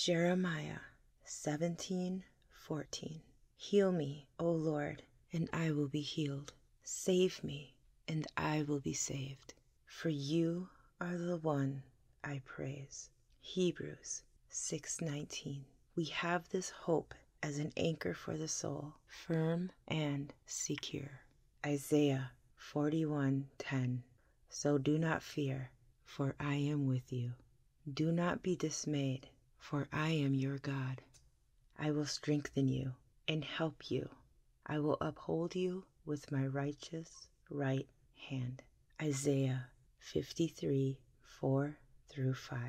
Jeremiah 17:14 Heal me, O Lord, and I will be healed. Save me, and I will be saved. For you are the one I praise. Hebrews 6:19. We have this hope as an anchor for the soul, firm and secure. Isaiah 41:10. So do not fear, for I am with you. Do not be dismayed, for I am your God. I will strengthen you and help you. I will uphold you with my righteous right hand. Isaiah 53 4 through 5.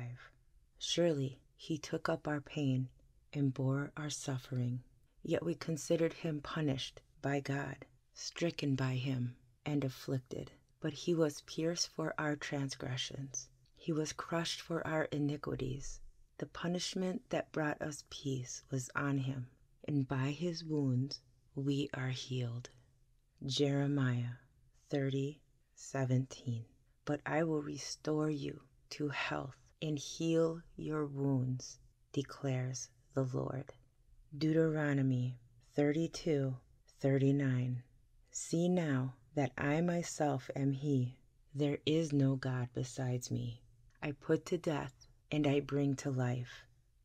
Surely he took up our pain and bore our suffering, yet we considered him punished by God, stricken by him, and afflicted. But he was pierced for our transgressions, he was crushed for our iniquities. The punishment that brought us peace was on him, and by his wounds we are healed. Jeremiah 30 17. But I will restore you to health and heal your wounds, declares the Lord. Deuteronomy 32 39. See now that I myself am He. There is no God besides me. I put to death and I bring to life.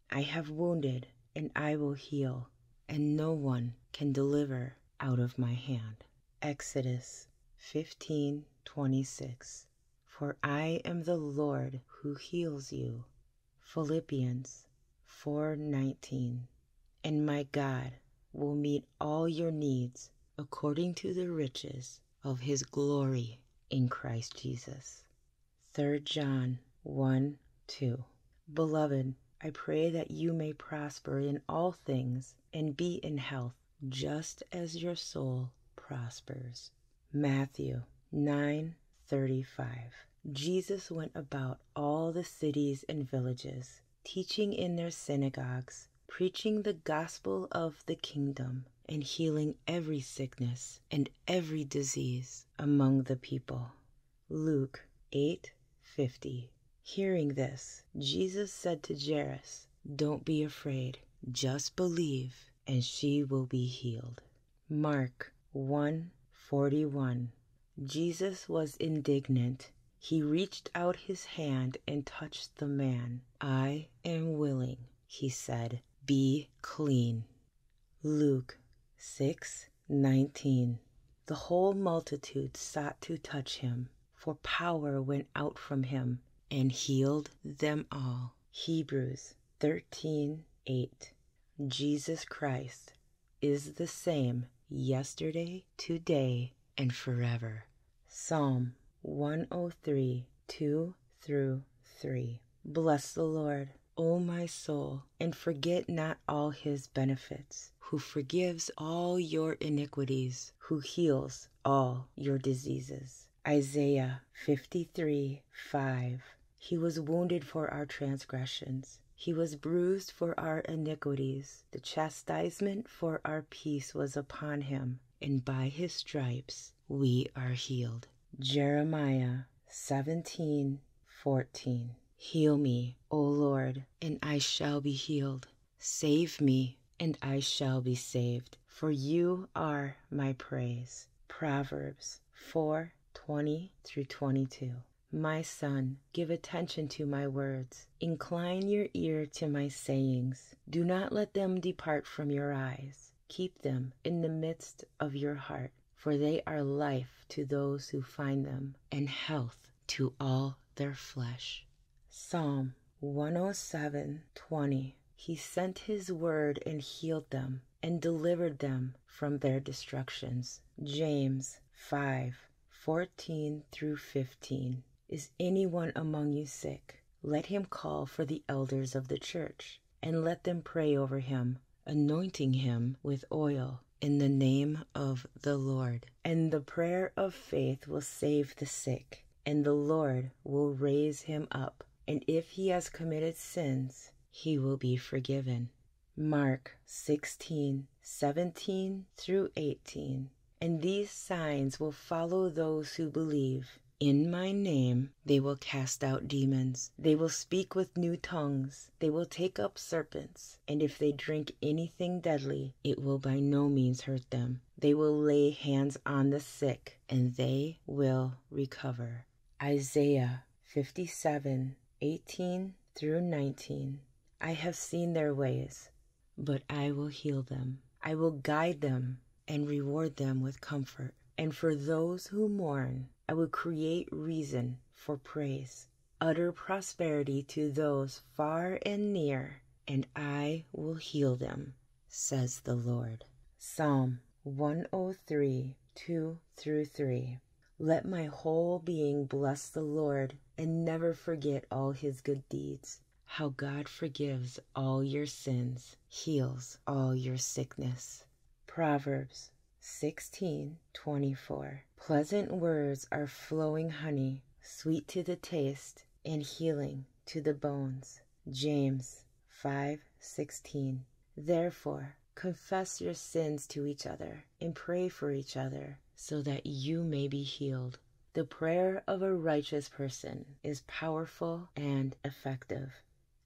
I have wounded and I will heal, and no one can deliver out of my hand. Exodus 15:26 For I am the Lord who heals you. Philippians 4:19 And my God will meet all your needs according to the riches of his glory in Christ Jesus. 3 John 1 2. Beloved, I pray that you may prosper in all things and be in health, just as your soul prospers. Matthew 9:35. Jesus went about all the cities and villages, teaching in their synagogues, preaching the gospel of the kingdom, and healing every sickness and every disease among the people. Luke 8:50. Hearing this, Jesus said to Jairus, Don't be afraid, just believe, and she will be healed. Mark 1:41. Jesus was indignant. He reached out his hand and touched the man. I am willing, he said, be clean. Luke 6:19. The whole multitude sought to touch him, for power went out from him and healed them all. Hebrews 13:8. Jesus Christ is the same yesterday, today, and forever. Psalm 103 2 through 3. Bless the Lord, O my soul, and forget not all his benefits, who forgives all your iniquities, who heals all your diseases. Isaiah 53 5. He was wounded for our transgressions. He was bruised for our iniquities. The chastisement for our peace was upon him, and by his stripes we are healed. Jeremiah seventeen fourteen. Heal me, O Lord, and I shall be healed. Save me, and I shall be saved, for you are my praise. Proverbs 4 20 through 22. My son, give attention to my words. Incline your ear to my sayings. Do not let them depart from your eyes. Keep them in the midst of your heart, for they are life to those who find them, and health to all their flesh. Psalm 107:20. He sent his word and healed them, and delivered them from their destructions. James 5:14 through 15. Is anyone among you sick? Let him call for the elders of the church, and let them pray over him, anointing him with oil in the name of the Lord. And the prayer of faith will save the sick, and the Lord will raise him up. And if he has committed sins, he will be forgiven. Mark 16, 17 through 18. And these signs will follow those who believe. In my name they will cast out demons. They will speak with new tongues. They will take up serpents. And if they drink anything deadly, it will by no means hurt them. They will lay hands on the sick, and they will recover. Isaiah 57 18 through 19. I have seen their ways, but I will heal them. I will guide them and reward them with comfort. And for those who mourn, I will create reason for praise, utter prosperity to those far and near, and I will heal them, says the Lord. Psalm 103 2 through 3. Let my whole being bless the Lord and never forget all his good deeds. How God forgives all your sins, heals all your sickness. Proverbs 16:24 Pleasant words are flowing honey, sweet to the taste and healing to the bones. James 5:16 Therefore confess your sins to each other and pray for each other so that you may be healed. The prayer of a righteous person is powerful and effective.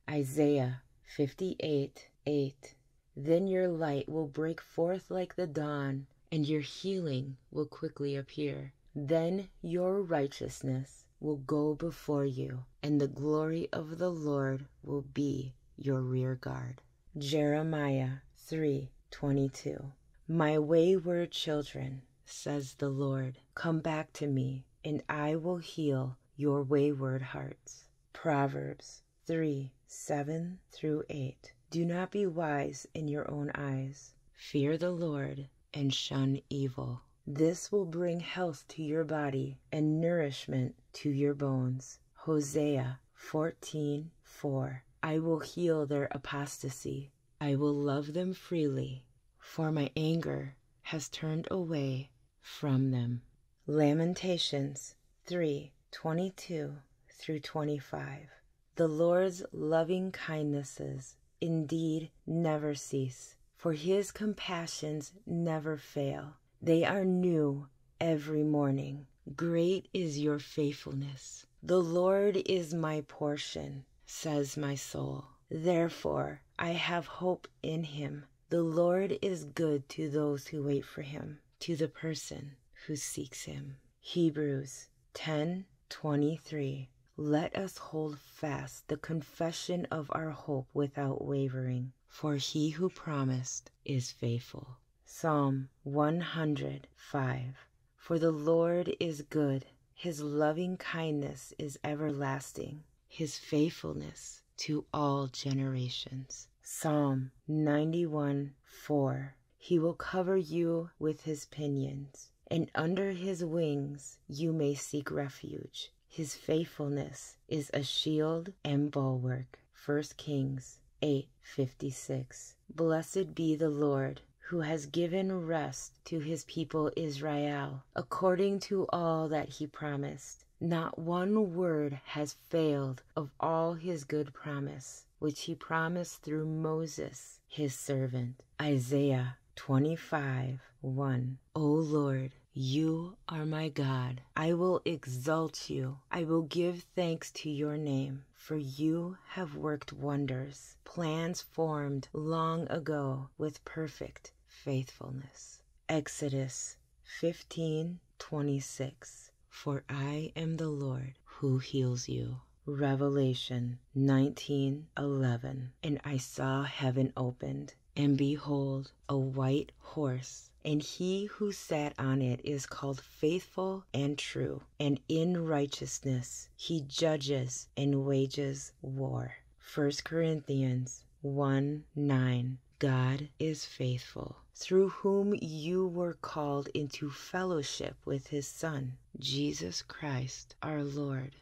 Isaiah 58 8 Then your light will break forth like the dawn and your healing will quickly appear. Then your righteousness will go before you, and the glory of the Lord will be your rear guard. Jeremiah 3:22 My wayward children, says the Lord, come back to me, and I will heal your wayward hearts. Proverbs 3 7 through 8. Do not be wise in your own eyes. Fear the Lord and shun evil. This will bring health to your body and nourishment to your bones. Hosea 14:4 I will heal their apostasy. I will love them freely, for my anger has turned away from them. Lamentations 3:22 through 25 The Lord's loving kindnesses indeed never cease for his compassions never fail. They are new every morning. Great is your faithfulness. The Lord is my portion, says my soul. Therefore I have hope in him. The Lord is good to those who wait for him, to the person who seeks him. Hebrews 10:23 Let us hold fast the confession of our hope without wavering for he who promised is faithful. Psalm 105 For the Lord is good, his loving kindness is everlasting, his faithfulness to all generations. Psalm 91 4 He will cover you with his pinions, and under his wings you may seek refuge. His faithfulness is a shield and bulwark. 1 Kings 8:56 Blessed be the Lord who has given rest to his people Israel according to all that he promised. Not one word has failed of all his good promise which he promised through Moses his servant. Isaiah 25 1 O Lord you are my God. I will exalt you. I will give thanks to your name, for you have worked wonders, plans formed long ago with perfect faithfulness. Exodus 15:26 For I am the Lord who heals you. Revelation 19:11 And I saw heaven opened, and behold, a white horse and he who sat on it is called faithful and true, and in righteousness he judges and wages war. 1 Corinthians 1 9. God is faithful, through whom you were called into fellowship with his Son, Jesus Christ our Lord.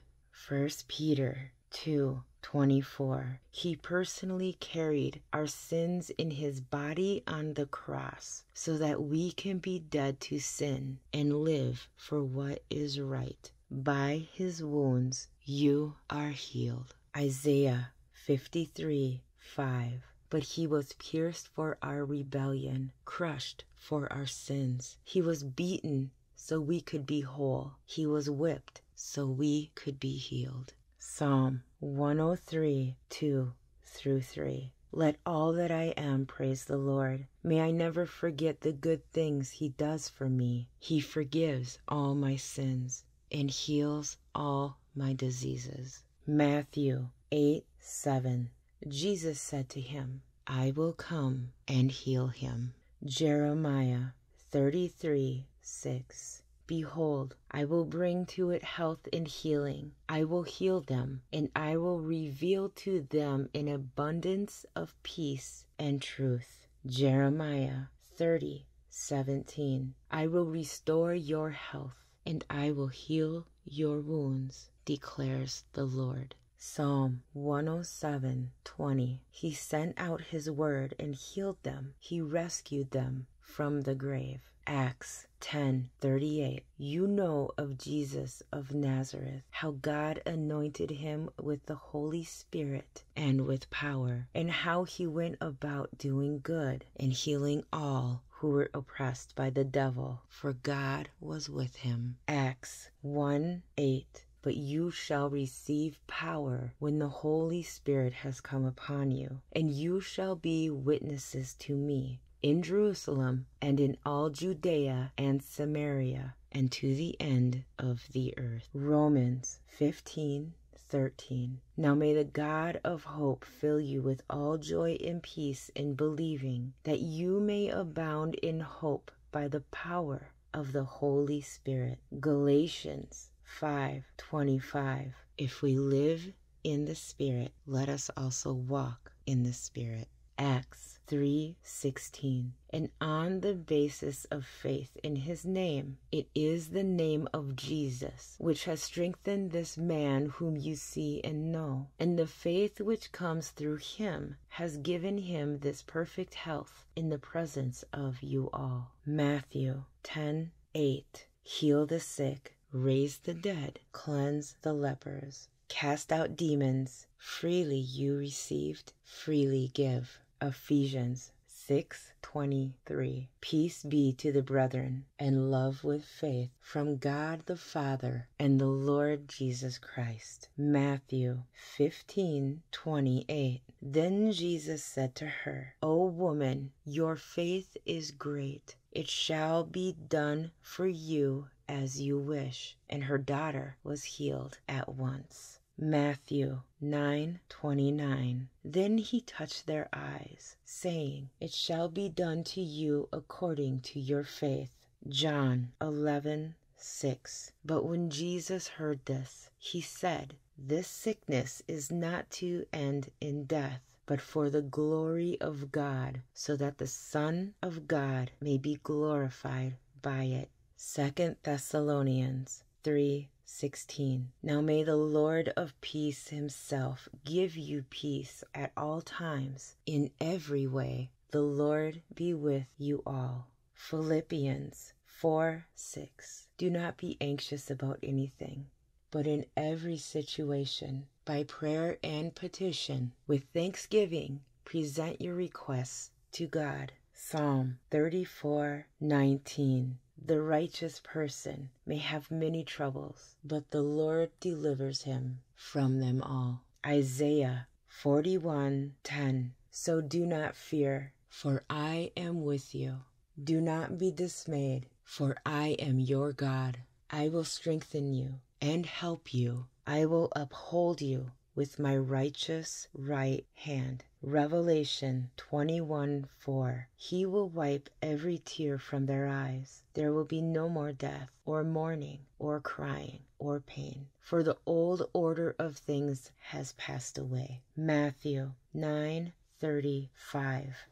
1 Peter 2 24. He personally carried our sins in his body on the cross so that we can be dead to sin and live for what is right. By his wounds you are healed. Isaiah 53 5. But he was pierced for our rebellion, crushed for our sins. He was beaten so we could be whole. He was whipped so we could be healed. Psalm 103 2 through 3. Let all that I am praise the Lord. May I never forget the good things He does for me. He forgives all my sins and heals all my diseases. Matthew 8 7. Jesus said to him, I will come and heal him. Jeremiah 33 6. Behold, I will bring to it health and healing. I will heal them, and I will reveal to them an abundance of peace and truth. Jeremiah 30 17. I will restore your health, and I will heal your wounds, declares the Lord. Psalm 107 20. He sent out his word and healed them, he rescued them from the grave. Acts 10:38 You know of Jesus of Nazareth how God anointed him with the Holy Spirit and with power and how he went about doing good and healing all who were oppressed by the devil for God was with him. Acts 1 8 but you shall receive power when the Holy Spirit has come upon you, and you shall be witnesses to me in Jerusalem and in all Judea and Samaria and to the end of the earth. Romans 15 13. Now may the God of hope fill you with all joy and peace in believing, that you may abound in hope by the power of the Holy Spirit. Galatians 5:25 If we live in the Spirit, let us also walk in the Spirit. Acts 3:16 and on the basis of faith in his name it is the name of Jesus which has strengthened this man whom you see and know. And the faith which comes through him has given him this perfect health in the presence of you all. Matthew 10:8 heal the sick raise the dead cleanse the lepers cast out demons freely you received freely give Ephesians 6:23 Peace be to the brethren and love with faith from God the Father and the Lord Jesus Christ. Matthew 15:28 Then Jesus said to her, O woman, your faith is great. It shall be done for you as you wish. And her daughter was healed at once. Matthew 9:29 Then he touched their eyes, saying, It shall be done to you according to your faith. John 11:6 But when Jesus heard this, he said, This sickness is not to end in death, but for the glory of God, so that the Son of God may be glorified by it. Second Thessalonians 3 16. Now may the Lord of peace himself give you peace at all times, in every way. The Lord be with you all. Philippians 4 6. Do not be anxious about anything, but in every situation, by prayer and petition, with thanksgiving, present your requests to God. Psalm 34 19. The righteous person may have many troubles, but the Lord delivers him from them all. Isaiah 41:10 So do not fear, for I am with you. Do not be dismayed, for I am your God. I will strengthen you and help you. I will uphold you with my righteous right hand. Revelation 21 4. He will wipe every tear from their eyes. There will be no more death, or mourning, or crying, or pain, for the old order of things has passed away. Matthew 9 35.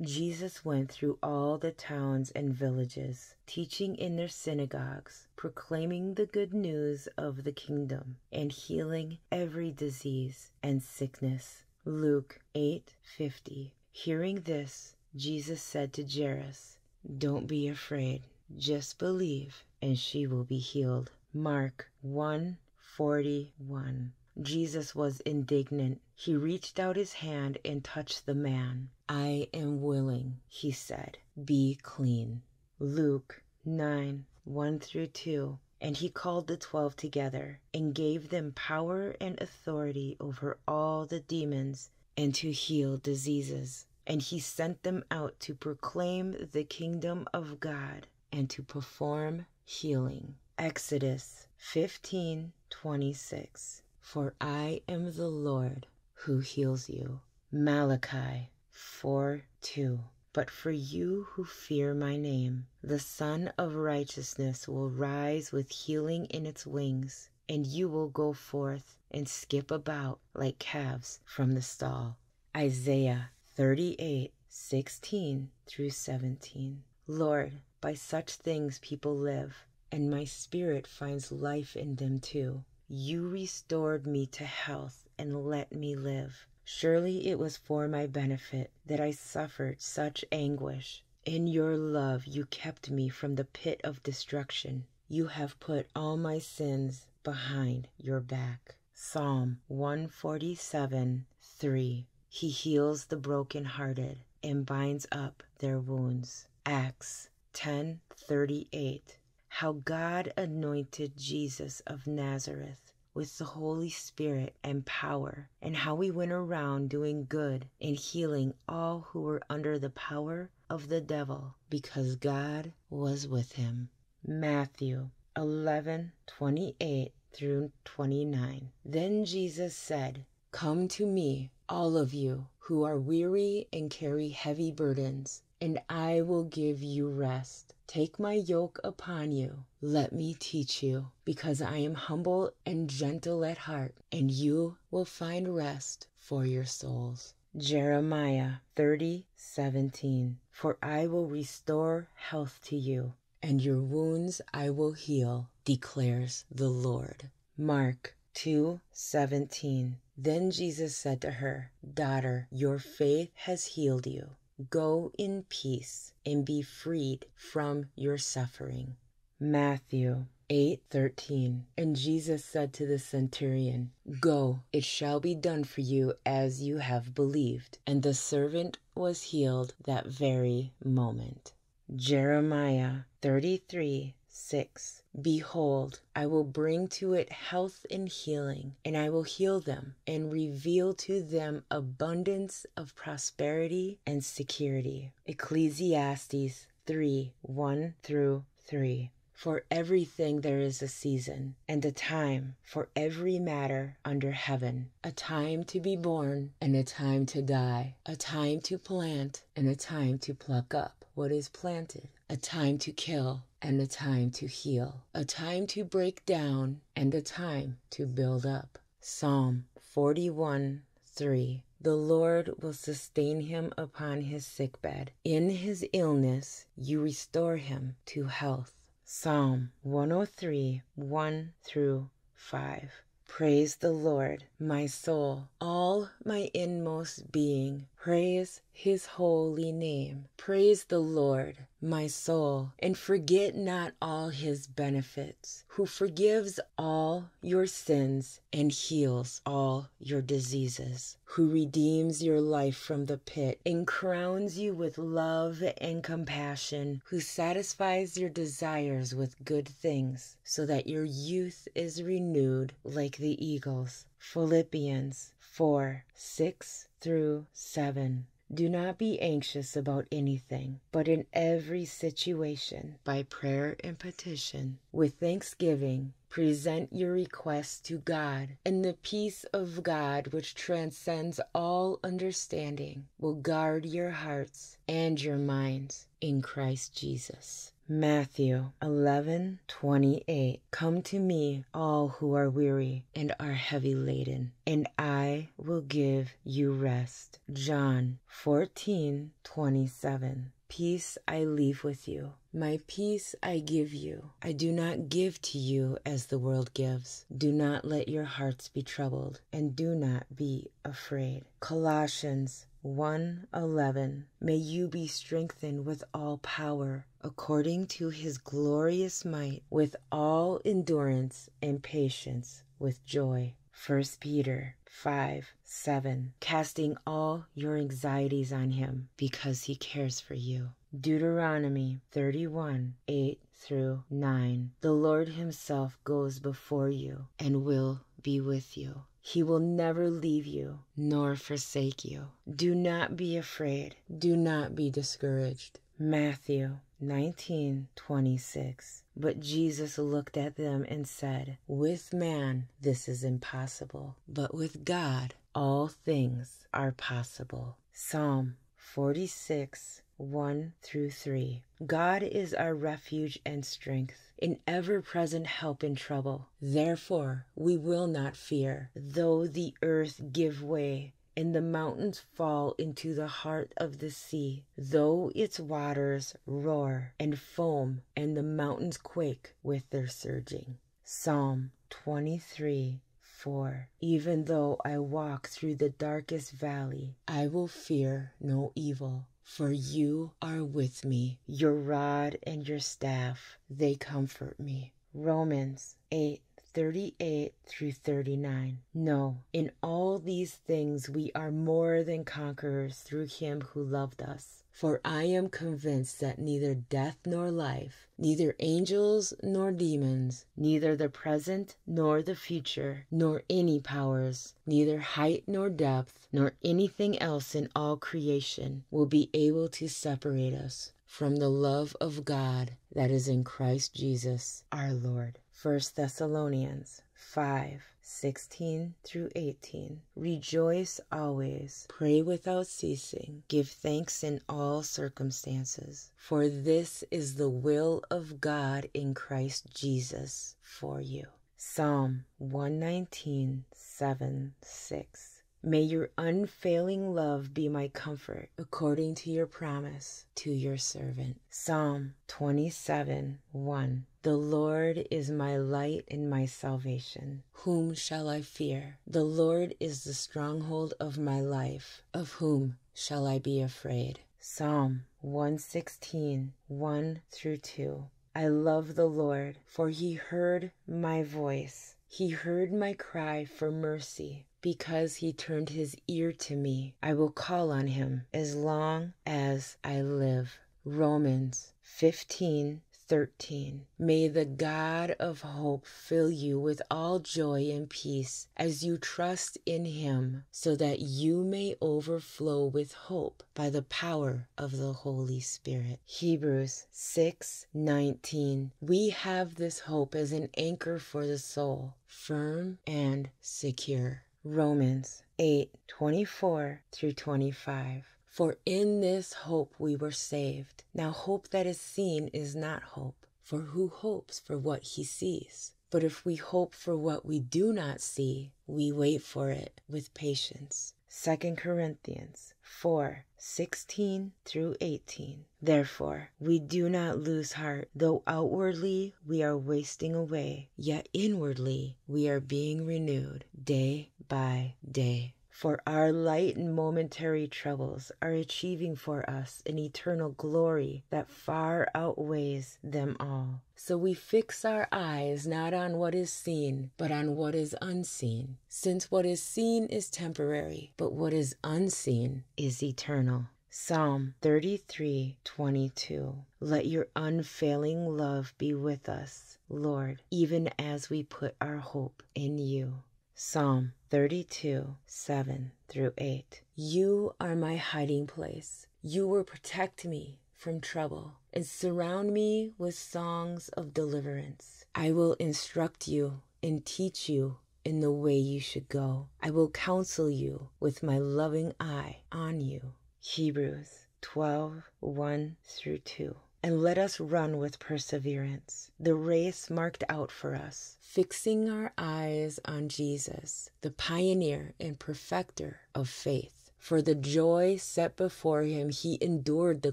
Jesus went through all the towns and villages, teaching in their synagogues, proclaiming the good news of the kingdom, and healing every disease and sickness. Luke 8:50. Hearing this, Jesus said to Jairus, "Don't be afraid, just believe, and she will be healed." Mark 1:41. Jesus was indignant. He reached out his hand and touched the man. I am willing, he said, be clean. Luke 9 1 through 2. And he called the twelve together and gave them power and authority over all the demons and to heal diseases. And he sent them out to proclaim the kingdom of God and to perform healing. Exodus 15:26 For I am the Lord who heals you. Malachi 4:2 but for you who fear my name, the Sun of Righteousness will rise with healing in its wings, and you will go forth and skip about like calves from the stall. Isaiah 38 16 through 17. Lord, by such things people live, and my spirit finds life in them too. You restored me to health and let me live. Surely it was for my benefit that I suffered such anguish. In your love you kept me from the pit of destruction. You have put all my sins behind your back. Psalm 147 3. He heals the broken-hearted and binds up their wounds. Acts 10:38. How God anointed Jesus of Nazareth with the Holy Spirit and power, and how he went around doing good and healing all who were under the power of the devil, because God was with him. Matthew 11 28 through 29. Then Jesus said, Come to me, all of you who are weary and carry heavy burdens, and I will give you rest. Take my yoke upon you. Let me teach you, because I am humble and gentle at heart, and you will find rest for your souls. Jeremiah 30 17. For I will restore health to you, and your wounds I will heal, declares the Lord. Mark 2 17. Then Jesus said to her, Daughter, your faith has healed you. Go in peace and be freed from your suffering. Matthew 8:13 And Jesus said to the centurion, Go, it shall be done for you as you have believed. And the servant was healed that very moment. Jeremiah 33 6. Behold, I will bring to it health and healing, and I will heal them and reveal to them abundance of prosperity and security. Ecclesiastes 3 1 through 3. For everything there is a season, and a time for every matter under heaven a time to be born, and a time to die, a time to plant, and a time to pluck up what is planted, a time to kill and a time to heal, a time to break down and a time to build up. Psalm 41 3. The Lord will sustain him upon his sickbed. In his illness, you restore him to health. Psalm 103 1 through 5. Praise the Lord, my soul, all my inmost being. Praise his holy name. Praise the Lord, my soul, and forget not all his benefits, who forgives all your sins and heals all your diseases, who redeems your life from the pit and crowns you with love and compassion, who satisfies your desires with good things, so that your youth is renewed like the eagles. Philippians 4 6 through 7. Do not be anxious about anything, but in every situation, by prayer and petition, with thanksgiving, present your requests to God, and the peace of God, which transcends all understanding, will guard your hearts and your minds in Christ Jesus. Matthew 11:28 Come to me all who are weary and are heavy laden and I will give you rest. John 14:27 Peace I leave with you. My peace I give you. I do not give to you as the world gives. Do not let your hearts be troubled, and do not be afraid. Colossians 1:11 May you be strengthened with all power according to his glorious might with all endurance and patience with joy. 1 Peter 5 7 Casting all your anxieties on him because he cares for you. Deuteronomy 31 8 through 9. The Lord Himself goes before you and will be with you. He will never leave you nor forsake you. Do not be afraid. Do not be discouraged. Matthew 19:26 But Jesus looked at them and said, With man this is impossible, but with God all things are possible. Psalm 46 1 through 3. God is our refuge and strength, an ever present help in trouble. Therefore we will not fear, though the earth give way and the mountains fall into the heart of the sea, though its waters roar and foam and the mountains quake with their surging. Psalm 23 4. Even though I walk through the darkest valley, I will fear no evil, for you are with me. Your rod and your staff, they comfort me. Romans 8 38 through 39. No, in all these things we are more than conquerors through him who loved us. For I am convinced that neither death nor life, neither angels nor demons, neither the present nor the future, nor any powers, neither height nor depth, nor anything else in all creation will be able to separate us from the love of God that is in Christ Jesus our Lord. 1 Thessalonians 5 16 through 18. Rejoice always, pray without ceasing, give thanks in all circumstances, for this is the will of God in Christ Jesus for you. Psalm 119 7 6. May your unfailing love be my comfort, according to your promise to your servant. Psalm 27 1. The Lord is my light and my salvation. Whom shall I fear? The Lord is the stronghold of my life. Of whom shall I be afraid? Psalm 116 1 through 2. I love the Lord, for he heard my voice. He heard my cry for mercy because he turned his ear to me. I will call on him as long as I live. Romans 15 13. May the God of hope fill you with all joy and peace as you trust in him, so that you may overflow with hope by the power of the Holy Spirit. Hebrews 6 19. We have this hope as an anchor for the soul, firm and secure. Romans 8 24 through 25. For in this hope we were saved. Now, hope that is seen is not hope, for who hopes for what he sees? But if we hope for what we do not see, we wait for it with patience. 2 Corinthians 4 16 through 18. Therefore, we do not lose heart, though outwardly we are wasting away, yet inwardly we are being renewed day by day. For our light and momentary troubles are achieving for us an eternal glory that far outweighs them all. So we fix our eyes not on what is seen, but on what is unseen, since what is seen is temporary, but what is unseen is eternal. Psalm 33:22 Let your unfailing love be with us, Lord, even as we put our hope in you. Psalm 32 7 through 8. You are my hiding place. You will protect me from trouble and surround me with songs of deliverance. I will instruct you and teach you in the way you should go. I will counsel you with my loving eye on you. Hebrews 12 1 through 2 and let us run with perseverance the race marked out for us, fixing our eyes on Jesus, the pioneer and perfecter of faith. For the joy set before him, he endured the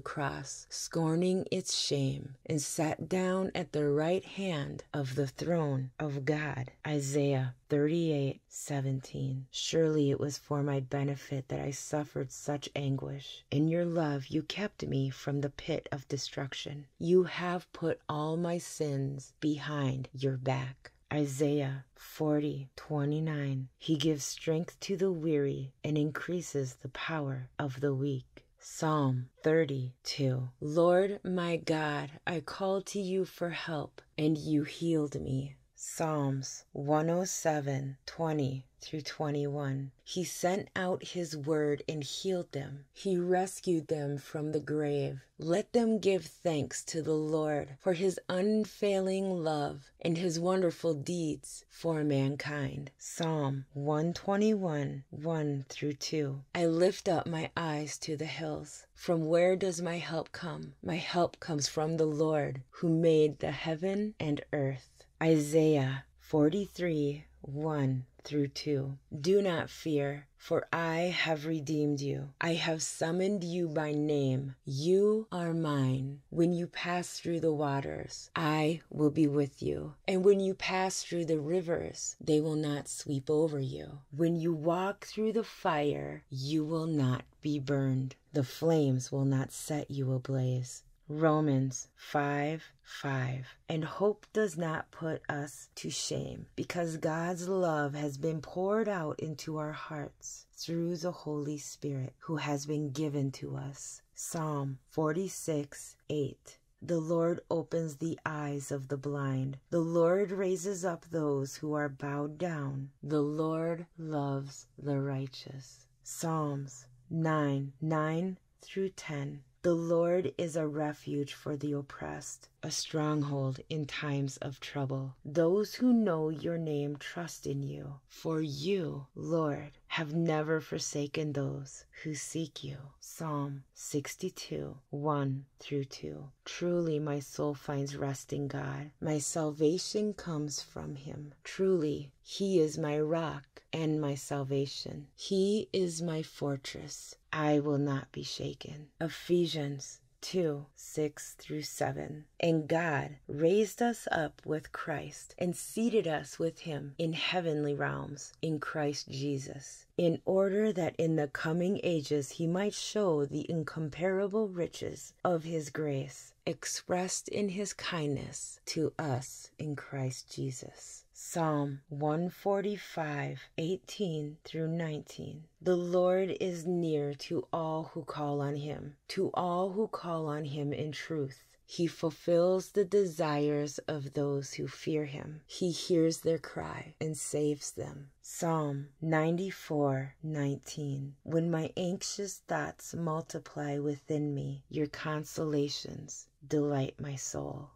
cross, scorning its shame, and sat down at the right hand of the throne of God. Isaiah 38 17. Surely it was for my benefit that I suffered such anguish. In your love, you kept me from the pit of destruction. You have put all my sins behind your back. Isaiah 40 29. He gives strength to the weary and increases the power of the weak. Psalm 32. Lord my God, I called to you for help, and you healed me. Psalms 107 20 through 21. He sent out his word and healed them. He rescued them from the grave. Let them give thanks to the Lord for his unfailing love and his wonderful deeds for mankind. Psalm 121 1 through 2. I lift up my eyes to the hills. From where does my help come? My help comes from the Lord who made the heaven and earth. Isaiah 43 1 through 2. Do not fear, for I have redeemed you. I have summoned you by name. You are mine. When you pass through the waters, I will be with you. And when you pass through the rivers, they will not sweep over you. When you walk through the fire, you will not be burned. The flames will not set you ablaze. Romans 5 5. And hope does not put us to shame, because God's love has been poured out into our hearts through the Holy Spirit who has been given to us. Psalm 46 8. The Lord opens the eyes of the blind. The Lord raises up those who are bowed down. The Lord loves the righteous. Psalms 9 9 through 10. The Lord is a refuge for the oppressed, a stronghold in times of trouble. Those who know your name trust in you, for you, Lord, have never forsaken those who seek you. Psalm 62 1 through 2. Truly, my soul finds rest in God. My salvation comes from Him. Truly, He is my rock and my salvation. He is my fortress. I will not be shaken. Ephesians 2 6 through 7. And God raised us up with Christ and seated us with him in heavenly realms in Christ Jesus, in order that in the coming ages he might show the incomparable riches of his grace expressed in his kindness to us in Christ Jesus. Psalm 145, 18 through 19. The Lord is near to all who call on him, to all who call on him in truth. He fulfills the desires of those who fear him. He hears their cry and saves them. Psalm 94 19. When my anxious thoughts multiply within me, your consolations delight my soul.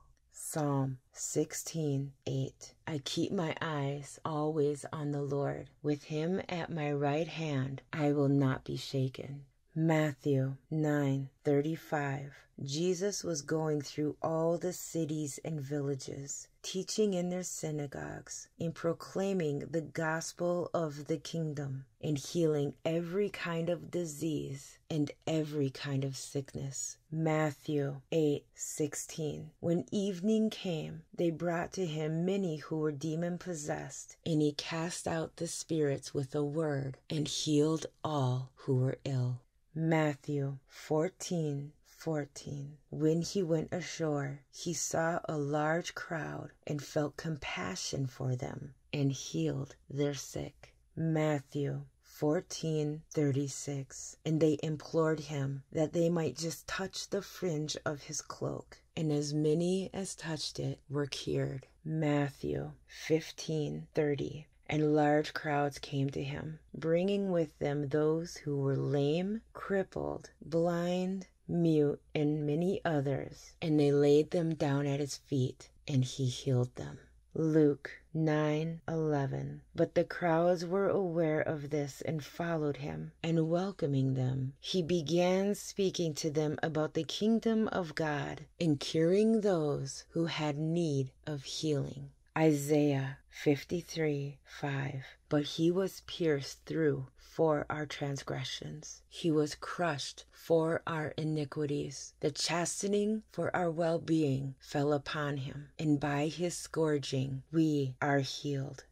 Psalm 16 8. I keep my eyes always on the Lord. With him at my right hand, I will not be shaken. Matthew 9:35 Jesus was going through all the cities and villages, teaching in their synagogues, and proclaiming the gospel of the kingdom, and healing every kind of disease and every kind of sickness. Matthew 8 16. When evening came, they brought to him many who were demon possessed, and he cast out the spirits with a word and healed all who were ill. Matthew 14 14. When he went ashore, he saw a large crowd and felt compassion for them and healed their sick. Matthew 14:36 And they implored him that they might just touch the fringe of his cloak, and as many as touched it were cured. Matthew 15:30 and large crowds came to him, bringing with them those who were lame, crippled, blind, mute, and many others, and they laid them down at his feet, and he healed them. Luke 9:11 But the crowds were aware of this and followed him, and welcoming them, he began speaking to them about the kingdom of God and curing those who had need of healing. Isaiah 53 5. But he was pierced through for our transgressions, he was crushed for our iniquities. The chastening for our well being fell upon him, and by his scourging we are healed.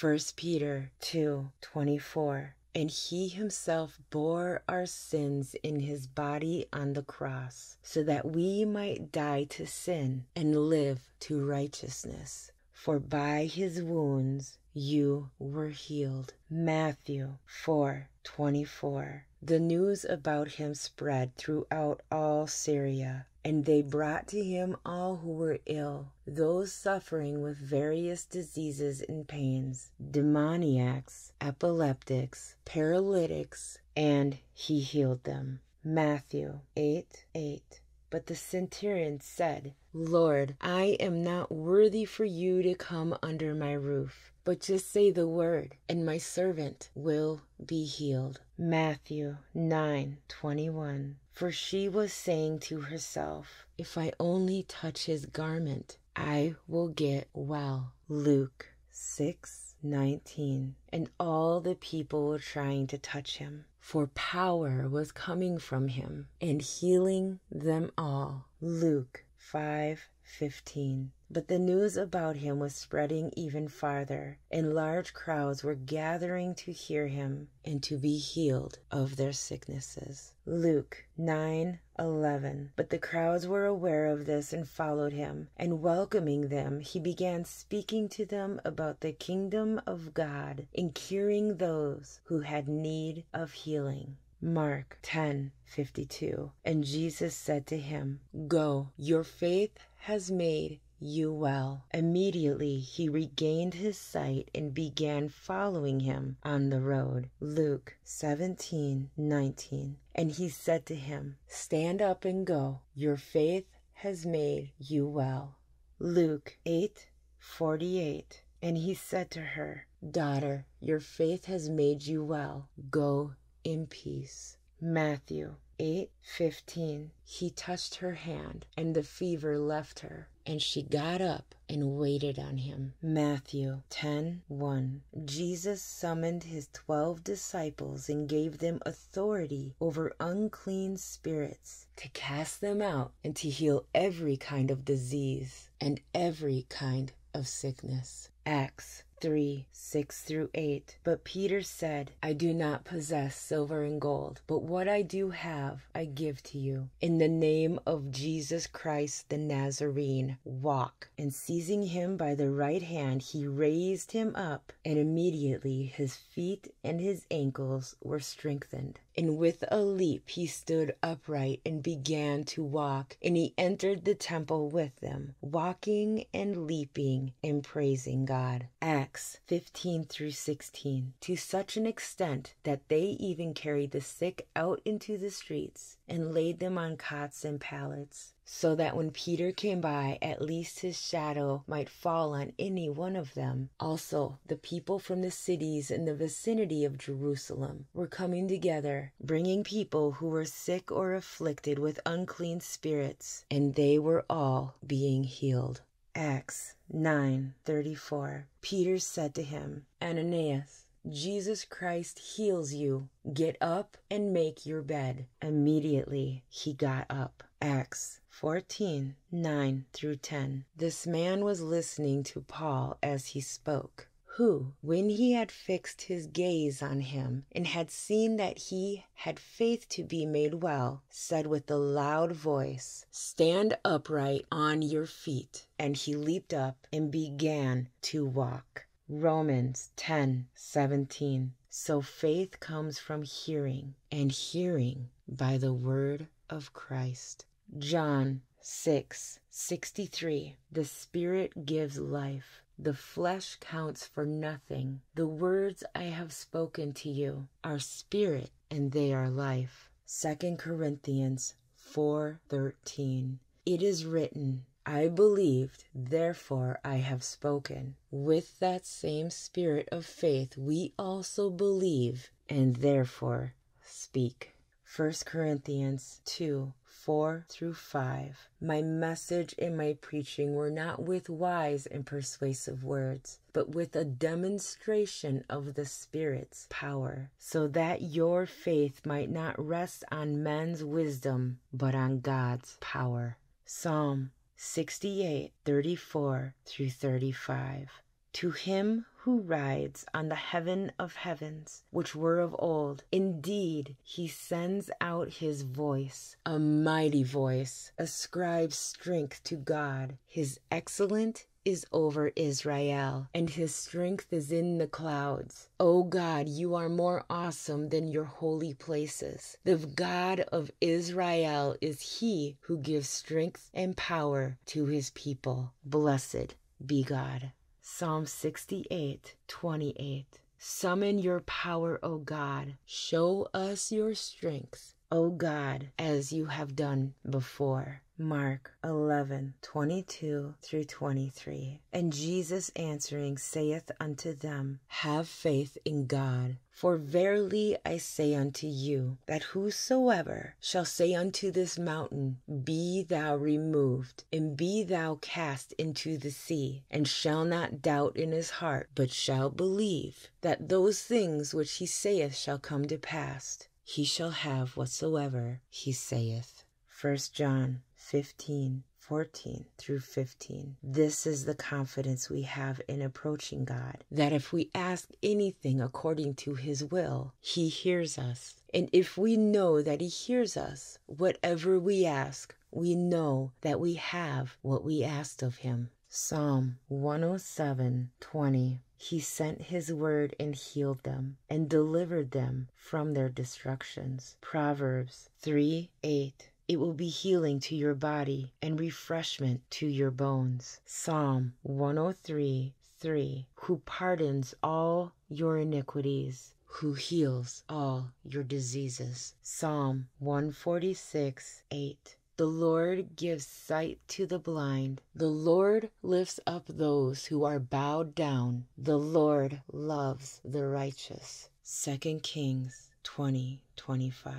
1 Peter 2 24. And he himself bore our sins in his body on the cross, so that we might die to sin and live to righteousness for by his wounds you were healed. Matthew 4 24. The news about him spread throughout all Syria, and they brought to him all who were ill, those suffering with various diseases and pains, demoniacs, epileptics, paralytics, and he healed them. Matthew 8 8. But the centurion said, Lord, I am not worthy for you to come under my roof, but just say the word, and my servant will be healed. Matthew 9 21. For she was saying to herself, If I only touch his garment, I will get well. Luke 6 19. And all the people were trying to touch him for power was coming from him and healing them all. Luke 5:15. But the news about him was spreading even farther, and large crowds were gathering to hear him and to be healed of their sicknesses. Luke 9 11. But the crowds were aware of this and followed him, and welcoming them, he began speaking to them about the kingdom of God and curing those who had need of healing. Mark 10:52 And Jesus said to him, Go, your faith has made you well. Immediately he regained his sight and began following him on the road. Luke 17:19. And he said to him, Stand up and go. Your faith has made you well. Luke 8:48. And he said to her, Daughter, your faith has made you well. Go in peace. Matthew 8:15 He touched her hand and the fever left her and she got up and waited on him. Matthew 10:1 Jesus summoned his 12 disciples and gave them authority over unclean spirits to cast them out and to heal every kind of disease and every kind of sickness. Acts 3 6 through 8. But Peter said, I do not possess silver and gold, but what I do have I give to you. In the name of Jesus Christ the Nazarene, walk. And seizing him by the right hand, he raised him up, and immediately his feet and his ankles were strengthened. And with a leap he stood upright and began to walk, and he entered the temple with them, walking and leaping and praising God. Acts 15 through 16, to such an extent that they even carried the sick out into the streets and laid them on cots and pallets so that when Peter came by, at least his shadow might fall on any one of them. Also, the people from the cities in the vicinity of Jerusalem were coming together, bringing people who were sick or afflicted with unclean spirits, and they were all being healed. Acts 9:34 Peter said to him, Ananias, Jesus Christ heals you. Get up and make your bed. Immediately he got up. Acts 14 9 through 10. This man was listening to Paul as he spoke, who, when he had fixed his gaze on him and had seen that he had faith to be made well, said with a loud voice, Stand upright on your feet. And he leaped up and began to walk. Romans 10 17. So faith comes from hearing, and hearing by the word of Christ. John 6 63. The Spirit gives life. The flesh counts for nothing. The words I have spoken to you are spirit and they are life. 2 Corinthians 4:13. It is written, I believed, therefore I have spoken. With that same spirit of faith we also believe and therefore speak. 1 Corinthians 2 4 through 5. My message and my preaching were not with wise and persuasive words, but with a demonstration of the Spirit's power, so that your faith might not rest on men's wisdom, but on God's power. Psalm 68 34 through 35. To him who rides on the heaven of heavens, which were of old. Indeed, he sends out his voice, a mighty voice, ascribes strength to God. His excellent is over Israel, and his strength is in the clouds. O God, you are more awesome than your holy places. The God of Israel is he who gives strength and power to his people. Blessed be God. Psalm 68 28. Summon your power, O God. Show us your strength, O God, as you have done before. Mark 11, 22 through 23. And Jesus answering saith unto them, Have faith in God. For verily I say unto you, that whosoever shall say unto this mountain, Be thou removed, and be thou cast into the sea, and shall not doubt in his heart, but shall believe that those things which he saith shall come to pass, he shall have whatsoever he saith. 1 John 15, 14 through 15. This is the confidence we have in approaching God that if we ask anything according to His will, He hears us. And if we know that He hears us, whatever we ask, we know that we have what we asked of Him. Psalm 107 20. He sent his word and healed them and delivered them from their destructions. Proverbs 3 8. It will be healing to your body and refreshment to your bones. Psalm 103 3. Who pardons all your iniquities, who heals all your diseases. Psalm 146 8. The Lord gives sight to the blind. The Lord lifts up those who are bowed down. The Lord loves the righteous. 2 Kings 20 25.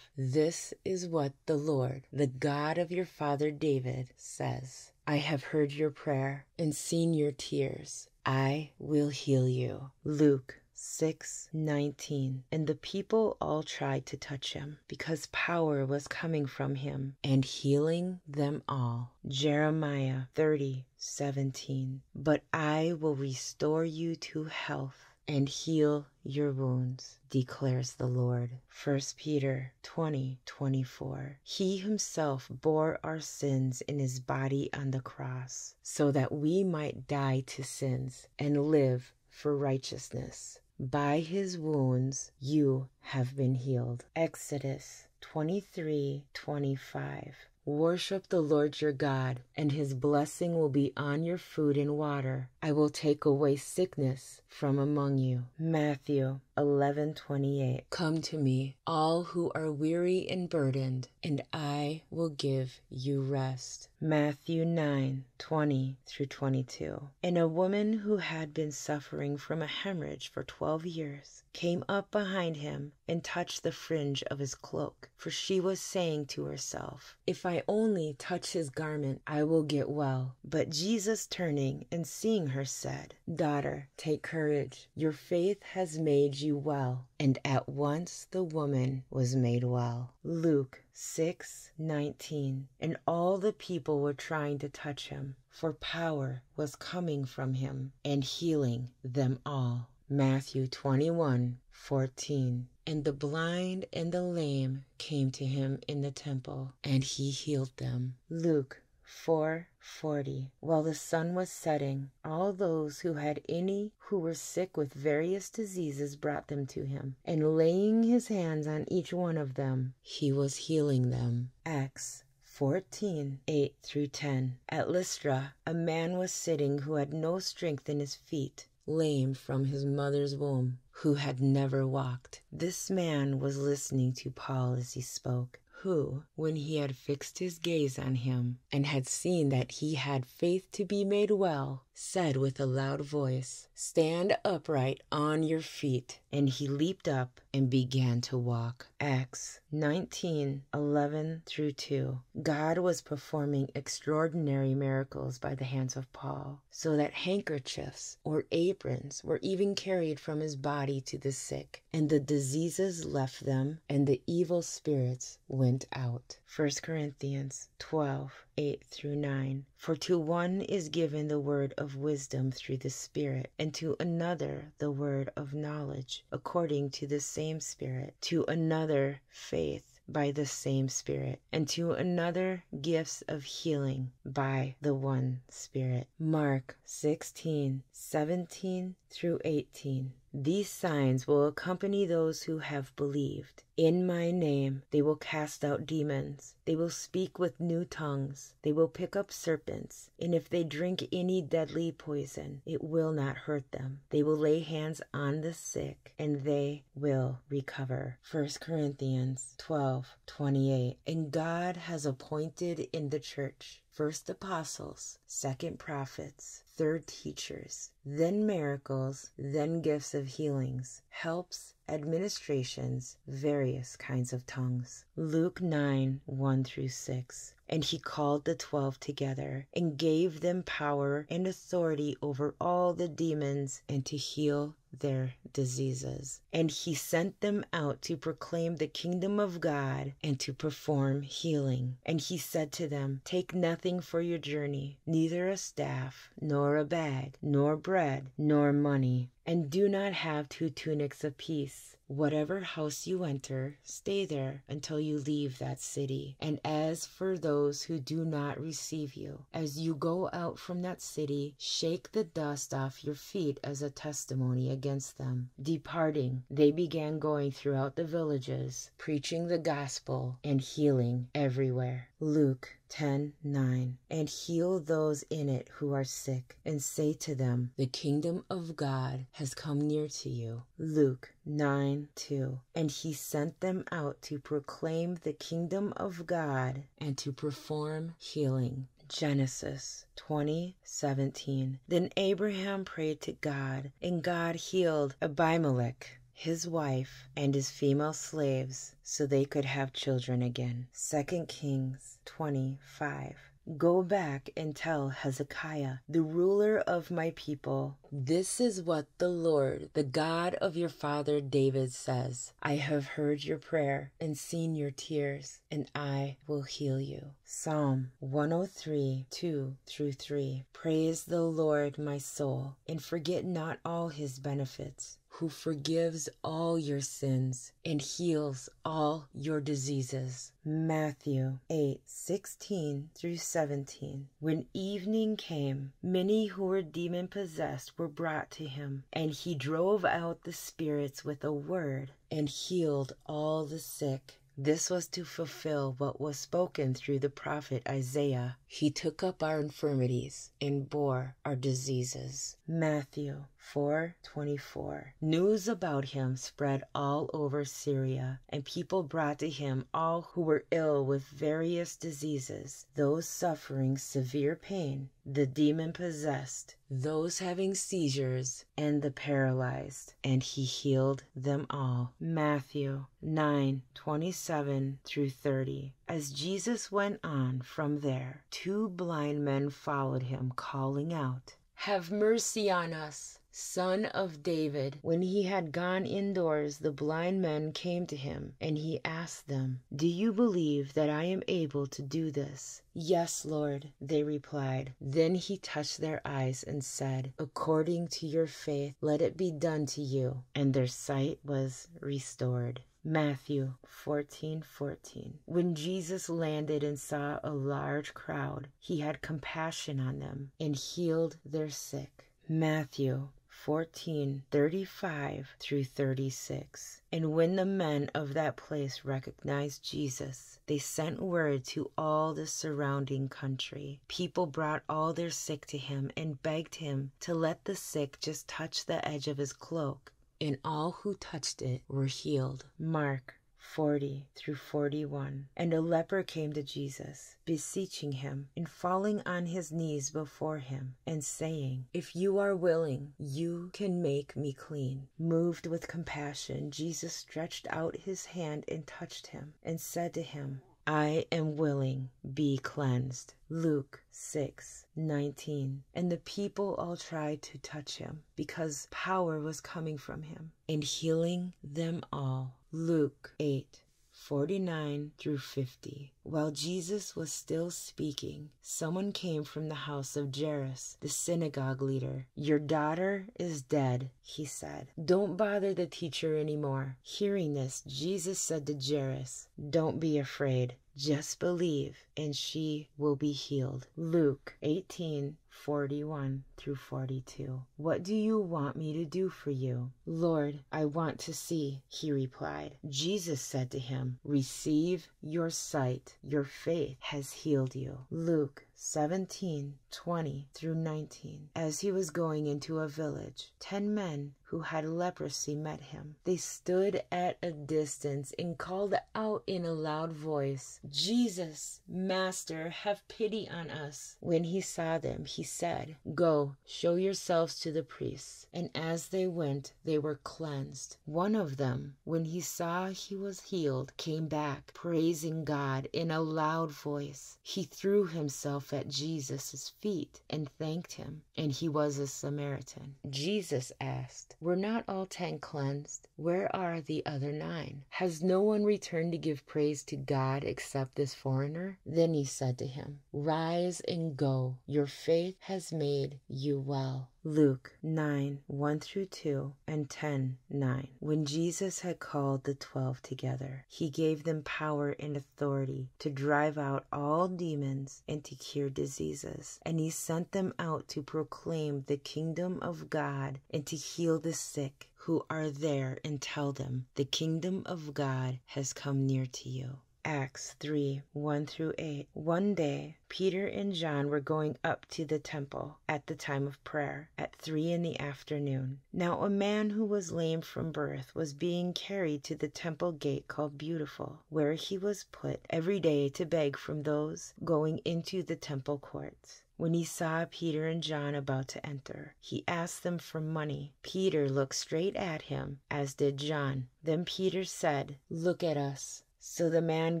This is what the Lord, the God of your father David, says I have heard your prayer and seen your tears. I will heal you. Luke 6 19. And the people all tried to touch him because power was coming from him and healing them all. Jeremiah 30 17. But I will restore you to health and heal your wounds, declares the Lord. 1 Peter 20 24. He himself bore our sins in his body on the cross, so that we might die to sins and live for righteousness. By his wounds you have been healed. Exodus 23 25. Worship the Lord your God, and his blessing will be on your food and water. I will take away sickness from among you. Matthew 11:28 Come to me, all who are weary and burdened, and I will give you rest. Matthew 9:20 through 22. And a woman who had been suffering from a hemorrhage for 12 years came up behind him and touched the fringe of his cloak, for she was saying to herself, If I only touch his garment, I will get well. But Jesus turning and seeing her said, Daughter, take courage, your faith has made you well. And at once the woman was made well. Luke 6:19 And all the people were trying to touch him, for power was coming from him and healing them all. Matthew 21:14 And the blind and the lame came to him in the temple, and he healed them. Luke 4:40 While the sun was setting, all those who had any who were sick with various diseases brought them to him, and laying his hands on each one of them, he was healing them. Acts 14 8 through 10. At Lystra, a man was sitting who had no strength in his feet, lame from his mother's womb, who had never walked. This man was listening to Paul as he spoke who, when he had fixed his gaze on him, and had seen that he had faith to be made well, said with a loud voice, Stand upright on your feet. And he leaped up and began to walk. Acts 19 11 through 2. God was performing extraordinary miracles by the hands of Paul, so that handkerchiefs or aprons were even carried from his body to the sick, and the diseases left them, and the evil spirits went out. 1 Corinthians 12 8 through 9. For to one is given the word of wisdom through the Spirit, and to another the word of knowledge according to the same Spirit, to another faith by the same Spirit, and to another gifts of healing by the one Spirit. Mark 16, 17 through 18. These signs will accompany those who have believed. In my name they will cast out demons. They will speak with new tongues. They will pick up serpents. And if they drink any deadly poison, it will not hurt them. They will lay hands on the sick and they will recover. 1 Corinthians 12 28. And God has appointed in the church first apostles, second prophets, third teachers, then miracles, then gifts of healings, helps, administrations, various kinds of tongues. Luke 9 1 through 6. And he called the twelve together and gave them power and authority over all the demons and to heal their diseases. And he sent them out to proclaim the kingdom of God and to perform healing. And he said to them, Take nothing for your journey, neither a staff, nor a bag, nor bread, nor money, and do not have two tunics apiece. Whatever house you enter, stay there until you leave that city. And as for those who do not receive you, as you go out from that city, shake the dust off your feet as a testimony against them. Departing, they began going throughout the villages, preaching the gospel and healing everywhere. Luke 10 9 and heal those in it who are sick and say to them the kingdom of god has come near to you. Luke 9 2 and he sent them out to proclaim the kingdom of god and to perform healing. Genesis 20 17. Then Abraham prayed to God, and God healed Abimelech his wife, and his female slaves so they could have children again. 2 Kings 25. Go back and tell Hezekiah, the ruler of my people, this is what the Lord, the God of your father David says I have heard your prayer and seen your tears, and I will heal you. Psalm 103 2 through 3. Praise the Lord, my soul, and forget not all his benefits who forgives all your sins and heals all your diseases. Matthew 8 16 through 17. When evening came, many who were demon possessed were brought to him, and he drove out the spirits with a word and healed all the sick. This was to fulfill what was spoken through the prophet Isaiah. He took up our infirmities and bore our diseases. Matthew 4:24 News about him spread all over Syria, and people brought to him all who were ill with various diseases, those suffering severe pain, the demon possessed, those having seizures, and the paralyzed, and he healed them all. Matthew 9:27 through 30. As Jesus went on from there, two blind men followed him, calling out, Have mercy on us son of David. When he had gone indoors, the blind men came to him, and he asked them, Do you believe that I am able to do this? Yes, Lord, they replied. Then he touched their eyes and said, According to your faith, let it be done to you. And their sight was restored. Matthew 14 14. When Jesus landed and saw a large crowd, he had compassion on them and healed their sick. Matthew 14 35 through 36. And when the men of that place recognized Jesus, they sent word to all the surrounding country. People brought all their sick to him and begged him to let the sick just touch the edge of his cloak. And all who touched it were healed. Mark 40 through 41. And a leper came to Jesus, beseeching him, and falling on his knees before him, and saying, If you are willing, you can make me clean. Moved with compassion, Jesus stretched out his hand and touched him, and said to him, I am willing, be cleansed. Luke 6 19. And the people all tried to touch him because power was coming from him and healing them all. Luke 8 49 through 50. While Jesus was still speaking, someone came from the house of Jairus, the synagogue leader. Your daughter is dead, he said. Don't bother the teacher anymore. Hearing this, Jesus said to Jairus, Don't be afraid. Just believe, and she will be healed. Luke 18 41 through 42. What do you want me to do for you? Lord, I want to see, he replied. Jesus said to him, Receive your sight. Your faith has healed you. Luke 17 20 through 19. As he was going into a village, ten men who had leprosy met him. They stood at a distance and called out in a loud voice, Jesus, Master, have pity on us. When he saw them, he said, Go, show yourselves to the priests. And as they went, they were cleansed. One of them, when he saw he was healed, came back, praising God in a loud voice. He threw himself at Jesus' feet and thanked him, and he was a Samaritan. Jesus asked, were not all ten cleansed? Where are the other nine? Has no one returned to give praise to God except this foreigner? Then he said to him, Rise and go. Your faith has made you well. Luke 9 1 through 2 and 10 9. When Jesus had called the twelve together, he gave them power and authority to drive out all demons and to cure diseases. And he sent them out to proclaim the kingdom of God and to heal the sick who are there and tell them, The kingdom of God has come near to you. Acts 3 1 through 8. One day, Peter and John were going up to the temple at the time of prayer, at three in the afternoon. Now, a man who was lame from birth was being carried to the temple gate called Beautiful, where he was put every day to beg from those going into the temple courts. When he saw Peter and John about to enter, he asked them for money. Peter looked straight at him, as did John. Then Peter said, Look at us. So the man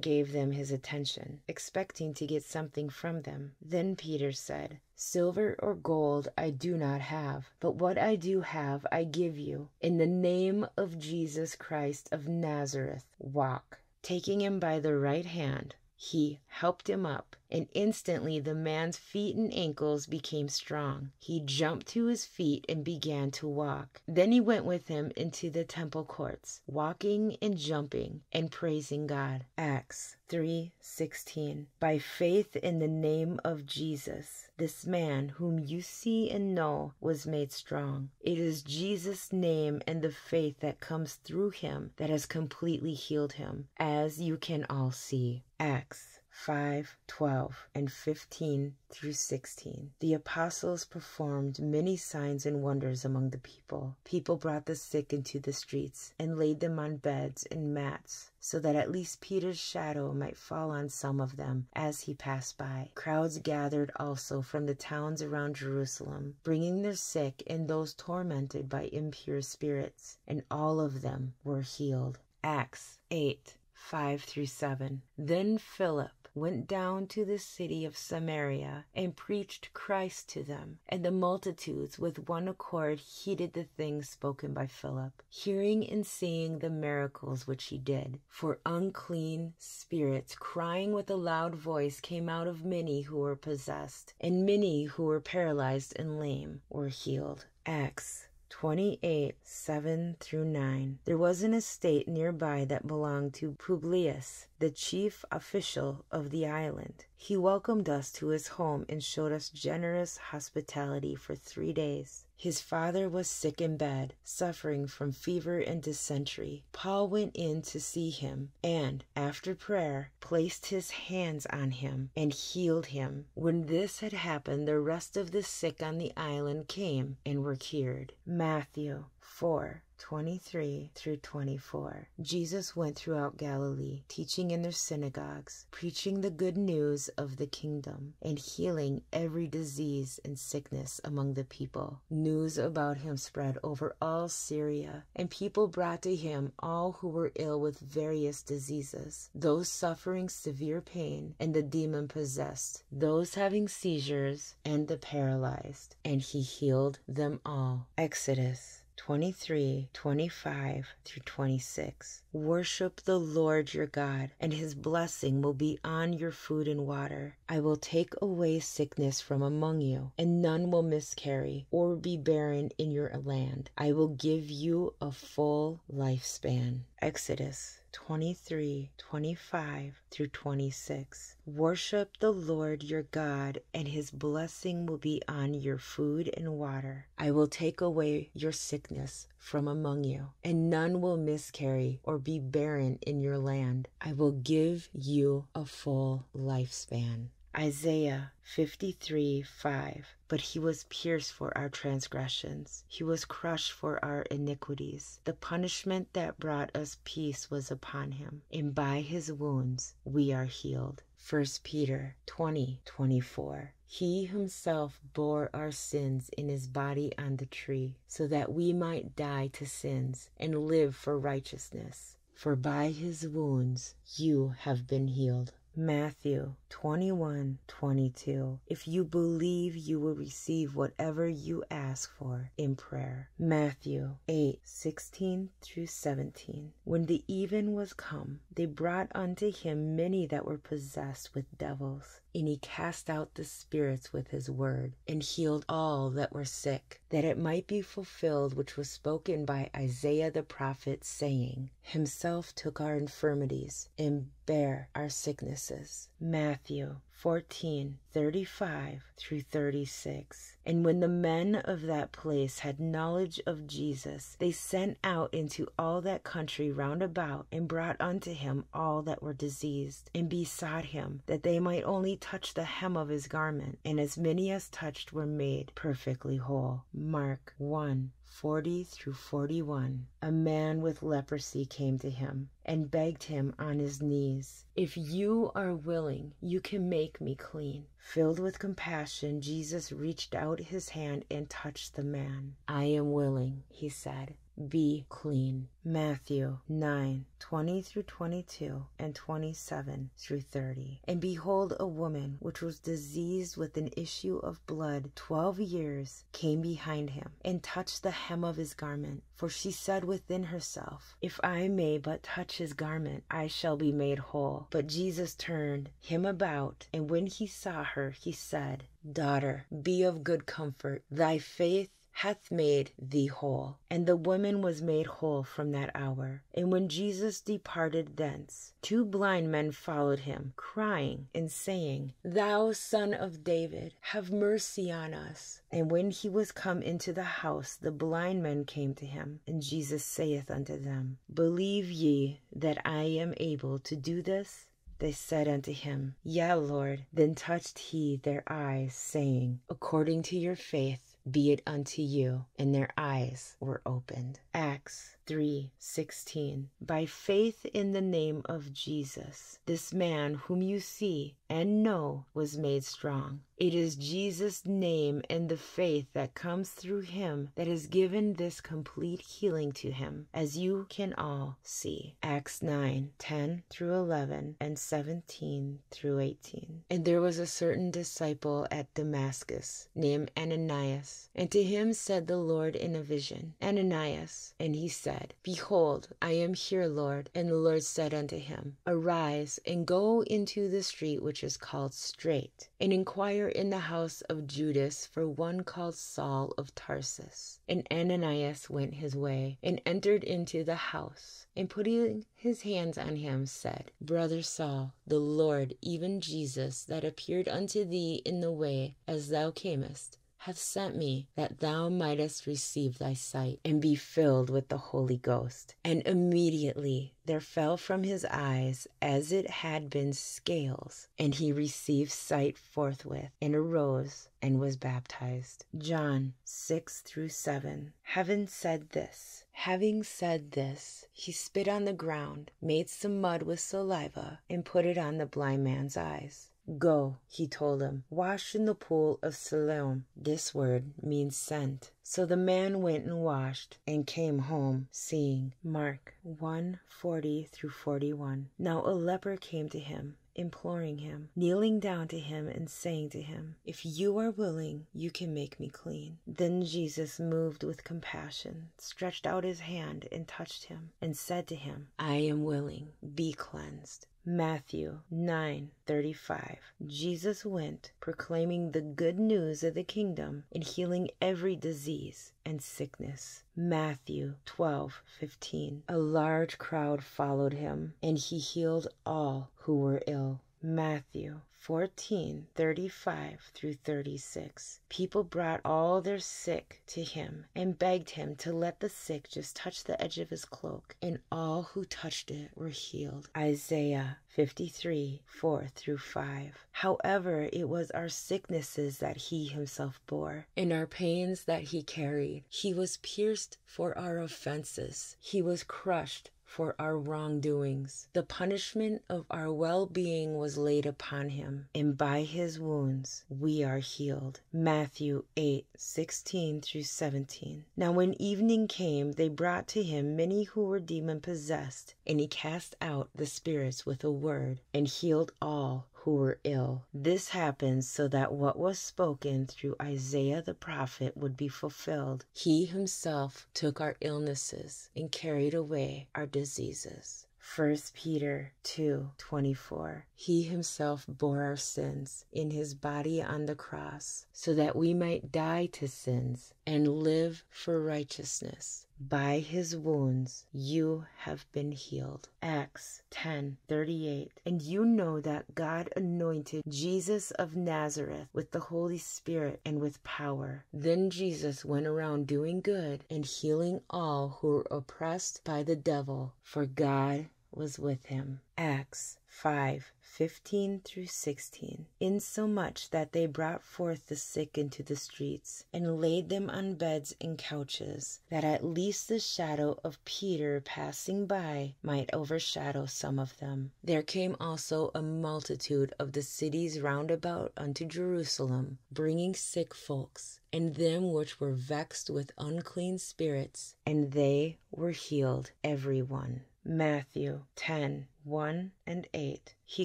gave them his attention, expecting to get something from them. Then Peter said, Silver or gold I do not have, but what I do have I give you. In the name of Jesus Christ of Nazareth, walk. Taking him by the right hand, he helped him up, and instantly the man's feet and ankles became strong. He jumped to his feet and began to walk. Then he went with him into the temple courts, walking and jumping and praising God. Acts 3:16 By faith in the name of Jesus, this man whom you see and know was made strong. It is Jesus' name and the faith that comes through him that has completely healed him, as you can all see. Acts 5 12 and 15 through 16. The apostles performed many signs and wonders among the people. People brought the sick into the streets and laid them on beds and mats so that at least Peter's shadow might fall on some of them as he passed by. Crowds gathered also from the towns around Jerusalem, bringing their sick and those tormented by impure spirits, and all of them were healed. Acts 8 5 through 7. Then Philip went down to the city of Samaria and preached Christ to them. And the multitudes with one accord heeded the things spoken by Philip, hearing and seeing the miracles which he did. For unclean spirits, crying with a loud voice, came out of many who were possessed, and many who were paralyzed and lame were healed. Acts 28 7 through 9. There was an estate nearby that belonged to Publius, the chief official of the island. He welcomed us to his home and showed us generous hospitality for three days. His father was sick in bed, suffering from fever and dysentery. Paul went in to see him and, after prayer, placed his hands on him and healed him. When this had happened, the rest of the sick on the island came and were cured. Matthew 4 23 through 24. Jesus went throughout Galilee, teaching in their synagogues, preaching the good news of the kingdom, and healing every disease and sickness among the people. News about him spread over all Syria, and people brought to him all who were ill with various diseases, those suffering severe pain, and the demon possessed, those having seizures, and the paralyzed, and he healed them all. Exodus 23, 25 through 26. Worship the Lord your God, and his blessing will be on your food and water. I will take away sickness from among you, and none will miscarry or be barren in your land. I will give you a full lifespan. Exodus 23, 25 through 26. Worship the Lord your God, and his blessing will be on your food and water. I will take away your sickness from among you, and none will miscarry or be barren in your land. I will give you a full lifespan. Isaiah 53 5. But he was pierced for our transgressions, he was crushed for our iniquities. The punishment that brought us peace was upon him, and by his wounds we are healed. 1 Peter 20 24. He himself bore our sins in his body on the tree, so that we might die to sins and live for righteousness. For by his wounds you have been healed. Matthew 21 22. If you believe, you will receive whatever you ask for in prayer. Matthew 8 16 through 17. When the even was come, they brought unto him many that were possessed with devils. And he cast out the spirits with his word, and healed all that were sick, that it might be fulfilled which was spoken by Isaiah the prophet, saying, Himself took our infirmities and bare our sicknesses. Matthew 14 35 through 36. And when the men of that place had knowledge of Jesus, they sent out into all that country round about, and brought unto him all that were diseased, and besought him that they might only touch the hem of his garment. And as many as touched were made perfectly whole. Mark 1 40 through 41. A man with leprosy came to him and begged him on his knees, If you are willing, you can make me clean. Filled with compassion, Jesus reached out his hand and touched the man. I am willing, he said. Be clean. Matthew 9 20 through 22 and 27 through 30. And behold, a woman which was diseased with an issue of blood twelve years came behind him and touched the hem of his garment. For she said within herself, If I may but touch his garment, I shall be made whole. But Jesus turned him about, and when he saw her, he said, Daughter, be of good comfort. Thy faith hath made thee whole. And the woman was made whole from that hour. And when Jesus departed thence, two blind men followed him, crying and saying, Thou son of David, have mercy on us. And when he was come into the house, the blind men came to him. And Jesus saith unto them, Believe ye that I am able to do this? They said unto him, Yea, Lord. Then touched he their eyes, saying, According to your faith, be it unto you. And their eyes were opened. Acts 3:16 By faith in the name of Jesus this man whom you see and know was made strong. It is Jesus name and the faith that comes through him that has given this complete healing to him as you can all see. Acts 9:10 through 11 and 17 through 18 And there was a certain disciple at Damascus named Ananias. And to him said the Lord in a vision Ananias. And he said said, Behold, I am here, Lord. And the Lord said unto him, Arise and go into the street which is called Straight, and inquire in the house of Judas for one called Saul of Tarsus. And Ananias went his way, and entered into the house, and putting his hands on him, said, Brother Saul, the Lord, even Jesus, that appeared unto thee in the way as thou camest, hath sent me that thou mightest receive thy sight and be filled with the Holy Ghost. And immediately there fell from his eyes as it had been scales, and he received sight forthwith, and arose and was baptized. John 6 through 7. Having said this, Having said this, he spit on the ground, made some mud with saliva, and put it on the blind man's eyes. Go, he told him, wash in the pool of Siloam. This word means sent. So the man went and washed and came home, seeing. Mark 1 40 through 41. Now a leper came to him imploring him, kneeling down to him and saying to him, If you are willing, you can make me clean. Then Jesus, moved with compassion, stretched out his hand and touched him, and said to him, I am willing, be cleansed. Matthew 9:35 Jesus went proclaiming the good news of the kingdom and healing every disease and sickness. Matthew 12:15 A large crowd followed him and he healed all who were ill. Matthew 14 35 through 36. People brought all their sick to him and begged him to let the sick just touch the edge of his cloak, and all who touched it were healed. Isaiah 53 4 through 5. However, it was our sicknesses that he himself bore, and our pains that he carried. He was pierced for our offenses, he was crushed for our wrongdoings. The punishment of our well being was laid upon him, and by his wounds we are healed. Matthew 8 16 through 17. Now, when evening came, they brought to him many who were demon possessed, and he cast out the spirits with a word, and healed all who were ill. This happened so that what was spoken through Isaiah the prophet would be fulfilled. He himself took our illnesses and carried away our diseases. 1 Peter 2:24 He himself bore our sins in his body on the cross so that we might die to sins and live for righteousness. By his wounds you have been healed. Acts 10:38 And you know that God anointed Jesus of Nazareth with the Holy Spirit and with power. Then Jesus went around doing good and healing all who were oppressed by the devil, for God was with him. Acts 5 15 through 16, insomuch that they brought forth the sick into the streets, and laid them on beds and couches, that at least the shadow of Peter passing by might overshadow some of them. There came also a multitude of the cities round about unto Jerusalem, bringing sick folks, and them which were vexed with unclean spirits, and they were healed every one. Matthew 10 1 and 8. He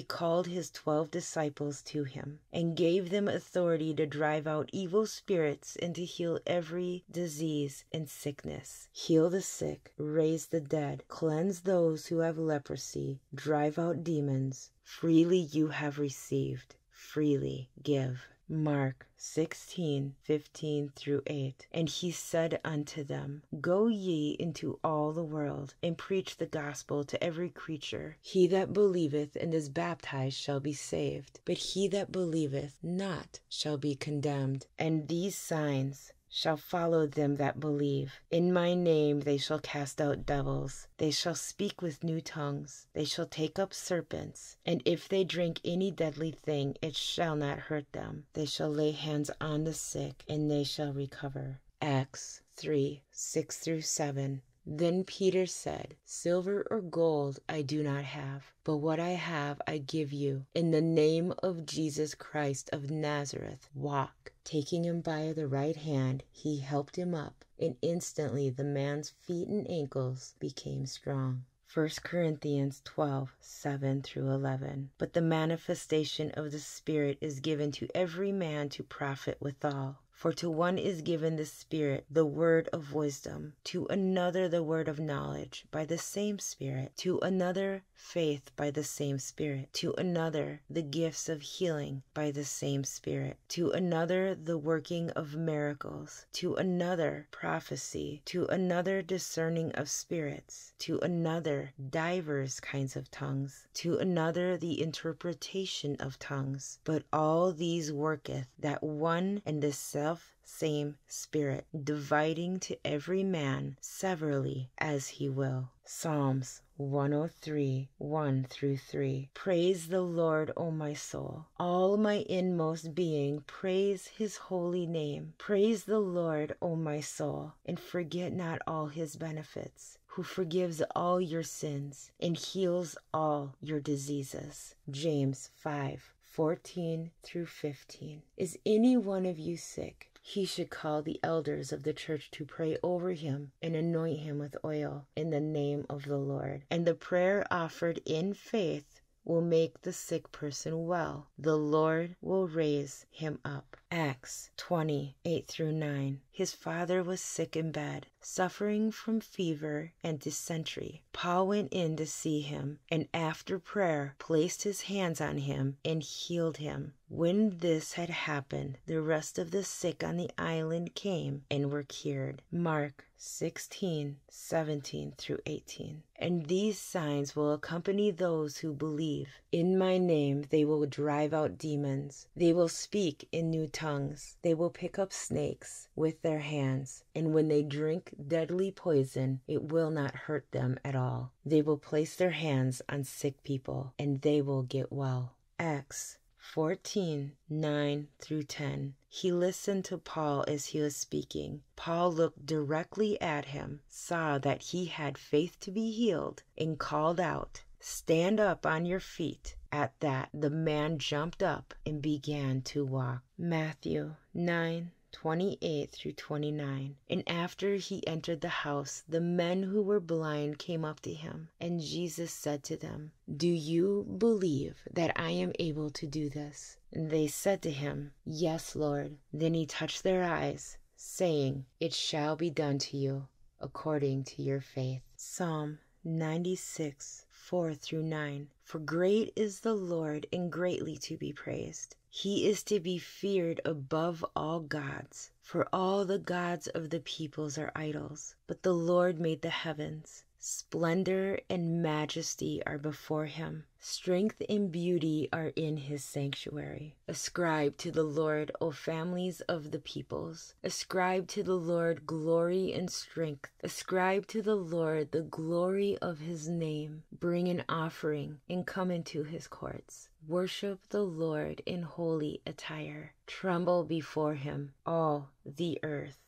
called his twelve disciples to him and gave them authority to drive out evil spirits and to heal every disease and sickness. Heal the sick, raise the dead, cleanse those who have leprosy, drive out demons. Freely you have received, freely give. Mark 16, 15 through 8. And he said unto them, Go ye into all the world, and preach the gospel to every creature. He that believeth and is baptized shall be saved, but he that believeth not shall be condemned. And these signs shall follow them that believe. In my name they shall cast out devils. They shall speak with new tongues. They shall take up serpents. And if they drink any deadly thing, it shall not hurt them. They shall lay hands on the sick, and they shall recover. Acts 3 6 through 7. Then Peter said, Silver or gold I do not have, but what I have I give you. In the name of Jesus Christ of Nazareth, walk. Taking him by the right hand, he helped him up, and instantly the man's feet and ankles became strong. 1 Corinthians 12, 7 through 11. But the manifestation of the Spirit is given to every man to profit withal. For to one is given the Spirit the word of wisdom, to another the word of knowledge by the same Spirit, to another faith by the same Spirit, to another the gifts of healing by the same Spirit, to another the working of miracles, to another prophecy, to another discerning of spirits, to another divers kinds of tongues, to another the interpretation of tongues. But all these worketh that one and the self same Spirit, dividing to every man severally as he will. Psalms 103 1 through 3. Praise the Lord, O my soul. All my inmost being, praise his holy name. Praise the Lord, O my soul, and forget not all his benefits, who forgives all your sins and heals all your diseases. James 5 14 through 15. Is any one of you sick? He should call the elders of the church to pray over him and anoint him with oil in the name of the Lord. And the prayer offered in faith will make the sick person well. The Lord will raise him up. Acts 20 8 through 9. His father was sick in bed, suffering from fever and dysentery. Paul went in to see him, and after prayer placed his hands on him and healed him. When this had happened, the rest of the sick on the island came and were cured. Mark 16, 17 through 18. And these signs will accompany those who believe. In my name they will drive out demons. They will speak in new tongues. They will pick up snakes with their hands. And when they drink deadly poison, it will not hurt them at all. They will place their hands on sick people and they will get well. Acts 14 9 through 10. He listened to Paul as he was speaking. Paul looked directly at him, saw that he had faith to be healed, and called out, Stand up on your feet. At that, the man jumped up and began to walk. Matthew 9 28 through 29. And after he entered the house, the men who were blind came up to him, and Jesus said to them, Do you believe that I am able to do this? And they said to him, Yes, Lord. Then he touched their eyes, saying, It shall be done to you according to your faith. Psalm 96 4 through 9. For great is the Lord and greatly to be praised. He is to be feared above all gods. For all the gods of the peoples are idols, but the Lord made the heavens. Splendor and majesty are before him. Strength and beauty are in his sanctuary. Ascribe to the Lord, O families of the peoples. Ascribe to the Lord glory and strength. Ascribe to the Lord the glory of his name. Bring an offering and come into his courts. Worship the Lord in holy attire. Tremble before him, all the earth.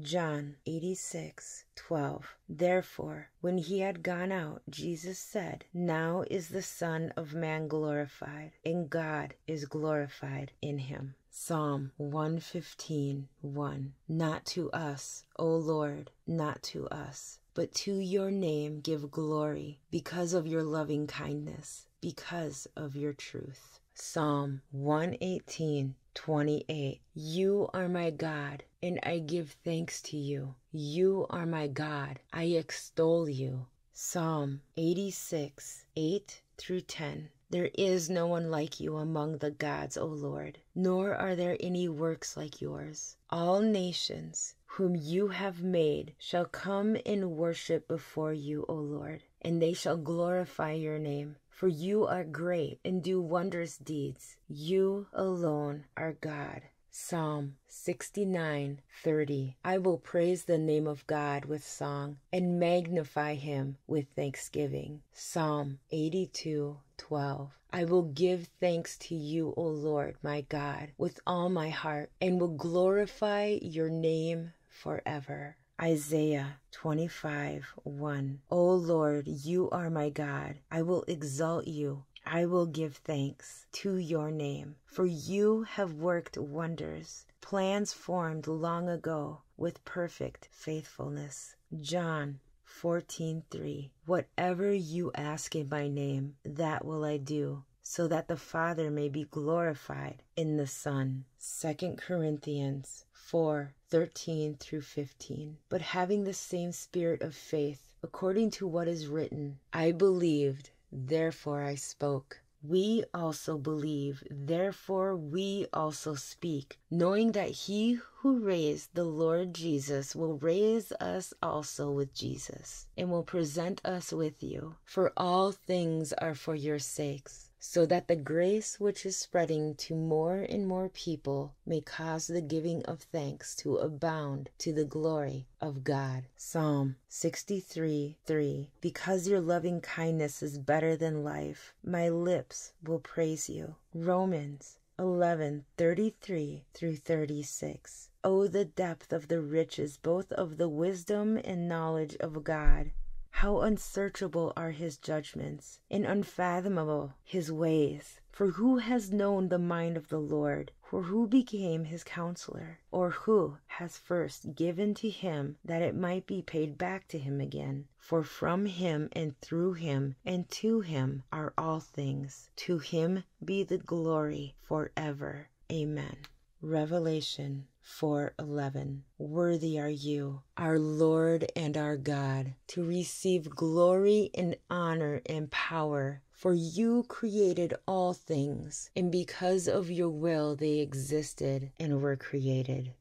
John 86, 12. Therefore, when he had gone out, Jesus said, Now is the Son of Man glorified, and God is glorified in him. Psalm 115, 1. Not to us, O Lord, not to us, but to your name give glory, because of your loving kindness, because of your truth. Psalm 118, 28. You are my God, and I give thanks to you. You are my God. I extol you. Psalm 86, 8 through 10. There is no one like you among the gods, O Lord, nor are there any works like yours. All nations whom you have made shall come and worship before you, O Lord, and they shall glorify your name. For you are great and do wondrous deeds. You alone are God. Psalm 69:30 I will praise the name of God with song and magnify him with thanksgiving. Psalm 82:12 I will give thanks to you, O Lord, my God, with all my heart and will glorify your name forever. Isaiah 25 1. O Lord, you are my God. I will exalt you. I will give thanks to your name, for you have worked wonders, plans formed long ago with perfect faithfulness. John 14:3 Whatever you ask in my name, that will I do, so that the Father may be glorified in the Son. 2 Corinthians 4 13 through 15. But having the same spirit of faith, according to what is written, I believed, therefore I spoke. We also believe, therefore we also speak, knowing that he who raised the Lord Jesus will raise us also with Jesus, and will present us with you. For all things are for your sakes so that the grace which is spreading to more and more people may cause the giving of thanks to abound to the glory of God. Psalm 63 3 Because your loving kindness is better than life, my lips will praise you. Romans 11 33 through 36. Oh, the depth of the riches both of the wisdom and knowledge of God! How unsearchable are his judgments, and unfathomable his ways! For who has known the mind of the Lord? For who became his counselor? Or who has first given to him that it might be paid back to him again? For from him and through him and to him are all things. To him be the glory forever. Amen. Revelation 4:11 Worthy are you, our Lord and our God, to receive glory and honor and power, for you created all things, and because of your will they existed and were created.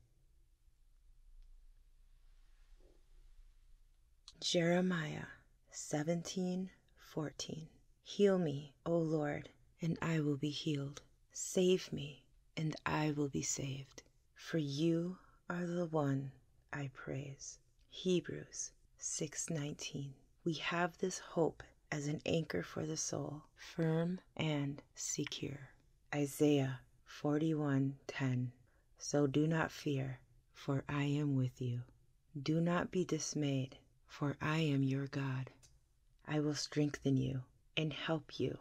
Jeremiah 17:14 Heal me, O Lord, and I will be healed. Save me, and I will be saved. For you are the one I praise. Hebrews 6:19 We have this hope as an anchor for the soul, firm and secure. Isaiah 41:10 So do not fear, for I am with you. Do not be dismayed, for I am your God. I will strengthen you and help you.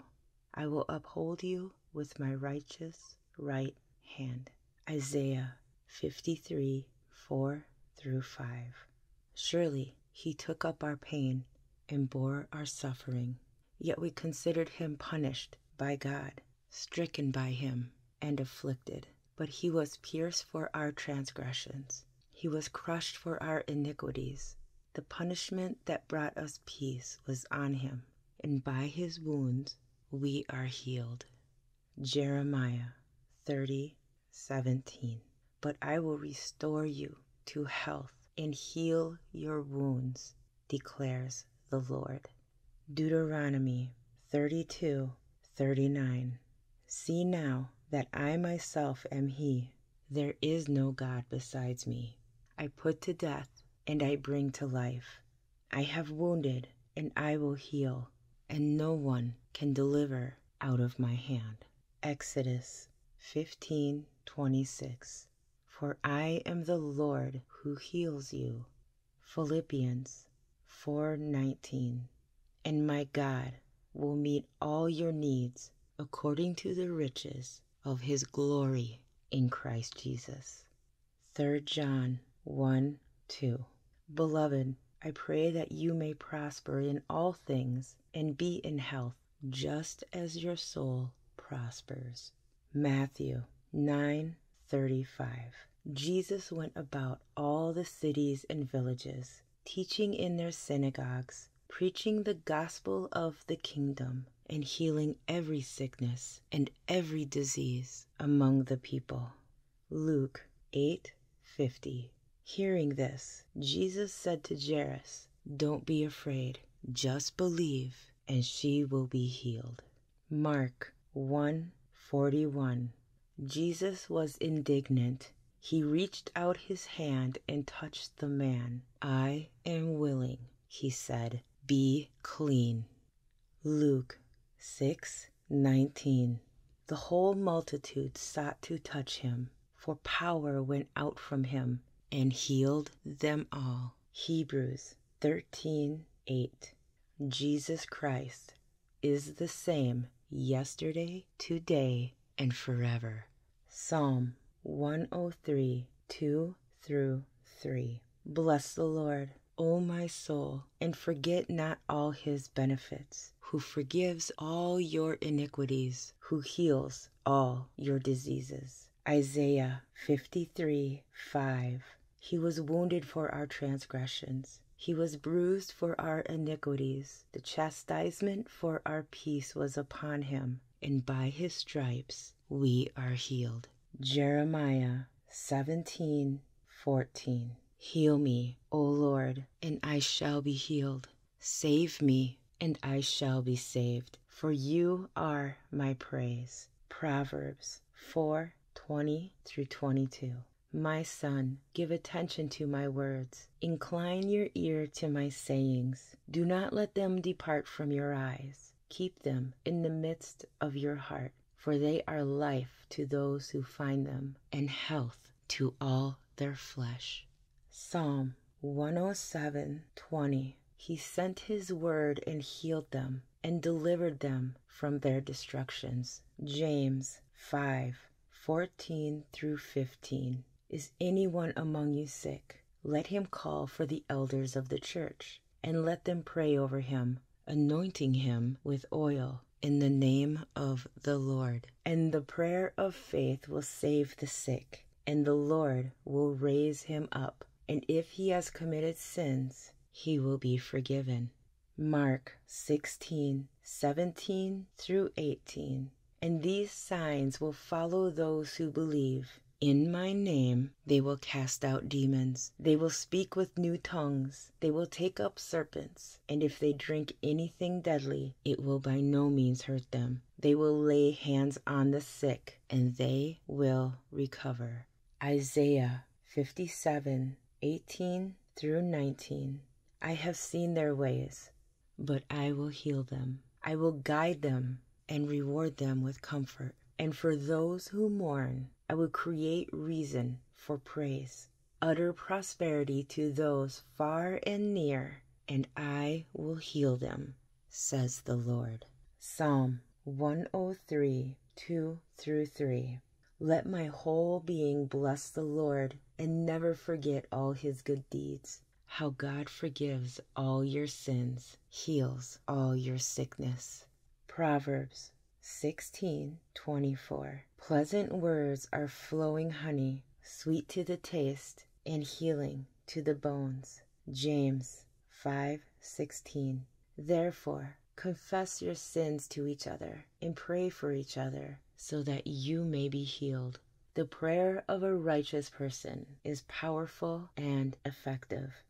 I will uphold you with my righteous right hand. Isaiah 53 4 through 5. Surely he took up our pain and bore our suffering, yet we considered him punished by God, stricken by him, and afflicted. But he was pierced for our transgressions, he was crushed for our iniquities. The punishment that brought us peace was on him, and by his wounds we are healed. Jeremiah 30 17 but I will restore you to health and heal your wounds, declares the Lord. Deuteronomy 32 39. See now that I myself am He. There is no God besides me. I put to death and I bring to life. I have wounded and I will heal, and no one can deliver out of my hand. Exodus 15 26 for I am the Lord who heals you. Philippians 4:19 And my God will meet all your needs according to the riches of his glory in Christ Jesus. 3 John 1 2 Beloved, I pray that you may prosper in all things and be in health, just as your soul prospers. Matthew 9:35 Jesus went about all the cities and villages, teaching in their synagogues, preaching the gospel of the kingdom, and healing every sickness and every disease among the people. Luke 8:50. Hearing this, Jesus said to Jairus, "Don't be afraid, just believe, and she will be healed." Mark 1:41. Jesus was indignant he reached out his hand and touched the man. I am willing, he said, be clean. Luke 6:19. The whole multitude sought to touch him, for power went out from him and healed them all. Hebrews 13:8. Jesus Christ is the same yesterday, today, and forever. Psalm 103 2 through 3. Bless the Lord, O my soul, and forget not all his benefits, who forgives all your iniquities, who heals all your diseases. Isaiah 53 5. He was wounded for our transgressions. He was bruised for our iniquities. The chastisement for our peace was upon him, and by his stripes we are healed. Jeremiah 17:14 Heal me, O Lord, and I shall be healed. Save me, and I shall be saved, for you are my praise. Proverbs 4:20 through 22. My son, give attention to my words. Incline your ear to my sayings. Do not let them depart from your eyes. Keep them in the midst of your heart for they are life to those who find them, and health to all their flesh. Psalm 107:20 He sent his word and healed them and delivered them from their destructions. James 5:14 through 15. Is anyone among you sick? Let him call for the elders of the church, and let them pray over him, anointing him with oil in the name of the Lord. And the prayer of faith will save the sick, and the Lord will raise him up. And if he has committed sins, he will be forgiven. Mark 16 17 through 18. And these signs will follow those who believe. In my name they will cast out demons. They will speak with new tongues. They will take up serpents. And if they drink anything deadly, it will by no means hurt them. They will lay hands on the sick, and they will recover. Isaiah 57 18 through 19. I have seen their ways, but I will heal them. I will guide them and reward them with comfort. And for those who mourn, I will create reason for praise, utter prosperity to those far and near, and I will heal them, says the Lord. Psalm 103 2 through 3. Let my whole being bless the Lord and never forget all his good deeds. How God forgives all your sins, heals all your sickness. Proverbs 16:24 Pleasant words are flowing honey, sweet to the taste and healing to the bones. James 5:16 Therefore confess your sins to each other and pray for each other so that you may be healed. The prayer of a righteous person is powerful and effective.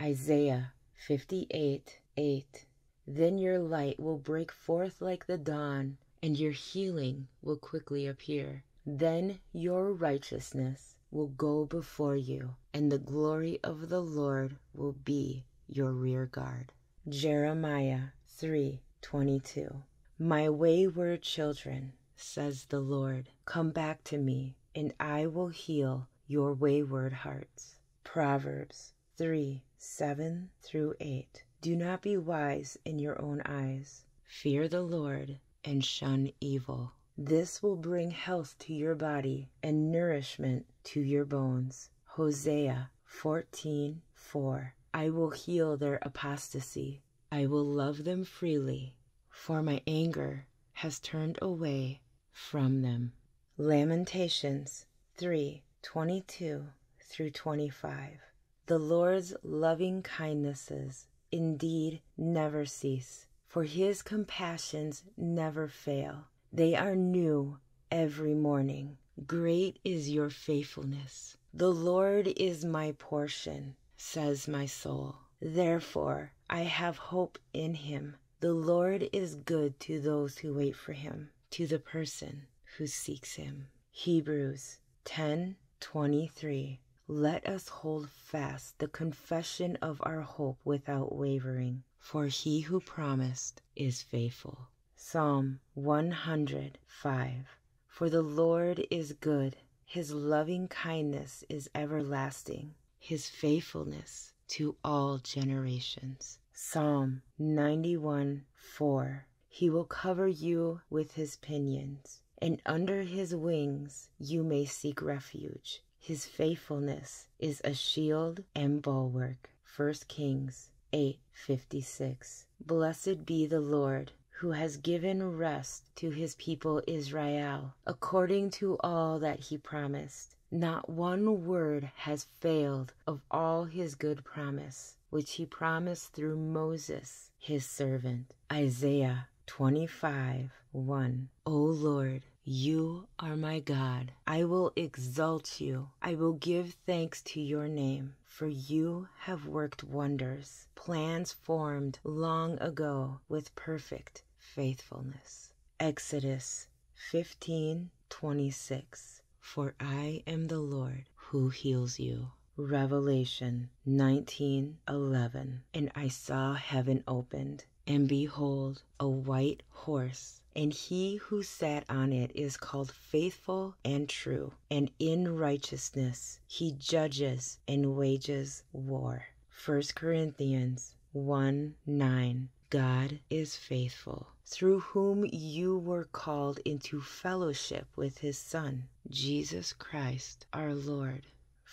Isaiah 58 8 then your light will break forth like the dawn, and your healing will quickly appear. Then your righteousness will go before you, and the glory of the Lord will be your rear guard. Jeremiah 3:22 My wayward children, says the Lord, come back to me, and I will heal your wayward hearts. Proverbs 3 7 through 8. Do not be wise in your own eyes. Fear the Lord and shun evil. This will bring health to your body and nourishment to your bones. Hosea 14 4. I will heal their apostasy. I will love them freely, for my anger has turned away from them. Lamentations 3 22 through 25. The Lord's loving kindnesses indeed never cease, for his compassions never fail. They are new every morning. Great is your faithfulness. The Lord is my portion, says my soul. Therefore I have hope in him. The Lord is good to those who wait for him, to the person who seeks him. Hebrews 10:23 let us hold fast the confession of our hope without wavering, for he who promised is faithful. Psalm 105 For the Lord is good, his loving kindness is everlasting, his faithfulness to all generations. Psalm 91 4 He will cover you with his pinions, and under his wings you may seek refuge. His faithfulness is a shield and bulwark. 1 Kings 8:56. Blessed be the Lord who has given rest to his people Israel according to all that he promised. Not one word has failed of all his good promise, which he promised through Moses, his servant. Isaiah 25 1. O Lord, you are my God. I will exalt you. I will give thanks to your name, for you have worked wonders, plans formed long ago with perfect faithfulness. Exodus 15:26 For I am the Lord who heals you. Revelation 19:11 And I saw heaven opened, and behold, a white horse and he who sat on it is called faithful and true, and in righteousness he judges and wages war. 1 Corinthians 1 9. God is faithful, through whom you were called into fellowship with his Son, Jesus Christ our Lord.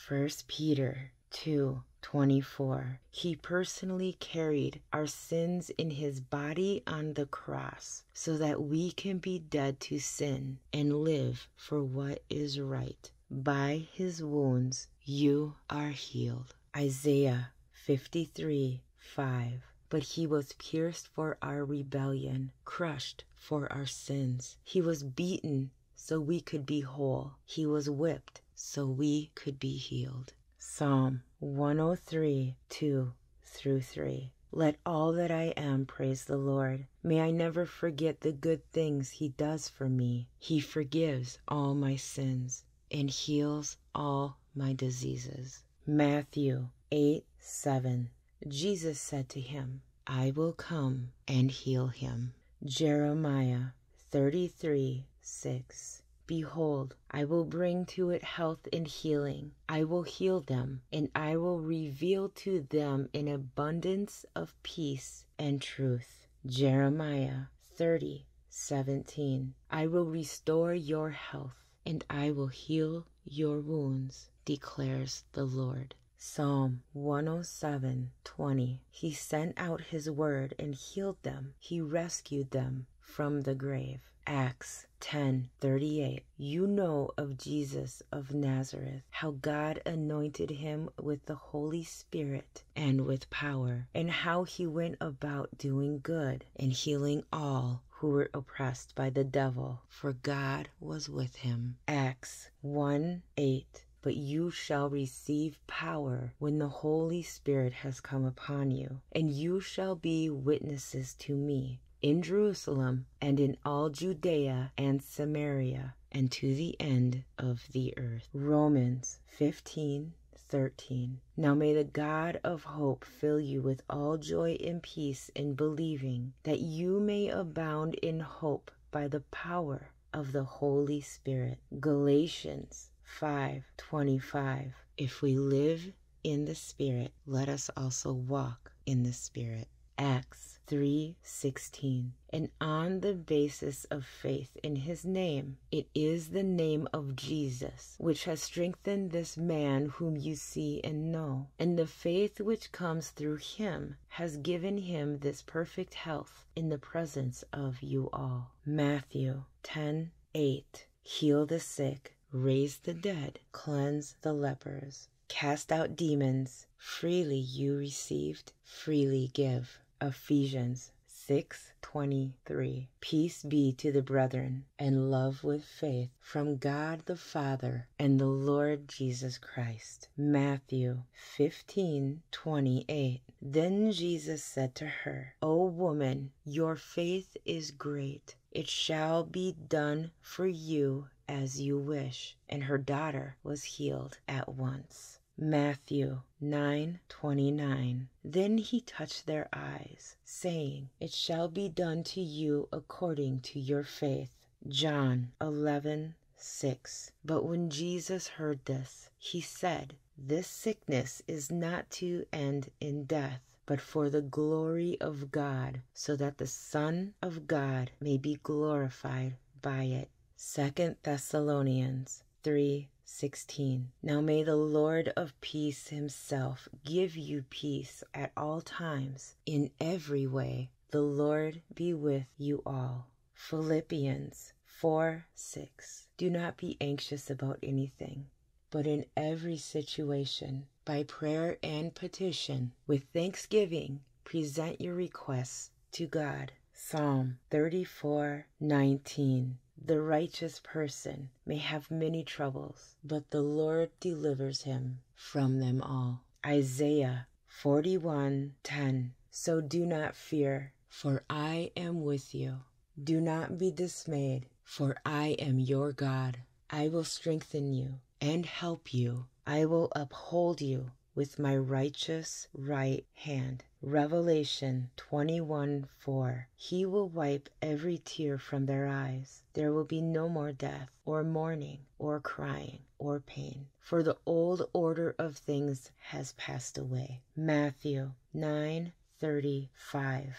1 Peter 2 24. He personally carried our sins in his body on the cross so that we can be dead to sin and live for what is right. By his wounds you are healed. Isaiah 53 5. But he was pierced for our rebellion, crushed for our sins. He was beaten so we could be whole. He was whipped so we could be healed. Psalm 103 2 through 3. Let all that I am praise the Lord. May I never forget the good things He does for me. He forgives all my sins and heals all my diseases. Matthew 8 7. Jesus said to him, I will come and heal him. Jeremiah 33 6. Behold, I will bring to it health and healing. I will heal them, and I will reveal to them an abundance of peace and truth. Jeremiah 30 17. I will restore your health, and I will heal your wounds, declares the Lord. Psalm 107:20 He sent out his word and healed them, he rescued them from the grave. Acts 10:38 You know of Jesus of Nazareth how God anointed him with the Holy Spirit and with power and how he went about doing good and healing all who were oppressed by the devil for God was with him. Acts 1 8 but you shall receive power when the Holy Spirit has come upon you, and you shall be witnesses to me in Jerusalem and in all Judea and Samaria and to the end of the earth. Romans 15 13. Now may the God of hope fill you with all joy and peace in believing, that you may abound in hope by the power of the Holy Spirit. Galatians 5:25. If we live in the Spirit, let us also walk in the Spirit. Acts 3:16 and on the basis of faith in his name it is the name of Jesus which has strengthened this man whom you see and know. And the faith which comes through him has given him this perfect health in the presence of you all. Matthew 10:8 heal the sick raise the dead cleanse the lepers cast out demons. Freely you received freely give Ephesians 6:23 Peace be to the brethren and love with faith from God the Father and the Lord Jesus Christ. Matthew 15:28 Then Jesus said to her, O woman, your faith is great. It shall be done for you as you wish. And her daughter was healed at once. Matthew 9:29 Then he touched their eyes, saying, It shall be done to you according to your faith. John 11:6 But when Jesus heard this, he said, This sickness is not to end in death, but for the glory of God, so that the Son of God may be glorified by it. Second Thessalonians 3 16. Now may the Lord of peace himself give you peace at all times, in every way. The Lord be with you all. Philippians 4 6. Do not be anxious about anything, but in every situation, by prayer and petition, with thanksgiving, present your requests to God. Psalm 34 19. The righteous person may have many troubles, but the Lord delivers him from them all. Isaiah 41:10 So do not fear, for I am with you. Do not be dismayed, for I am your God. I will strengthen you and help you. I will uphold you with my righteous right hand. Revelation 21 4. He will wipe every tear from their eyes. There will be no more death, or mourning, or crying, or pain, for the old order of things has passed away. Matthew 9 35.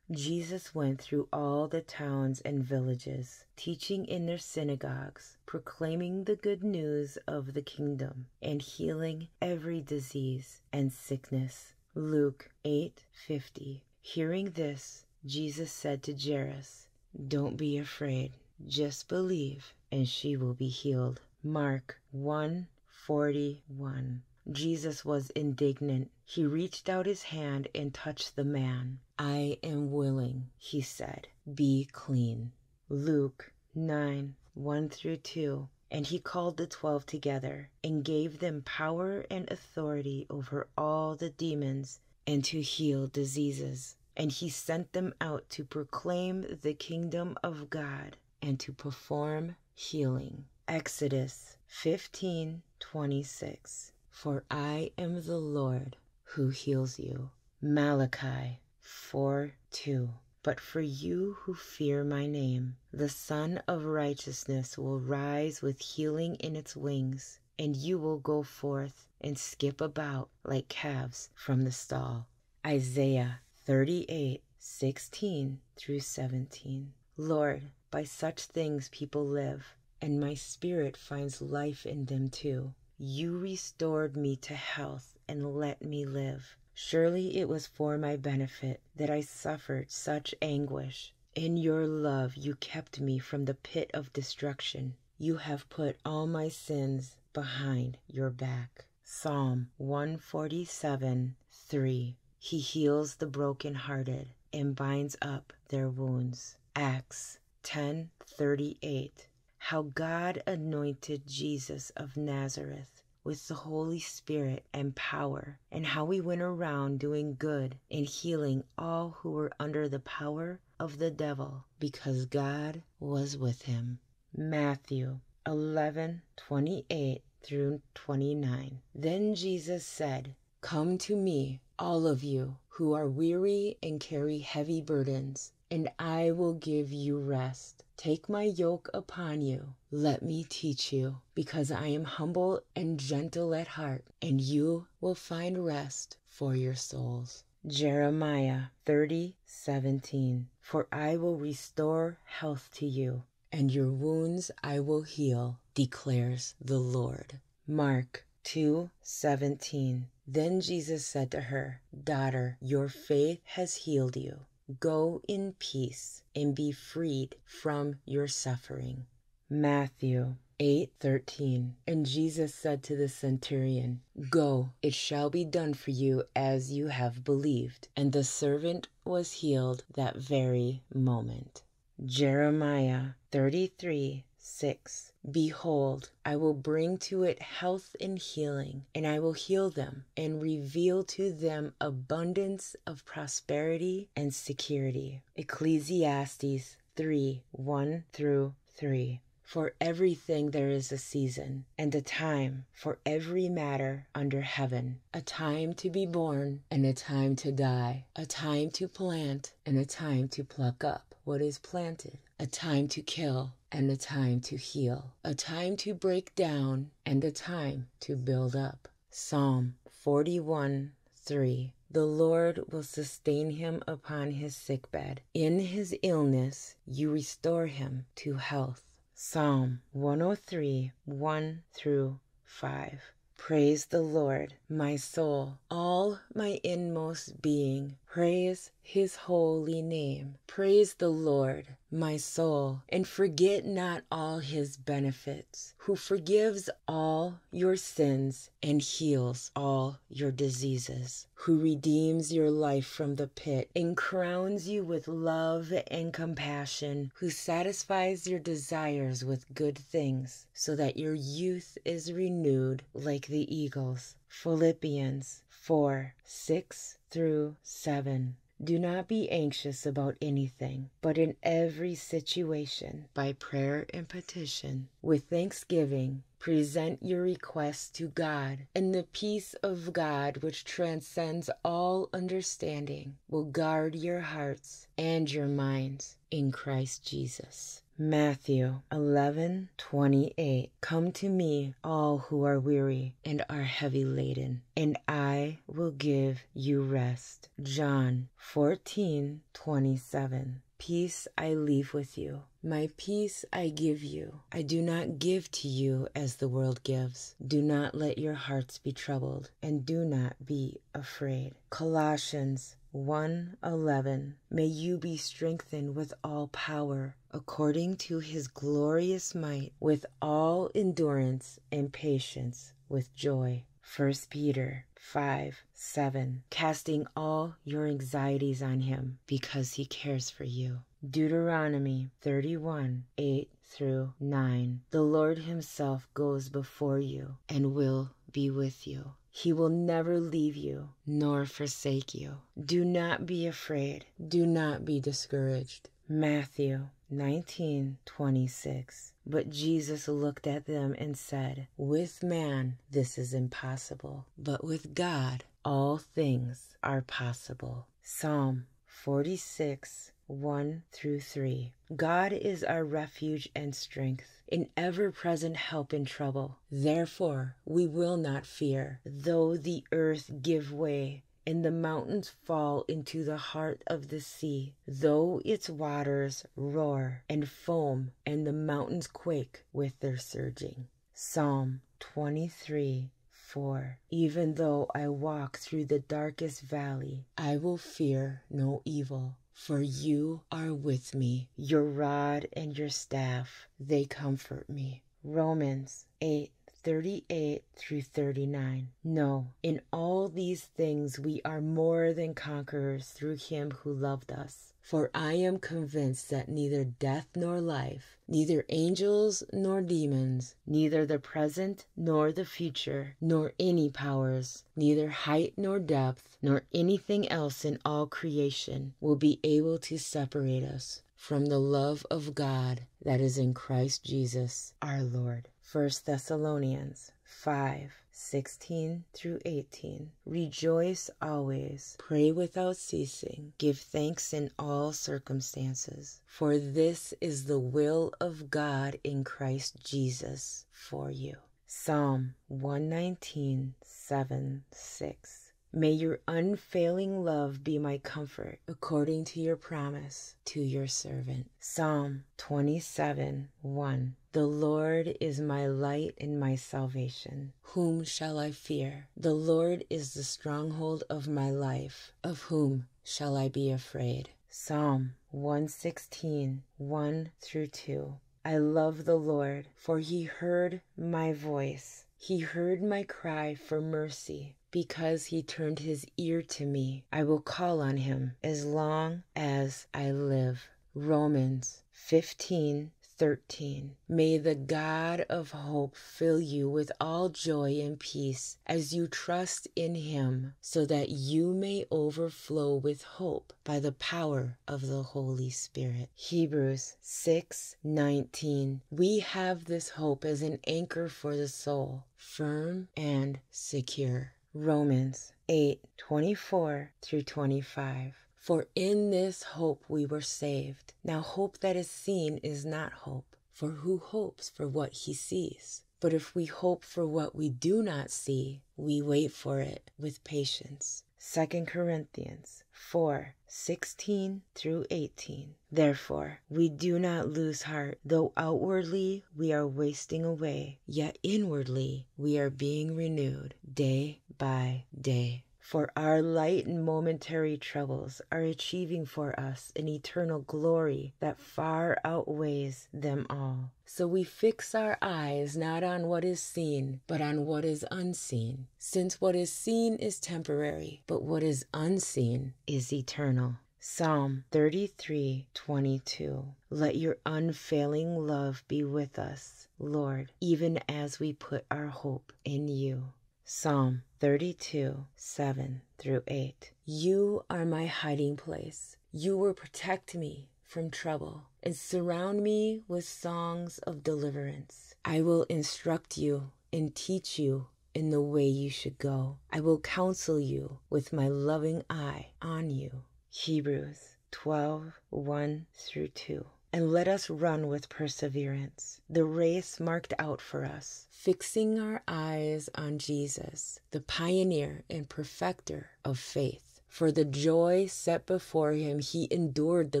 Jesus went through all the towns and villages, teaching in their synagogues, proclaiming the good news of the kingdom, and healing every disease and sickness. Luke 8:50. Hearing this, Jesus said to Jairus, "Don't be afraid, just believe, and she will be healed." Mark 1:41. Jesus was indignant. He reached out his hand and touched the man. I am willing, he said, be clean. Luke 9 1 through 2. And he called the twelve together and gave them power and authority over all the demons and to heal diseases. And he sent them out to proclaim the kingdom of God and to perform healing. Exodus 15 26. For I am the Lord who heals you. Malachi 4 2. But for you who fear my name, the Sun of Righteousness will rise with healing in its wings, and you will go forth and skip about like calves from the stall. Isaiah 38 16 through 17. Lord, by such things people live, and my spirit finds life in them too. You restored me to health and let me live. Surely it was for my benefit that I suffered such anguish. In your love you kept me from the pit of destruction. You have put all my sins behind your back. Psalm 147 3. He heals the broken-hearted and binds up their wounds. Acts 10:38 how God anointed Jesus of Nazareth with the Holy Spirit and power, and how he went around doing good and healing all who were under the power of the devil, because God was with him. Matthew 11 28 through 29. Then Jesus said, Come to me, all of you who are weary and carry heavy burdens, and I will give you rest. Take my yoke upon you. Let me teach you, because I am humble and gentle at heart, and you will find rest for your souls. Jeremiah 30 17. For I will restore health to you, and your wounds I will heal, declares the Lord. Mark 2 17. Then Jesus said to her, Daughter, your faith has healed you. Go in peace and be freed from your suffering. Matthew 8:13 And Jesus said to the centurion, Go, it shall be done for you as you have believed. And the servant was healed that very moment. Jeremiah 33 6. Behold, I will bring to it health and healing, and I will heal them and reveal to them abundance of prosperity and security. Ecclesiastes 3 1 through 3. For everything there is a season, and a time for every matter under heaven, a time to be born and a time to die, a time to plant and a time to pluck up what is planted, a time to kill and a time to heal, a time to break down and a time to build up. Psalm 41 3. The Lord will sustain him upon his sickbed. In his illness, you restore him to health. Psalm 103 1 through 5. Praise the Lord, my soul, all my inmost being. Praise his holy name. Praise the Lord, my soul, and forget not all his benefits, who forgives all your sins and heals all your diseases, who redeems your life from the pit and crowns you with love and compassion, who satisfies your desires with good things, so that your youth is renewed like the eagles. Philippians 4 6 through 7. Do not be anxious about anything, but in every situation, by prayer and petition, with thanksgiving, present your requests to God, and the peace of God, which transcends all understanding, will guard your hearts and your minds in Christ Jesus. Matthew 11:28 Come to me, all who are weary and are heavy laden, and I will give you rest. John 14:27 Peace I leave with you. My peace I give you. I do not give to you as the world gives. Do not let your hearts be troubled, and do not be afraid. Colossians 1:11 May you be strengthened with all power according to his glorious might with all endurance and patience with joy. 1 Peter 5 7. Casting all your anxieties on him because he cares for you. Deuteronomy 31 8 through 9. The Lord himself goes before you and will be with you. He will never leave you nor forsake you. Do not be afraid. Do not be discouraged. Matthew 19:26 But Jesus looked at them and said, With man this is impossible, but with God all things are possible. Psalm 46 1 through 3. God is our refuge and strength, an ever present help in trouble. Therefore we will not fear, though the earth give way and the mountains fall into the heart of the sea, though its waters roar and foam and the mountains quake with their surging. Psalm 23 4. Even though I walk through the darkest valley, I will fear no evil. For you are with me, your rod and your staff, they comfort me. Romans 8 38 through 39. No, in all these things we are more than conquerors through him who loved us. For I am convinced that neither death nor life, neither angels nor demons, neither the present nor the future, nor any powers, neither height nor depth, nor anything else in all creation will be able to separate us from the love of God that is in Christ Jesus our Lord. 1 Thessalonians 5 16 through 18. Rejoice always, pray without ceasing, give thanks in all circumstances, for this is the will of God in Christ Jesus for you. Psalm 119 7 6. May your unfailing love be my comfort, according to your promise to your servant. Psalm 27 1. The Lord is my light and my salvation. Whom shall I fear? The Lord is the stronghold of my life. Of whom shall I be afraid? Psalm 116 1 through 2. I love the Lord, for he heard my voice. He heard my cry for mercy because he turned his ear to me. I will call on him as long as I live. Romans 15 13. May the God of hope fill you with all joy and peace as you trust in him, so that you may overflow with hope by the power of the Holy Spirit. Hebrews 6:19. We have this hope as an anchor for the soul, firm and secure. Romans 8 24 through 25. For in this hope we were saved. Now, hope that is seen is not hope, for who hopes for what he sees? But if we hope for what we do not see, we wait for it with patience. 2 Corinthians 4 16 through 18. Therefore, we do not lose heart, though outwardly we are wasting away, yet inwardly we are being renewed day by day. For our light and momentary troubles are achieving for us an eternal glory that far outweighs them all. So we fix our eyes not on what is seen, but on what is unseen, since what is seen is temporary, but what is unseen is eternal. Psalm 33:22 Let your unfailing love be with us, Lord, even as we put our hope in you. Psalm 32 7 through 8. You are my hiding place. You will protect me from trouble and surround me with songs of deliverance. I will instruct you and teach you in the way you should go. I will counsel you with my loving eye on you. Hebrews 12 1 through 2. And let us run with perseverance the race marked out for us, fixing our eyes on Jesus, the pioneer and perfecter of faith. For the joy set before him, he endured the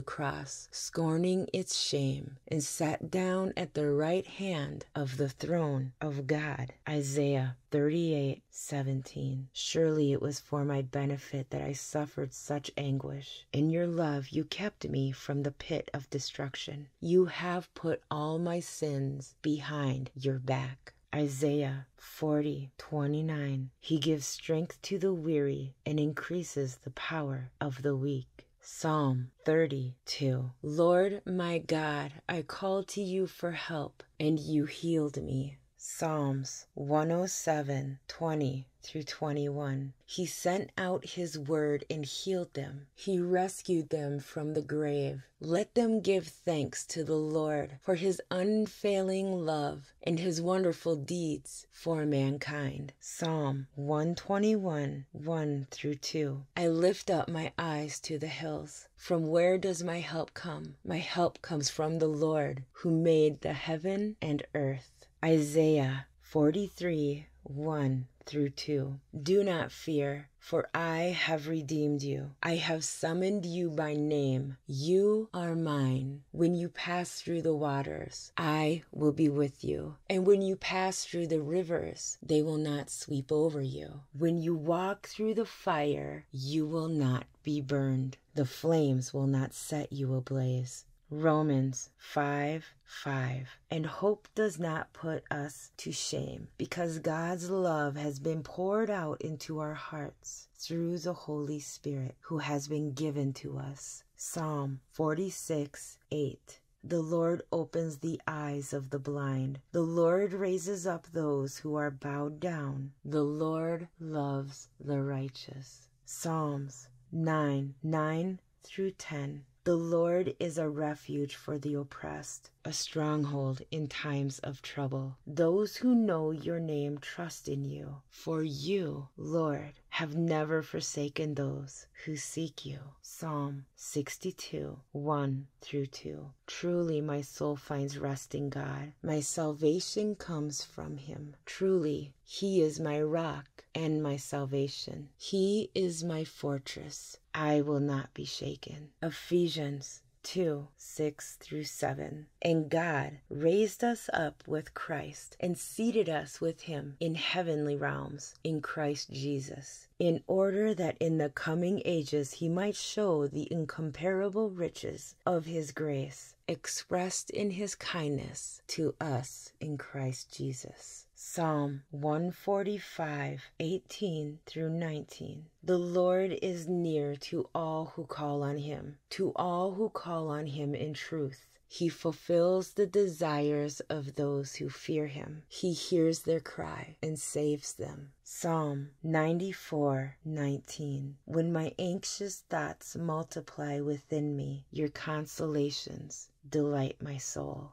cross, scorning its shame, and sat down at the right hand of the throne of God. Isaiah 38 17. Surely it was for my benefit that I suffered such anguish. In your love, you kept me from the pit of destruction. You have put all my sins behind your back. Isaiah 40 29. He gives strength to the weary and increases the power of the weak. Psalm 32. Lord my God, I called to you for help, and you healed me. Psalms 107 20 through 21. He sent out his word and healed them. He rescued them from the grave. Let them give thanks to the Lord for his unfailing love and his wonderful deeds for mankind. Psalm 121 1 through 2. I lift up my eyes to the hills. From where does my help come? My help comes from the Lord who made the heaven and earth. Isaiah 43 1 through 2. Do not fear, for I have redeemed you. I have summoned you by name. You are mine. When you pass through the waters, I will be with you. And when you pass through the rivers, they will not sweep over you. When you walk through the fire, you will not be burned. The flames will not set you ablaze. Romans 5 5. And hope does not put us to shame, because God's love has been poured out into our hearts through the Holy Spirit who has been given to us. Psalm 46 8. The Lord opens the eyes of the blind. The Lord raises up those who are bowed down. The Lord loves the righteous. Psalms 9 9 through 10. The Lord is a refuge for the oppressed, a stronghold in times of trouble. Those who know your name trust in you, for you, Lord, have never forsaken those who seek you. Psalm 62 1 through 2. Truly, my soul finds rest in God. My salvation comes from Him. Truly, He is my rock and my salvation. He is my fortress. I will not be shaken. Ephesians 2 6 through 7. And God raised us up with Christ and seated us with him in heavenly realms in Christ Jesus, in order that in the coming ages he might show the incomparable riches of his grace expressed in his kindness to us in Christ Jesus. Psalm 145, 18 through 19. The Lord is near to all who call on him, to all who call on him in truth. He fulfills the desires of those who fear him. He hears their cry and saves them. Psalm 94:19 When my anxious thoughts multiply within me, your consolations delight my soul.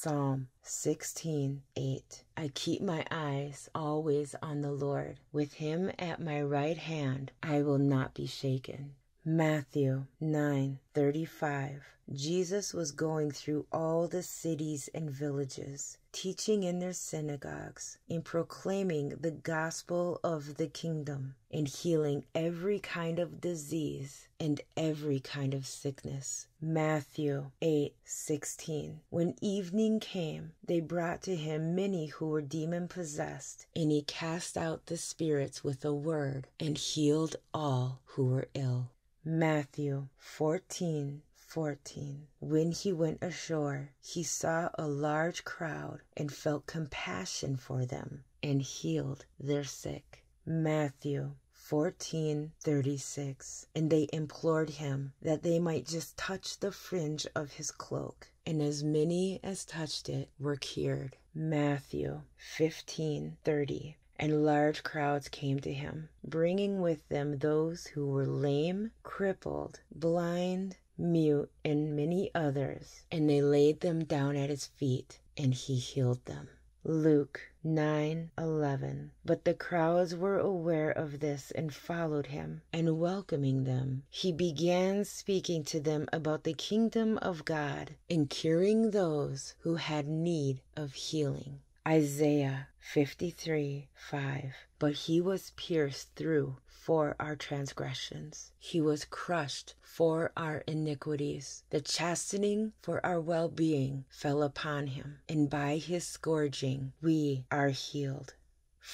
Psalm 16 8. I keep my eyes always on the Lord. With him at my right hand, I will not be shaken. Matthew 9:35 Jesus was going through all the cities and villages, teaching in their synagogues, in proclaiming the gospel of the kingdom, and healing every kind of disease and every kind of sickness. Matthew 8:16. When evening came, they brought to him many who were demon possessed, and he cast out the spirits with a word and healed all who were ill. Matthew 14 14. When he went ashore, he saw a large crowd and felt compassion for them and healed their sick. Matthew 14:36 And they implored him that they might just touch the fringe of his cloak, and as many as touched it were cured. Matthew 15:30 and large crowds came to him, bringing with them those who were lame, crippled, blind, mute, and many others, and they laid them down at his feet, and he healed them. Luke 9:11 But the crowds were aware of this and followed him, and welcoming them, he began speaking to them about the kingdom of God and curing those who had need of healing. Isaiah 53 5. But he was pierced through for our transgressions, he was crushed for our iniquities. The chastening for our well being fell upon him, and by his scourging we are healed.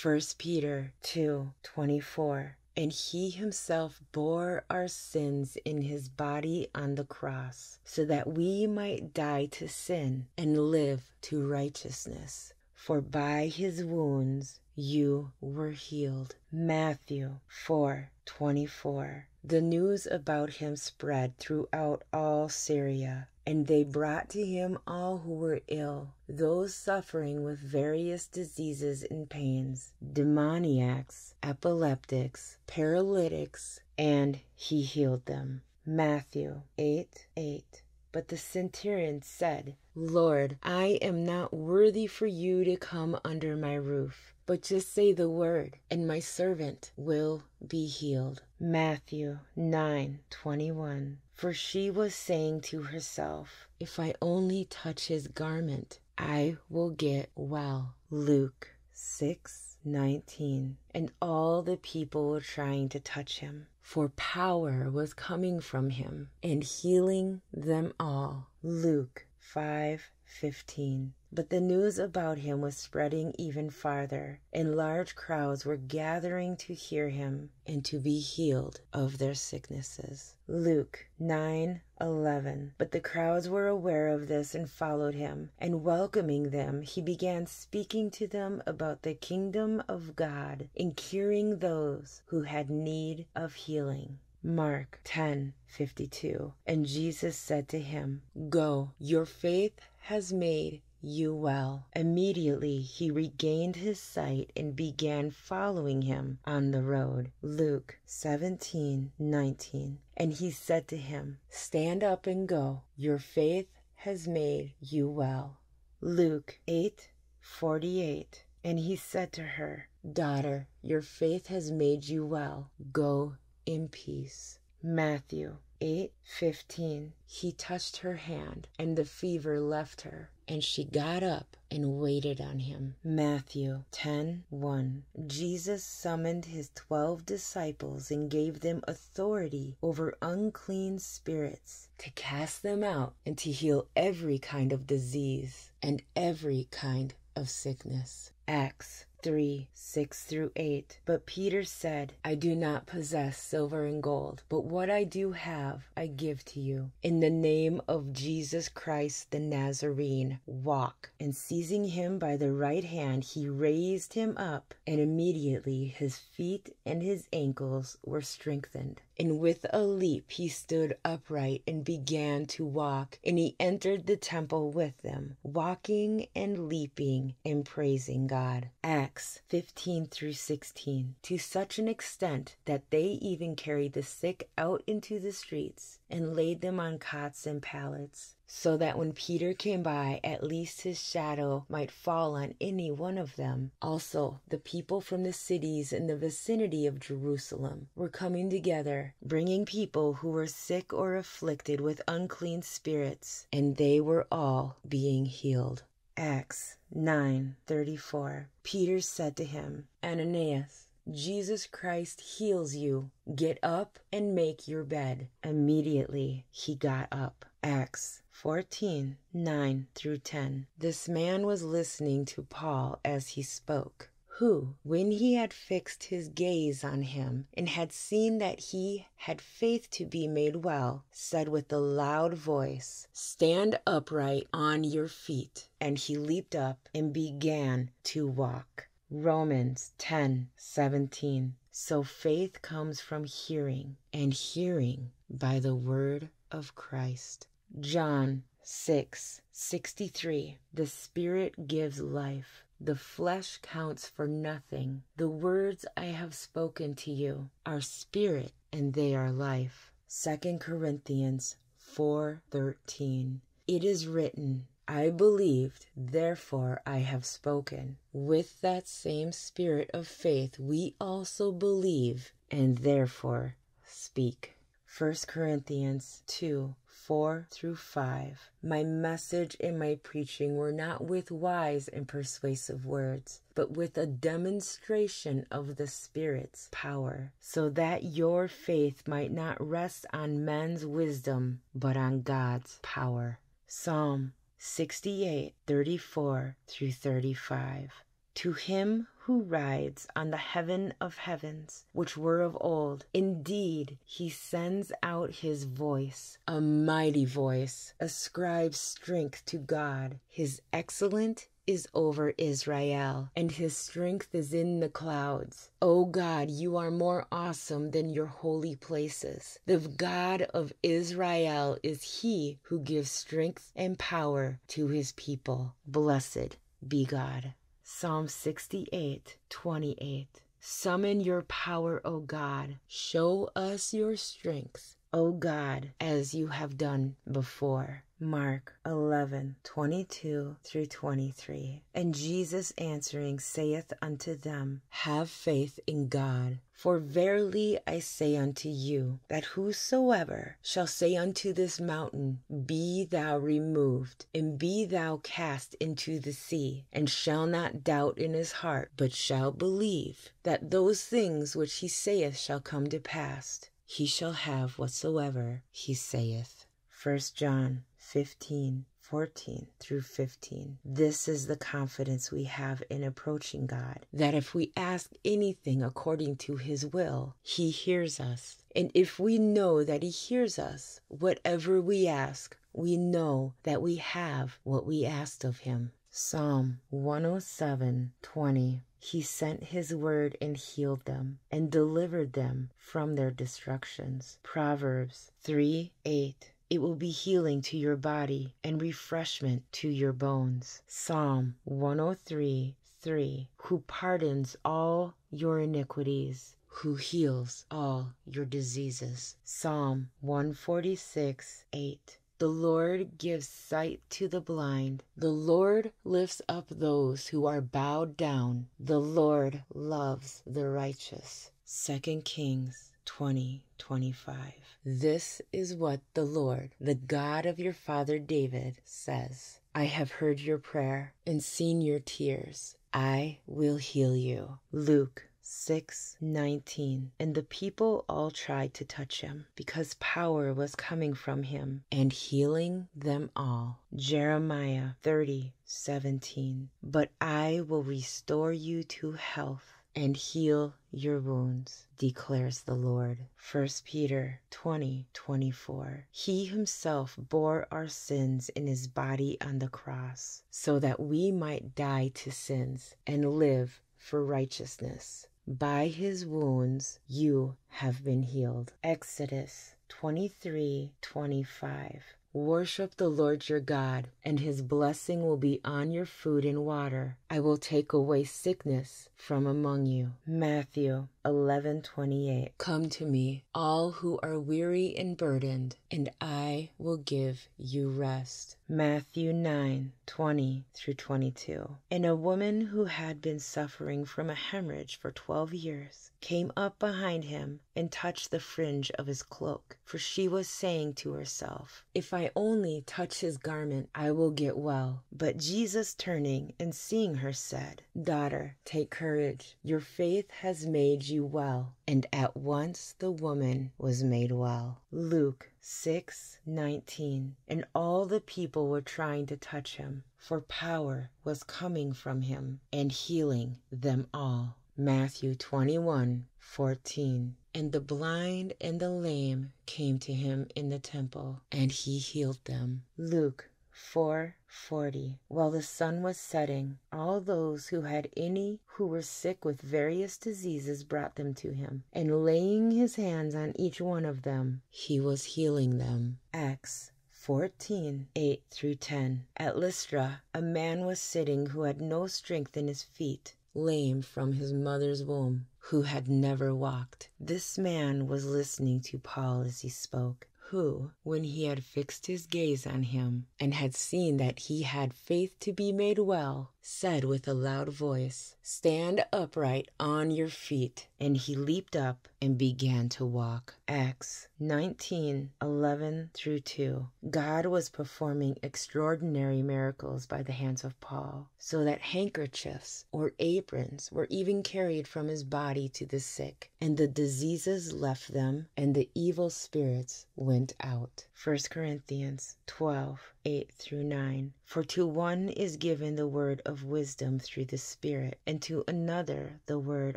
1 Peter 2 24. And he himself bore our sins in his body on the cross, so that we might die to sin and live to righteousness for by his wounds you were healed. Matthew 4:24. The news about him spread throughout all Syria, and they brought to him all who were ill, those suffering with various diseases and pains, demoniacs, epileptics, paralytics, and he healed them. Matthew 8 8. But the centurion said, Lord, I am not worthy for you to come under my roof, but just say the word, and my servant will be healed. Matthew 9 21. For she was saying to herself, If I only touch his garment, I will get well. Luke 6 19. And all the people were trying to touch him for power was coming from him and healing them all. Luke 5:15. But the news about him was spreading even farther, and large crowds were gathering to hear him and to be healed of their sicknesses. Luke 9:11. But the crowds were aware of this and followed him, and welcoming them, he began speaking to them about the kingdom of God and curing those who had need of healing. Mark 10:52 And Jesus said to him, Go, your faith has made you well. Immediately he regained his sight and began following him on the road. Luke 17:19. And he said to him, Stand up and go. Your faith has made you well. Luke 8:48. And he said to her, Daughter, your faith has made you well. Go in peace. Matthew 8:15 He touched her hand and the fever left her and she got up and waited on him. Matthew 10:1 Jesus summoned his 12 disciples and gave them authority over unclean spirits to cast them out and to heal every kind of disease and every kind of sickness. Acts 3 6 through 8. But Peter said, I do not possess silver and gold, but what I do have I give to you. In the name of Jesus Christ the Nazarene, walk. And seizing him by the right hand, he raised him up, and immediately his feet and his ankles were strengthened. And with a leap he stood upright and began to walk, and he entered the temple with them, walking and leaping and praising God. Acts 15 through 16, to such an extent that they even carried the sick out into the streets and laid them on cots and pallets so that when Peter came by, at least his shadow might fall on any one of them. Also, the people from the cities in the vicinity of Jerusalem were coming together, bringing people who were sick or afflicted with unclean spirits, and they were all being healed. Acts 9:34 Peter said to him, Ananias, Jesus Christ heals you. Get up and make your bed. Immediately he got up. Acts 14 9 through 10. This man was listening to Paul as he spoke, who, when he had fixed his gaze on him and had seen that he had faith to be made well, said with a loud voice, Stand upright on your feet. And he leaped up and began to walk. Romans 10 17. So faith comes from hearing, and hearing by the word of Christ. John 6 63. The Spirit gives life. The flesh counts for nothing. The words I have spoken to you are spirit and they are life. 2 Corinthians 4:13. It is written, I believed, therefore I have spoken. With that same spirit of faith, we also believe, and therefore speak. 1 Corinthians 2 4 through 5. My message and my preaching were not with wise and persuasive words, but with a demonstration of the Spirit's power, so that your faith might not rest on men's wisdom, but on God's power. Psalm 68 34 through 35. To him who rides on the heaven of heavens, which were of old, indeed he sends out his voice, a mighty voice, ascribes strength to God. His excellent is over Israel, and his strength is in the clouds. O God, you are more awesome than your holy places. The God of Israel is he who gives strength and power to his people. Blessed be God. Psalm 68 28. Summon your power, O God. Show us your strength, O God, as you have done before. Mark 11 22 through 23. And Jesus answering saith unto them, Have faith in God. For verily I say unto you, that whosoever shall say unto this mountain, Be thou removed, and be thou cast into the sea, and shall not doubt in his heart, but shall believe that those things which he saith shall come to pass, he shall have whatsoever he saith. 1 John 15, 14 through 15. This is the confidence we have in approaching God that if we ask anything according to His will, He hears us. And if we know that He hears us, whatever we ask, we know that we have what we asked of Him. Psalm 107 20. He sent his word and healed them and delivered them from their destructions. Proverbs 3 8. It will be healing to your body and refreshment to your bones. Psalm 103 3. Who pardons all your iniquities, who heals all your diseases. Psalm 146 8. The Lord gives sight to the blind. The Lord lifts up those who are bowed down. The Lord loves the righteous. 2 Kings 20 25. This is what the Lord, the God of your father David, says I have heard your prayer and seen your tears. I will heal you. Luke 6:19 And the people all tried to touch him because power was coming from him and healing them all. Jeremiah 30:17 But I will restore you to health and heal your wounds, declares the Lord. 1 Peter 20 24. He himself bore our sins in his body on the cross, so that we might die to sins and live for righteousness. By his wounds you have been healed. Exodus 23 25. Worship the Lord your God, and his blessing will be on your food and water. I will take away sickness from among you. Matthew 11:28 Come to me, all who are weary and burdened, and I will give you rest. Matthew 9:20 through 22. And a woman who had been suffering from a hemorrhage for 12 years came up behind him and touched the fringe of his cloak, for she was saying to herself, If I only touch his garment, I will get well. But Jesus turning and seeing her said, Daughter, take courage, your faith has made you well. And at once the woman was made well. Luke 6:19 And all the people were trying to touch him, for power was coming from him and healing them all. Matthew 21:14 And the blind and the lame came to him in the temple, and he healed them. Luke 4:40 While the sun was setting, all those who had any who were sick with various diseases brought them to him, and laying his hands on each one of them, he was healing them. Acts 14 8 through 10. At Lystra, a man was sitting who had no strength in his feet, lame from his mother's womb, who had never walked. This man was listening to Paul as he spoke who, when he had fixed his gaze on him, and had seen that he had faith to be made well, said with a loud voice, Stand upright on your feet. And he leaped up and began to walk. Acts 19 11 through 2. God was performing extraordinary miracles by the hands of Paul, so that handkerchiefs or aprons were even carried from his body to the sick, and the diseases left them, and the evil spirits went out. 1 Corinthians 12 8 through 9. For to one is given the word of wisdom through the Spirit, and to another the word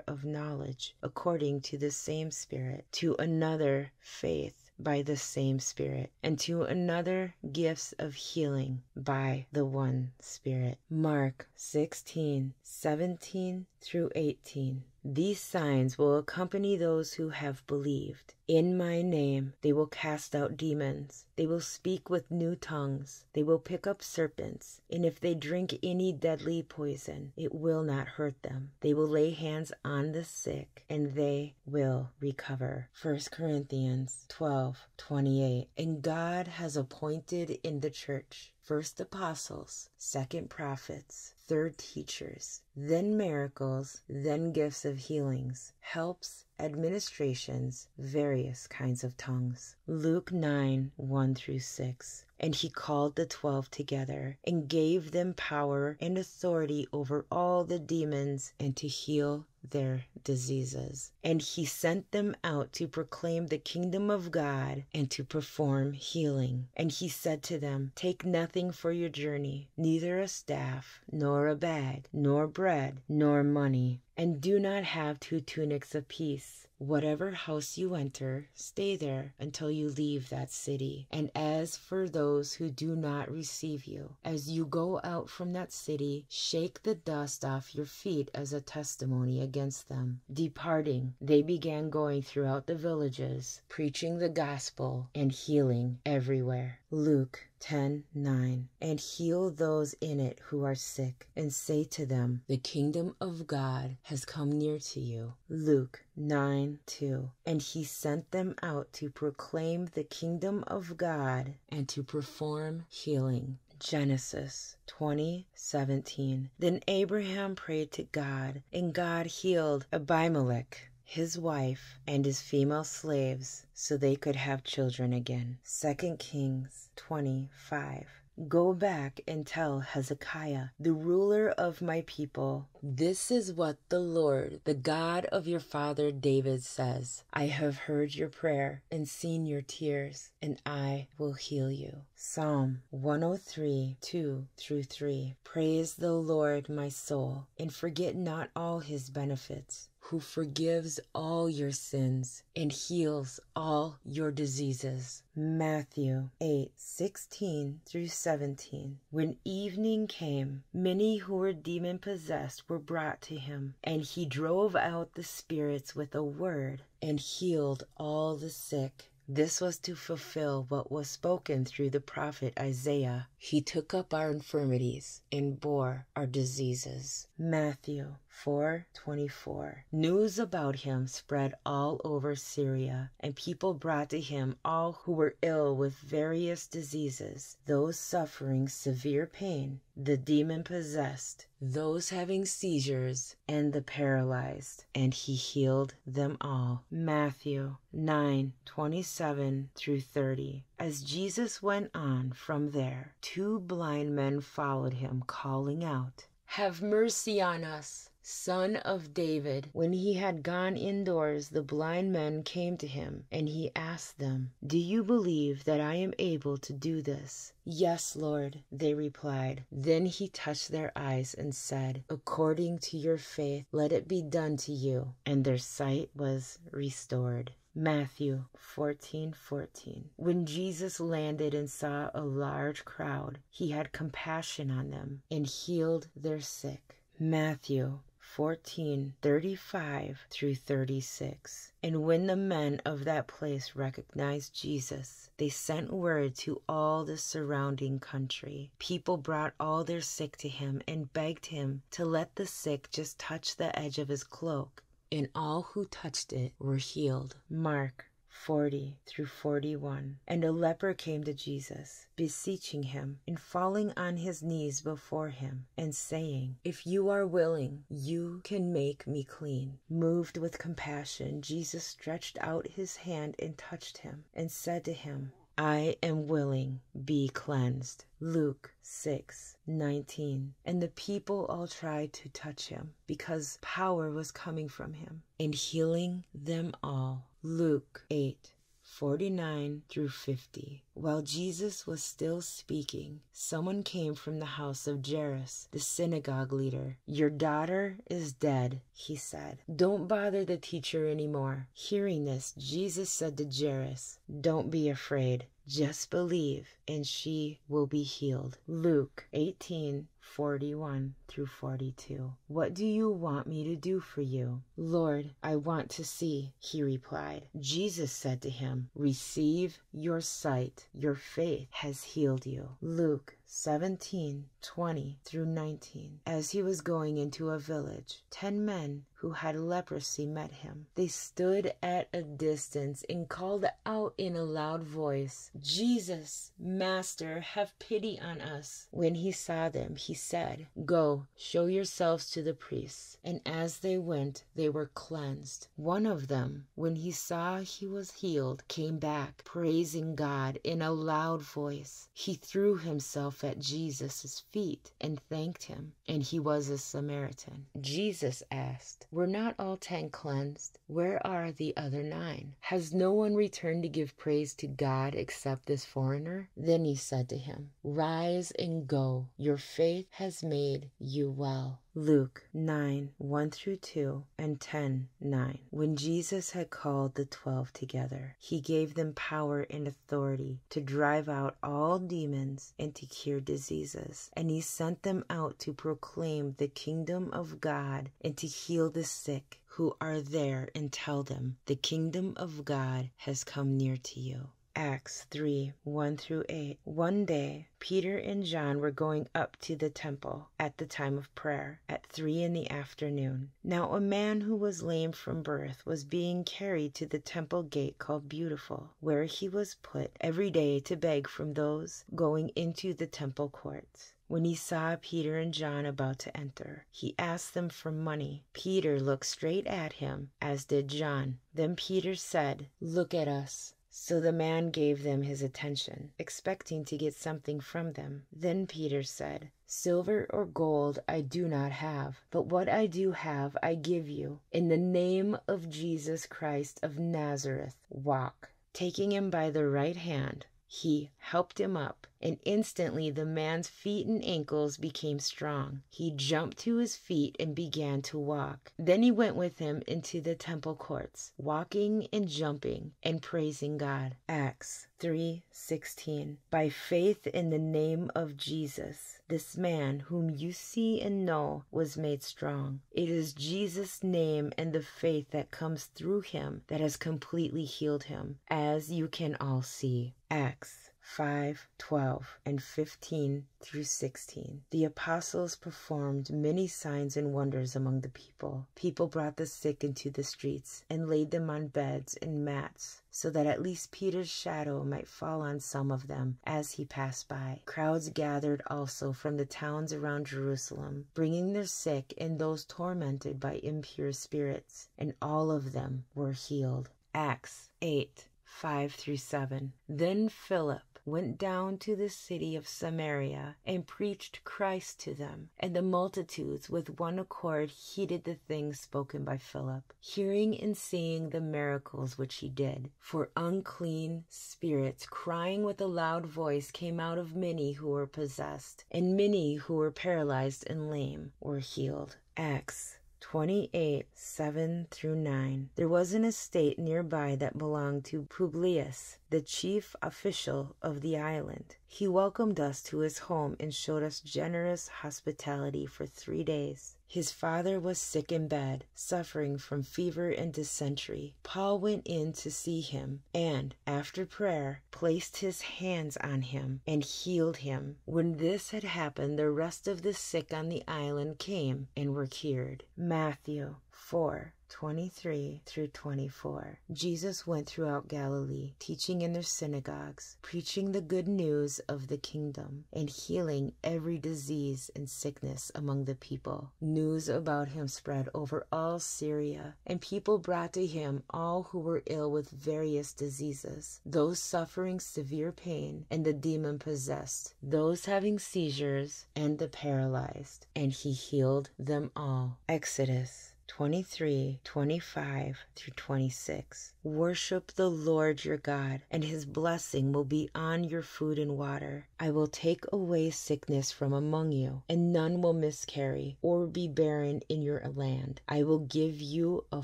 of knowledge according to the same Spirit, to another faith by the same Spirit, and to another gifts of healing by the one Spirit. Mark 16 17 through 18. These signs will accompany those who have believed. In my name they will cast out demons. They will speak with new tongues. They will pick up serpents. And if they drink any deadly poison, it will not hurt them. They will lay hands on the sick and they will recover. 1 Corinthians 12 28. And God has appointed in the church first apostles, second prophets, third teachers, then miracles, then gifts of healings, helps, administrations, various kinds of tongues. Luke 9 1 through 6. And he called the twelve together and gave them power and authority over all the demons and to heal their diseases. And he sent them out to proclaim the kingdom of God and to perform healing. And he said to them, Take nothing for your journey, neither a staff, nor a bag, nor bread, nor money, and do not have two tunics apiece. Whatever house you enter, stay there until you leave that city. And as for those who do not receive you, as you go out from that city, shake the dust off your feet as a testimony against them. Departing, they began going throughout the villages, preaching the gospel and healing everywhere. Luke 10 9. And heal those in it who are sick, and say to them, The kingdom of God has come near to you. Luke 9 2. And he sent them out to proclaim the kingdom of God and to perform healing. Genesis 20 17. Then Abraham prayed to God, and God healed Abimelech his wife, and his female slaves, so they could have children again. 2 Kings 25. Go back and tell Hezekiah, the ruler of my people, this is what the Lord, the God of your father David says I have heard your prayer and seen your tears, and I will heal you. Psalm 103 2 through 3. Praise the Lord, my soul, and forget not all his benefits who forgives all your sins and heals all your diseases. Matthew 8 16 through 17. When evening came, many who were demon possessed were brought to him, and he drove out the spirits with a word and healed all the sick. This was to fulfill what was spoken through the prophet Isaiah. He took up our infirmities and bore our diseases. Matthew 4:24. News about him spread all over Syria, and people brought to him all who were ill with various diseases, those suffering severe pain, the demon possessed, those having seizures, and the paralyzed, and he healed them all. Matthew 9:27 through 30. As Jesus went on from there, two blind men followed him, calling out, Have mercy on us son of David. When he had gone indoors, the blind men came to him, and he asked them, Do you believe that I am able to do this? Yes, Lord, they replied. Then he touched their eyes and said, According to your faith, let it be done to you. And their sight was restored. Matthew 14 14. When Jesus landed and saw a large crowd, he had compassion on them and healed their sick. Matthew 14 35 through 36. And when the men of that place recognized Jesus, they sent word to all the surrounding country. People brought all their sick to him and begged him to let the sick just touch the edge of his cloak, and all who touched it were healed. Mark 40 through 41. And a leper came to Jesus, beseeching him, and falling on his knees before him, and saying, If you are willing, you can make me clean. Moved with compassion, Jesus stretched out his hand and touched him, and said to him, I am willing, be cleansed. Luke 6 19. And the people all tried to touch him because power was coming from him and healing them all. Luke 8 49 through 50. While Jesus was still speaking, someone came from the house of Jairus, the synagogue leader. Your daughter is dead, he said. Don't bother the teacher anymore. Hearing this, Jesus said to Jairus, Don't be afraid. Just believe, and she will be healed. Luke 18 41 through 42. What do you want me to do for you? Lord, I want to see, he replied. Jesus said to him, Receive your sight. Your faith has healed you. Luke 17 20 through 19. As he was going into a village, ten men who had leprosy met him. They stood at a distance and called out in a loud voice, Jesus, Master, have pity on us. When he saw them, he said, Go, show yourselves to the priests. And as they went, they were cleansed. One of them, when he saw he was healed, came back, praising God in a loud voice. He threw himself at Jesus' feet and thanked him, and he was a Samaritan. Jesus asked, Were not all ten cleansed? Where are the other nine? Has no one returned to give praise to God except this foreigner? Then he said to him, Rise and go. Your faith has made you well. Luke 9 1 through 2 and 10 9. When Jesus had called the twelve together, he gave them power and authority to drive out all demons and to cure diseases. And he sent them out to proclaim the kingdom of God and to heal the sick who are there and tell them, The kingdom of God has come near to you. Acts 3 1 through 8. One day, Peter and John were going up to the temple at the time of prayer at three in the afternoon. Now, a man who was lame from birth was being carried to the temple gate called Beautiful, where he was put every day to beg from those going into the temple courts. When he saw Peter and John about to enter, he asked them for money. Peter looked straight at him, as did John. Then Peter said, Look at us. So the man gave them his attention, expecting to get something from them. Then Peter said, Silver or gold I do not have, but what I do have I give you. In the name of Jesus Christ of Nazareth, walk. Taking him by the right hand, he helped him up, and instantly the man's feet and ankles became strong. He jumped to his feet and began to walk. Then he went with him into the temple courts, walking and jumping and praising God. Acts 3:16 By faith in the name of Jesus, this man whom you see and know was made strong. It is Jesus' name and the faith that comes through him that has completely healed him, as you can all see. Acts 5 12 and 15 through 16. The apostles performed many signs and wonders among the people. People brought the sick into the streets and laid them on beds and mats so that at least Peter's shadow might fall on some of them as he passed by. Crowds gathered also from the towns around Jerusalem, bringing their sick and those tormented by impure spirits, and all of them were healed. Acts 8 5 through 7. Then Philip went down to the city of Samaria and preached Christ to them. And the multitudes with one accord heeded the things spoken by Philip, hearing and seeing the miracles which he did. For unclean spirits, crying with a loud voice, came out of many who were possessed, and many who were paralyzed and lame were healed. Acts 28 7 through 9. There was an estate nearby that belonged to Publius, the chief official of the island. He welcomed us to his home and showed us generous hospitality for three days. His father was sick in bed, suffering from fever and dysentery. Paul went in to see him and, after prayer, placed his hands on him and healed him. When this had happened, the rest of the sick on the island came and were cured. Matthew 4 23 through 24. Jesus went throughout Galilee, teaching in their synagogues, preaching the good news of the kingdom, and healing every disease and sickness among the people. News about him spread over all Syria, and people brought to him all who were ill with various diseases, those suffering severe pain, and the demon possessed, those having seizures, and the paralyzed, and he healed them all. Exodus 23, 25 through 26. Worship the Lord your God, and his blessing will be on your food and water. I will take away sickness from among you, and none will miscarry or be barren in your land. I will give you a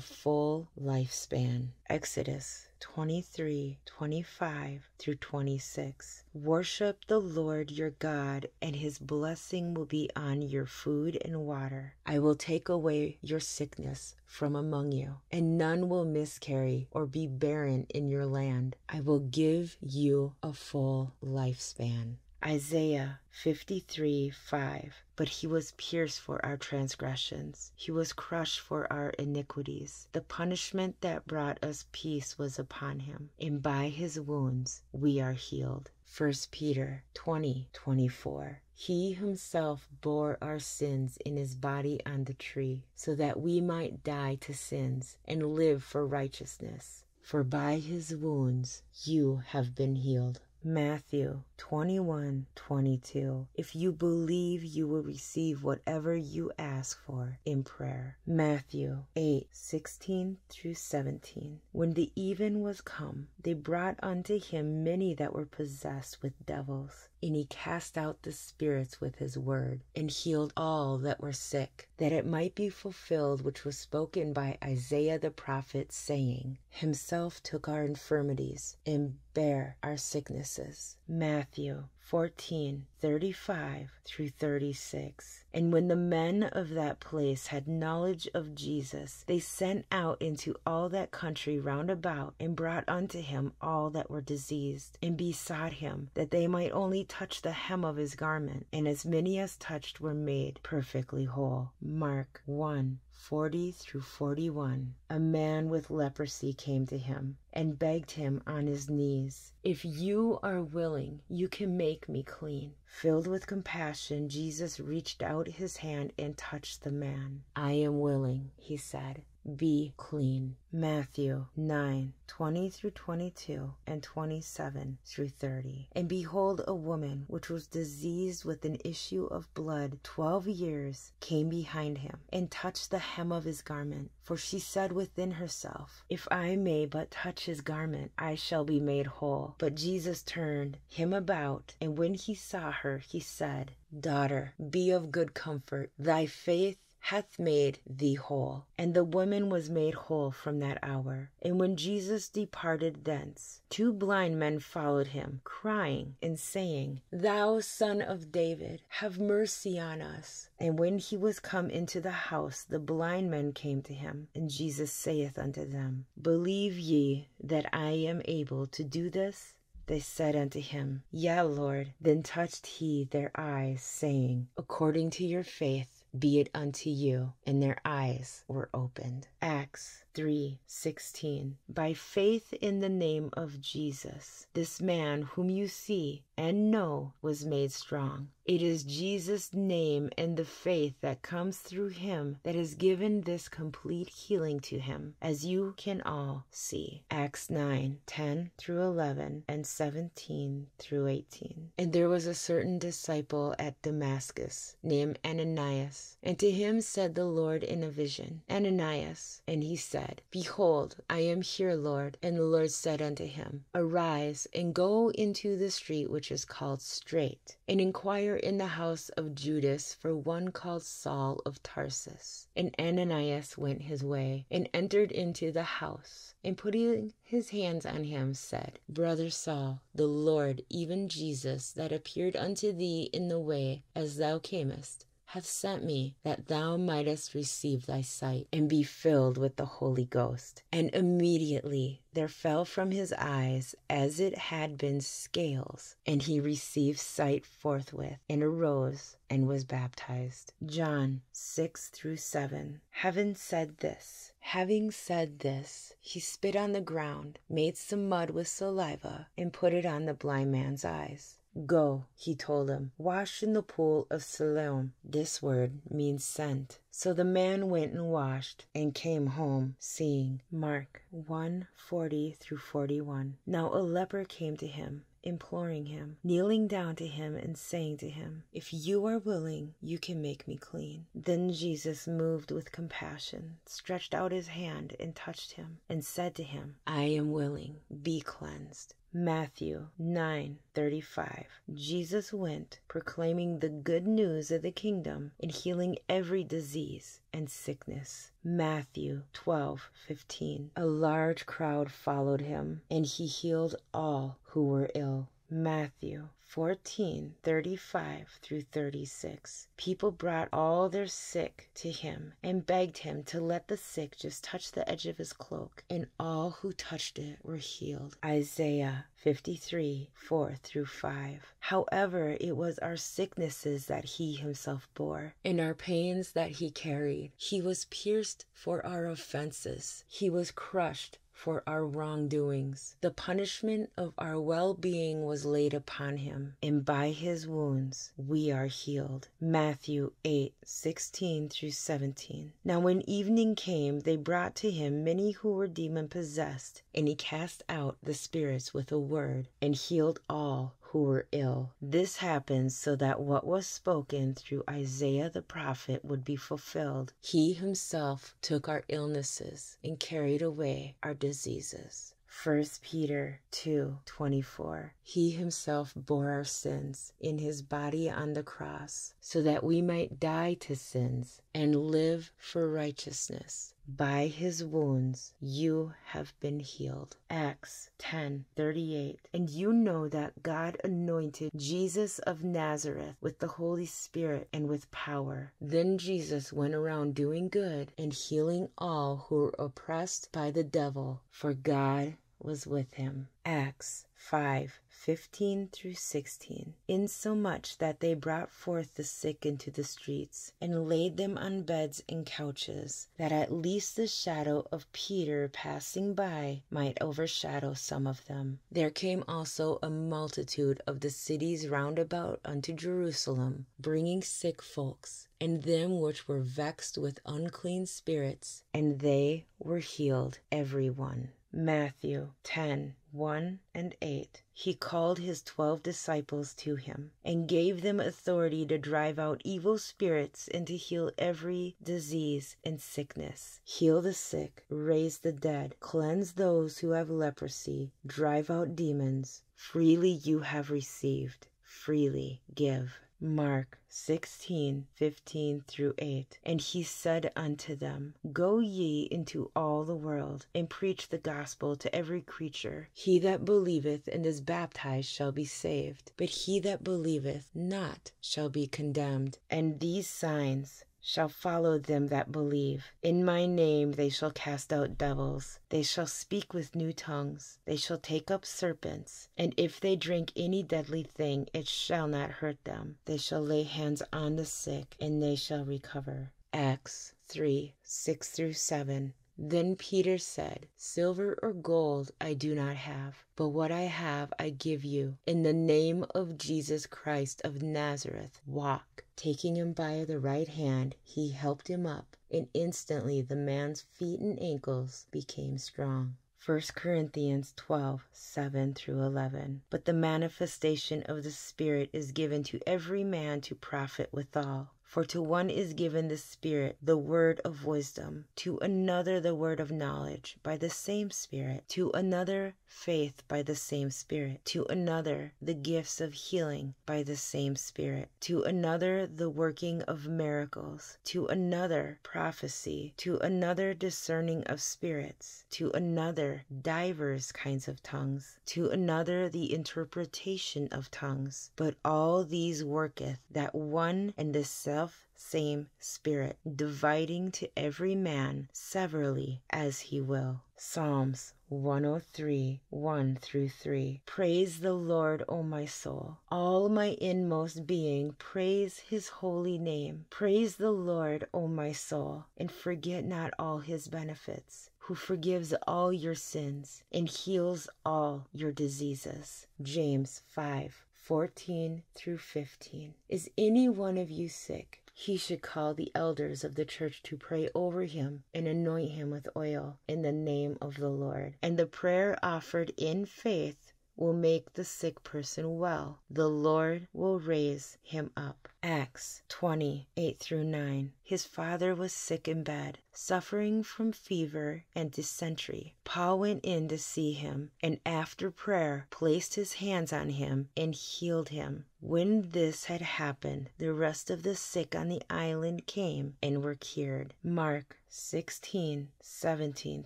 full lifespan. Exodus 23, 25 through 26. Worship the Lord your God, and his blessing will be on your food and water. I will take away your sickness from among you, and none will miscarry or be barren in your land. I will give you a full lifespan. Isaiah 53 5. But he was pierced for our transgressions, he was crushed for our iniquities. The punishment that brought us peace was upon him, and by his wounds we are healed. 1 Peter 20 24. He himself bore our sins in his body on the tree, so that we might die to sins and live for righteousness. For by his wounds you have been healed. Matthew 21 22. If you believe, you will receive whatever you ask for in prayer. Matthew 8 16 through 17. When the even was come, they brought unto him many that were possessed with devils. And he cast out the spirits with his word, and healed all that were sick, that it might be fulfilled which was spoken by Isaiah the prophet, saying, Himself took our infirmities and bare our sicknesses. Matthew 14 35 through 36. And when the men of that place had knowledge of Jesus, they sent out into all that country round about, and brought unto him all that were diseased, and besought him that they might only touch the hem of his garment. And as many as touched were made perfectly whole. Mark 1 40 through 41. A man with leprosy came to him and begged him on his knees, If you are willing, you can make me clean. Filled with compassion, Jesus reached out his hand and touched the man. I am willing, he said be clean. Matthew 9 20 through 22 and 27 through 30. And behold, a woman which was diseased with an issue of blood twelve years came behind him and touched the hem of his garment. For she said within herself, If I may but touch his garment, I shall be made whole. But Jesus turned him about, and when he saw her, he said, Daughter, be of good comfort. Thy faith hath made thee whole. And the woman was made whole from that hour. And when Jesus departed thence, two blind men followed him, crying and saying, Thou son of David, have mercy on us. And when he was come into the house, the blind men came to him. And Jesus saith unto them, Believe ye that I am able to do this? They said unto him, Yea, Lord. Then touched he their eyes, saying, According to your faith, be it unto you. And their eyes were opened. Acts 3:16 By faith in the name of Jesus this man whom you see and know was made strong. It is Jesus name and the faith that comes through him that has given this complete healing to him as you can all see. Acts 9:10 through 11 and 17 through 18 And there was a certain disciple at Damascus named Ananias. And to him said the Lord in a vision Ananias. And he said said, Behold, I am here, Lord. And the Lord said unto him, Arise, and go into the street which is called Straight, and inquire in the house of Judas for one called Saul of Tarsus. And Ananias went his way, and entered into the house, and putting his hands on him, said, Brother Saul, the Lord, even Jesus, that appeared unto thee in the way as thou camest, hath sent me, that thou mightest receive thy sight, and be filled with the Holy Ghost. And immediately there fell from his eyes as it had been scales, and he received sight forthwith, and arose and was baptized. John 6 through 7. Having said this, having said this, he spit on the ground, made some mud with saliva, and put it on the blind man's eyes. Go, he told him, wash in the pool of Siloam. This word means sent. So the man went and washed and came home seeing. Mark 1 40 through 41. Now a leper came to him imploring him, kneeling down to him and saying to him, If you are willing, you can make me clean. Then Jesus, moved with compassion, stretched out his hand and touched him, and said to him, I am willing, be cleansed. Matthew 9:35 Jesus went proclaiming the good news of the kingdom and healing every disease and sickness. Matthew 12:15 A large crowd followed him and he healed all who were ill. Matthew 14 35 through 36. People brought all their sick to him and begged him to let the sick just touch the edge of his cloak, and all who touched it were healed. Isaiah 53 4 through 5. However, it was our sicknesses that he himself bore, and our pains that he carried. He was pierced for our offenses, he was crushed for our wrongdoings. The punishment of our well being was laid upon him, and by his wounds we are healed. Matthew 8 16 through 17. Now, when evening came, they brought to him many who were demon possessed, and he cast out the spirits with a word, and healed all who were ill. This happened so that what was spoken through Isaiah the prophet would be fulfilled. He himself took our illnesses and carried away our diseases. 1 Peter 2:24 He himself bore our sins in his body on the cross so that we might die to sins and live for righteousness. By his wounds you have been healed. Acts 10:38. And you know that God anointed Jesus of Nazareth with the Holy Spirit and with power. Then Jesus went around doing good and healing all who were oppressed by the devil, for God was with him. Acts 5 15 through 16, insomuch that they brought forth the sick into the streets, and laid them on beds and couches, that at least the shadow of Peter passing by might overshadow some of them. There came also a multitude of the cities round about unto Jerusalem, bringing sick folks, and them which were vexed with unclean spirits, and they were healed every one. Matthew 10 1 and 8. He called his twelve disciples to him, and gave them authority to drive out evil spirits and to heal every disease and sickness. Heal the sick, raise the dead, cleanse those who have leprosy, drive out demons. Freely you have received, freely give. Mark 16, 15 through 8. And he said unto them, Go ye into all the world, and preach the gospel to every creature. He that believeth and is baptized shall be saved, but he that believeth not shall be condemned. And these signs shall follow them that believe. In my name they shall cast out devils. They shall speak with new tongues. They shall take up serpents. And if they drink any deadly thing, it shall not hurt them. They shall lay hands on the sick, and they shall recover. Acts 3 6 through 7. Then Peter said, Silver or gold I do not have, but what I have I give you. In the name of Jesus Christ of Nazareth, walk. Taking him by the right hand, he helped him up, and instantly the man's feet and ankles became strong. 1 Corinthians 12 7 through 11. But the manifestation of the Spirit is given to every man to profit withal. For to one is given the Spirit the word of wisdom, to another the word of knowledge by the same Spirit, to another faith by the same Spirit, to another the gifts of healing by the same Spirit, to another the working of miracles, to another prophecy, to another discerning of spirits, to another divers kinds of tongues, to another the interpretation of tongues. But all these worketh that one and the self self same Spirit, dividing to every man severally as he will. Psalms 103, 1 3. Praise the Lord, O my soul. All my inmost being, praise his holy name. Praise the Lord, O my soul, and forget not all his benefits who forgives all your sins and heals all your diseases. James 5 14 through 15. Is any one of you sick? He should call the elders of the church to pray over him and anoint him with oil in the name of the Lord. And the prayer offered in faith will make the sick person well. The Lord will raise him up. Acts 20 8 through 9. His father was sick in bed, suffering from fever and dysentery. Paul went in to see him, and after prayer placed his hands on him and healed him. When this had happened, the rest of the sick on the island came and were cured. Mark 16, 17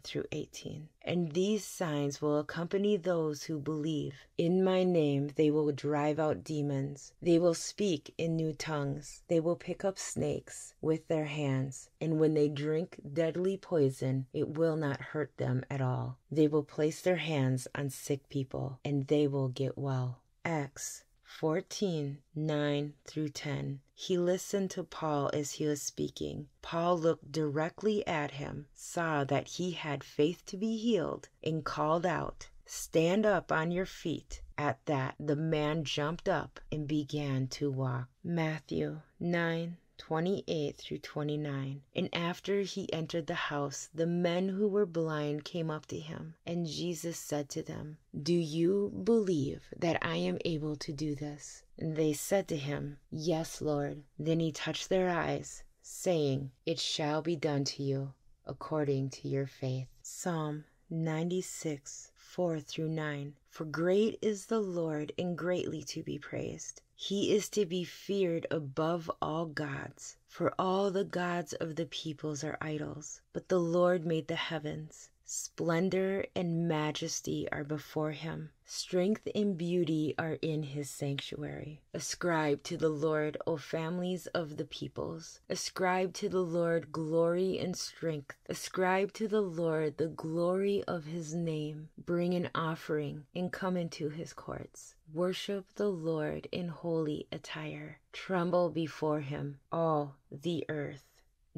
through 18. And these signs will accompany those who believe. In my name they will drive out demons. They will speak in new tongues. They will pick up snakes with their hands. And when they drink deadly poison, it will not hurt them at all. They will place their hands on sick people and they will get well. Acts 14 9 through 10. He listened to Paul as he was speaking. Paul looked directly at him, saw that he had faith to be healed, and called out, Stand up on your feet. At that, the man jumped up and began to walk. Matthew 9 28 through 29. And after he entered the house, the men who were blind came up to him, and Jesus said to them, Do you believe that I am able to do this? And they said to him, Yes, Lord. Then he touched their eyes, saying, It shall be done to you according to your faith. Psalm 96 4 through 9. For great is the Lord and greatly to be praised. He is to be feared above all gods, for all the gods of the peoples are idols. But the Lord made the heavens. Splendor and majesty are before him. Strength and beauty are in his sanctuary. Ascribe to the Lord, O families of the peoples. Ascribe to the Lord glory and strength. Ascribe to the Lord the glory of his name. Bring an offering and come into his courts. Worship the Lord in holy attire. Tremble before him, all the earth.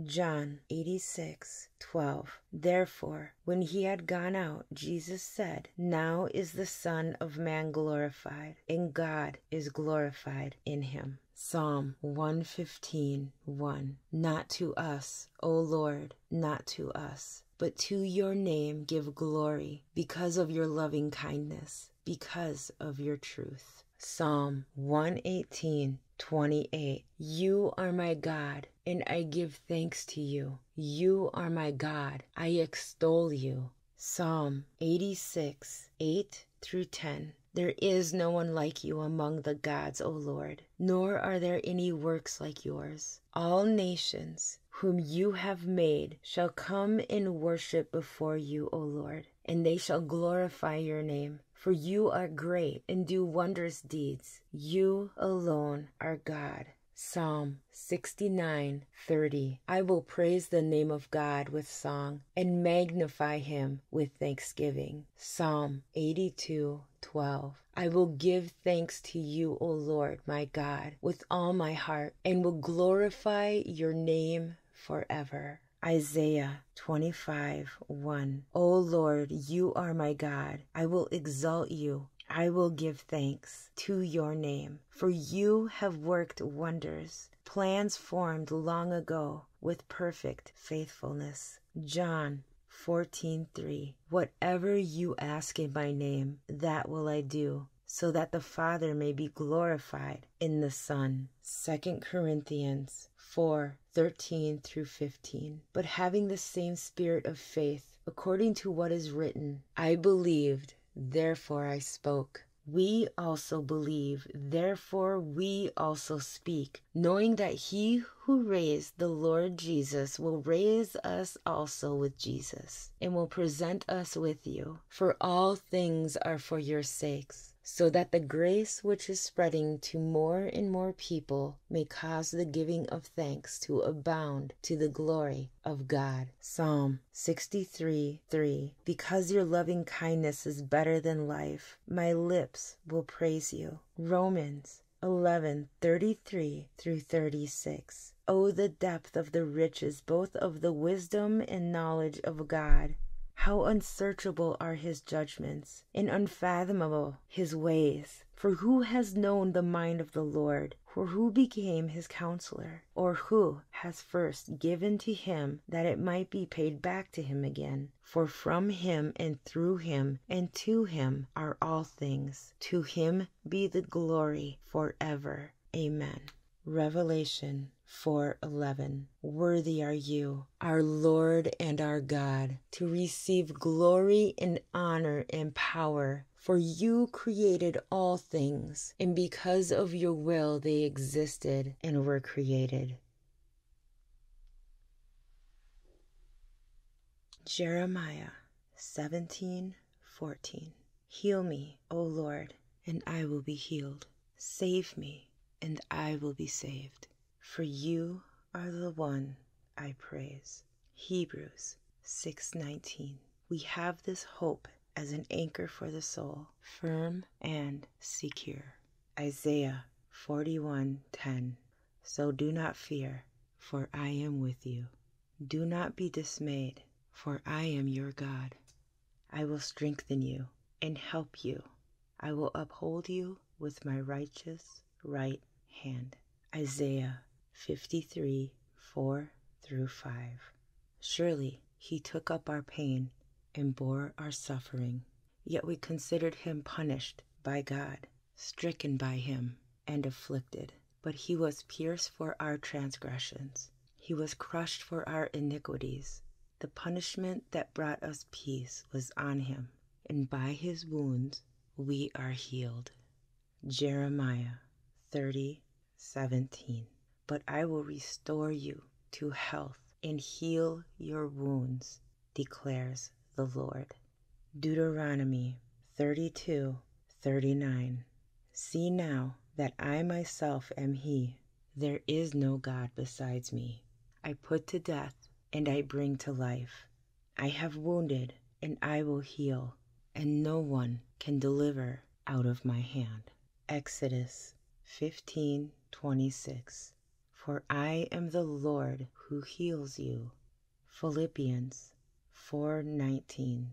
John 86 12. Therefore, when he had gone out, Jesus said, Now is the Son of Man glorified, and God is glorified in him. Psalm 115 1. Not to us, O Lord, not to us, but to your name give glory, because of your loving kindness, because of your truth. Psalm 118 28. You are my God, and I give thanks to you. You are my God, I extol you. Psalm 86 8 through 10. There is no one like you among the gods, O Lord, nor are there any works like yours. All nations whom you have made shall come and worship before you, O Lord, and they shall glorify your name. For you are great and do wondrous deeds. You alone are God. Psalm 69:30 I will praise the name of God with song and magnify him with thanksgiving. Psalm 82:12 I will give thanks to you, O Lord my God, with all my heart, and will glorify your name forever. Isaiah 25 1. O Lord, you are my God. I will exalt you. I will give thanks to your name, for you have worked wonders, plans formed long ago with perfect faithfulness. John 14:3 Whatever you ask in my name, that will I do, so that the Father may be glorified in the Son. 2 Corinthians 4 13 through 15. But having the same spirit of faith, according to what is written, I believed, therefore I spoke. We also believe, therefore we also speak, knowing that he who raised the Lord Jesus will raise us also with Jesus, and will present us with you. For all things are for your sakes so that the grace which is spreading to more and more people may cause the giving of thanks to abound to the glory of God. Psalm 63 3 Because your loving kindness is better than life, my lips will praise you. Romans 11 33 through 36. Oh, the depth of the riches both of the wisdom and knowledge of God! How unsearchable are his judgments, and unfathomable his ways! For who has known the mind of the Lord? Or who became his counselor? Or who has first given to him that it might be paid back to him again? For from him and through him and to him are all things. To him be the glory forever. Amen. Revelation 4:11 Worthy are you, our Lord and our God, to receive glory and honor and power, for you created all things, and because of your will they existed and were created. Jeremiah 17:14 Heal me, O Lord, and I will be healed. Save me, and I will be saved for you are the one I praise. Hebrews 6:19 We have this hope as an anchor for the soul, firm and secure. Isaiah 41:10 So do not fear, for I am with you. Do not be dismayed, for I am your God. I will strengthen you and help you. I will uphold you with my righteous right hand. Isaiah 53 4 through 5. Surely he took up our pain and bore our suffering, yet we considered him punished by God, stricken by him, and afflicted. But he was pierced for our transgressions, he was crushed for our iniquities. The punishment that brought us peace was on him, and by his wounds we are healed. Jeremiah 30 17 but I will restore you to health and heal your wounds, declares the Lord. Deuteronomy 32 39. See now that I myself am He. There is no God besides me. I put to death and I bring to life. I have wounded and I will heal, and no one can deliver out of my hand. Exodus 15 26. For I am the Lord who heals you. Philippians 4:19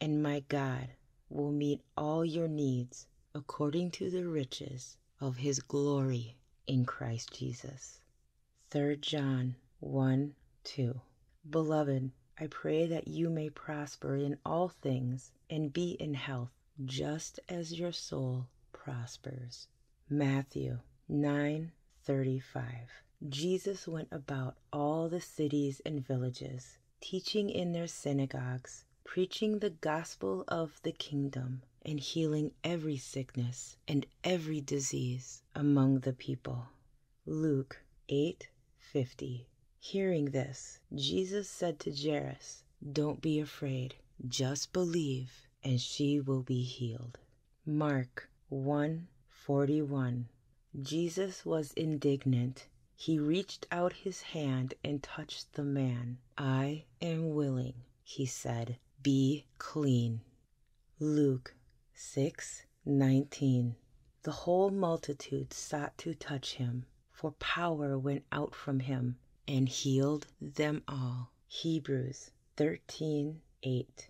And my God will meet all your needs according to the riches of his glory in Christ Jesus. 3 John 1 2. Beloved, I pray that you may prosper in all things and be in health, just as your soul prospers. Matthew 9 35. Jesus went about all the cities and villages, teaching in their synagogues, preaching the gospel of the kingdom, and healing every sickness and every disease among the people. Luke 8:50. Hearing this, Jesus said to Jairus, "Don't be afraid, just believe, and she will be healed." Mark 1:41. Jesus was indignant. He reached out his hand and touched the man. I am willing, he said, be clean. Luke 6:19. The whole multitude sought to touch him, for power went out from him and healed them all. Hebrews 13:8.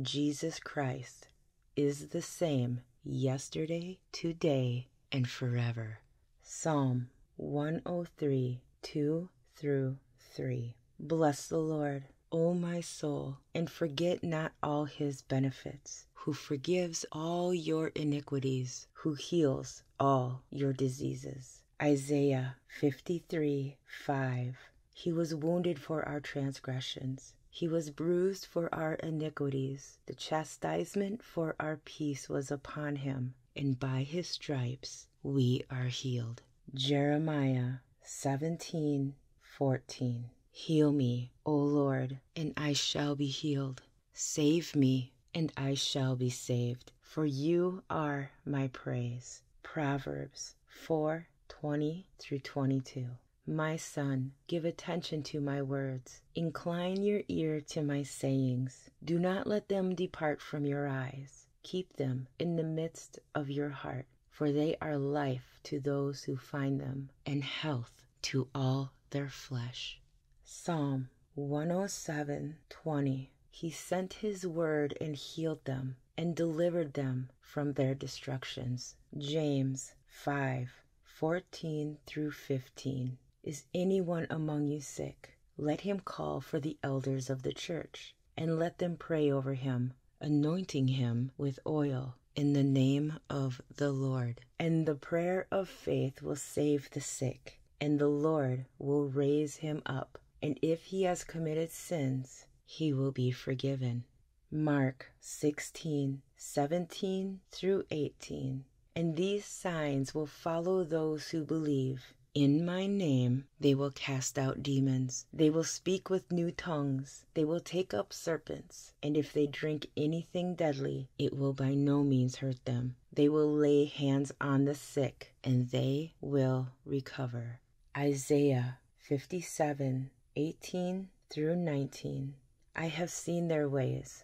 Jesus Christ is the same yesterday, today, and forever. Psalm 103 2 through 3. Bless the Lord, O my soul, and forget not all his benefits, who forgives all your iniquities, who heals all your diseases. Isaiah 53 5. He was wounded for our transgressions. He was bruised for our iniquities. The chastisement for our peace was upon him, and by his stripes we are healed. Jeremiah 17 14. Heal me, O Lord, and I shall be healed. Save me, and I shall be saved, for you are my praise. Proverbs 4 20 through 22. My son, give attention to my words. Incline your ear to my sayings. Do not let them depart from your eyes. Keep them in the midst of your heart, for they are life to those who find them, and health to all their flesh. Psalm 107:20. He sent his word and healed them and delivered them from their destructions. James 5:14 through 15. Is anyone among you sick? Let him call for the elders of the church, and let them pray over him, anointing him with oil in the name of the Lord. And the prayer of faith will save the sick, and the Lord will raise him up. And if he has committed sins, he will be forgiven. Mark 16 17 through 18. And these signs will follow those who believe. In my name they will cast out demons. They will speak with new tongues. They will take up serpents. And if they drink anything deadly, it will by no means hurt them. They will lay hands on the sick, and they will recover. Isaiah 57 18 through 19. I have seen their ways,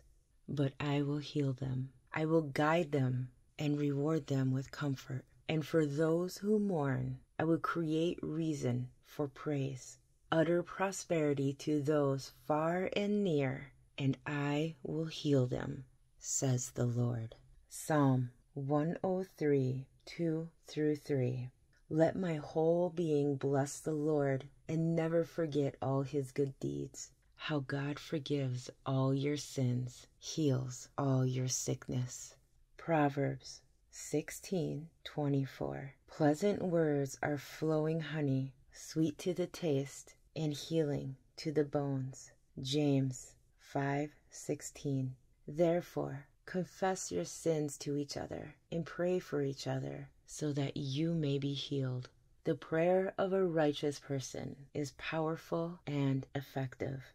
but I will heal them. I will guide them and reward them with comfort. And for those who mourn, I will create reason for praise, utter prosperity to those far and near, and I will heal them, says the Lord. Psalm 103 2 through 3. Let my whole being bless the Lord and never forget all his good deeds. How God forgives all your sins, heals all your sickness. Proverbs 16:24 Pleasant words are flowing honey, sweet to the taste and healing to the bones. James 5:16 Therefore confess your sins to each other and pray for each other so that you may be healed. The prayer of a righteous person is powerful and effective.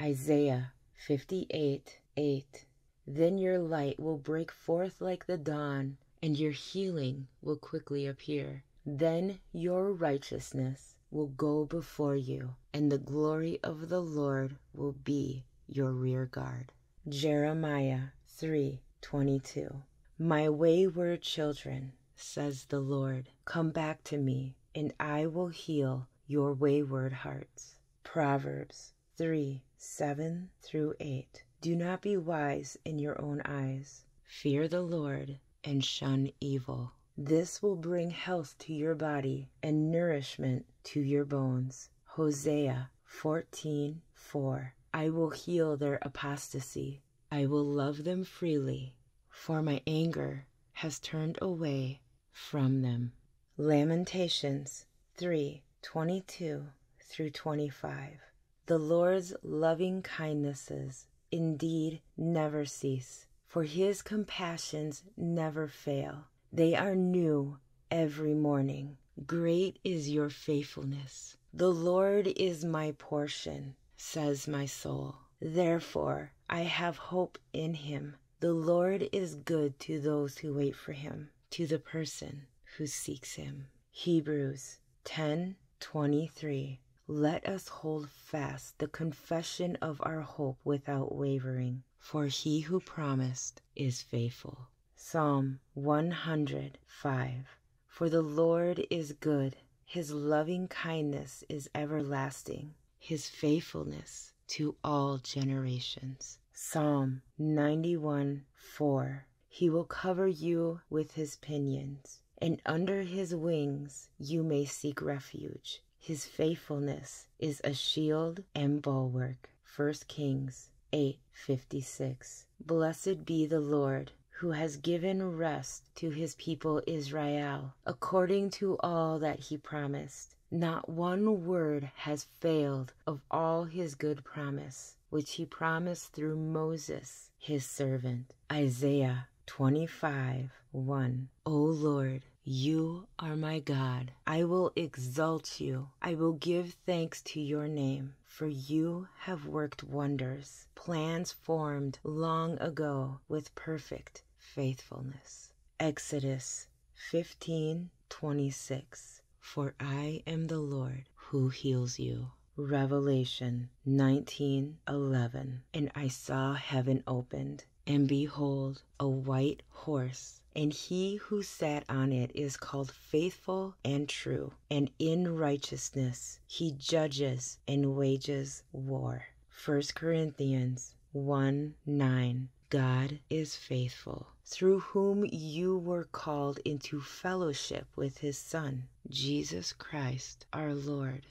Isaiah 58:8. Then your light will break forth like the dawn and your healing will quickly appear. Then your righteousness will go before you, and the glory of the Lord will be your rear guard. Jeremiah 3:22 My wayward children, says the Lord, come back to me, and I will heal your wayward hearts. Proverbs 3 7 through 8. Do not be wise in your own eyes. Fear the Lord and shun evil. This will bring health to your body and nourishment to your bones. Hosea 14:4 I will heal their apostasy. I will love them freely, for my anger has turned away from them. Lamentations 3:22 through 25 The Lord's loving kindnesses indeed never cease for his compassions never fail. They are new every morning. Great is your faithfulness. The Lord is my portion, says my soul. Therefore I have hope in him. The Lord is good to those who wait for him, to the person who seeks him. Hebrews 10:23 Let us hold fast the confession of our hope without wavering for he who promised is faithful. Psalm 105 For the Lord is good, his loving kindness is everlasting, his faithfulness to all generations. Psalm 91 4 He will cover you with his pinions, and under his wings you may seek refuge. His faithfulness is a shield and bulwark. 1 Kings 8:56 Blessed be the Lord who has given rest to his people Israel according to all that he promised. Not one word has failed of all his good promise which he promised through Moses his servant. Isaiah 25 1 O Lord you are my God. I will exalt you. I will give thanks to your name, for you have worked wonders, plans formed long ago with perfect faithfulness. Exodus 15 26. For I am the Lord who heals you. Revelation 19:11 And I saw heaven opened and behold a white horse and he who sat on it is called faithful and true and in righteousness he judges and wages war 1 Corinthians 1 9 God is faithful, through whom you were called into fellowship with his Son, Jesus Christ our Lord.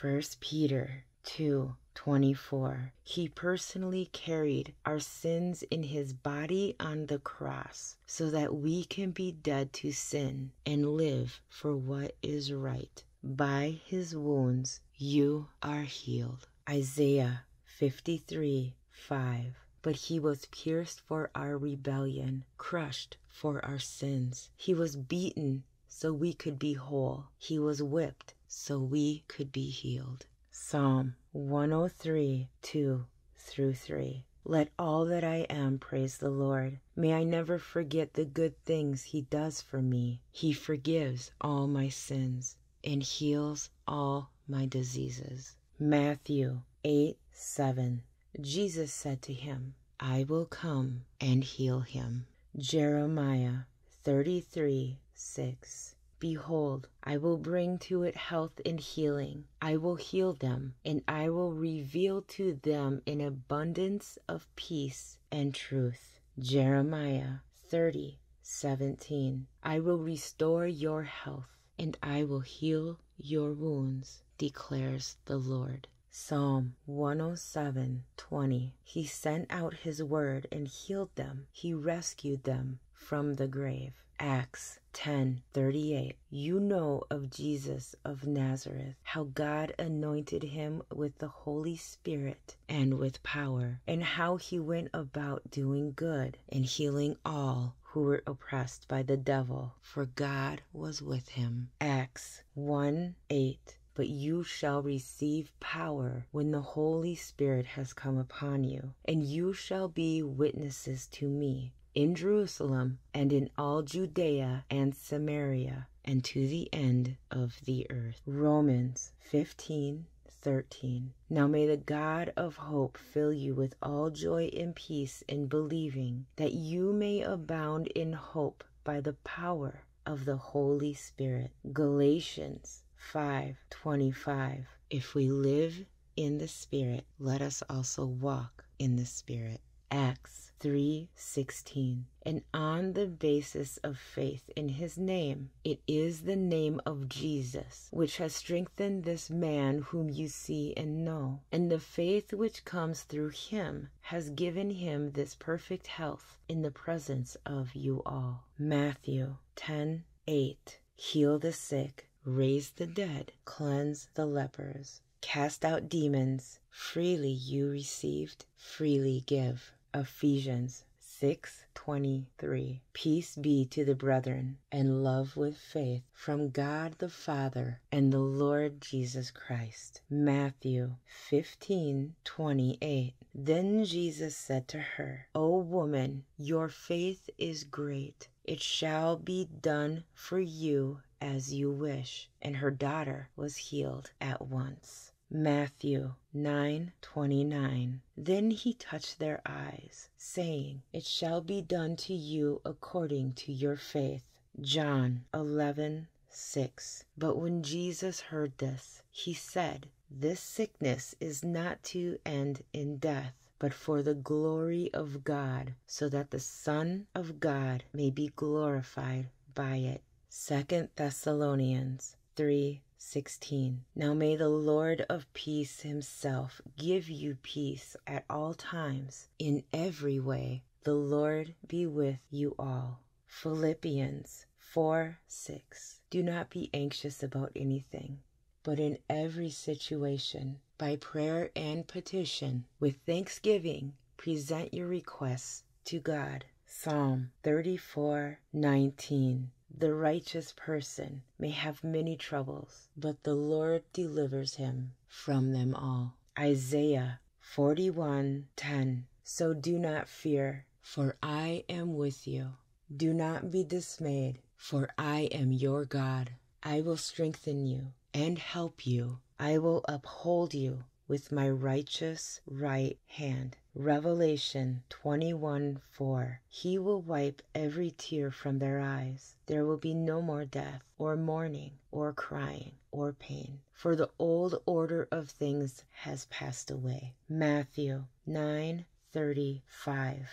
1 Peter 2 24. He personally carried our sins in his body on the cross so that we can be dead to sin and live for what is right. By his wounds you are healed. Isaiah 53 5. But he was pierced for our rebellion, crushed for our sins. He was beaten so we could be whole. He was whipped so we could be healed. Psalm 103 2 through 3. Let all that I am praise the Lord. May I never forget the good things He does for me. He forgives all my sins and heals all my diseases. Matthew 8 7. Jesus said to him, I will come and heal him. Jeremiah 33 6. Behold, I will bring to it health and healing. I will heal them, and I will reveal to them an abundance of peace and truth. Jeremiah 30 17. I will restore your health, and I will heal your wounds, declares the Lord. Psalm 107 20. He sent out his word and healed them, he rescued them from the grave. Acts 10:38 You know of Jesus of Nazareth how God anointed him with the Holy Spirit and with power and how he went about doing good and healing all who were oppressed by the devil for God was with him. Acts 1:8 but you shall receive power when the Holy Spirit has come upon you, and you shall be witnesses to me in Jerusalem and in all Judea and Samaria and to the end of the earth. Romans 15 13. Now may the God of hope fill you with all joy and peace in believing, that you may abound in hope by the power of the Holy Spirit. Galatians 5:25. If we live in the Spirit, let us also walk in the Spirit. Acts 3:16 and on the basis of faith in his name it is the name of Jesus which has strengthened this man whom you see and know. And the faith which comes through him has given him this perfect health in the presence of you all. Matthew 10:8 heal the sick raise the dead cleanse the lepers cast out demons. Freely you received freely give Ephesians 6:23 Peace be to the brethren and love with faith from God the Father and the Lord Jesus Christ. Matthew 15:28 Then Jesus said to her, O woman, your faith is great. It shall be done for you as you wish. And her daughter was healed at once. Matthew 9:29 Then he touched their eyes, saying, It shall be done to you according to your faith. John 11:6 But when Jesus heard this, he said, This sickness is not to end in death, but for the glory of God, so that the Son of God may be glorified by it. 2 Thessalonians 3 16. Now may the Lord of peace himself give you peace at all times, in every way. The Lord be with you all. Philippians 4 6. Do not be anxious about anything, but in every situation, by prayer and petition, with thanksgiving, present your requests to God. Psalm 34 19. The righteous person may have many troubles, but the Lord delivers him from them all. Isaiah 41:10. So do not fear, for I am with you. Do not be dismayed, for I am your God. I will strengthen you and help you. I will uphold you with my righteous right hand. Revelation 21 4. He will wipe every tear from their eyes. There will be no more death, or mourning, or crying, or pain, for the old order of things has passed away. Matthew 9 35.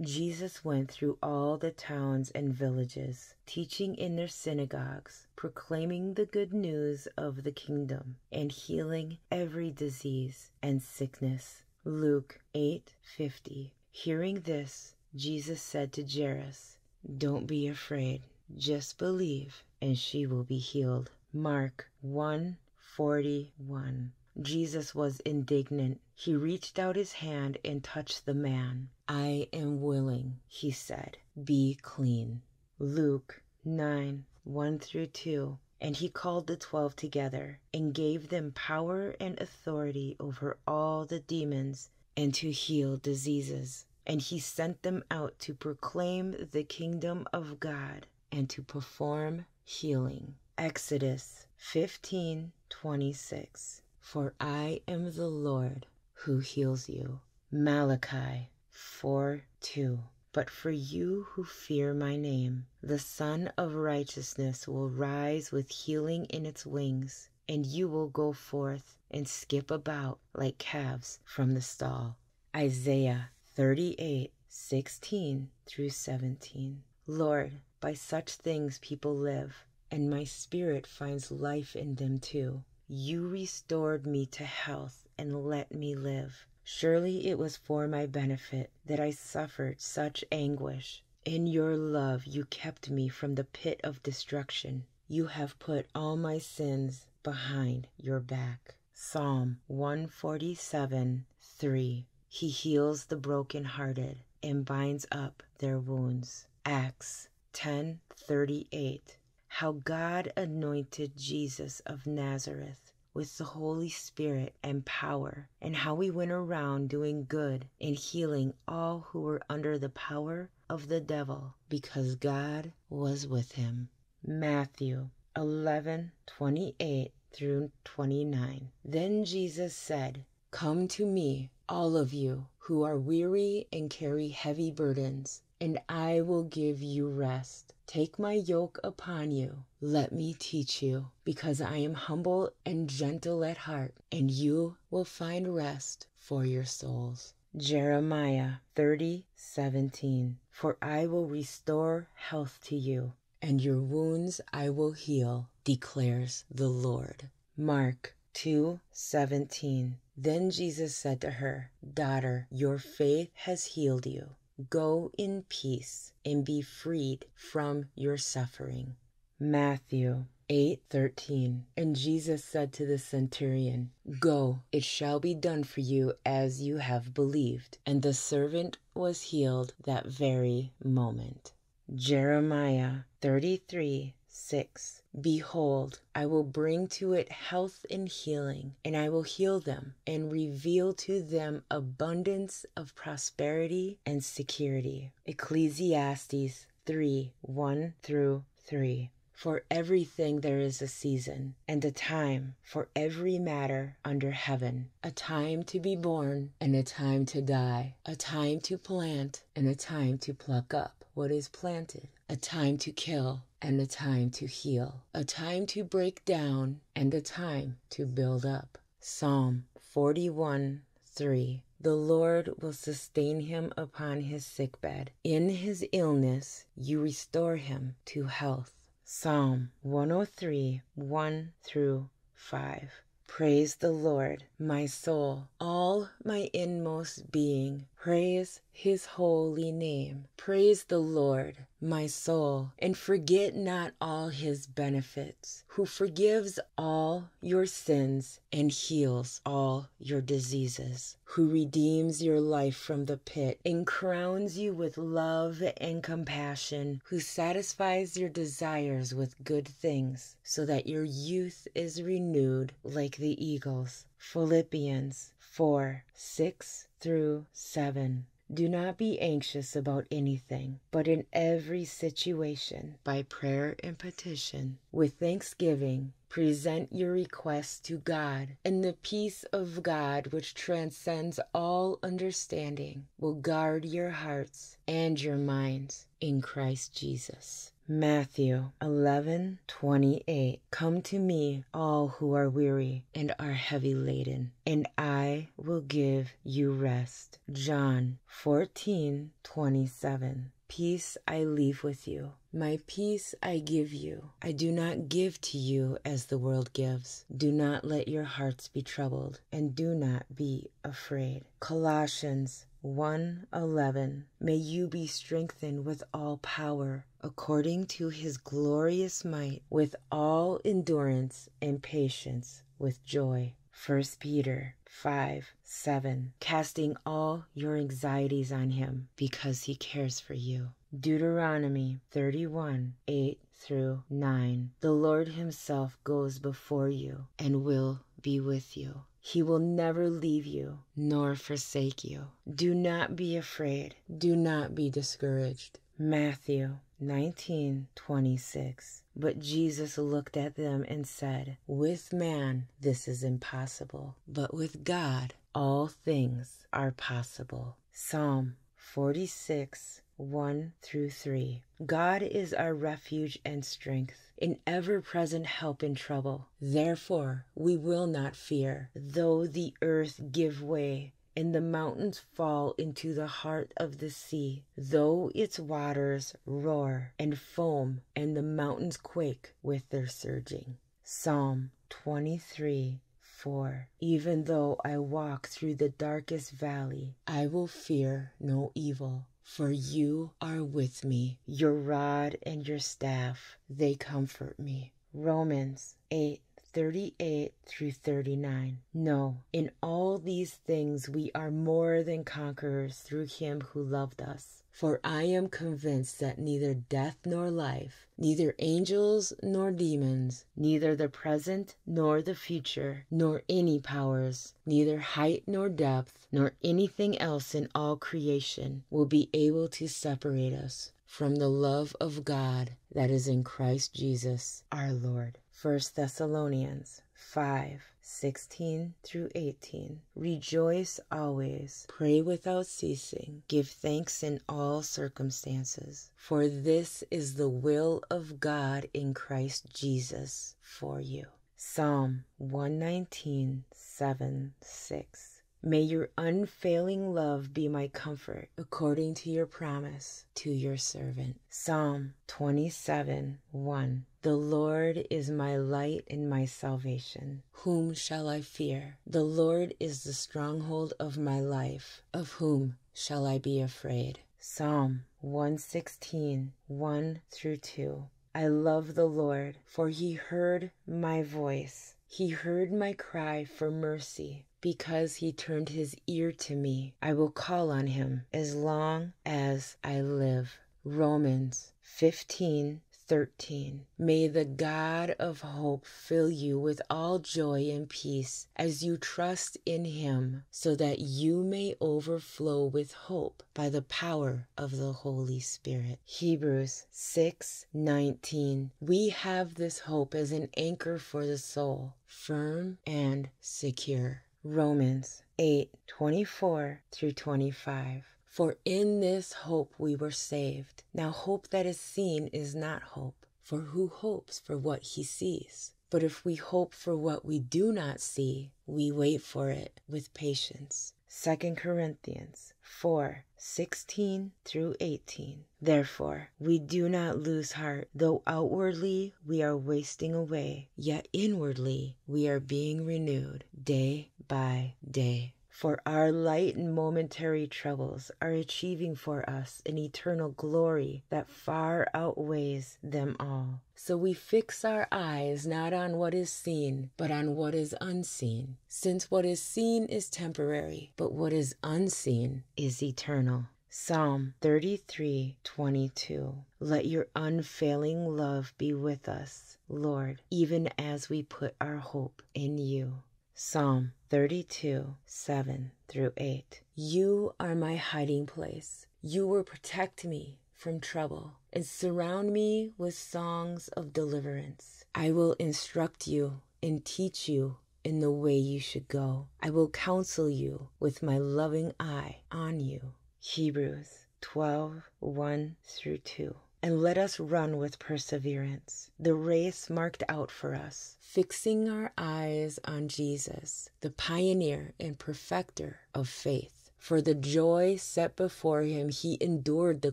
Jesus went through all the towns and villages, teaching in their synagogues, proclaiming the good news of the kingdom, and healing every disease and sickness. Luke 8:50. Hearing this, Jesus said to Jairus, "Don't be afraid, just believe, and she will be healed." Mark 1:41. Jesus was indignant. He reached out his hand and touched the man. I am willing, he said, be clean. Luke 9 1 through 2. And he called the twelve together and gave them power and authority over all the demons and to heal diseases. And he sent them out to proclaim the kingdom of God and to perform healing. Exodus 15 26. For I am the Lord who heals you. Malachi 4 2. But for you who fear my name, the Sun of Righteousness will rise with healing in its wings, and you will go forth and skip about like calves from the stall. Isaiah 38 16 through 17. Lord, by such things people live, and my spirit finds life in them too. You restored me to health and let me live. Surely it was for my benefit that I suffered such anguish. In your love you kept me from the pit of destruction. You have put all my sins behind your back. Psalm 147 3. He heals the broken-hearted and binds up their wounds. Acts 10:38 how God anointed Jesus of Nazareth with the Holy Spirit and power, and how he went around doing good and healing all who were under the power of the devil, because God was with him. Matthew 11 28 through 29. Then Jesus said, Come to me, all of you who are weary and carry heavy burdens, and I will give you rest. Take my yoke upon you. Let me teach you, because I am humble and gentle at heart, and you will find rest for your souls. Jeremiah 30 17. For I will restore health to you, and your wounds I will heal, declares the Lord. Mark 2 17. Then Jesus said to her, Daughter, your faith has healed you. Go in peace and be freed from your suffering. Matthew 8:13 And Jesus said to the centurion, Go, it shall be done for you as you have believed. And the servant was healed that very moment. Jeremiah 33 6. Behold, I will bring to it health and healing, and I will heal them, and reveal to them abundance of prosperity and security. Ecclesiastes 3 1 through 3. For everything there is a season, and a time for every matter under heaven a time to be born, and a time to die, a time to plant, and a time to pluck up what is planted, a time to kill and a time to heal, a time to break down and a time to build up. Psalm 41 3. The Lord will sustain him upon his sickbed. In his illness, you restore him to health. Psalm 103 1 through 5. Praise the Lord, my soul, all my inmost being. Praise his holy name. Praise the Lord, my soul, and forget not all his benefits, who forgives all your sins and heals all your diseases, who redeems your life from the pit and crowns you with love and compassion, who satisfies your desires with good things, so that your youth is renewed like the eagles. Philippians 4 6 through 7. Do not be anxious about anything, but in every situation, by prayer and petition, with thanksgiving, present your requests to God, and the peace of God, which transcends all understanding, will guard your hearts and your minds in Christ Jesus. Matthew 11:28 Come to me all who are weary and are heavy laden and I will give you rest. John 14:27 Peace I leave with you. My peace I give you. I do not give to you as the world gives. Do not let your hearts be troubled, and do not be afraid. Colossians 1:11 May you be strengthened with all power according to his glorious might with all endurance and patience with joy. 1 Peter 5 7 Casting all your anxieties on him because he cares for you. Deuteronomy 31 8 through 9 The Lord himself goes before you and will be with you. He will never leave you nor forsake you. Do not be afraid. Do not be discouraged. Matthew 19:26 But Jesus looked at them and said, With man this is impossible, but with God all things are possible. Psalm 46 1 through 3. God is our refuge and strength, an ever present help in trouble. Therefore, we will not fear, though the earth give way and the mountains fall into the heart of the sea, though its waters roar and foam and the mountains quake with their surging. Psalm 23 4. Even though I walk through the darkest valley, I will fear no evil, for you are with me. Your rod and your staff, they comfort me. Romans 8 38 through 39. No, in all these things we are more than conquerors through him who loved us. For I am convinced that neither death nor life, neither angels nor demons, neither the present nor the future, nor any powers, neither height nor depth, nor anything else in all creation will be able to separate us from the love of God that is in Christ Jesus our Lord. 1 Thessalonians 5 16 through 18. Rejoice always, pray without ceasing, give thanks in all circumstances, for this is the will of God in Christ Jesus for you. Psalm 119 7 6. May your unfailing love be my comfort, according to your promise to your servant. Psalm 27 1. The Lord is my light and my salvation. Whom shall I fear? The Lord is the stronghold of my life. Of whom shall I be afraid? Psalm 116 1 through 2. I love the Lord, for he heard my voice. He heard my cry for mercy because he turned his ear to me. I will call on him as long as I live. Romans 15 13. May the God of hope fill you with all joy and peace as you trust in him, so that you may overflow with hope by the power of the Holy Spirit. Hebrews 6 19. We have this hope as an anchor for the soul, firm and secure. Romans 8 24 through 25. For in this hope we were saved. Now, hope that is seen is not hope, for who hopes for what he sees? But if we hope for what we do not see, we wait for it with patience. 2 Corinthians 4 16 through 18. Therefore, we do not lose heart, though outwardly we are wasting away, yet inwardly we are being renewed day by day. For our light and momentary troubles are achieving for us an eternal glory that far outweighs them all. So we fix our eyes not on what is seen, but on what is unseen, since what is seen is temporary, but what is unseen is eternal. Psalm 33:22 Let your unfailing love be with us, Lord, even as we put our hope in you. Psalm 32 7 through 8. You are my hiding place. You will protect me from trouble and surround me with songs of deliverance. I will instruct you and teach you in the way you should go. I will counsel you with my loving eye on you. Hebrews 12 1 through 2. And let us run with perseverance the race marked out for us, fixing our eyes on Jesus, the pioneer and perfecter of faith. For the joy set before him, he endured the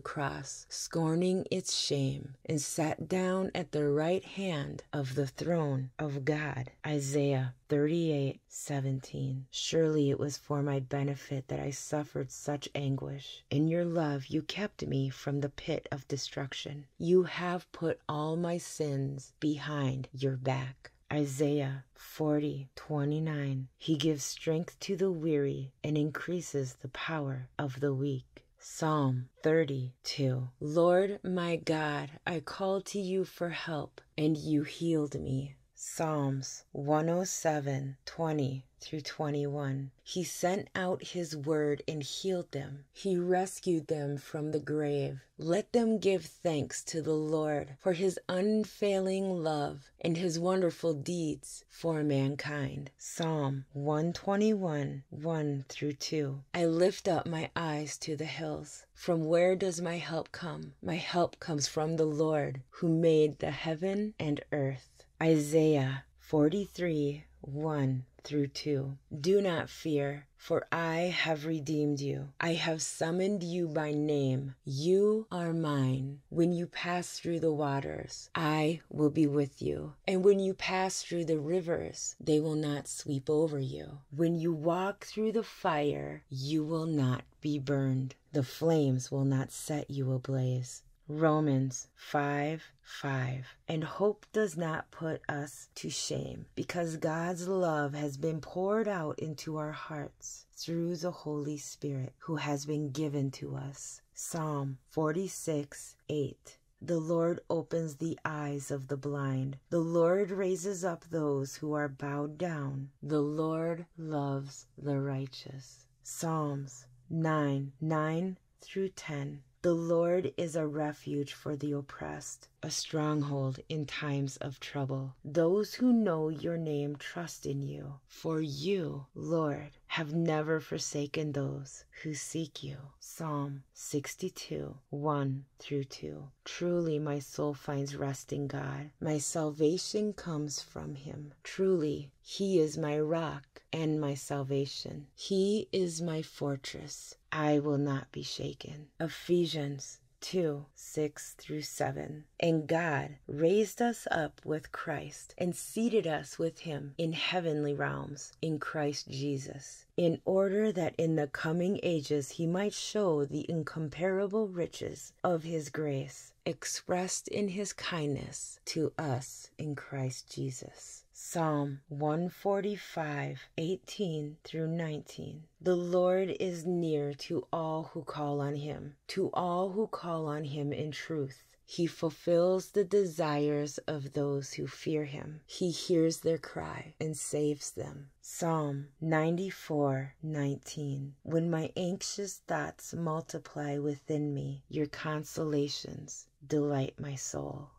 cross, scorning its shame, and sat down at the right hand of the throne of God. Isaiah 38 17. Surely it was for my benefit that I suffered such anguish. In your love, you kept me from the pit of destruction. You have put all my sins behind your back. Isaiah 40 29. He gives strength to the weary and increases the power of the weak. Psalm 32. Lord my God, I called to you for help, and you healed me. Psalms 107 20 through 21. He sent out his word and healed them. He rescued them from the grave. Let them give thanks to the Lord for his unfailing love and his wonderful deeds for mankind. Psalm 121 1 through 2. I lift up my eyes to the hills. From where does my help come? My help comes from the Lord who made the heaven and earth. Isaiah 43 1 through 2. Do not fear, for I have redeemed you. I have summoned you by name. You are mine. When you pass through the waters, I will be with you. And when you pass through the rivers, they will not sweep over you. When you walk through the fire, you will not be burned. The flames will not set you ablaze. Romans 5 5. And hope does not put us to shame, because God's love has been poured out into our hearts through the Holy Spirit who has been given to us. Psalm 46 8. The Lord opens the eyes of the blind. The Lord raises up those who are bowed down. The Lord loves the righteous. Psalms 9 9 through 10. The Lord is a refuge for the oppressed, a stronghold in times of trouble. Those who know your name trust in you, for you, Lord, have never forsaken those who seek you. Psalm 62 1 through 2. Truly, my soul finds rest in God. My salvation comes from Him. Truly, He is my rock and my salvation. He is my fortress. I will not be shaken. Ephesians 2 6 through 7. And God raised us up with Christ and seated us with him in heavenly realms in Christ Jesus, in order that in the coming ages he might show the incomparable riches of his grace expressed in his kindness to us in Christ Jesus. Psalm 145, 18 through 19. The Lord is near to all who call on him, to all who call on him in truth. He fulfills the desires of those who fear him. He hears their cry and saves them. Psalm 94 19. When my anxious thoughts multiply within me, your consolations delight my soul.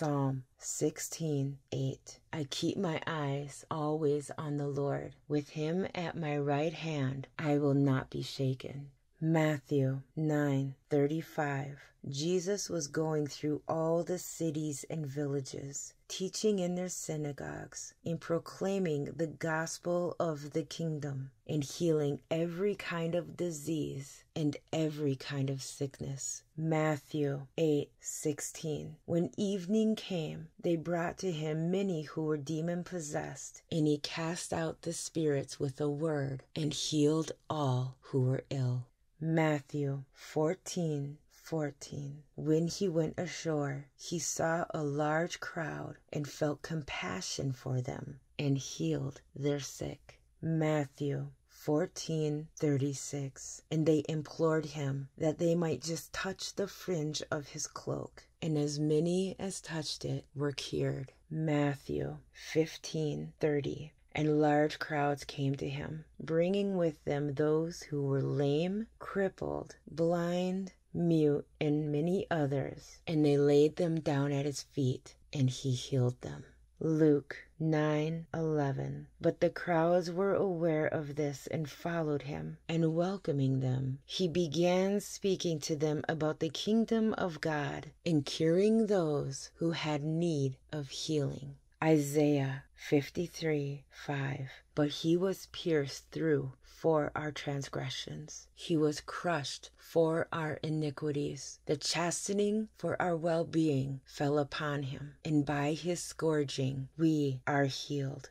Psalm 16 8. I keep my eyes always on the Lord. With him at my right hand, I will not be shaken. Matthew 9:35 Jesus was going through all the cities and villages, teaching in their synagogues, and proclaiming the gospel of the kingdom, and healing every kind of disease and every kind of sickness. Matthew 8:16 When evening came, they brought to him many who were demon possessed, and he cast out the spirits with a word and healed all who were ill. Matthew 14 14. When he went ashore, he saw a large crowd and felt compassion for them and healed their sick. Matthew 14:36 And they implored him that they might just touch the fringe of his cloak, and as many as touched it were cured. Matthew 15:30 and large crowds came to him, bringing with them those who were lame, crippled, blind, mute, and many others, and they laid them down at his feet, and he healed them. Luke 9:11 But the crowds were aware of this and followed him, and welcoming them, he began speaking to them about the kingdom of God and curing those who had need of healing. Isaiah 53 5 But he was pierced through for our transgressions. He was crushed for our iniquities. The chastening for our well being fell upon him, and by his scourging we are healed.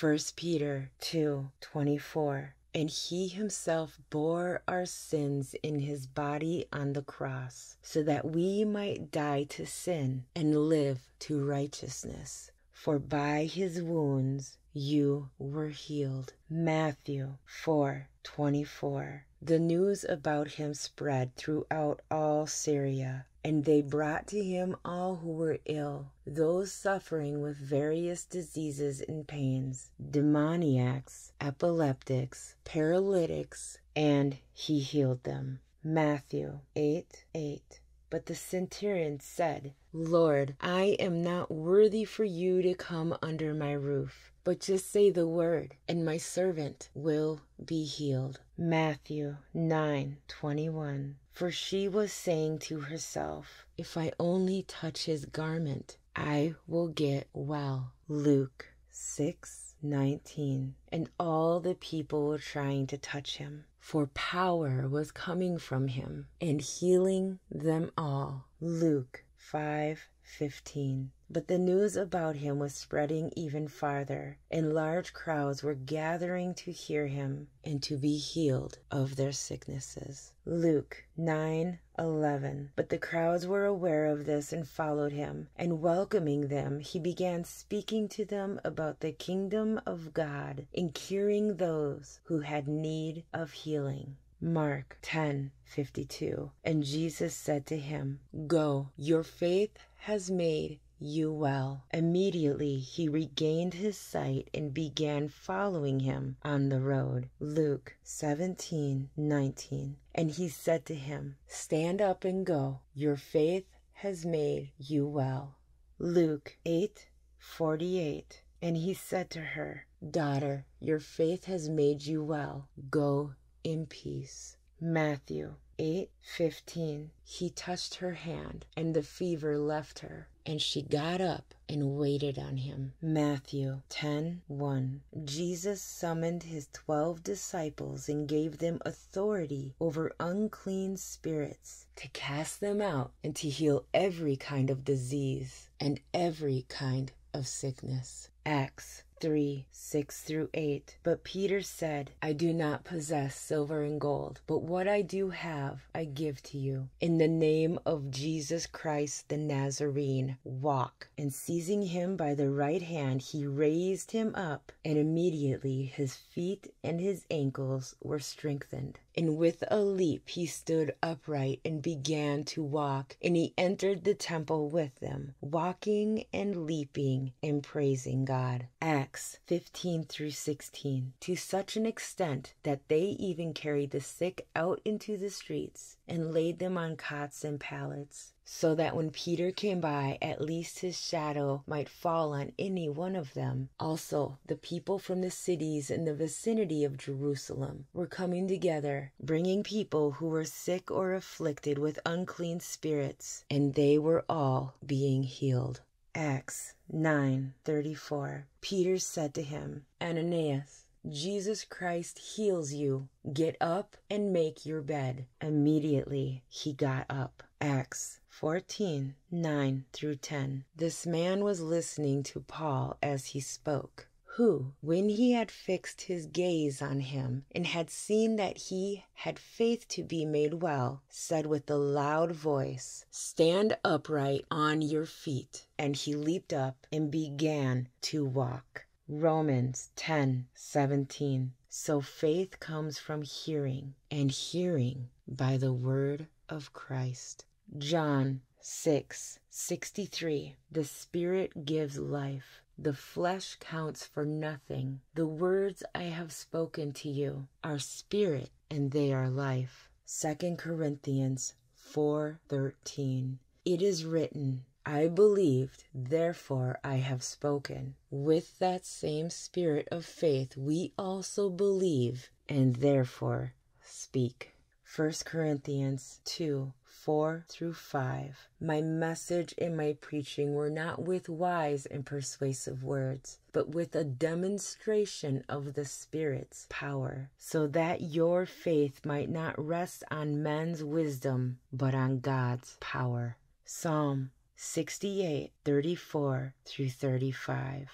1 Peter 2 24 and he himself bore our sins in his body on the cross, so that we might die to sin and live to righteousness. For by his wounds you were healed. Matthew 4:24. The news about him spread throughout all Syria, and they brought to him all who were ill, those suffering with various diseases and pains, demoniacs, epileptics, paralytics, and he healed them. Matthew 8 8. But the centurion said, Lord, I am not worthy for you to come under my roof but just say the word, and my servant will be healed. Matthew 9:21. For she was saying to herself, If I only touch his garment, I will get well. Luke 6:19. And all the people were trying to touch him, for power was coming from him and healing them all. Luke 5:15. But the news about him was spreading even farther, and large crowds were gathering to hear him and to be healed of their sicknesses. Luke 9:11. But the crowds were aware of this and followed him, and welcoming them, he began speaking to them about the kingdom of God and curing those who had need of healing. Mark 10:52. And Jesus said to him, Go, your faith has made you well. Immediately he regained his sight and began following him on the road. Luke 17:19. And he said to him, Stand up and go. Your faith has made you well. Luke 8:48. And he said to her, Daughter, your faith has made you well. Go in peace. Matthew 8:15 He touched her hand and the fever left her and she got up and waited on him. Matthew 10:1 Jesus summoned his 12 disciples and gave them authority over unclean spirits to cast them out and to heal every kind of disease and every kind of sickness. Acts 3 6 through 8. But Peter said, I do not possess silver and gold, but what I do have I give to you. In the name of Jesus Christ the Nazarene, walk. And seizing him by the right hand, he raised him up, and immediately his feet and his ankles were strengthened. And with a leap he stood upright and began to walk, and he entered the temple with them, walking and leaping and praising God. Acts 15 through 16, to such an extent that they even carried the sick out into the streets and laid them on cots and pallets, so that when Peter came by, at least his shadow might fall on any one of them. Also, the people from the cities in the vicinity of Jerusalem were coming together, bringing people who were sick or afflicted with unclean spirits, and they were all being healed. Acts 9:34 Peter said to him, Ananias, Jesus Christ heals you. Get up and make your bed. Immediately he got up. Acts 14 9 through 10. This man was listening to Paul as he spoke who, when he had fixed his gaze on him, and had seen that he had faith to be made well, said with a loud voice, Stand upright on your feet. And he leaped up and began to walk. Romans 10 17. So faith comes from hearing, and hearing by the word of Christ. John 6 63. The Spirit gives life. The flesh counts for nothing. The words I have spoken to you are spirit and they are life. 2 Corinthians 4:13. It is written, I believed, therefore I have spoken. With that same spirit of faith we also believe and therefore speak. 1 Corinthians 2 4 through 5. My message and my preaching were not with wise and persuasive words, but with a demonstration of the Spirit's power, so that your faith might not rest on men's wisdom, but on God's power. Psalm 68 34 through 35.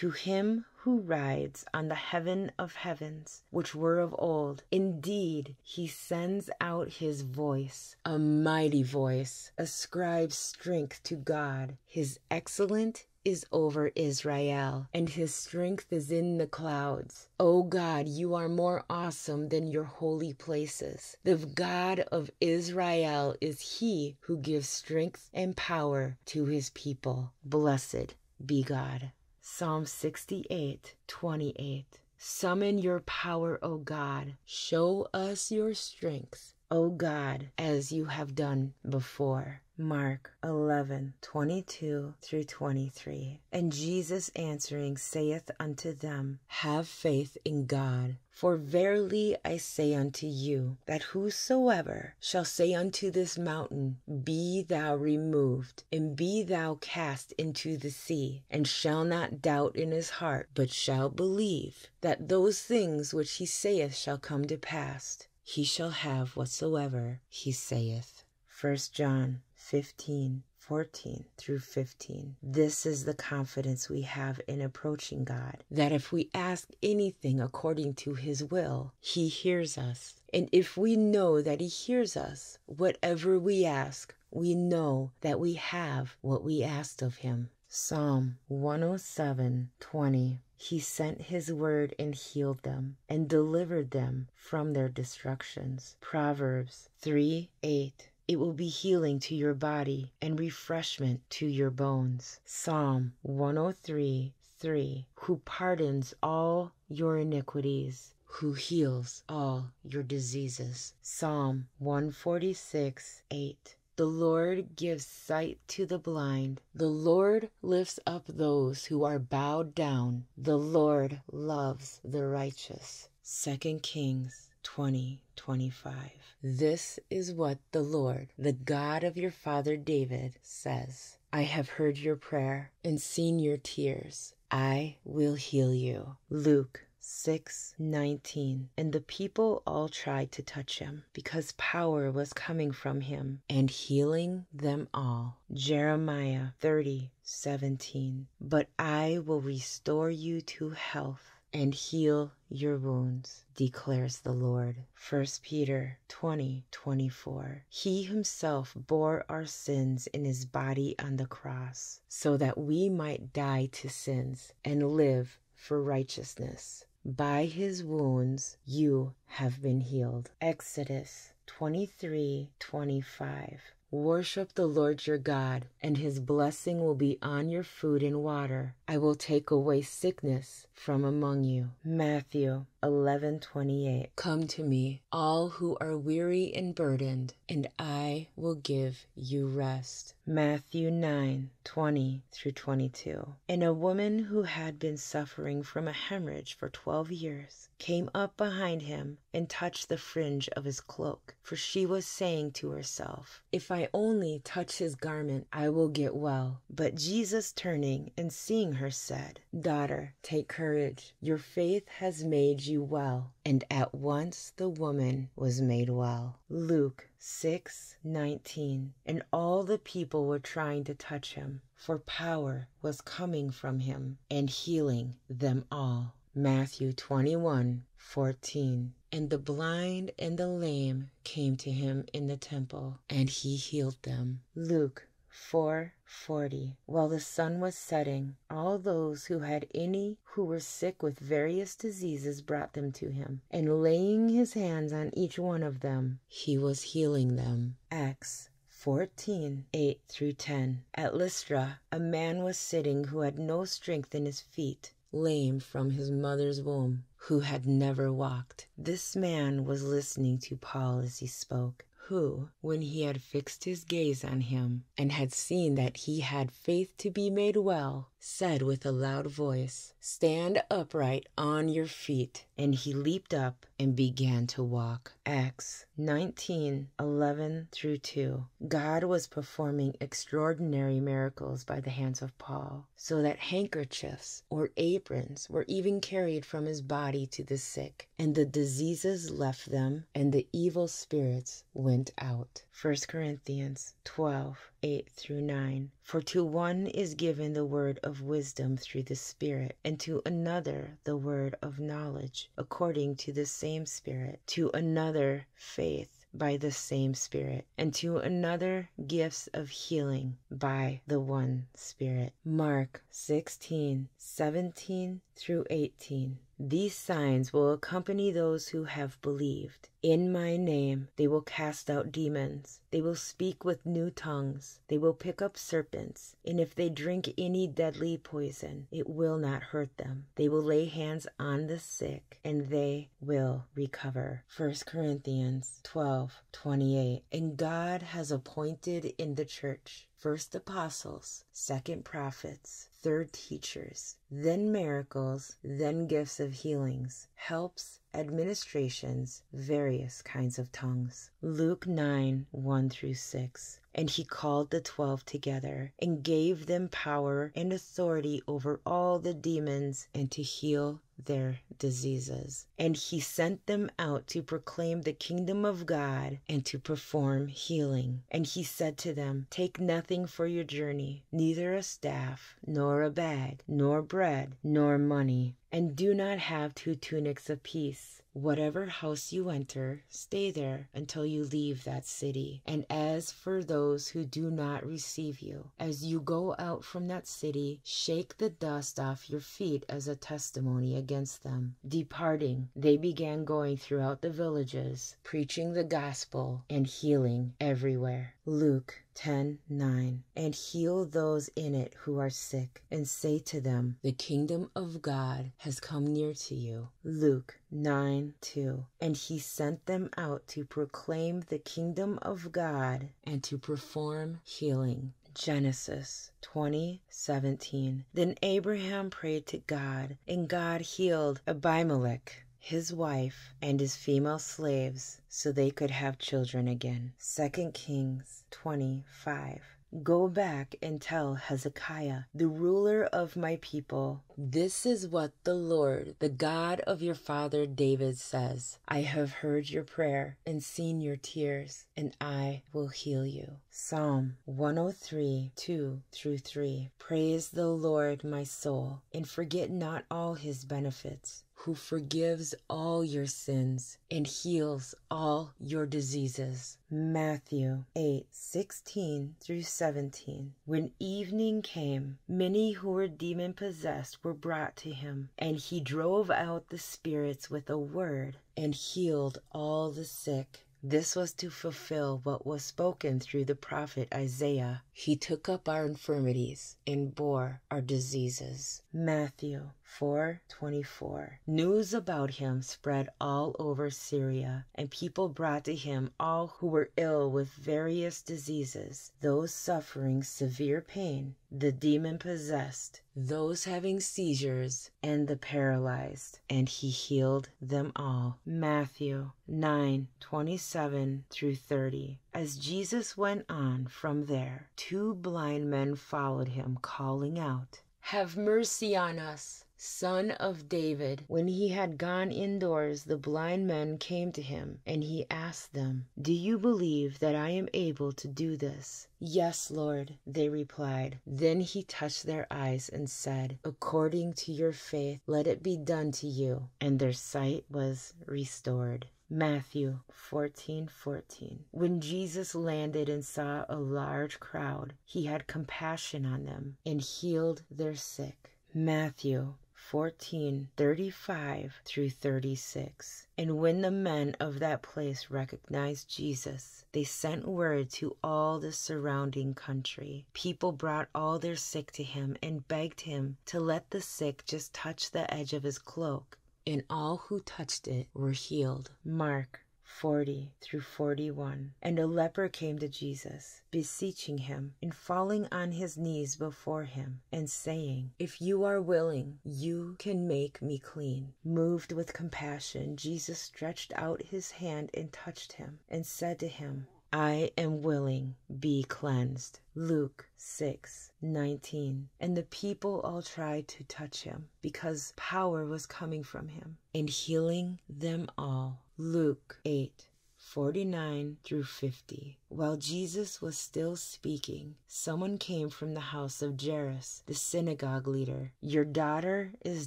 To him who rides on the heaven of heavens, which were of old. Indeed, he sends out his voice, a mighty voice, ascribes strength to God. His excellent is over Israel, and his strength is in the clouds. O God, you are more awesome than your holy places. The God of Israel is he who gives strength and power to his people. Blessed be God. Psalm 68 28. Summon your power, O God. Show us your strength, O God, as you have done before. Mark 11, 22 through 23. And Jesus answering saith unto them, Have faith in God. For verily I say unto you, that whosoever shall say unto this mountain, Be thou removed, and be thou cast into the sea, and shall not doubt in his heart, but shall believe that those things which he saith shall come to pass, he shall have whatsoever he saith. 1 John 15, 14 through 15. This is the confidence we have in approaching God that if we ask anything according to His will, He hears us. And if we know that He hears us, whatever we ask, we know that we have what we asked of Him. Psalm 107 20. He sent his word and healed them and delivered them from their destructions. Proverbs 3 8. It will be healing to your body and refreshment to your bones. Psalm 103 3. Who pardons all your iniquities, who heals all your diseases. Psalm 146 8. The Lord gives sight to the blind. The Lord lifts up those who are bowed down. The Lord loves the righteous. 2 Kings 20 25. This is what the Lord, the God of your father David, says I have heard your prayer and seen your tears. I will heal you. Luke 6:19 And the people all tried to touch him because power was coming from him and healing them all. Jeremiah 30:17 But I will restore you to health and heal your wounds, declares the Lord. 1 Peter 20 24. He himself bore our sins in his body on the cross, so that we might die to sins and live for righteousness. By his wounds you have been healed. Exodus 23 25. Worship the Lord your God, and his blessing will be on your food and water. I will take away sickness from among you. Matthew 11:28 Come to me all who are weary and burdened and I will give you rest. Matthew 9:20 through 22 And a woman who had been suffering from a hemorrhage for 12 years came up behind him and touched the fringe of his cloak for she was saying to herself if I only touch his garment I will get well. But Jesus turning and seeing her said daughter take courage. Your faith has made you well. And at once the woman was made well. Luke 6:19 And all the people were trying to touch him, for power was coming from him and healing them all. Matthew 21:14 And the blind and the lame came to him in the temple, and he healed them. Luke 440 While the sun was setting, all those who had any who were sick with various diseases brought them to him, and laying his hands on each one of them, he was healing them. Acts 14 8 through 10. At Lystra, a man was sitting who had no strength in his feet, lame from his mother's womb, who had never walked. This man was listening to Paul as he spoke who, when he had fixed his gaze on him, and had seen that he had faith to be made well, said with a loud voice, Stand upright on your feet. And he leaped up and began to walk. Acts 19 11 through 2. God was performing extraordinary miracles by the hands of Paul, so that handkerchiefs or aprons were even carried from his body to the sick, and the diseases left them, and the evil spirits went out. 1 Corinthians 12 8 through 9. For to one is given the word of wisdom through the Spirit, and to another the word of knowledge according to the same Spirit, to another faith by the same Spirit, and to another gifts of healing by the one Spirit. Mark 16 17 through 18. These signs will accompany those who have believed. In my name they will cast out demons. They will speak with new tongues. They will pick up serpents. And if they drink any deadly poison, it will not hurt them. They will lay hands on the sick and they will recover. 1 Corinthians 12 28. And God has appointed in the church first apostles, second prophets, third teachers, then miracles, then gifts of healings, helps, administrations, various kinds of tongues. Luke 9 1 through 6. And he called the twelve together and gave them power and authority over all the demons and to heal their diseases. And he sent them out to proclaim the kingdom of God and to perform healing. And he said to them, Take nothing for your journey, neither a staff, nor a bag, nor bread, nor money, and do not have two tunics apiece. Whatever house you enter, stay there until you leave that city. And as for those who do not receive you, as you go out from that city, shake the dust off your feet as a testimony against them. Departing, they began going throughout the villages, preaching the gospel and healing everywhere. Luke 10 9. And heal those in it who are sick, and say to them, The kingdom of God has come near to you. Luke 9 2. And he sent them out to proclaim the kingdom of God and to perform healing. Genesis 20 17. Then Abraham prayed to God, and God healed Abimelech his wife, and his female slaves so they could have children again. 2 Kings 25. Go back and tell Hezekiah, the ruler of my people, this is what the Lord, the God of your father David says I have heard your prayer and seen your tears, and I will heal you. Psalm 103 2 through 3. Praise the Lord, my soul, and forget not all his benefits who forgives all your sins and heals all your diseases. Matthew 8 16 through 17. When evening came, many who were demon possessed were brought to him, and he drove out the spirits with a word and healed all the sick. This was to fulfill what was spoken through the prophet Isaiah. He took up our infirmities and bore our diseases. Matthew 424. News about him spread all over Syria, and people brought to him all who were ill with various diseases, those suffering severe pain, the demon possessed, those having seizures, and the paralyzed, and he healed them all. Matthew 9 27 through 30. As Jesus went on from there, two blind men followed him, calling out, Have mercy on us Son of David. When he had gone indoors, the blind men came to him, and he asked them, Do you believe that I am able to do this? Yes, Lord, they replied. Then he touched their eyes and said, According to your faith, let it be done to you. And their sight was restored. Matthew 14 14. When Jesus landed and saw a large crowd, he had compassion on them and healed their sick. Matthew 14 35 through 36. And when the men of that place recognized Jesus, they sent word to all the surrounding country. People brought all their sick to him and begged him to let the sick just touch the edge of his cloak. And all who touched it were healed. Mark 40 through 41. And a leper came to Jesus, beseeching him, and falling on his knees before him, and saying, If you are willing, you can make me clean. Moved with compassion, Jesus stretched out his hand and touched him, and said to him, I am willing, be cleansed. Luke 6 19. And the people all tried to touch him because power was coming from him and healing them all. Luke 8 49 through 50. While Jesus was still speaking, someone came from the house of Jairus, the synagogue leader. Your daughter is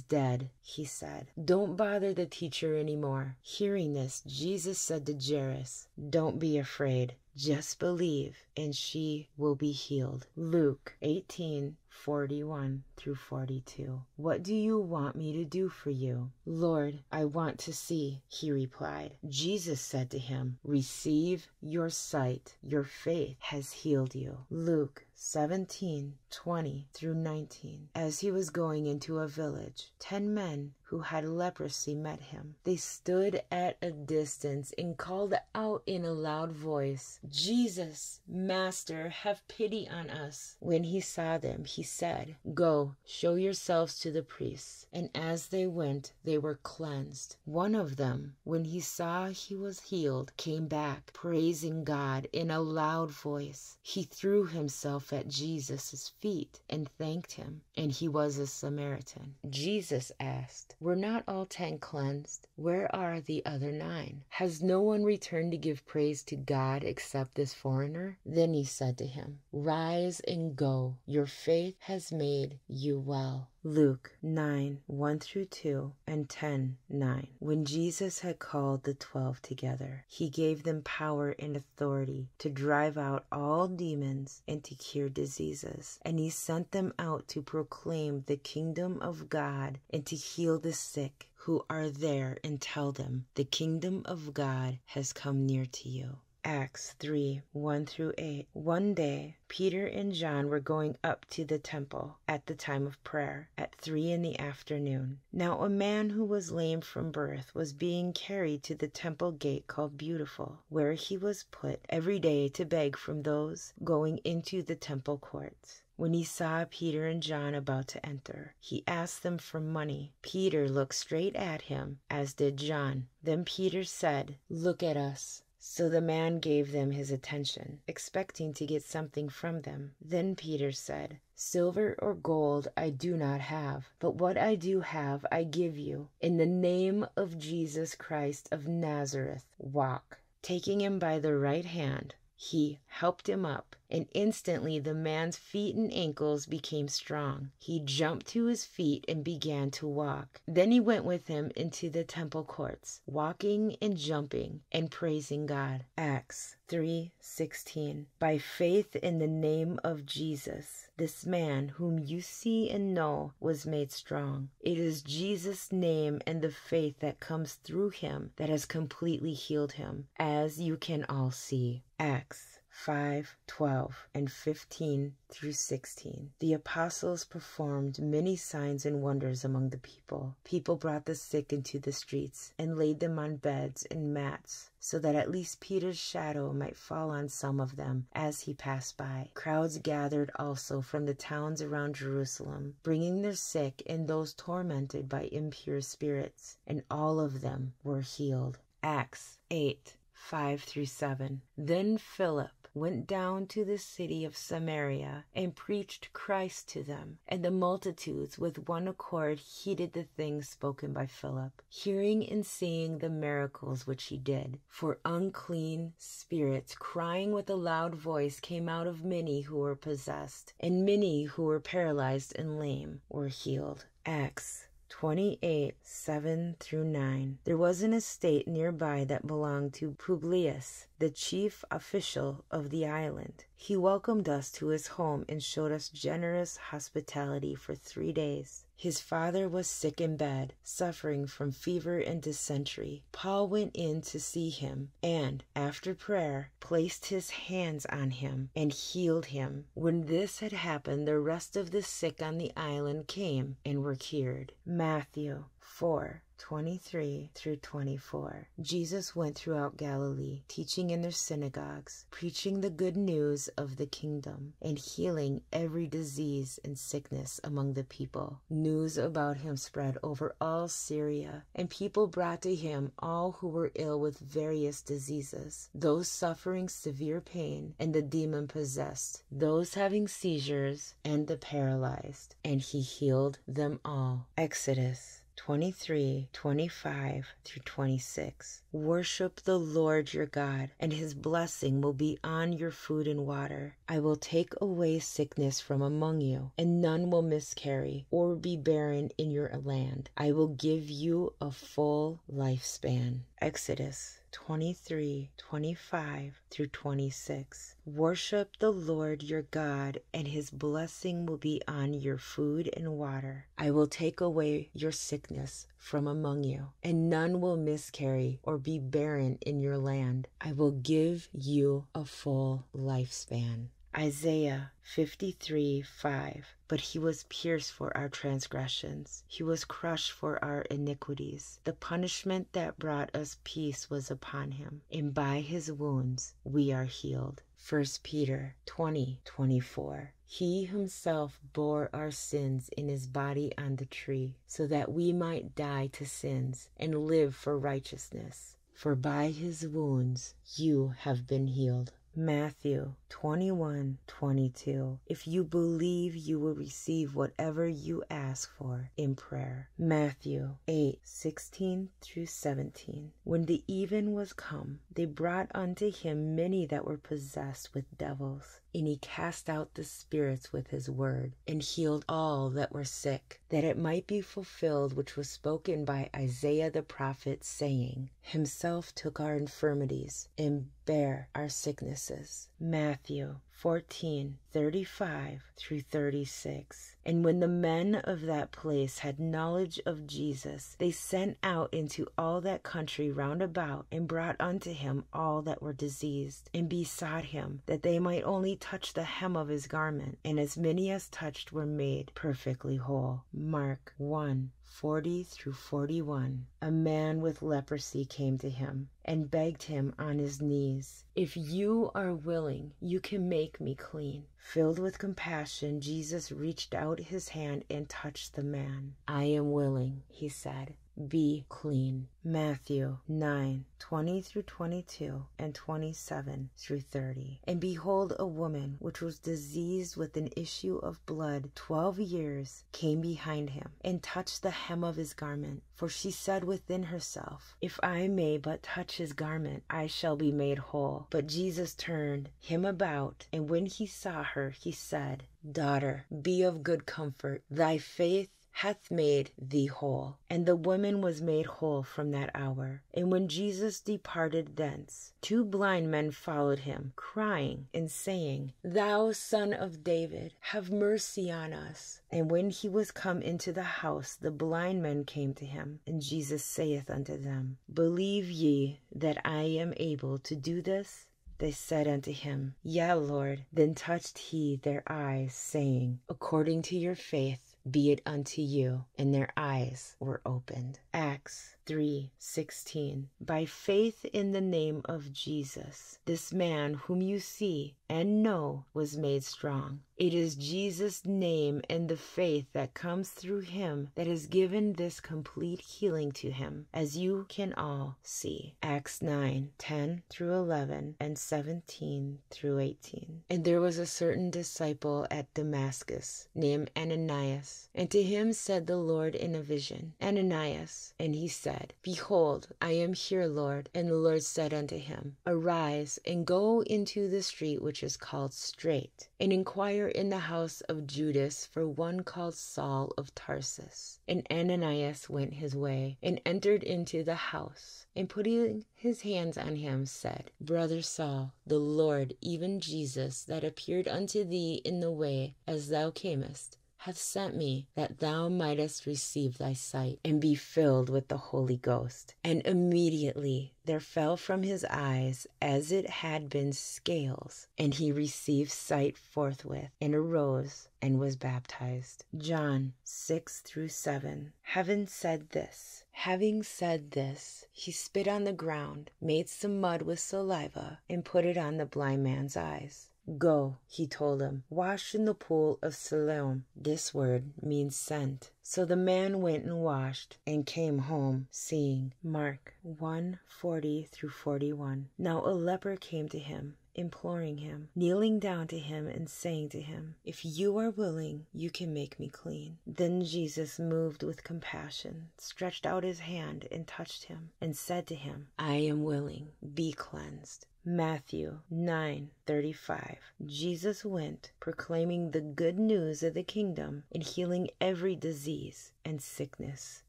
dead, he said. Don't bother the teacher anymore. Hearing this, Jesus said to Jairus, Don't be afraid. Just believe, and she will be healed. Luke 18 41 through 42. What do you want me to do for you? Lord, I want to see, he replied. Jesus said to him, Receive your sight. Your faith has healed you. Luke 17 20 through 19. As he was going into a village, ten men who had leprosy met him. They stood at a distance and called out in a loud voice, Jesus, Master, have pity on us. When he saw them, he said, Go, show yourselves to the priests. And as they went, they were cleansed. One of them, when he saw he was healed, came back, praising God in a loud voice. He threw himself at Jesus' feet and thanked him, and he was a Samaritan. Jesus asked, Were not all ten cleansed? Where are the other nine? Has no one returned to give praise to God except this foreigner? Then he said to him, Rise and go. Your faith has made you well. Luke 9 1 through 2 and 10 9. When Jesus had called the twelve together, he gave them power and authority to drive out all demons and to cure diseases. And he sent them out to proclaim the kingdom of God and to heal the sick who are there and tell them, The kingdom of God has come near to you. Acts 3 1 through 8. One day, Peter and John were going up to the temple at the time of prayer, at three in the afternoon. Now, a man who was lame from birth was being carried to the temple gate called Beautiful, where he was put every day to beg from those going into the temple courts. When he saw Peter and John about to enter, he asked them for money. Peter looked straight at him, as did John. Then Peter said, Look at us. So the man gave them his attention, expecting to get something from them. Then Peter said, Silver or gold I do not have, but what I do have I give you. In the name of Jesus Christ of Nazareth, walk. Taking him by the right hand, he helped him up, and instantly the man's feet and ankles became strong. He jumped to his feet and began to walk. Then he went with him into the temple courts, walking and jumping and praising God. Acts 3:16 By faith in the name of Jesus, this man whom you see and know was made strong. It is Jesus' name and the faith that comes through him that has completely healed him, as you can all see. Acts 5 12 and 15 through 16. The apostles performed many signs and wonders among the people. People brought the sick into the streets and laid them on beds and mats so that at least Peter's shadow might fall on some of them as he passed by. Crowds gathered also from the towns around Jerusalem, bringing their sick and those tormented by impure spirits, and all of them were healed. Acts 8 5 through 7. Then Philip went down to the city of Samaria and preached Christ to them. And the multitudes with one accord heeded the things spoken by Philip, hearing and seeing the miracles which he did. For unclean spirits, crying with a loud voice, came out of many who were possessed, and many who were paralyzed and lame were healed. Acts 28 7 through 9. There was an estate nearby that belonged to Publius, the chief official of the island. He welcomed us to his home and showed us generous hospitality for three days. His father was sick in bed, suffering from fever and dysentery. Paul went in to see him and, after prayer, placed his hands on him and healed him. When this had happened, the rest of the sick on the island came and were cured. Matthew 4 23 through 24. Jesus went throughout Galilee, teaching in their synagogues, preaching the good news of the kingdom, and healing every disease and sickness among the people. News about him spread over all Syria, and people brought to him all who were ill with various diseases, those suffering severe pain, and the demon possessed, those having seizures, and the paralyzed, and he healed them all. Exodus 23, 25 through 26. Worship the Lord your God, and his blessing will be on your food and water. I will take away sickness from among you, and none will miscarry or be barren in your land. I will give you a full lifespan. Exodus 23 25 through 26. Worship the Lord your God, and his blessing will be on your food and water. I will take away your sickness from among you, and none will miscarry or be barren in your land. I will give you a full lifespan. Isaiah 53 5. But he was pierced for our transgressions, he was crushed for our iniquities. The punishment that brought us peace was upon him, and by his wounds we are healed. 1 Peter 20 24. He himself bore our sins in his body on the tree, so that we might die to sins and live for righteousness. For by his wounds you have been healed. Matthew 21 22. If you believe, you will receive whatever you ask for in prayer. Matthew 8 16 through 17. When the even was come, they brought unto him many that were possessed with devils, and he cast out the spirits with his word, and healed all that were sick, that it might be fulfilled which was spoken by Isaiah the prophet, saying, Himself took our infirmities and bare our sicknesses. Matthew 14 35 through 36. And when the men of that place had knowledge of Jesus, they sent out into all that country round about, and brought unto him all that were diseased, and besought him that they might only touch the hem of his garment. And as many as touched were made perfectly whole. Mark 1 40 through 41. A man with leprosy came to him and begged him on his knees, If you are willing, you can make me clean. Filled with compassion, Jesus reached out his hand and touched the man. I am willing, he said be clean. Matthew 9 20 through 22 and 27 through 30. And behold, a woman which was diseased with an issue of blood twelve years came behind him and touched the hem of his garment. For she said within herself, If I may but touch his garment, I shall be made whole. But Jesus turned him about, and when he saw her, he said, Daughter, be of good comfort. Thy faith hath made thee whole. And the woman was made whole from that hour. And when Jesus departed thence, two blind men followed him, crying and saying, Thou son of David, have mercy on us. And when he was come into the house, the blind men came to him. And Jesus saith unto them, Believe ye that I am able to do this? They said unto him, Yea, Lord. Then touched he their eyes, saying, According to your faith be it unto you. And their eyes were opened. Acts 3:16 By faith in the name of Jesus this man whom you see and know was made strong. It is Jesus name and the faith that comes through him that has given this complete healing to him as you can all see. Acts 9:10 through 11 and 17 through 18 And there was a certain disciple at Damascus named Ananias. And to him said the Lord in a vision Ananias. And he said said, Behold, I am here, Lord. And the Lord said unto him, Arise, and go into the street which is called Straight, and inquire in the house of Judas for one called Saul of Tarsus. And Ananias went his way, and entered into the house, and putting his hands on him, said, Brother Saul, the Lord, even Jesus, that appeared unto thee in the way as thou camest, hath sent me that thou mightest receive thy sight and be filled with the Holy Ghost. And immediately there fell from his eyes as it had been scales, and he received sight forthwith, and arose and was baptized. John 6 through 7. Having said this, having said this, he spit on the ground, made some mud with saliva, and put it on the blind man's eyes. Go, he told him, wash in the pool of Siloam. This word means sent. So the man went and washed and came home seeing. Mark 1 40 through 41. Now a leper came to him imploring him, kneeling down to him and saying to him, If you are willing, you can make me clean. Then Jesus, moved with compassion, stretched out his hand and touched him, and said to him, I am willing, be cleansed. Matthew 9:35 Jesus went proclaiming the good news of the kingdom and healing every disease and sickness.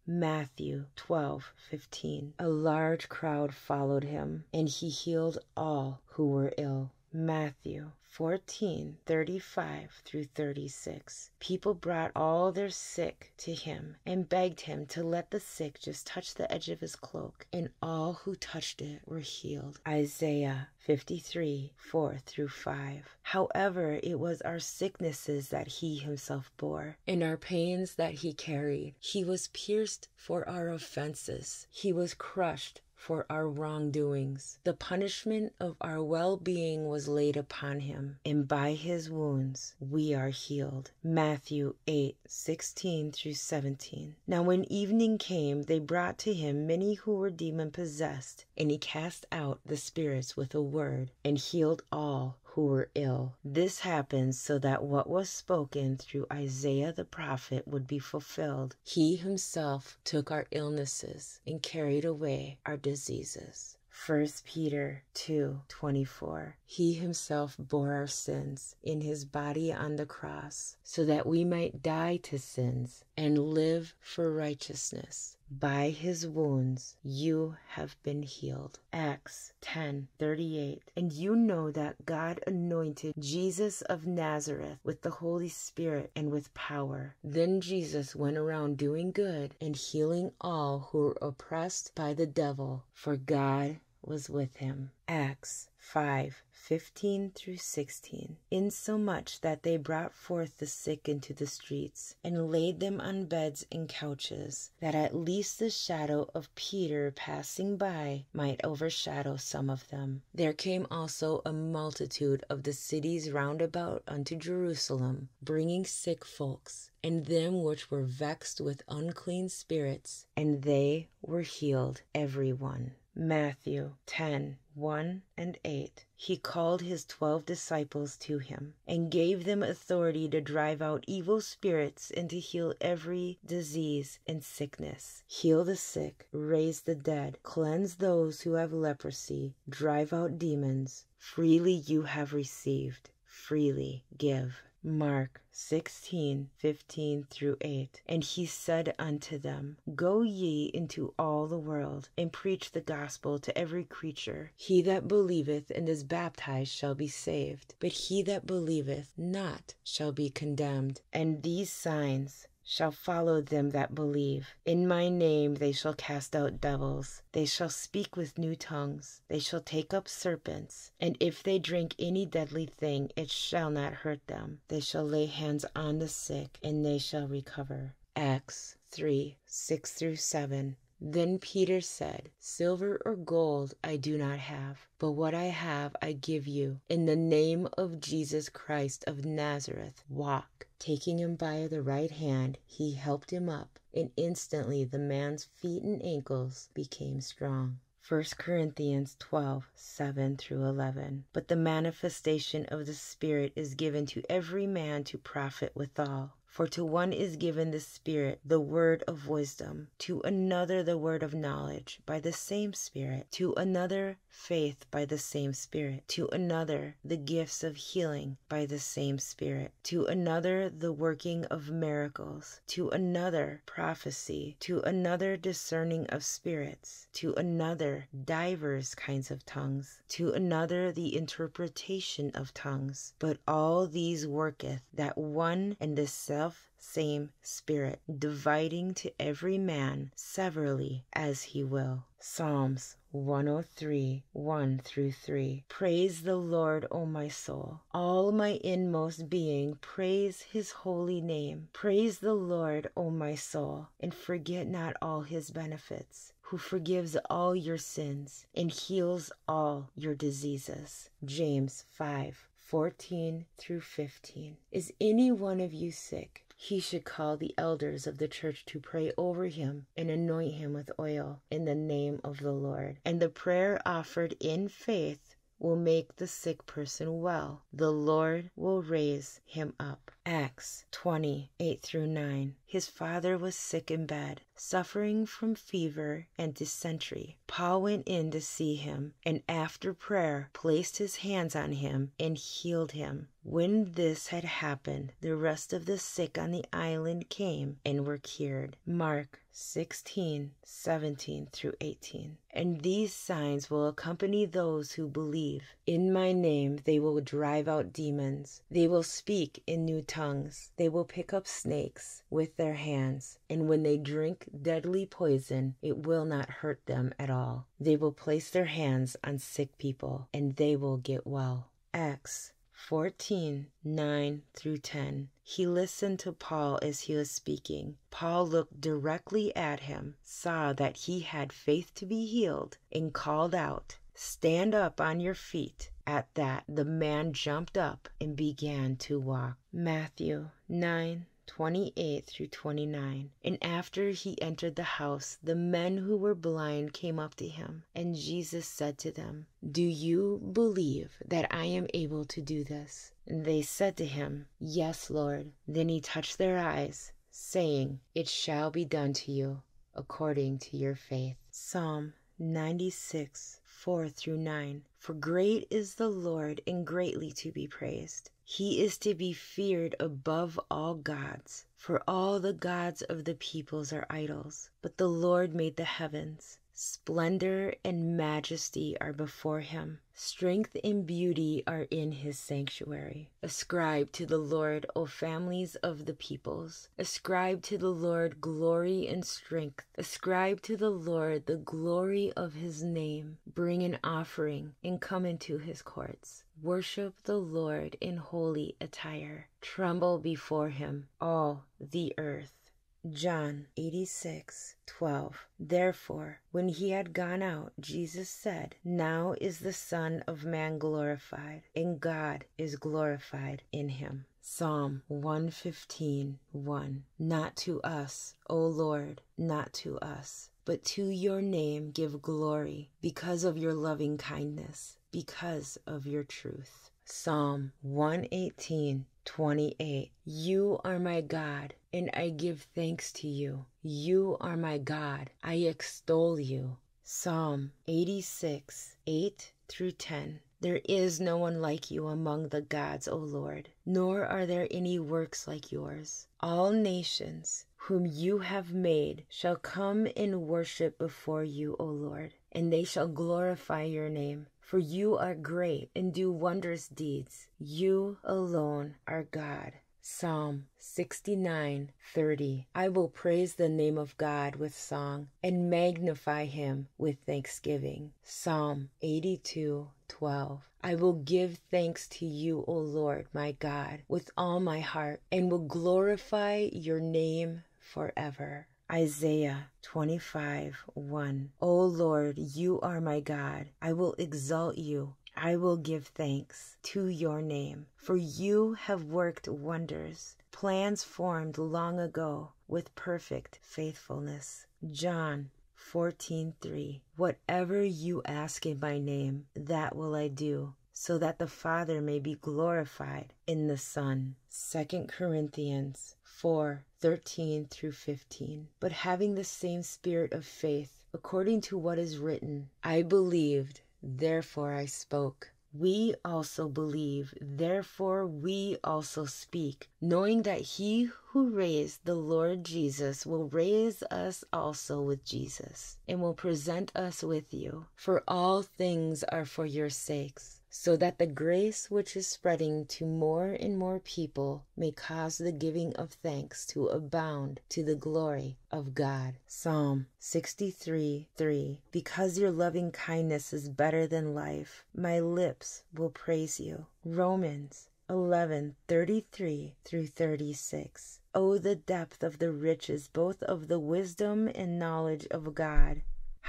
Matthew 12:15 A large crowd followed him and he healed all who were ill. Matthew 14 35 through 36. People brought all their sick to him and begged him to let the sick just touch the edge of his cloak, and all who touched it were healed. Isaiah 53 4 through 5. However, it was our sicknesses that he himself bore, and our pains that he carried. He was pierced for our offenses, he was crushed for our wrongdoings. The punishment of our well being was laid upon him, and by his wounds we are healed. Matthew 8 16 through 17. Now, when evening came, they brought to him many who were demon possessed, and he cast out the spirits with a word, and healed all who were ill. This happened so that what was spoken through Isaiah the prophet would be fulfilled. He himself took our illnesses and carried away our diseases. 1 Peter 2:24 He himself bore our sins in his body on the cross so that we might die to sins and live for righteousness. By his wounds you have been healed. Acts 10:38 And you know that God anointed Jesus of Nazareth with the Holy Spirit and with power. Then Jesus went around doing good and healing all who were oppressed by the devil, for God was with him. Acts 5 15 through 16. Insomuch that they brought forth the sick into the streets, and laid them on beds and couches, that at least the shadow of Peter passing by might overshadow some of them. There came also a multitude of the cities round about unto Jerusalem, bringing sick folks, and them which were vexed with unclean spirits, and they were healed every one. Matthew 10 1 and 8. He called his twelve disciples to him and gave them authority to drive out evil spirits and to heal every disease and sickness, heal the sick, raise the dead, cleanse those who have leprosy, drive out demons. Freely you have received, freely give. Mark 16, 15 through 8. And he said unto them, Go ye into all the world, and preach the gospel to every creature. He that believeth and is baptized shall be saved, but he that believeth not shall be condemned. And these signs shall follow them that believe. In my name they shall cast out devils. They shall speak with new tongues. They shall take up serpents. And if they drink any deadly thing, it shall not hurt them. They shall lay hands on the sick, and they shall recover. Acts 3 6 through 7. Then Peter said, Silver or gold I do not have, but what I have I give you. In the name of Jesus Christ of Nazareth, walk. Taking him by the right hand, he helped him up, and instantly the man's feet and ankles became strong. 1 Corinthians 12, 7 through 11. But the manifestation of the Spirit is given to every man to profit withal. For to one is given the Spirit the word of wisdom, to another the word of knowledge by the same Spirit, to another faith by the same Spirit, to another the gifts of healing by the same Spirit, to another the working of miracles, to another prophecy, to another discerning of spirits, to another divers kinds of tongues, to another the interpretation of tongues. But all these worketh that one and the self same Spirit, dividing to every man severally as he will. Psalms 103 1 through 3. Praise the Lord, O my soul. All my inmost being, praise his holy name. Praise the Lord, O my soul, and forget not all his benefits who forgives all your sins and heals all your diseases. James 5 14 through 15. Is any one of you sick? He should call the elders of the church to pray over him and anoint him with oil in the name of the Lord. And the prayer offered in faith will make the sick person well. The Lord will raise him up. Acts 20 8 through 9. His father was sick in bed, suffering from fever and dysentery. Paul went in to see him, and after prayer placed his hands on him and healed him. When this had happened, the rest of the sick on the island came and were cured. Mark 16, 17 through 18. And these signs will accompany those who believe. In my name they will drive out demons. They will speak in new tongues. They will pick up snakes with their hands. And when they drink deadly poison, it will not hurt them at all. They will place their hands on sick people and they will get well. Acts 14 9 through 10. He listened to Paul as he was speaking. Paul looked directly at him, saw that he had faith to be healed, and called out, Stand up on your feet. At that, the man jumped up and began to walk. Matthew 9 28 through 29. And after he entered the house, the men who were blind came up to him, and Jesus said to them, Do you believe that I am able to do this? And they said to him, Yes, Lord. Then he touched their eyes, saying, It shall be done to you according to your faith. Psalm 96 4 through 9. For great is the Lord and greatly to be praised. He is to be feared above all gods. For all the gods of the peoples are idols, but the Lord made the heavens. Splendor and majesty are before him. Strength and beauty are in his sanctuary. Ascribe to the Lord, O families of the peoples. Ascribe to the Lord glory and strength. Ascribe to the Lord the glory of his name. Bring an offering and come into his courts. Worship the Lord in holy attire. Tremble before him, all the earth. John 86 12. Therefore, when he had gone out, Jesus said, Now is the Son of Man glorified, and God is glorified in him. Psalm 115 1. Not to us, O Lord, not to us, but to your name give glory, because of your loving kindness, because of your truth. Psalm 118 28. You are my God, and I give thanks to you. You are my God. I extol you. Psalm 86, 8 through 10. There is no one like you among the gods, O Lord, nor are there any works like yours. All nations whom you have made shall come and worship before you, O Lord, and they shall glorify your name. For you are great and do wondrous deeds. You alone are God. Psalm 69:30 I will praise the name of God with song and magnify him with thanksgiving. Psalm 82:12 I will give thanks to you, O Lord, my God, with all my heart and will glorify your name forever. Isaiah 25 1. O Lord, you are my God. I will exalt you. I will give thanks to your name, for you have worked wonders, plans formed long ago with perfect faithfulness. John 14:3 Whatever you ask in my name, that will I do, so that the Father may be glorified in the Son. 2 Corinthians 4 13 through 15. But having the same spirit of faith, according to what is written, I believed, therefore I spoke. We also believe, therefore we also speak, knowing that he who raised the Lord Jesus will raise us also with Jesus, and will present us with you. For all things are for your sakes so that the grace which is spreading to more and more people may cause the giving of thanks to abound to the glory of God. Psalm 63 3 Because your loving kindness is better than life, my lips will praise you. Romans 11 33 through 36. Oh, the depth of the riches both of the wisdom and knowledge of God!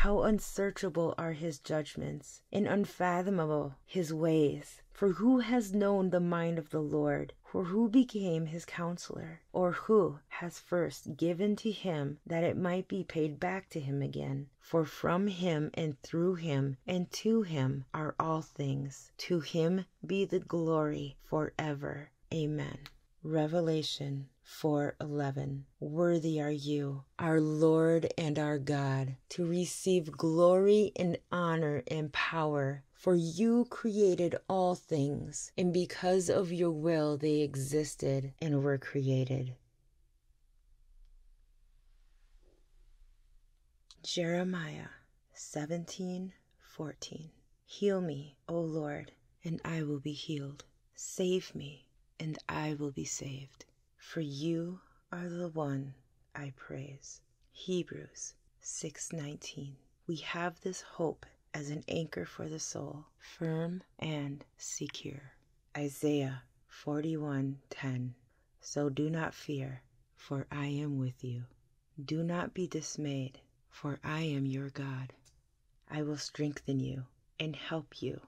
How unsearchable are his judgments, and unfathomable his ways! For who has known the mind of the Lord? Or who became his counselor? Or who has first given to him that it might be paid back to him again? For from him and through him and to him are all things. To him be the glory forever. Amen. Revelation 4:11 Worthy are you, our Lord and our God, to receive glory and honor and power, for you created all things, and because of your will they existed and were created. Jeremiah 17:14 Heal me, O Lord, and I will be healed. Save me, and I will be saved. For you are the one I praise. Hebrews 6:19 We have this hope as an anchor for the soul, firm and secure. Isaiah 41:10 So do not fear, for I am with you. Do not be dismayed, for I am your God. I will strengthen you and help you.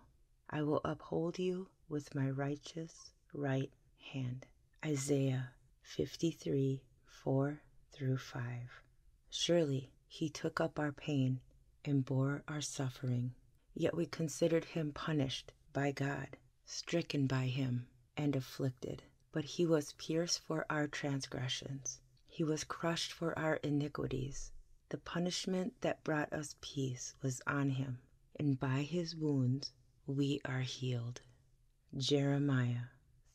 I will uphold you with my righteous right hand. Isaiah 53 4 through 5. Surely he took up our pain and bore our suffering, yet we considered him punished by God, stricken by him, and afflicted. But he was pierced for our transgressions, he was crushed for our iniquities. The punishment that brought us peace was on him, and by his wounds we are healed. Jeremiah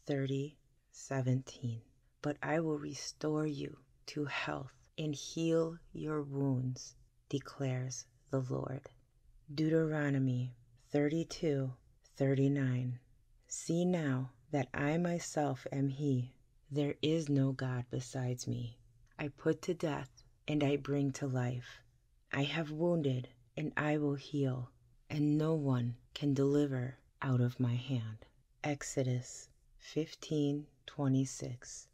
30 17. But I will restore you to health and heal your wounds, declares the Lord. Deuteronomy 32 39. See now that I myself am He. There is no God besides me. I put to death and I bring to life. I have wounded and I will heal, and no one can deliver out of my hand. Exodus 15 26.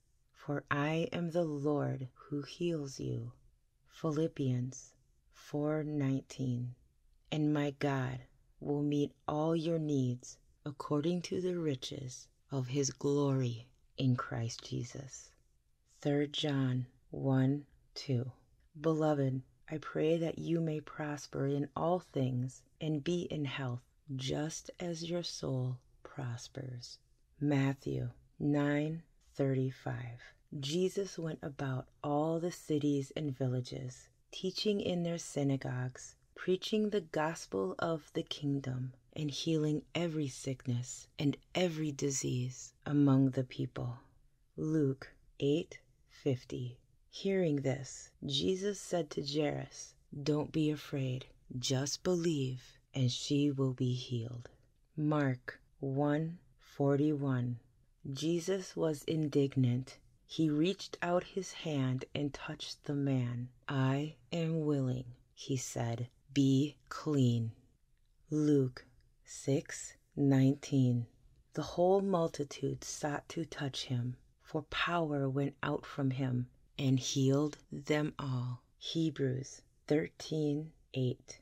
For I am the Lord who heals you. Philippians 4:19. And my God will meet all your needs according to the riches of his glory in Christ Jesus. 3 John 1 2. Beloved, I pray that you may prosper in all things and be in health, just as your soul prospers. Matthew 9:35. Jesus went about all the cities and villages, teaching in their synagogues, preaching the gospel of the kingdom, and healing every sickness and every disease among the people. Luke 8:50. Hearing this, Jesus said to Jairus, "Don't be afraid, just believe, and she will be healed." Mark 1:41. Jesus was indignant. He reached out his hand and touched the man. I am willing, he said, be clean. Luke 6 19. The whole multitude sought to touch him, for power went out from him and healed them all. Hebrews 13 8.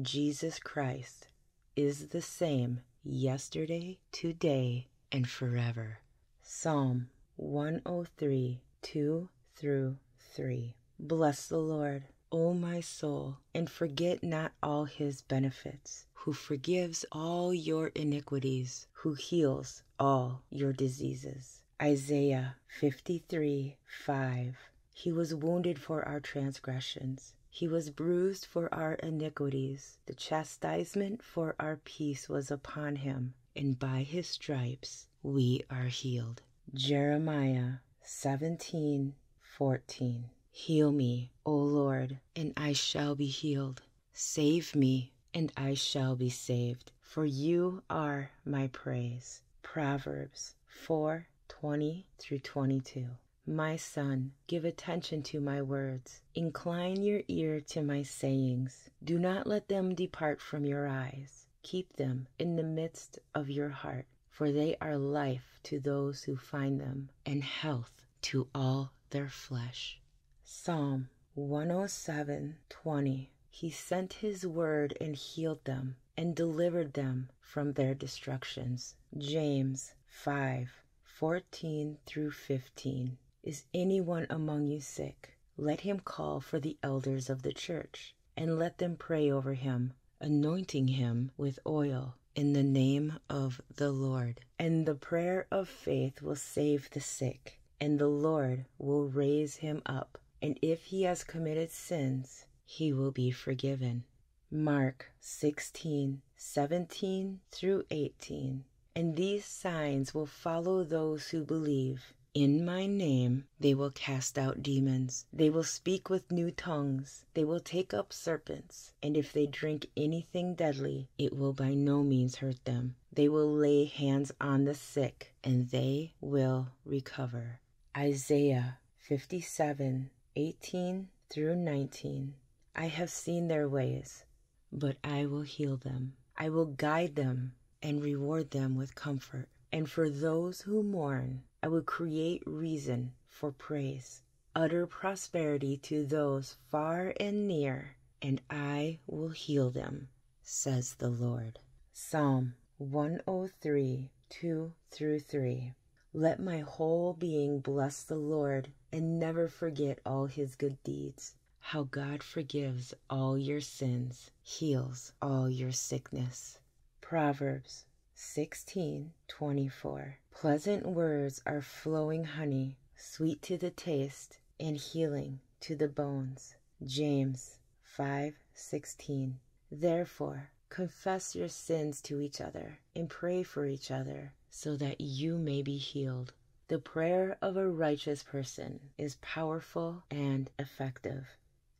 Jesus Christ is the same yesterday, today, and forever. Psalm 103 2 through 3. Bless the Lord, O my soul, and forget not all his benefits, who forgives all your iniquities, who heals all your diseases. Isaiah 53 5. He was wounded for our transgressions. He was bruised for our iniquities. The chastisement for our peace was upon him, and by his stripes we are healed. Jeremiah 17 14. Heal me, O Lord, and I shall be healed. Save me, and I shall be saved, for you are my praise. Proverbs 4 20 through 22. My son, give attention to my words. Incline your ear to my sayings. Do not let them depart from your eyes. Keep them in the midst of your heart, for they are life to those who find them, and health to all their flesh. Psalm 107:20. He sent his word and healed them, and delivered them from their destructions. James 5:14 through 15. Is anyone among you sick? Let him call for the elders of the church, and let them pray over him, anointing him with oil in the name of the Lord. And the prayer of faith will save the sick, and the Lord will raise him up. And if he has committed sins, he will be forgiven. Mark 16 17 through 18. And these signs will follow those who believe. In my name they will cast out demons. They will speak with new tongues. They will take up serpents. And if they drink anything deadly, it will by no means hurt them. They will lay hands on the sick, and they will recover. Isaiah 57 18 through 19. I have seen their ways, but I will heal them. I will guide them and reward them with comfort. And for those who mourn, I will create reason for praise, utter prosperity to those far and near, and I will heal them, says the Lord. Psalm 103 2 through 3. Let my whole being bless the Lord and never forget all his good deeds. How God forgives all your sins, heals all your sickness. Proverbs 16:24 Pleasant words are flowing honey, sweet to the taste and healing to the bones. James 5:16 Therefore confess your sins to each other and pray for each other so that you may be healed. The prayer of a righteous person is powerful and effective.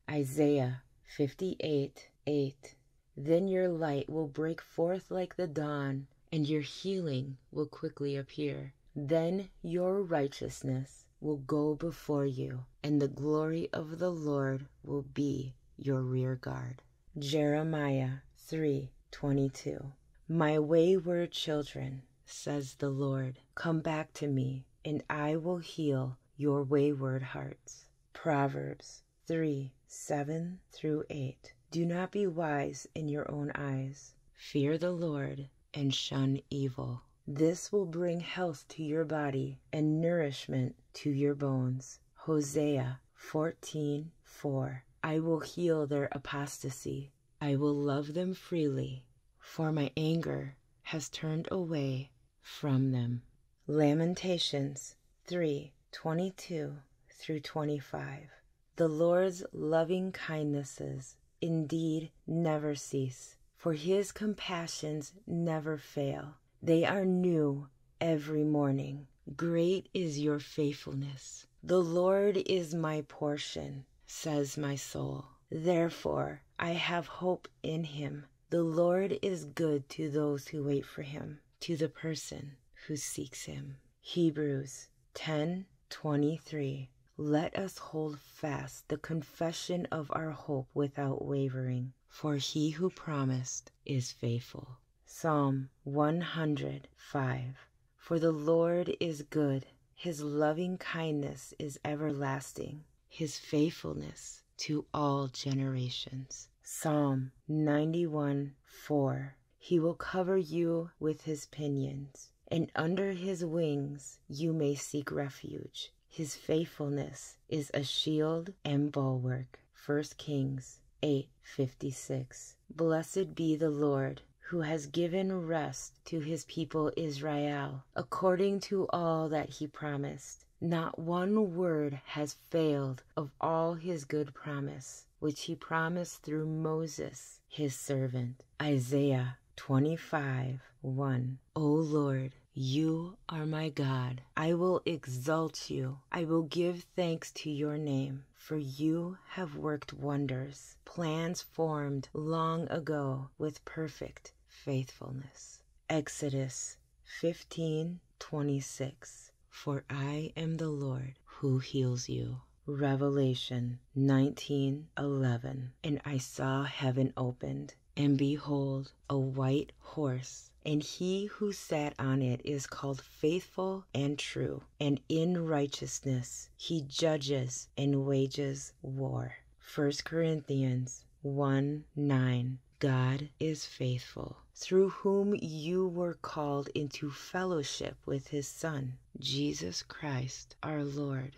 Isaiah 58 8 Then your light will break forth like the dawn and your healing will quickly appear. Then your righteousness will go before you, and the glory of the Lord will be your rear guard. Jeremiah 3:22 My wayward children, says the Lord, come back to me, and I will heal your wayward hearts. Proverbs 3 7 through 8. Do not be wise in your own eyes. Fear the Lord and shun evil. This will bring health to your body and nourishment to your bones. Hosea 14 4. I will heal their apostasy. I will love them freely, for my anger has turned away from them. Lamentations 3 22 through 25. The Lord's loving kindnesses indeed never cease for his compassions never fail. They are new every morning. Great is your faithfulness. The Lord is my portion, says my soul. Therefore I have hope in him. The Lord is good to those who wait for him, to the person who seeks him. Hebrews 10:23 Let us hold fast the confession of our hope without wavering, for he who promised is faithful. Psalm 105 For the Lord is good, his loving kindness is everlasting, his faithfulness to all generations. Psalm 91 4 He will cover you with his pinions, and under his wings you may seek refuge. His faithfulness is a shield and bulwark. 1 Kings 8:56 Blessed be the Lord who has given rest to his people Israel according to all that he promised. Not one word has failed of all his good promise which he promised through Moses, his servant. Isaiah 25 1. O Lord, you are my God. I will exalt you. I will give thanks to your name, for you have worked wonders, plans formed long ago with perfect faithfulness. Exodus 15 26. For I am the Lord who heals you. Revelation 19:11 And I saw heaven opened and behold a white horse and he who sat on it is called faithful and true and in righteousness he judges and wages war 1 Corinthians 1 9 God is faithful, through whom you were called into fellowship with his Son, Jesus Christ our Lord.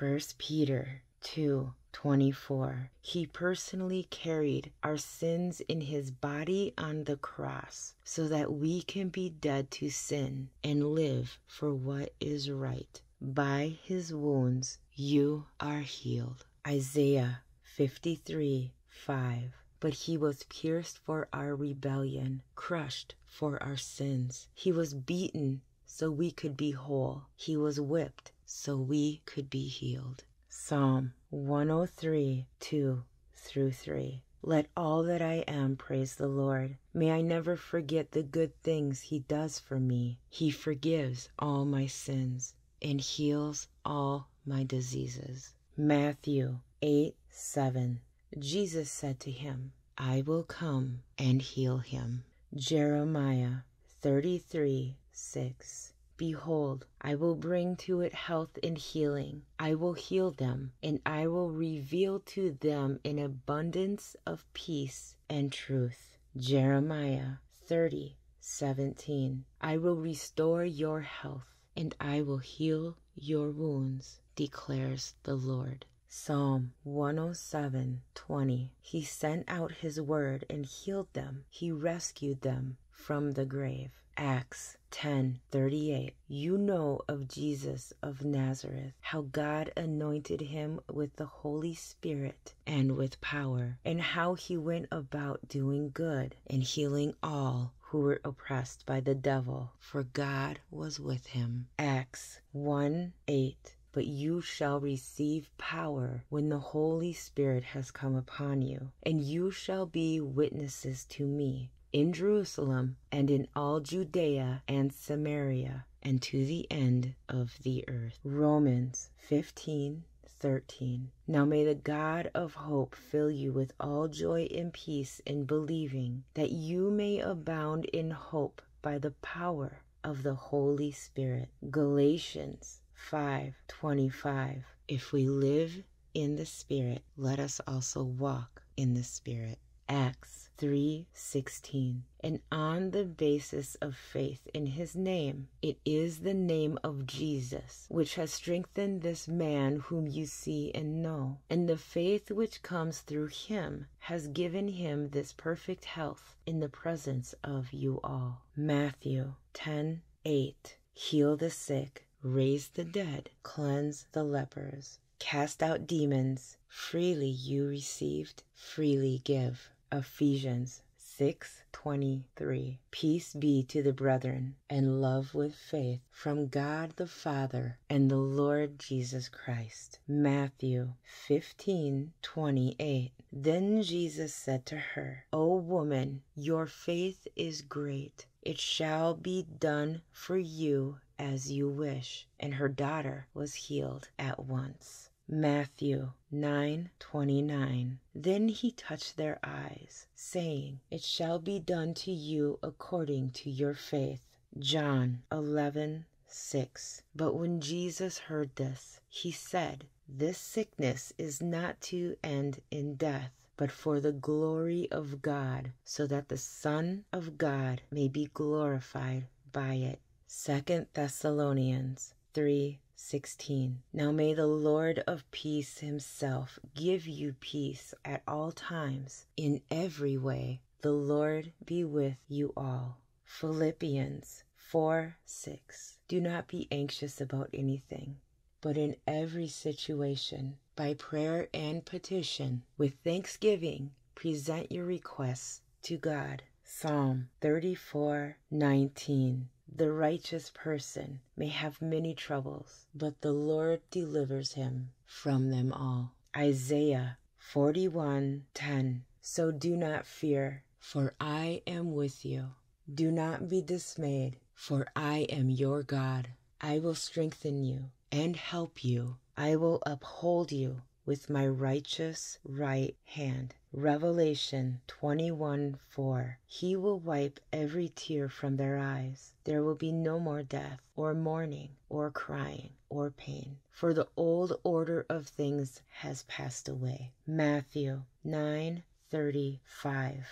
1 Peter 2 24. He personally carried our sins in his body on the cross so that we can be dead to sin and live for what is right. By his wounds you are healed. Isaiah 53 5. But he was pierced for our rebellion, crushed for our sins. He was beaten so we could be whole. He was whipped so we could be healed. Psalm 103 2 through 3. Let all that I am praise the Lord. May I never forget the good things He does for me. He forgives all my sins and heals all my diseases. Matthew 8 7. Jesus said to him, I will come and heal him. Jeremiah 33 6. Behold, I will bring to it health and healing. I will heal them, and I will reveal to them an abundance of peace and truth. Jeremiah 30 17. I will restore your health, and I will heal your wounds, declares the Lord. Psalm 107 20. He sent out his word and healed them, he rescued them from the grave. Acts 10:38 You know of Jesus of Nazareth how God anointed him with the Holy Spirit and with power and how he went about doing good and healing all who were oppressed by the devil for God was with him. Acts 1 8 but you shall receive power when the Holy Spirit has come upon you, and you shall be witnesses to me in Jerusalem and in all Judea and Samaria and to the end of the earth. Romans 15 13. Now may the God of hope fill you with all joy and peace in believing, that you may abound in hope by the power of the Holy Spirit. Galatians 5:25 If we live in the Spirit, let us also walk in the Spirit. Acts 3:16 And on the basis of faith in his name it is the name of Jesus which has strengthened this man whom you see and know and the faith which comes through him has given him this perfect health in the presence of you all Matthew 10:8 Heal the sick raise the dead, cleanse the lepers, cast out demons. Freely you received, freely give. Ephesians 6:23 Peace be to the brethren and love with faith from God the Father and the Lord Jesus Christ. Matthew 15:28 Then Jesus said to her, O woman, your faith is great. It shall be done for you as you wish. And her daughter was healed at once. Matthew 9:29 Then he touched their eyes saying it shall be done to you according to your faith. John 11:6 But when Jesus heard this he said this sickness is not to end in death but for the glory of God so that the son of God may be glorified by it. 2 Thessalonians 3 16. Now may the Lord of peace himself give you peace at all times, in every way. The Lord be with you all. Philippians 4 6. Do not be anxious about anything, but in every situation, by prayer and petition, with thanksgiving, present your requests to God. Psalm 34 19. The righteous person may have many troubles, but the Lord delivers him from them all. Isaiah 41:10 So do not fear, for I am with you. Do not be dismayed, for I am your God. I will strengthen you and help you. I will uphold you with my righteous right hand. Revelation 21 4. He will wipe every tear from their eyes. There will be no more death, or mourning, or crying, or pain, for the old order of things has passed away. Matthew 9 35.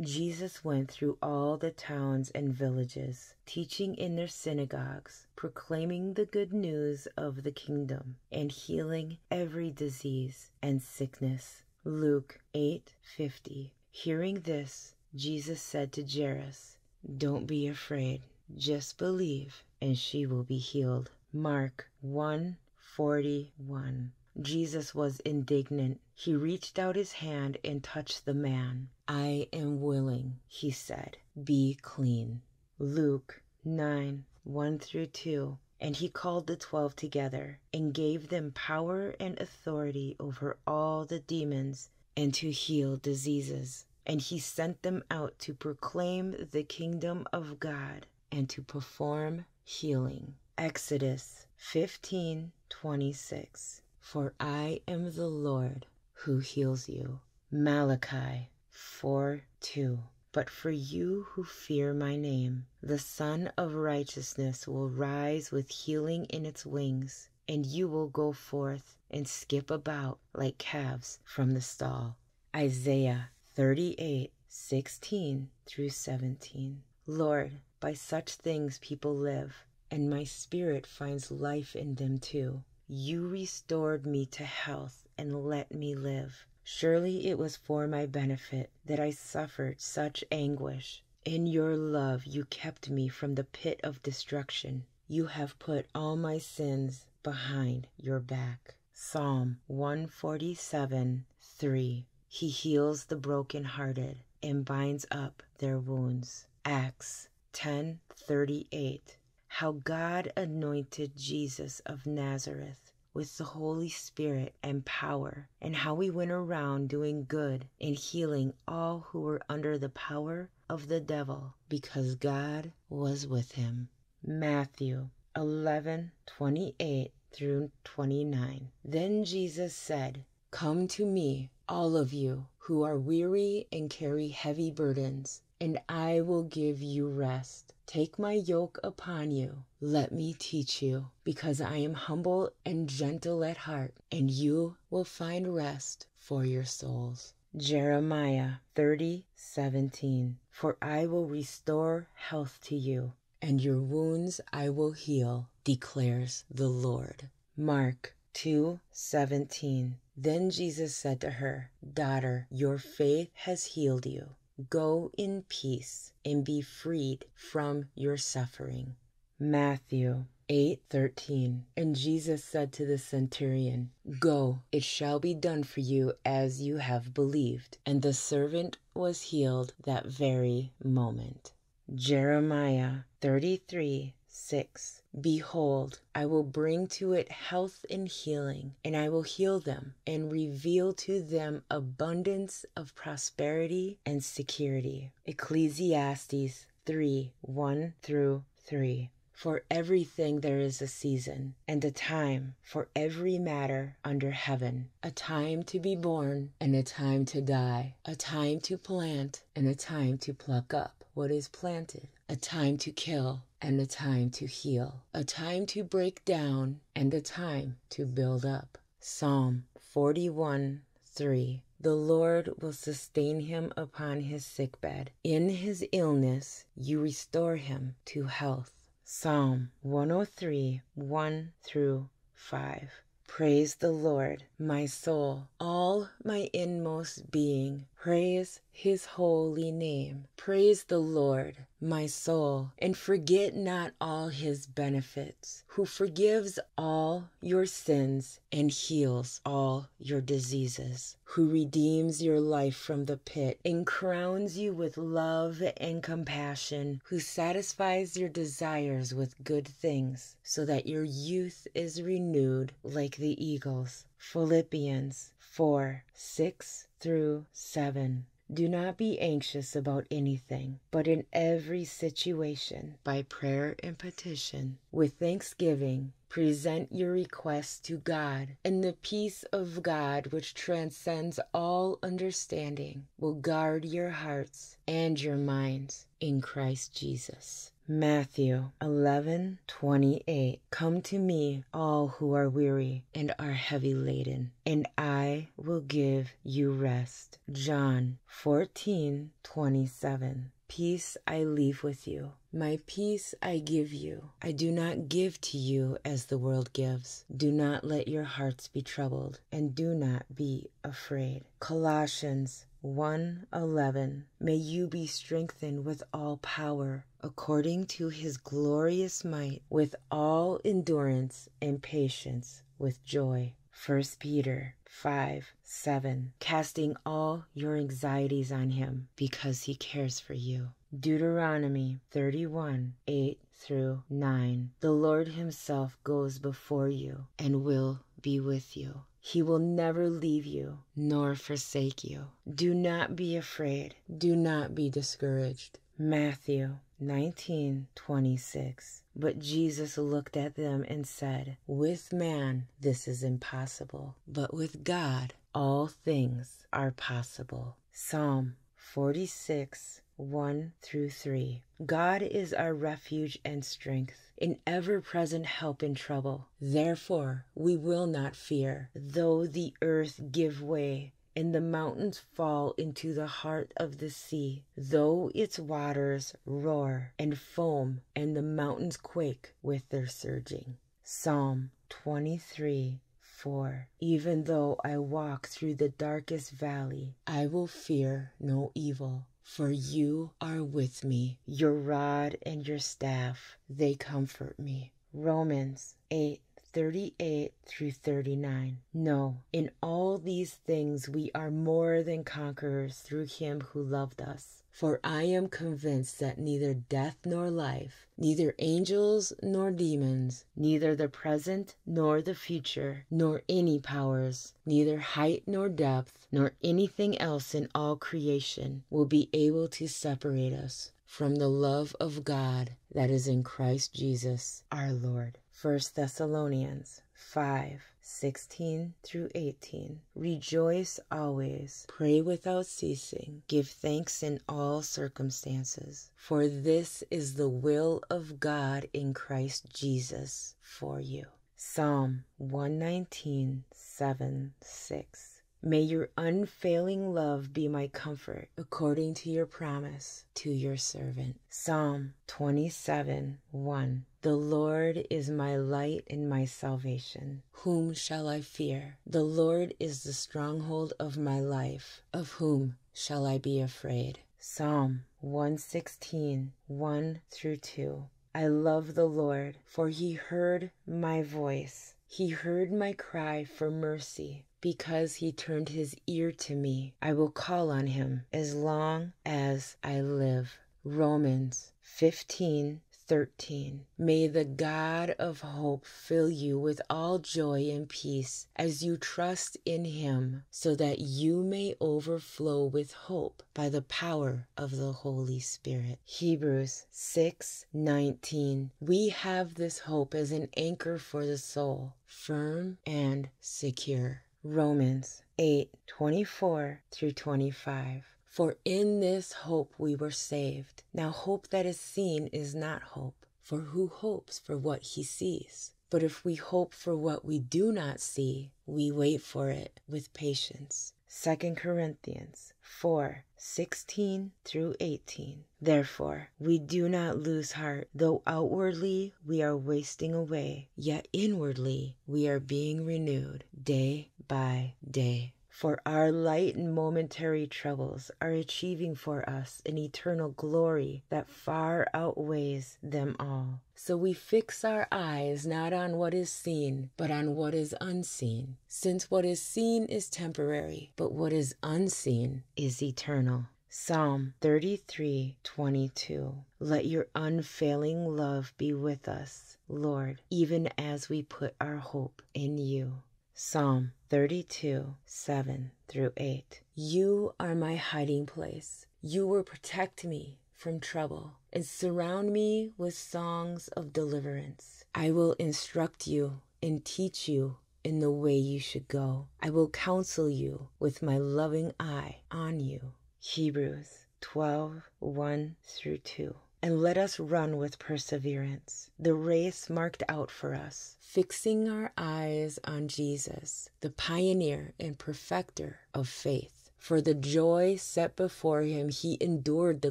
Jesus went through all the towns and villages, teaching in their synagogues, proclaiming the good news of the kingdom, and healing every disease and sickness. Luke 8:50. Hearing this, Jesus said to Jairus, "Don't be afraid, just believe, and she will be healed." Mark 1:41. Jesus was indignant. He reached out his hand and touched the man. I am willing, he said, be clean. Luke 9 1 through 2. And he called the twelve together, and gave them power and authority over all the demons, and to heal diseases. And he sent them out to proclaim the kingdom of God, and to perform healing. Exodus 15 26. For I am the Lord who heals you. Malachi 4 2. But for you who fear my name, the Sun of Righteousness will rise with healing in its wings, and you will go forth and skip about like calves from the stall. Isaiah 38 16 through 17. Lord, by such things people live, and my spirit finds life in them too. You restored me to health and let me live. Surely it was for my benefit that I suffered such anguish. In your love you kept me from the pit of destruction. You have put all my sins behind your back. Psalm 147 3. He heals the broken-hearted and binds up their wounds. Acts 10:38 how God anointed Jesus of Nazareth with the Holy Spirit and power, and how he went around doing good and healing all who were under the power of the devil, because God was with him. Matthew 11 28 through 29. Then Jesus said, Come to me, all of you who are weary and carry heavy burdens, and I will give you rest. Take my yoke upon you. Let me teach you, because I am humble and gentle at heart, and you will find rest for your souls. Jeremiah 30 17. For I will restore health to you, and your wounds I will heal, declares the Lord. Mark 2 17. Then Jesus said to her, Daughter, your faith has healed you. Go in peace and be freed from your suffering. Matthew 8:13 And Jesus said to the centurion, Go, it shall be done for you as you have believed. And the servant was healed that very moment. Jeremiah 33 6. Behold, I will bring to it health and healing, and I will heal them and reveal to them abundance of prosperity and security. Ecclesiastes 3 1 through 3. For everything there is a season, and a time for every matter under heaven a time to be born, and a time to die, a time to plant, and a time to pluck up what is planted, a time to kill, and a time to heal, a time to break down, and a time to build up. Psalm 41 3. The Lord will sustain him upon his sickbed. In his illness, you restore him to health. Psalm 103 1 through 5. Praise the Lord, my soul, all my inmost being. Praise his holy name. Praise the Lord, my soul, and forget not all his benefits, who forgives all your sins and heals all your diseases, who redeems your life from the pit and crowns you with love and compassion, who satisfies your desires with good things, so that your youth is renewed like the eagles. Philippians 4 6 through 7. Do not be anxious about anything, but in every situation, by prayer and petition, with thanksgiving, present your requests to God, and the peace of God, which transcends all understanding, will guard your hearts and your minds in Christ Jesus. Matthew 11:28 Come to me, all who are weary and are heavy laden, and I will give you rest. John 14:27 Peace I leave with you. My peace I give you. I do not give to you as the world gives. Do not let your hearts be troubled, and do not be afraid. Colossians 1:11 May you be strengthened with all power according to his glorious might with all endurance and patience with joy. 1 Peter 5 7 Casting all your anxieties on him because he cares for you. Deuteronomy 31 8 through 9 The Lord himself goes before you and will be with you. He will never leave you nor forsake you. Do not be afraid. Do not be discouraged. Matthew 19:26 But Jesus looked at them and said, With man this is impossible, but with God all things are possible. Psalm 46 1 through 3. God is our refuge and strength, an ever present help in trouble. Therefore we will not fear, though the earth give way and the mountains fall into the heart of the sea, though its waters roar and foam and the mountains quake with their surging. Psalm 23 4. Even though I walk through the darkest valley, I will fear no evil for you are with me. Your rod and your staff, they comfort me. Romans 8 38 through 39. No, in all these things we are more than conquerors through him who loved us. For I am convinced that neither death nor life, neither angels nor demons, neither the present nor the future, nor any powers, neither height nor depth, nor anything else in all creation will be able to separate us from the love of God that is in Christ Jesus our Lord. 1 Thessalonians 5 16 through 18. Rejoice always, pray without ceasing, give thanks in all circumstances, for this is the will of God in Christ Jesus for you. Psalm 119 7 6. May your unfailing love be my comfort, according to your promise to your servant. Psalm 27 1. The Lord is my light and my salvation. Whom shall I fear? The Lord is the stronghold of my life. Of whom shall I be afraid? Psalm 116 1 through 2. I love the Lord, for he heard my voice. He heard my cry for mercy because he turned his ear to me. I will call on him as long as I live. Romans 15 13. May the God of hope fill you with all joy and peace as you trust in him, so that you may overflow with hope by the power of the Holy Spirit. Hebrews 6 19. We have this hope as an anchor for the soul, firm and secure. Romans 8 24 through 25. For in this hope we were saved. Now, hope that is seen is not hope, for who hopes for what he sees? But if we hope for what we do not see, we wait for it with patience. 2 Corinthians 4 16 through 18. Therefore, we do not lose heart, though outwardly we are wasting away, yet inwardly we are being renewed day by day. For our light and momentary troubles are achieving for us an eternal glory that far outweighs them all. So we fix our eyes not on what is seen, but on what is unseen, since what is seen is temporary, but what is unseen is eternal. Psalm 33 22. Let your unfailing love be with us, Lord, even as we put our hope in you. Psalm 32 7 through 8. You are my hiding place. You will protect me from trouble and surround me with songs of deliverance. I will instruct you and teach you in the way you should go. I will counsel you with my loving eye on you. Hebrews 12 1 through 2 and let us run with perseverance the race marked out for us, fixing our eyes on Jesus, the pioneer and perfecter of faith. For the joy set before him, he endured the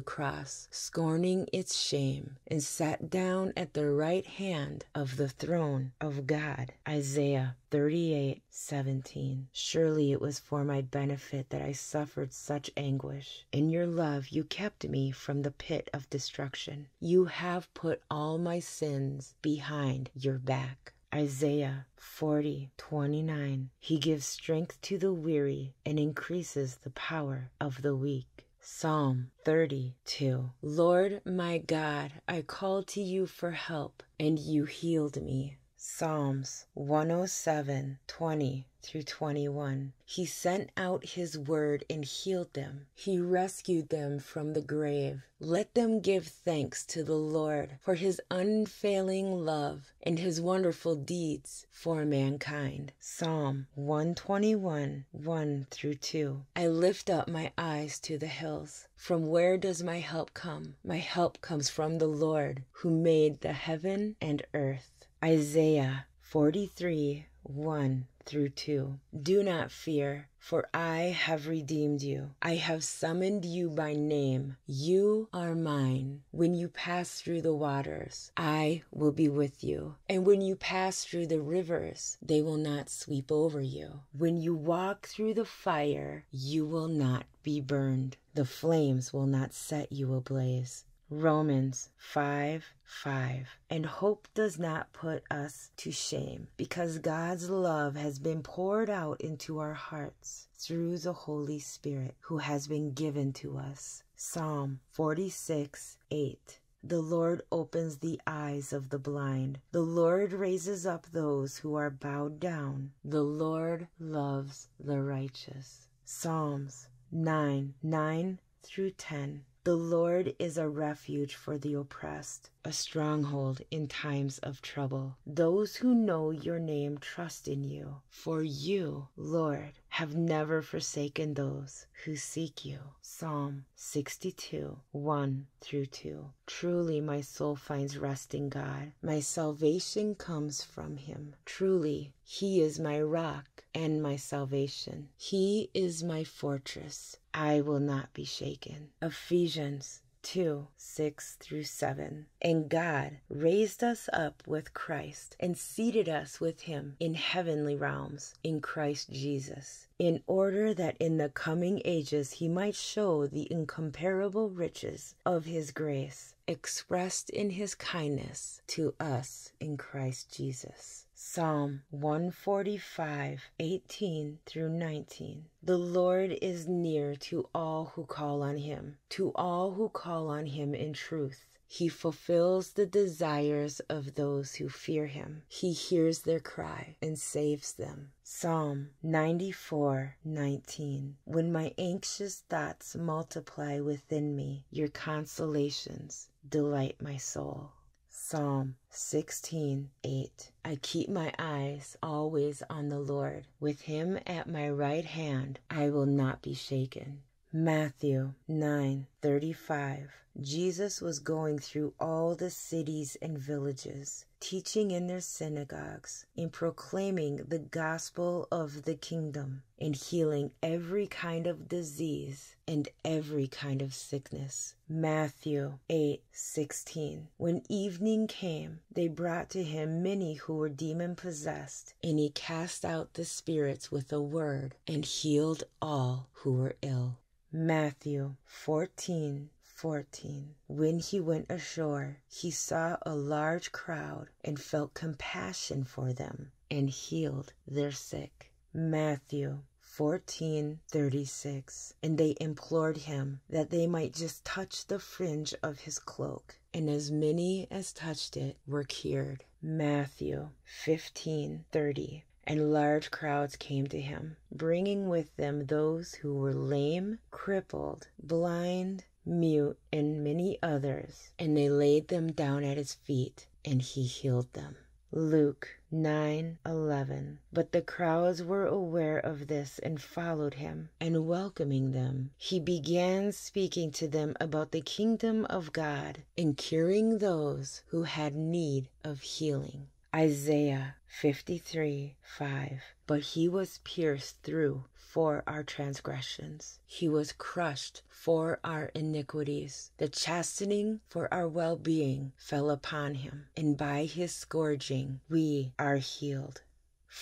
cross, scorning its shame, and sat down at the right hand of the throne of God. Isaiah 38 17. Surely it was for my benefit that I suffered such anguish. In your love, you kept me from the pit of destruction. You have put all my sins behind your back. Isaiah 40 29. He gives strength to the weary and increases the power of the weak. Psalm 32. Lord my God, I called to you for help, and you healed me. Psalms 107 20 through 21. He sent out his word and healed them. He rescued them from the grave. Let them give thanks to the Lord for his unfailing love and his wonderful deeds for mankind. Psalm 121 1 through 2. I lift up my eyes to the hills. From where does my help come? My help comes from the Lord who made the heaven and earth. Isaiah 43 1 through 2. Do not fear, for I have redeemed you. I have summoned you by name. You are mine. When you pass through the waters, I will be with you. And when you pass through the rivers, they will not sweep over you. When you walk through the fire, you will not be burned. The flames will not set you ablaze. Romans 5 5. And hope does not put us to shame, because God's love has been poured out into our hearts through the Holy Spirit who has been given to us. Psalm 46 8. The Lord opens the eyes of the blind. The Lord raises up those who are bowed down. The Lord loves the righteous. Psalms 9 9 through 10. The Lord is a refuge for the oppressed, a stronghold in times of trouble. Those who know your name trust in you, for you, Lord, have never forsaken those who seek you. Psalm 62 1 through 2. Truly, my soul finds rest in God. My salvation comes from Him. Truly, He is my rock and my salvation. He is my fortress. I will not be shaken. Ephesians 2 6 through 7. And God raised us up with Christ and seated us with him in heavenly realms in Christ Jesus, in order that in the coming ages he might show the incomparable riches of his grace expressed in his kindness to us in Christ Jesus. Psalm 145, 18 through 19. The Lord is near to all who call on him, to all who call on him in truth. He fulfills the desires of those who fear him. He hears their cry and saves them. Psalm 94 19. When my anxious thoughts multiply within me, your consolations delight my soul. Psalm 16 8. I keep my eyes always on the Lord. With him at my right hand, I will not be shaken. Matthew 9:35 Jesus was going through all the cities and villages, teaching in their synagogues, and proclaiming the gospel of the kingdom, and healing every kind of disease and every kind of sickness. Matthew 8:16 When evening came, they brought to him many who were demon possessed, and he cast out the spirits with a word and healed all who were ill. Matthew 14 14. When he went ashore, he saw a large crowd and felt compassion for them and healed their sick. Matthew 14:36 And they implored him that they might just touch the fringe of his cloak, and as many as touched it were cured. Matthew 15:30 and large crowds came to him, bringing with them those who were lame, crippled, blind, mute, and many others, and they laid them down at his feet, and he healed them. Luke 9:11 But the crowds were aware of this and followed him, and welcoming them, he began speaking to them about the kingdom of God and curing those who had need of healing. Isaiah 53 5. But he was pierced through for our transgressions, he was crushed for our iniquities. The chastening for our well being fell upon him, and by his scourging we are healed.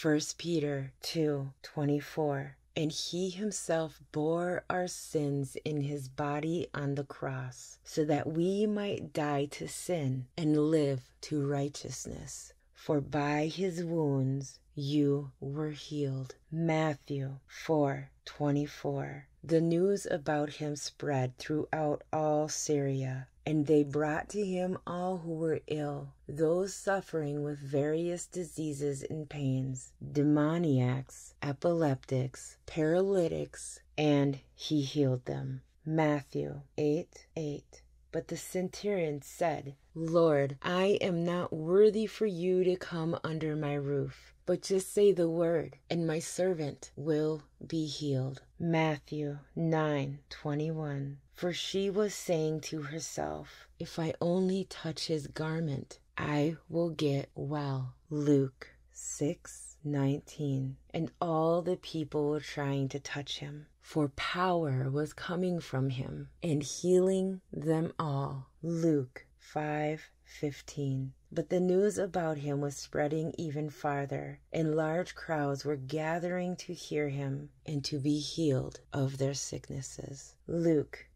1 Peter 2 24. And he himself bore our sins in his body on the cross, so that we might die to sin and live to righteousness for by his wounds you were healed. Matthew 4:24. The news about him spread throughout all Syria, and they brought to him all who were ill, those suffering with various diseases and pains, demoniacs, epileptics, paralytics, and he healed them. Matthew 8 8. But the centurion said, Lord, I am not worthy for you to come under my roof, but just say the word, and my servant will be healed. Matthew 9:21. For she was saying to herself, If I only touch his garment, I will get well. Luke 6:19. And all the people were trying to touch him for power was coming from him and healing them all. Luke 5:15. But the news about him was spreading even farther, and large crowds were gathering to hear him and to be healed of their sicknesses. Luke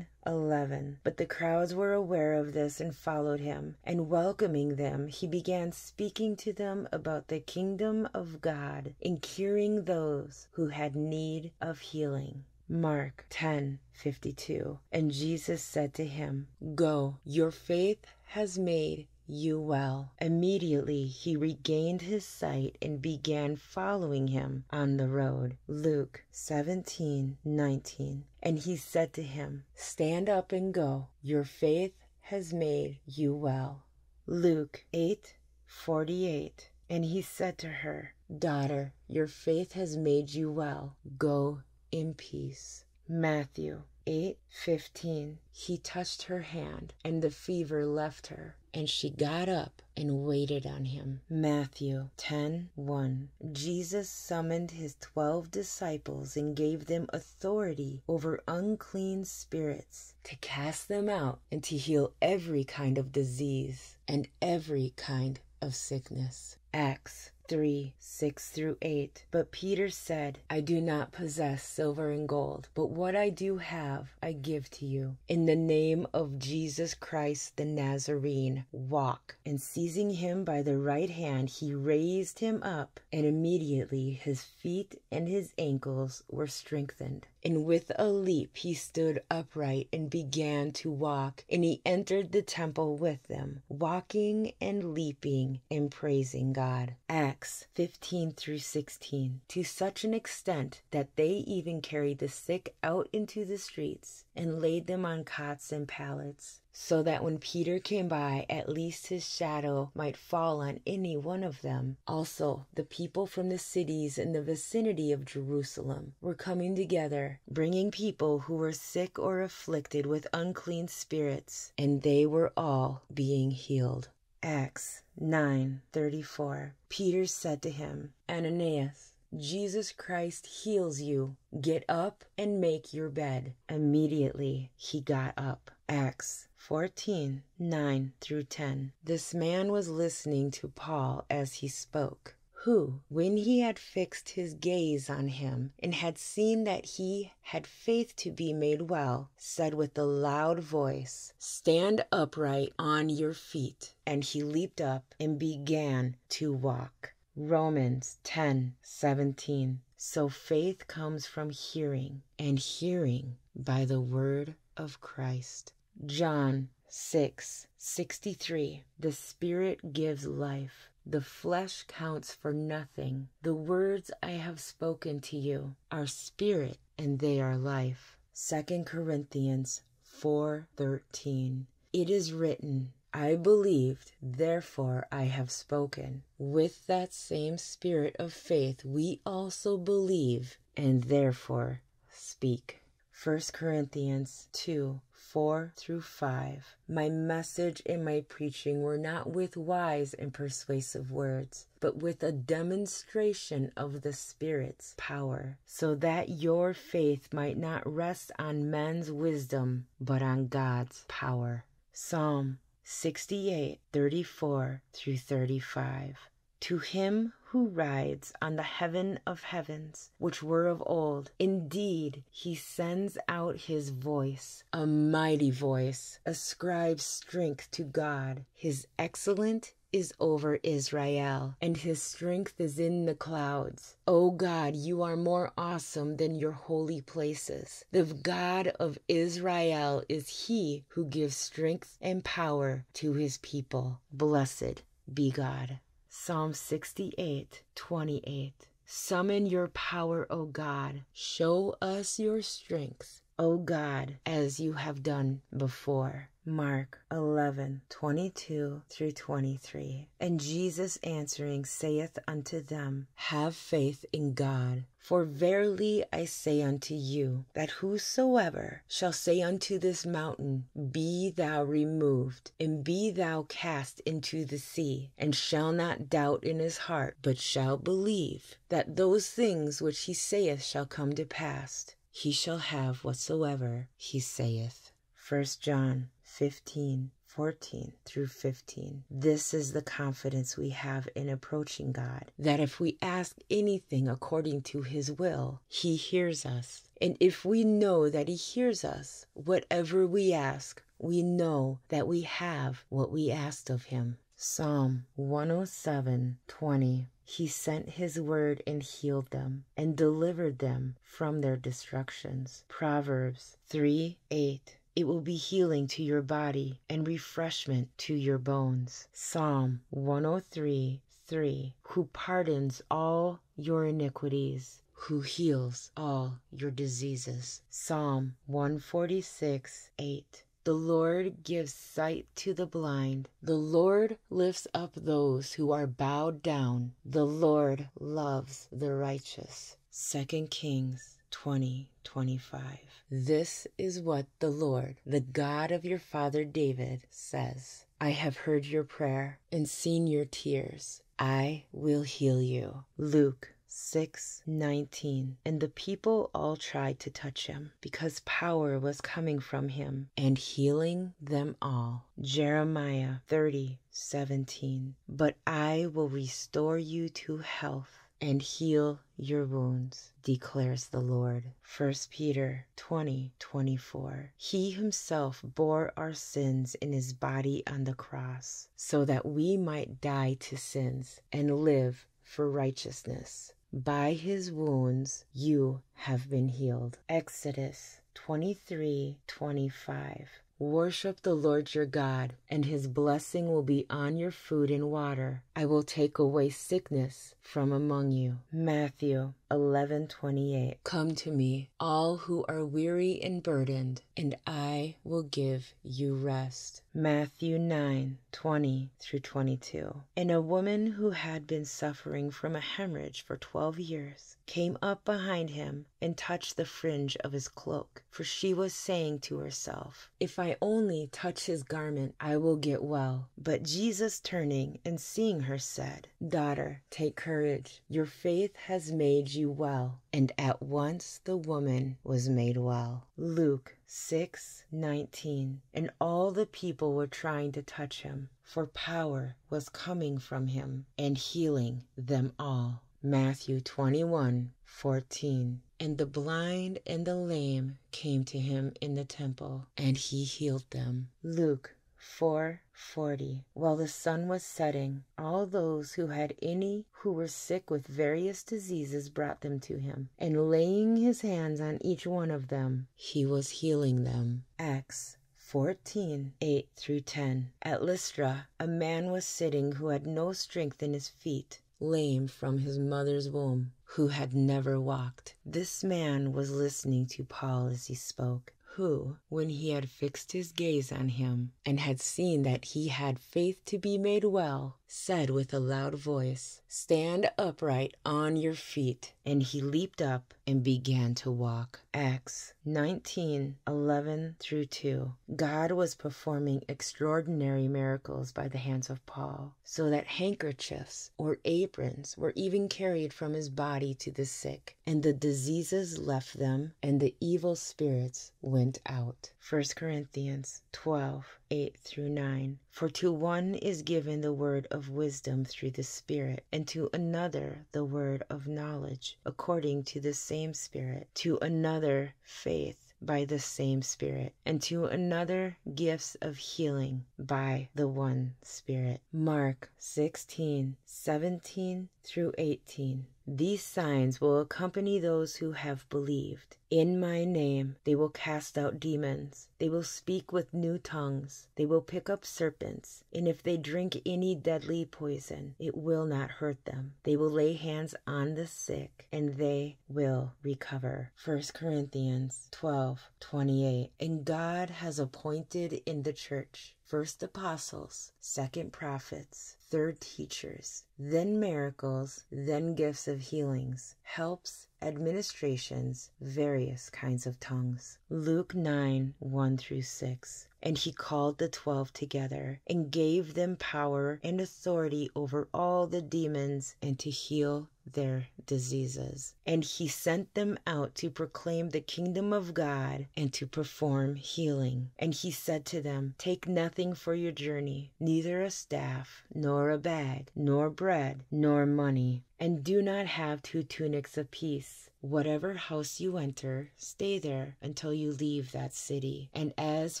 9:11. But the crowds were aware of this and followed him, and welcoming them, he began speaking to them about the kingdom of God and curing those who had need of healing. Mark 10:52 And Jesus said to him, Go, your faith has made you well. Immediately he regained his sight and began following him on the road. Luke 17:19. And he said to him, Stand up and go. Your faith has made you well. Luke 8:48. And he said to her, Daughter, your faith has made you well. Go in peace. Matthew 8:15 He touched her hand and the fever left her and she got up and waited on him. Matthew 10:1 Jesus summoned his 12 disciples and gave them authority over unclean spirits to cast them out and to heal every kind of disease and every kind of sickness. Acts 3 6 through 8. But Peter said, I do not possess silver and gold, but what I do have I give to you. In the name of Jesus Christ the Nazarene, walk. And seizing him by the right hand, he raised him up, and immediately his feet and his ankles were strengthened. And with a leap he stood upright and began to walk, and he entered the temple with them, walking and leaping and praising God. Acts 15 through 16. To such an extent that they even carried the sick out into the streets and laid them on cots and pallets so that when Peter came by, at least his shadow might fall on any one of them. Also, the people from the cities in the vicinity of Jerusalem were coming together, bringing people who were sick or afflicted with unclean spirits, and they were all being healed. Acts 9:34 Peter said to him, Ananias, Jesus Christ heals you. Get up and make your bed. Immediately he got up. Acts 14 9 through 10. This man was listening to Paul as he spoke, who, when he had fixed his gaze on him and had seen that he had faith to be made well, said with a loud voice, Stand upright on your feet. And he leaped up and began to walk. Romans 10 17. So faith comes from hearing, and hearing by the word of Christ. John 6 63. The Spirit gives life. The flesh counts for nothing. The words I have spoken to you are spirit and they are life. 2 Corinthians 4:13. It is written, I believed, therefore I have spoken. With that same spirit of faith we also believe and therefore speak. 1 Corinthians 2 4 through 5. My message and my preaching were not with wise and persuasive words, but with a demonstration of the Spirit's power, so that your faith might not rest on men's wisdom, but on God's power. Psalm 68 34 through 35. To him who rides on the heaven of heavens, which were of old, indeed he sends out his voice, a mighty voice, ascribes strength to God. His excellent is over Israel, and his strength is in the clouds. O God, you are more awesome than your holy places. The God of Israel is he who gives strength and power to his people. Blessed be God. Psalm 68 28. Summon your power, O God. Show us your strength, O God, as you have done before. Mark 11 22 through 23. And Jesus answering saith unto them, Have faith in God. For verily I say unto you, that whosoever shall say unto this mountain, Be thou removed, and be thou cast into the sea, and shall not doubt in his heart, but shall believe that those things which he saith shall come to pass, he shall have whatsoever he saith. 1 John 15 14 through 15. This is the confidence we have in approaching God that if we ask anything according to His will, He hears us. And if we know that He hears us, whatever we ask, we know that we have what we asked of Him. Psalm 107 20. He sent his word and healed them and delivered them from their destructions. Proverbs 3 8. It will be healing to your body and refreshment to your bones. Psalm 103 3. Who pardons all your iniquities, who heals all your diseases. Psalm 146 8. The Lord gives sight to the blind. The Lord lifts up those who are bowed down. The Lord loves the righteous. 2 Kings 20 25. This is what the Lord, the God of your father David, says I have heard your prayer and seen your tears. I will heal you. Luke 6:19 And the people all tried to touch him because power was coming from him and healing them all. Jeremiah 30:17 But I will restore you to health and heal your wounds, declares the Lord. 1 Peter 20 24. He himself bore our sins in his body on the cross, so that we might die to sins and live for righteousness. By his wounds you have been healed. Exodus 23 25. Worship the Lord your God, and his blessing will be on your food and water. I will take away sickness from among you. Matthew 11:28 Come to me, all who are weary and burdened, and I will give you rest. Matthew 9:20 through 22. And a woman who had been suffering from a hemorrhage for 12 years came up behind him and touched the fringe of his cloak, for she was saying to herself, If I only touch his garment, I will get well. But Jesus turning and seeing her said, Daughter, take courage, your faith has made you well. And at once the woman was made well. Luke 6:19 And all the people were trying to touch him, for power was coming from him and healing them all. Matthew 21:14 And the blind and the lame came to him in the temple, and he healed them. Luke 4:40 While the sun was setting, all those who had any who were sick with various diseases brought them to him, and laying his hands on each one of them, he was healing them. Acts 14 8 through 10. At Lystra, a man was sitting who had no strength in his feet, lame from his mother's womb, who had never walked. This man was listening to Paul as he spoke who, when he had fixed his gaze on him, and had seen that he had faith to be made well, said with a loud voice, Stand upright on your feet. And he leaped up and began to walk. Acts 19 11 through 2. God was performing extraordinary miracles by the hands of Paul, so that handkerchiefs or aprons were even carried from his body to the sick, and the diseases left them, and the evil spirits went out. 1 Corinthians 12 8 through 9. For to one is given the word of wisdom through the Spirit, and to another the word of knowledge according to the same Spirit, to another faith by the same Spirit, and to another gifts of healing by the one Spirit. Mark 16 17 through 18. These signs will accompany those who have believed. In my name they will cast out demons. They will speak with new tongues. They will pick up serpents. And if they drink any deadly poison, it will not hurt them. They will lay hands on the sick and they will recover. 1 Corinthians 12 28. And God has appointed in the church first apostles, second prophets, third teachers, then miracles, then gifts of healings, helps, administrations, various kinds of tongues. Luke 9 1 through 6. And he called the twelve together and gave them power and authority over all the demons and to heal their diseases. And he sent them out to proclaim the kingdom of God and to perform healing. And he said to them, Take nothing for your journey, neither a staff, nor a bag, nor bread, nor money, and do not have two tunics apiece. Whatever house you enter, stay there until you leave that city. And as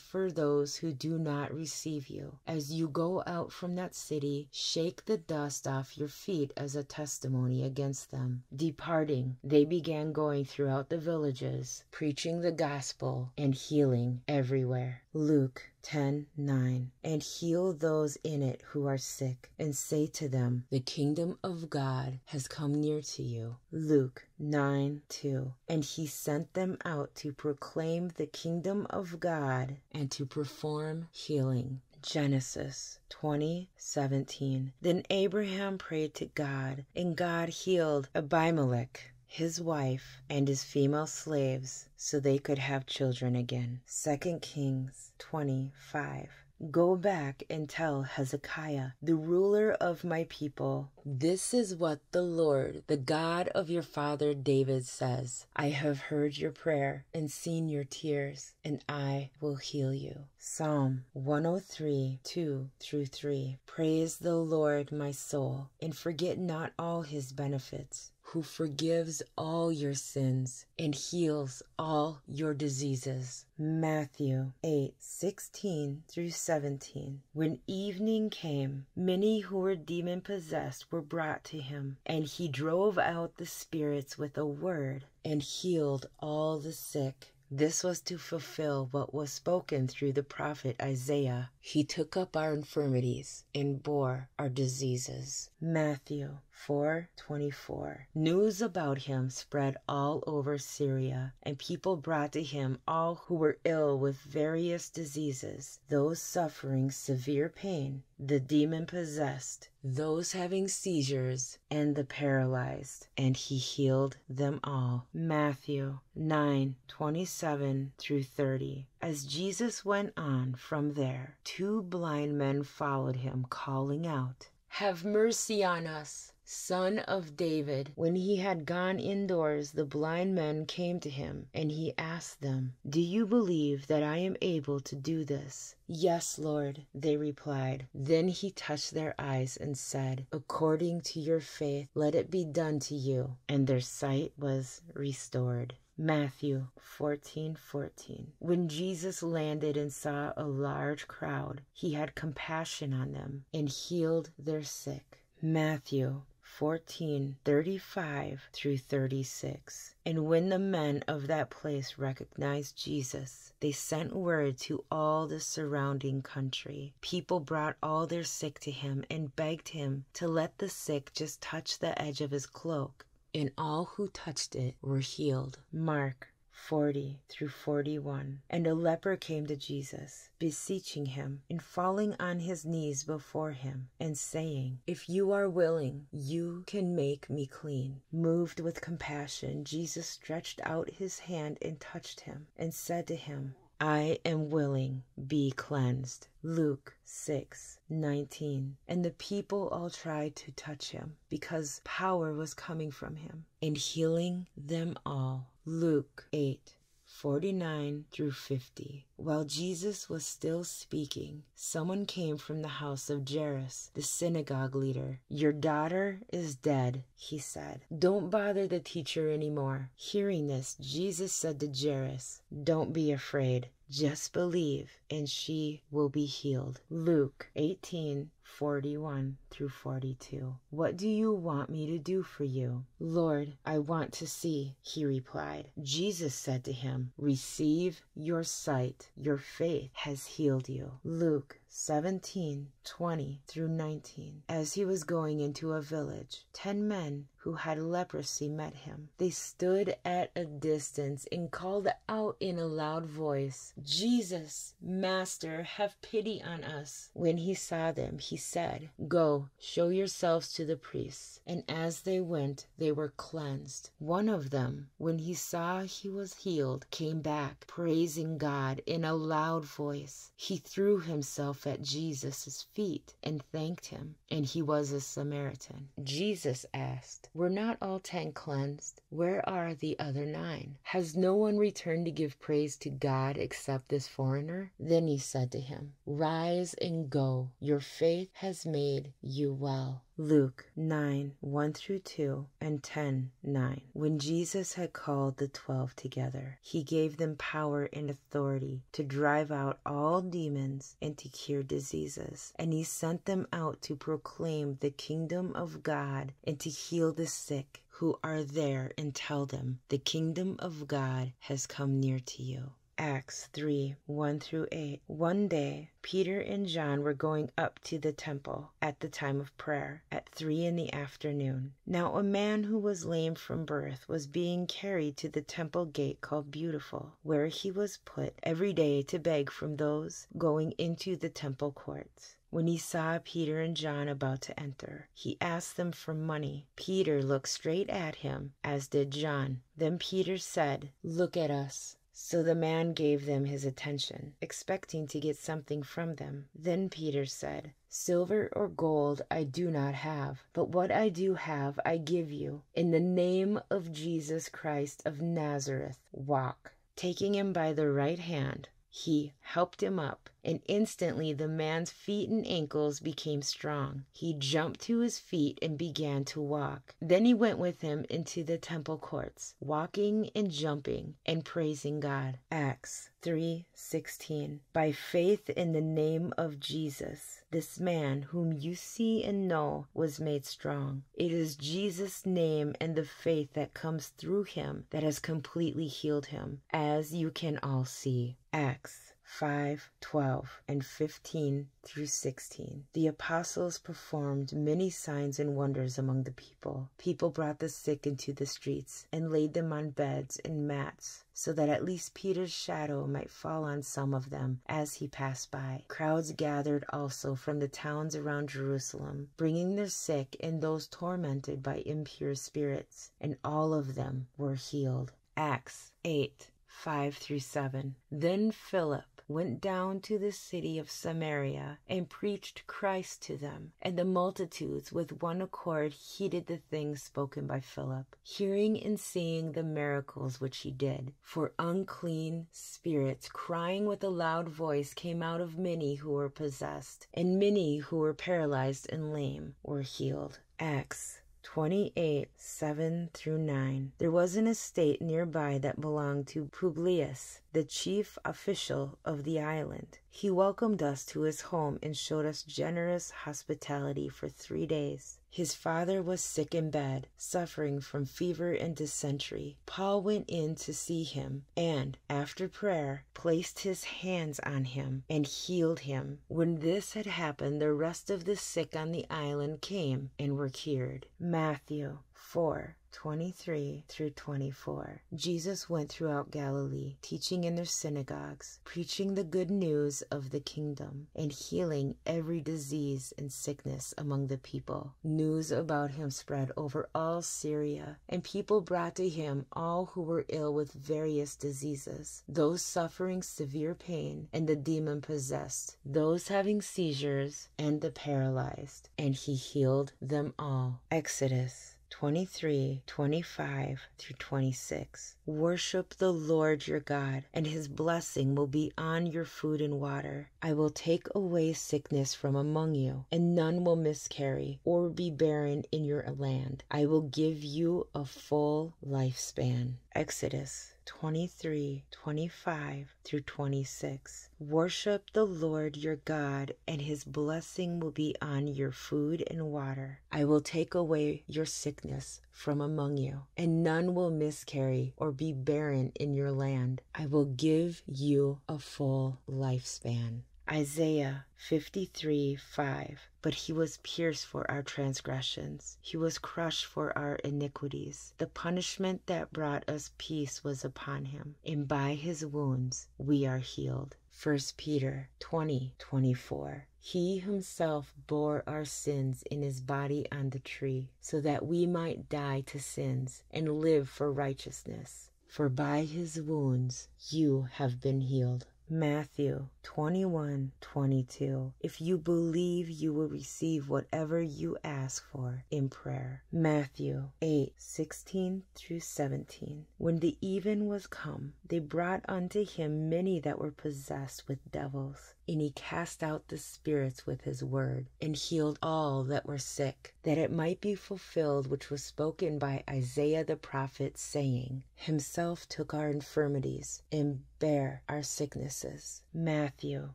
for those who do not receive you, as you go out from that city, shake the dust off your feet as a testimony against them. Departing, they began going throughout the villages, preaching the gospel and healing everywhere. Luke 10 9 and heal those in it who are sick and say to them the kingdom of god has come near to you. Luke 9 2 and he sent them out to proclaim the kingdom of god and to perform healing. Genesis 20:17 Then Abraham prayed to God, and God healed Abimelech his wife, and his female slaves so they could have children again. 2 Kings 25 Go back and tell Hezekiah, the ruler of my people, this is what the Lord, the God of your father David says I have heard your prayer and seen your tears, and I will heal you. Psalm 103 2 through 3. Praise the Lord, my soul, and forget not all his benefits who forgives all your sins and heals all your diseases. Matthew 8 16 through 17. When evening came, many who were demon possessed were brought to him, and he drove out the spirits with a word and healed all the sick. This was to fulfill what was spoken through the prophet Isaiah. He took up our infirmities and bore our diseases. Matthew 4:24 News about him spread all over Syria, and people brought to him all who were ill with various diseases, those suffering severe pain, the demon possessed, those having seizures, and the paralyzed, and he healed them all. Matthew 9:27 through 30 As Jesus went on from there, two blind men followed him, calling out, Have mercy on us son of David. When he had gone indoors, the blind men came to him, and he asked them, Do you believe that I am able to do this? Yes, Lord, they replied. Then he touched their eyes and said, According to your faith, let it be done to you. And their sight was restored. Matthew 14 14. When Jesus landed and saw a large crowd, he had compassion on them and healed their sick. Matthew 14 35 through 36. And when the men of that place recognized Jesus, they sent word to all the surrounding country. People brought all their sick to him and begged him to let the sick just touch the edge of his cloak. And all who touched it were healed. Mark 40 through 41. And a leper came to Jesus, beseeching him, and falling on his knees before him, and saying, If you are willing, you can make me clean. Moved with compassion, Jesus stretched out his hand and touched him, and said to him, I am willing, be cleansed. Luke 6 19. And the people all tried to touch him, because power was coming from him, and healing them all. Luke 8 49 through 50. While Jesus was still speaking, someone came from the house of Jairus, the synagogue leader. Your daughter is dead, he said. Don't bother the teacher anymore. Hearing this, Jesus said to Jairus, Don't be afraid. Just believe, and she will be healed. Luke 18 41 through 42. What do you want me to do for you? Lord, I want to see, he replied. Jesus said to him, Receive your sight. Your faith has healed you. Luke 17 20 through 19. As he was going into a village, ten men who had leprosy met him. They stood at a distance and called out in a loud voice, Jesus, Master, have pity on us. When he saw them, he said, Go, show yourselves to the priests. And as they went, they were cleansed. One of them, when he saw he was healed, came back, praising God in a loud voice. He threw himself at Jesus' feet and thanked him, and he was a Samaritan. Jesus asked, Were not all ten cleansed? Where are the other nine? Has no one returned to give praise to God except this foreigner? Then he said to him, Rise and go. Your faith has made you well. Luke 9 1 through 2 and 10 9. When Jesus had called the twelve together, he gave them power and authority to drive out all demons and to cure diseases. And he sent them out to proclaim the kingdom of God and to heal the sick who are there and tell them, The kingdom of God has come near to you. Acts 3 1 through 8. One day, Peter and John were going up to the temple at the time of prayer at three in the afternoon. Now, a man who was lame from birth was being carried to the temple gate called Beautiful, where he was put every day to beg from those going into the temple courts. When he saw Peter and John about to enter, he asked them for money. Peter looked straight at him, as did John. Then Peter said, Look at us. So the man gave them his attention, expecting to get something from them. Then Peter said, Silver or gold I do not have, but what I do have I give you. In the name of Jesus Christ of Nazareth, walk. Taking him by the right hand, he helped him up, and instantly the man's feet and ankles became strong. He jumped to his feet and began to walk. Then he went with him into the temple courts, walking and jumping and praising God. Acts 3:16 By faith in the name of Jesus, this man whom you see and know was made strong. It is Jesus' name and the faith that comes through him that has completely healed him, as you can all see. Acts 5 12 and 15 through 16. The apostles performed many signs and wonders among the people. People brought the sick into the streets and laid them on beds and mats so that at least Peter's shadow might fall on some of them as he passed by. Crowds gathered also from the towns around Jerusalem, bringing their sick and those tormented by impure spirits, and all of them were healed. Acts 8 5 through 7. Then Philip went down to the city of Samaria and preached Christ to them. And the multitudes with one accord heeded the things spoken by Philip, hearing and seeing the miracles which he did. For unclean spirits, crying with a loud voice, came out of many who were possessed, and many who were paralyzed and lame were healed. Acts 28 7 through 9. There was an estate nearby that belonged to Publius, the chief official of the island. He welcomed us to his home and showed us generous hospitality for three days. His father was sick in bed, suffering from fever and dysentery. Paul went in to see him and, after prayer, placed his hands on him and healed him. When this had happened, the rest of the sick on the island came and were cured. Matthew 4 23 through 24. Jesus went throughout Galilee, teaching in their synagogues, preaching the good news of the kingdom, and healing every disease and sickness among the people. News about him spread over all Syria, and people brought to him all who were ill with various diseases, those suffering severe pain, and the demon possessed, those having seizures, and the paralyzed, and he healed them all. Exodus 23, 25 through 26. Worship the Lord your God, and his blessing will be on your food and water. I will take away sickness from among you, and none will miscarry or be barren in your land. I will give you a full lifespan. Exodus 23, 25 through 26. Worship the Lord your God, and his blessing will be on your food and water. I will take away your sickness from among you, and none will miscarry or be barren in your land. I will give you a full lifespan. Isaiah 53 5. But he was pierced for our transgressions, he was crushed for our iniquities. The punishment that brought us peace was upon him, and by his wounds we are healed. 1 Peter 20 24. He himself bore our sins in his body on the tree, so that we might die to sins and live for righteousness. For by his wounds you have been healed. Matthew 21 22. If you believe, you will receive whatever you ask for in prayer. Matthew 8 16 through 17. When the even was come, they brought unto him many that were possessed with devils. And he cast out the spirits with his word, and healed all that were sick, that it might be fulfilled which was spoken by Isaiah the prophet, saying, Himself took our infirmities and bare our sicknesses. Matthew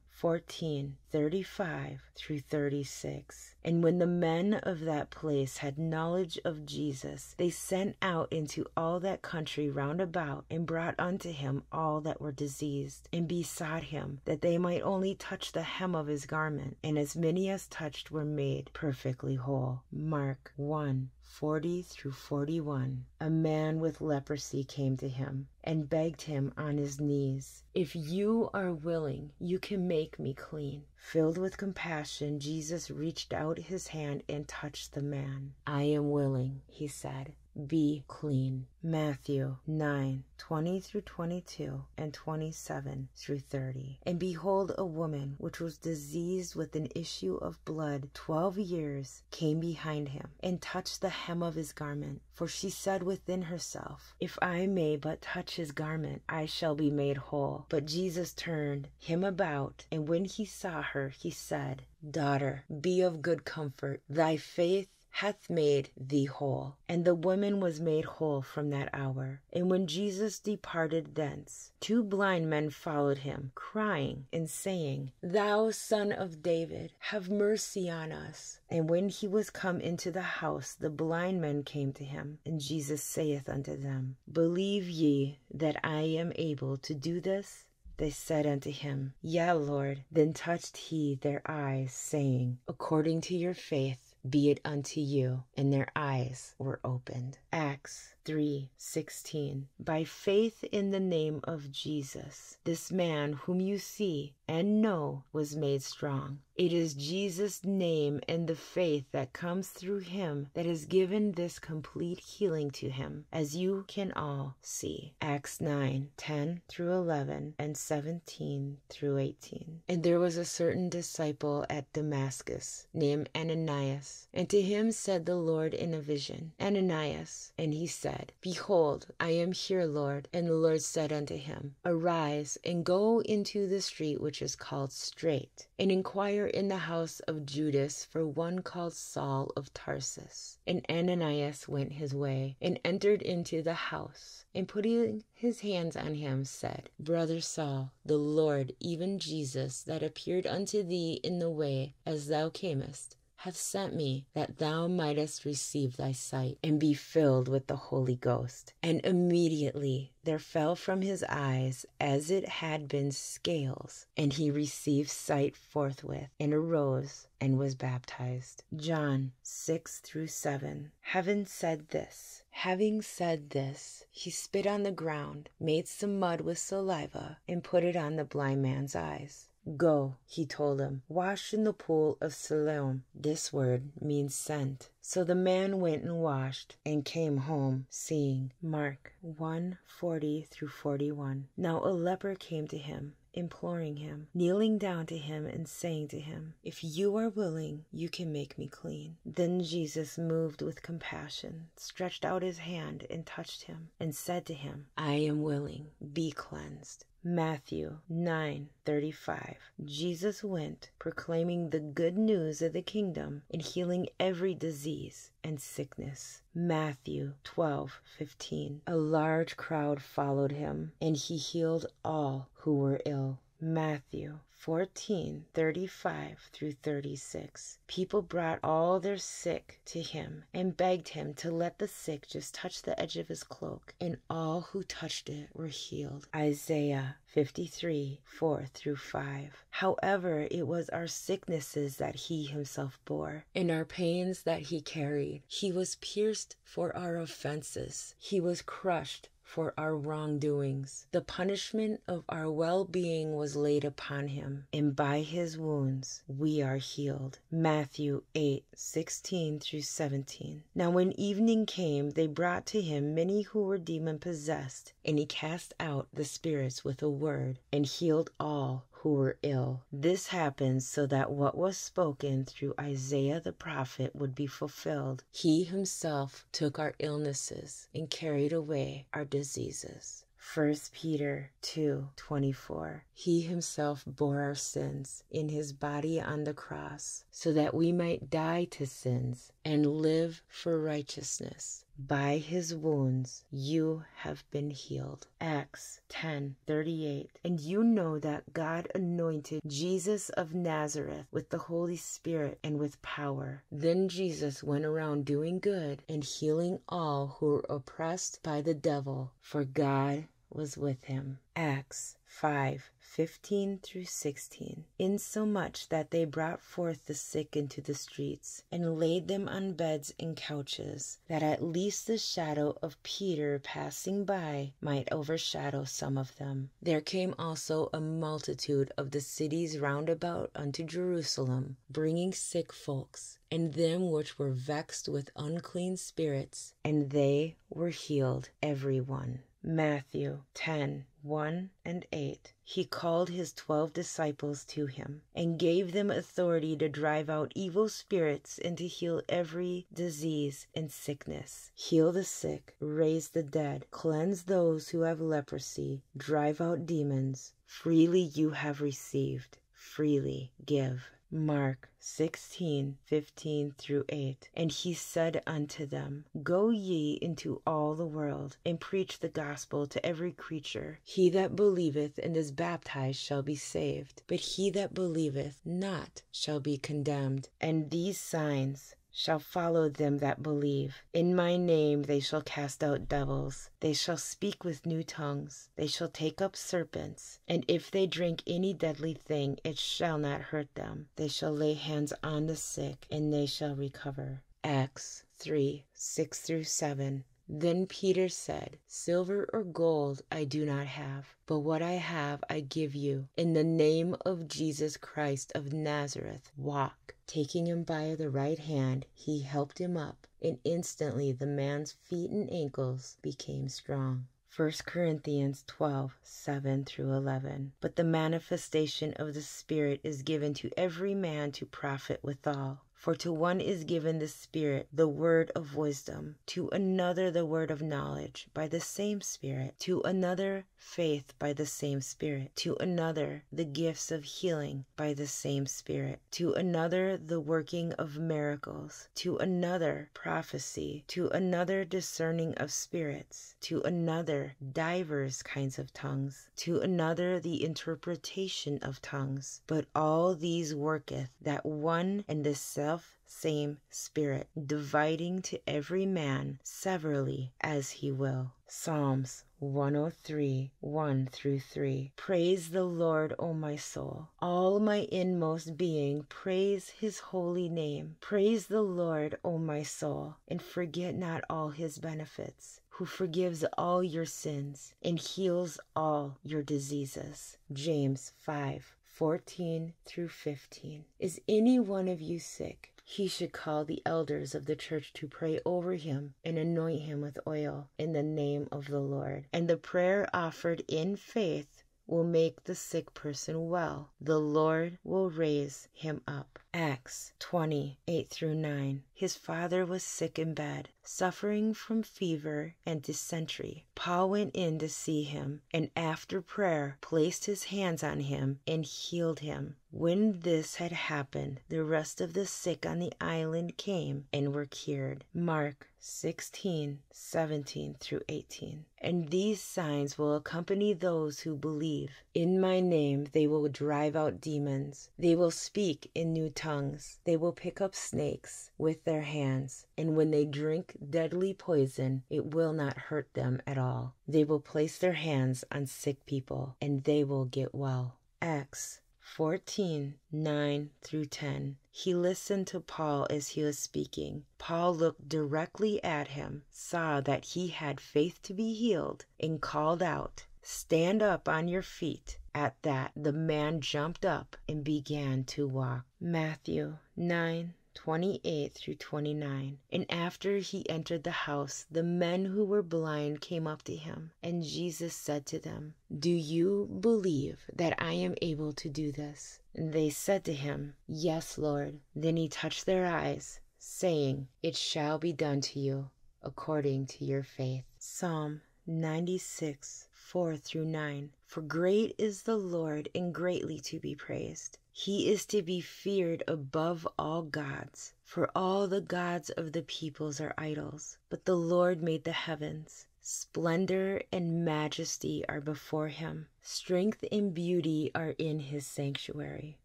14 35 through 36. And when the men of that place had knowledge of Jesus, they sent out into all that country round about, and brought unto him all that were diseased, and besought him that they might only touch the hem of his garment. And as many as touched were made perfectly whole. Mark 1 40 through 41. A man with leprosy came to him and begged him on his knees, If you are willing, you can make me clean. Filled with compassion, Jesus reached out his hand and touched the man. I am willing, he said. Be clean. Matthew 9 20 through 22 and 27 through 30. And behold, a woman which was diseased with an issue of blood twelve years came behind him and touched the hem of his garment. For she said within herself, If I may but touch his garment, I shall be made whole. But Jesus turned him about, and when he saw her, he said, Daughter, be of good comfort. Thy faith hath made thee whole. And the woman was made whole from that hour. And when Jesus departed thence, two blind men followed him, crying and saying, Thou son of David, have mercy on us. And when he was come into the house, the blind men came to him. And Jesus saith unto them, Believe ye that I am able to do this? They said unto him, Yea, Lord. Then touched he their eyes, saying, According to your faith, be it unto you and their eyes were opened. Acts 3:16 By faith in the name of Jesus this man whom you see and know was made strong. It is Jesus name and the faith that comes through him that has given this complete healing to him as you can all see. Acts 9:10 through 11 and 17 through 18 And there was a certain disciple at Damascus named Ananias. And to him said the Lord in a vision Ananias. And he said said, Behold, I am here, Lord. And the Lord said unto him, Arise, and go into the street which is called Straight, and inquire in the house of Judas for one called Saul of Tarsus. And Ananias went his way, and entered into the house, and putting his hands on him, said, Brother Saul, the Lord, even Jesus, that appeared unto thee in the way as thou camest, hath sent me that thou mightest receive thy sight and be filled with the Holy Ghost. And immediately there fell from his eyes as it had been scales, and he received sight forthwith, and arose and was baptized. John 6 through 7. Having said this, having said this, he spit on the ground, made some mud with saliva, and put it on the blind man's eyes. Go, he told him, wash in the pool of Siloam. This word means sent. So the man went and washed and came home seeing. Mark 1 40 through 41. Now a leper came to him imploring him, kneeling down to him and saying to him, If you are willing, you can make me clean. Then Jesus, moved with compassion, stretched out his hand and touched him, and said to him, I am willing, be cleansed. Matthew 9:35 Jesus went proclaiming the good news of the kingdom and healing every disease and sickness. Matthew 12:15 A large crowd followed him and he healed all who were ill. Matthew 14 35 through 36. People brought all their sick to him and begged him to let the sick just touch the edge of his cloak, and all who touched it were healed. Isaiah 53 4 through 5. However, it was our sicknesses that he himself bore, and our pains that he carried. He was pierced for our offenses, he was crushed for our wrongdoings. The punishment of our well being was laid upon him, and by his wounds we are healed. Matthew 8 16 through 17. Now, when evening came, they brought to him many who were demon possessed, and he cast out the spirits with a word, and healed all who were ill. This happened so that what was spoken through Isaiah the prophet would be fulfilled. He himself took our illnesses and carried away our diseases. 1 Peter 2:24 He himself bore our sins in his body on the cross so that we might die to sins and live for righteousness. By his wounds you have been healed. Acts 10:38 And you know that God anointed Jesus of Nazareth with the Holy Spirit and with power. Then Jesus went around doing good and healing all who were oppressed by the devil, for God was with him. Acts 5 15 through 16, insomuch that they brought forth the sick into the streets, and laid them on beds and couches, that at least the shadow of Peter passing by might overshadow some of them. There came also a multitude of the cities round about unto Jerusalem, bringing sick folks, and them which were vexed with unclean spirits, and they were healed every one. Matthew 10 1 and 8. He called his twelve disciples to him, and gave them authority to drive out evil spirits and to heal every disease and sickness. Heal the sick, raise the dead, cleanse those who have leprosy, drive out demons. Freely you have received, freely give. Mark 16, 15 through 8. And he said unto them, Go ye into all the world, and preach the gospel to every creature. He that believeth and is baptized shall be saved, but he that believeth not shall be condemned. And these signs shall follow them that believe. In my name they shall cast out devils. They shall speak with new tongues. They shall take up serpents. And if they drink any deadly thing, it shall not hurt them. They shall lay hands on the sick, and they shall recover. Acts 3 6 through 7. Then Peter said, Silver or gold I do not have, but what I have I give you. In the name of Jesus Christ of Nazareth, walk. Taking him by the right hand, he helped him up, and instantly the man's feet and ankles became strong. 1 Corinthians 12, 7 through 11. But the manifestation of the Spirit is given to every man to profit withal. For to one is given the Spirit the word of wisdom, to another the word of knowledge by the same Spirit, to another faith by the same Spirit, to another the gifts of healing by the same Spirit, to another the working of miracles, to another prophecy, to another discerning of spirits, to another divers kinds of tongues, to another the interpretation of tongues. But all these worketh that one and the self same Spirit, dividing to every man severally as he will. Psalms 103 1 through 3. Praise the Lord, O my soul. All my inmost being, praise his holy name. Praise the Lord, O my soul, and forget not all his benefits who forgives all your sins and heals all your diseases. James 5 14 through 15. Is any one of you sick? He should call the elders of the church to pray over him and anoint him with oil in the name of the Lord. And the prayer offered in faith will make the sick person well. The Lord will raise him up. Acts 20 8 through 9. His father was sick in bed, suffering from fever and dysentery. Paul went in to see him, and after prayer placed his hands on him and healed him. When this had happened, the rest of the sick on the island came and were cured. Mark 16, 17 through 18. And these signs will accompany those who believe. In my name they will drive out demons. They will speak in new tongues. They will pick up snakes with their hands. And when they drink deadly poison, it will not hurt them at all. They will place their hands on sick people, and they will get well. Acts 14 9 through 10. He listened to Paul as he was speaking. Paul looked directly at him, saw that he had faith to be healed, and called out, Stand up on your feet. At that, the man jumped up and began to walk. Matthew 9 28 through 29. And after he entered the house, the men who were blind came up to him, and Jesus said to them, Do you believe that I am able to do this? And they said to him, Yes, Lord. Then he touched their eyes, saying, It shall be done to you according to your faith. Psalm 96 4 through 9. For great is the Lord and greatly to be praised. He is to be feared above all gods. For all the gods of the peoples are idols, but the Lord made the heavens. Splendor and majesty are before him. Strength and beauty are in his sanctuary.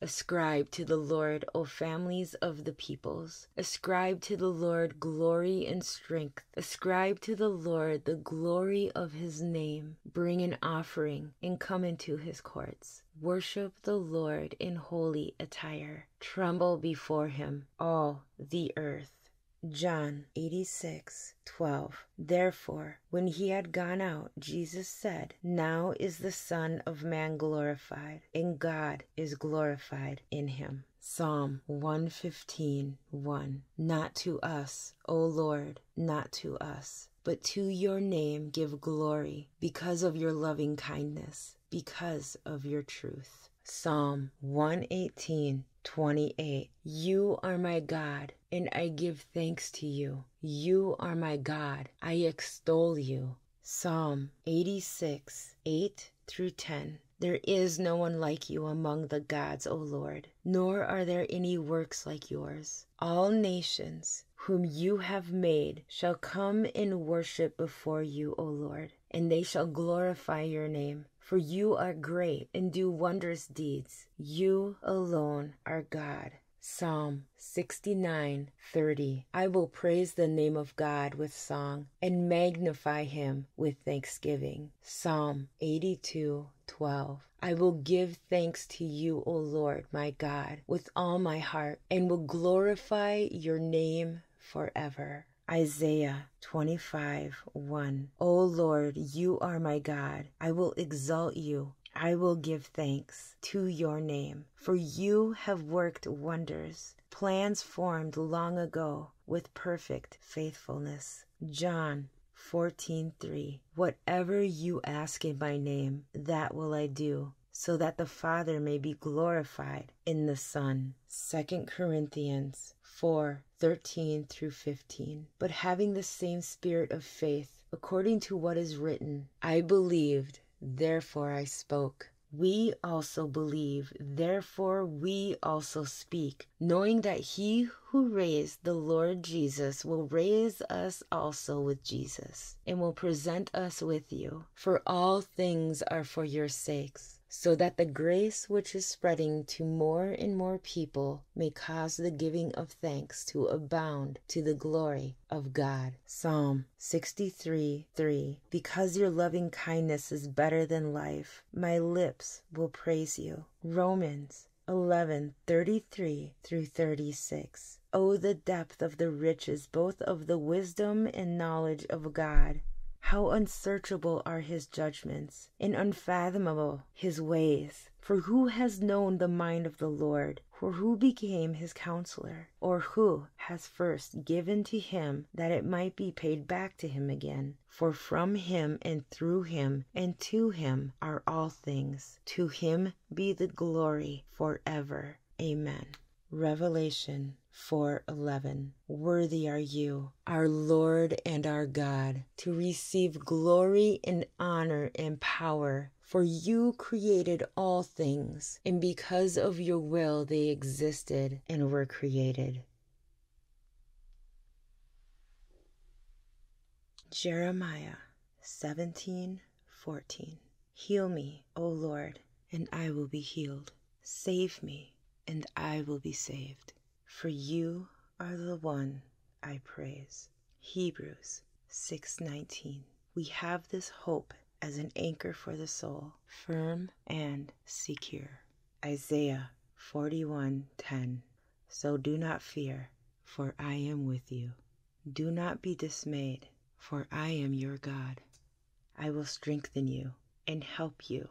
Ascribe to the Lord, O families of the peoples. Ascribe to the Lord glory and strength. Ascribe to the Lord the glory of his name. Bring an offering and come into his courts. Worship the Lord in holy attire. Tremble before him, all the earth. John 86, 12. Therefore, when he had gone out, Jesus said, Now is the Son of Man glorified, and God is glorified in him. Psalm 115, 1. Not to us, O Lord, not to us, but to your name give glory, because of your loving kindness, because of your truth. Psalm 118, 28. You are my God, and I give thanks to you. You are my God. I extol you. Psalm 86, 8 through 10. There is no one like you among the gods, O Lord, nor are there any works like yours. All nations whom you have made shall come and worship before you, O Lord, and they shall glorify your name. For you are great and do wondrous deeds. You alone are God. Psalm 69 30. I will praise the name of God with song and magnify him with thanksgiving. Psalm 82 12. I will give thanks to you, O Lord my God, with all my heart, and will glorify your name forever. Isaiah 25 1. O Lord, you are my God. I will exalt you. I will give thanks to your name, for you have worked wonders, plans formed long ago with perfect faithfulness. John 14:3 Whatever you ask in my name, that will I do, so that the Father may be glorified in the Son. 2 Corinthians 4:13 through 15 But having the same spirit of faith, according to what is written, I believed, therefore I spoke. We also believe, therefore we also speak, knowing that he who raised the Lord Jesus will raise us also with Jesus, and will present us with you. For all things are for your sakes so that the grace which is spreading to more and more people may cause the giving of thanks to abound to the glory of God. Psalm 63 3 Because your loving kindness is better than life, my lips will praise you. Romans 11 33 through 36. Oh, the depth of the riches both of the wisdom and knowledge of God! How unsearchable are his judgments, and unfathomable his ways! For who has known the mind of the Lord, or who became his counselor, or who has first given to him that it might be paid back to him again? For from him and through him and to him are all things. To him be the glory forever. Amen. Revelation 4:11 Worthy are you, our Lord and our God, to receive glory and honor and power, for you created all things, and because of your will they existed and were created. Jeremiah 17:14 Heal me, O Lord, and I will be healed. Save me, and I will be saved. For you are the one I praise. Hebrews 6:19. We have this hope as an anchor for the soul, firm and secure. Isaiah 41:10. So do not fear, for I am with you. Do not be dismayed, for I am your God. I will strengthen you and help you.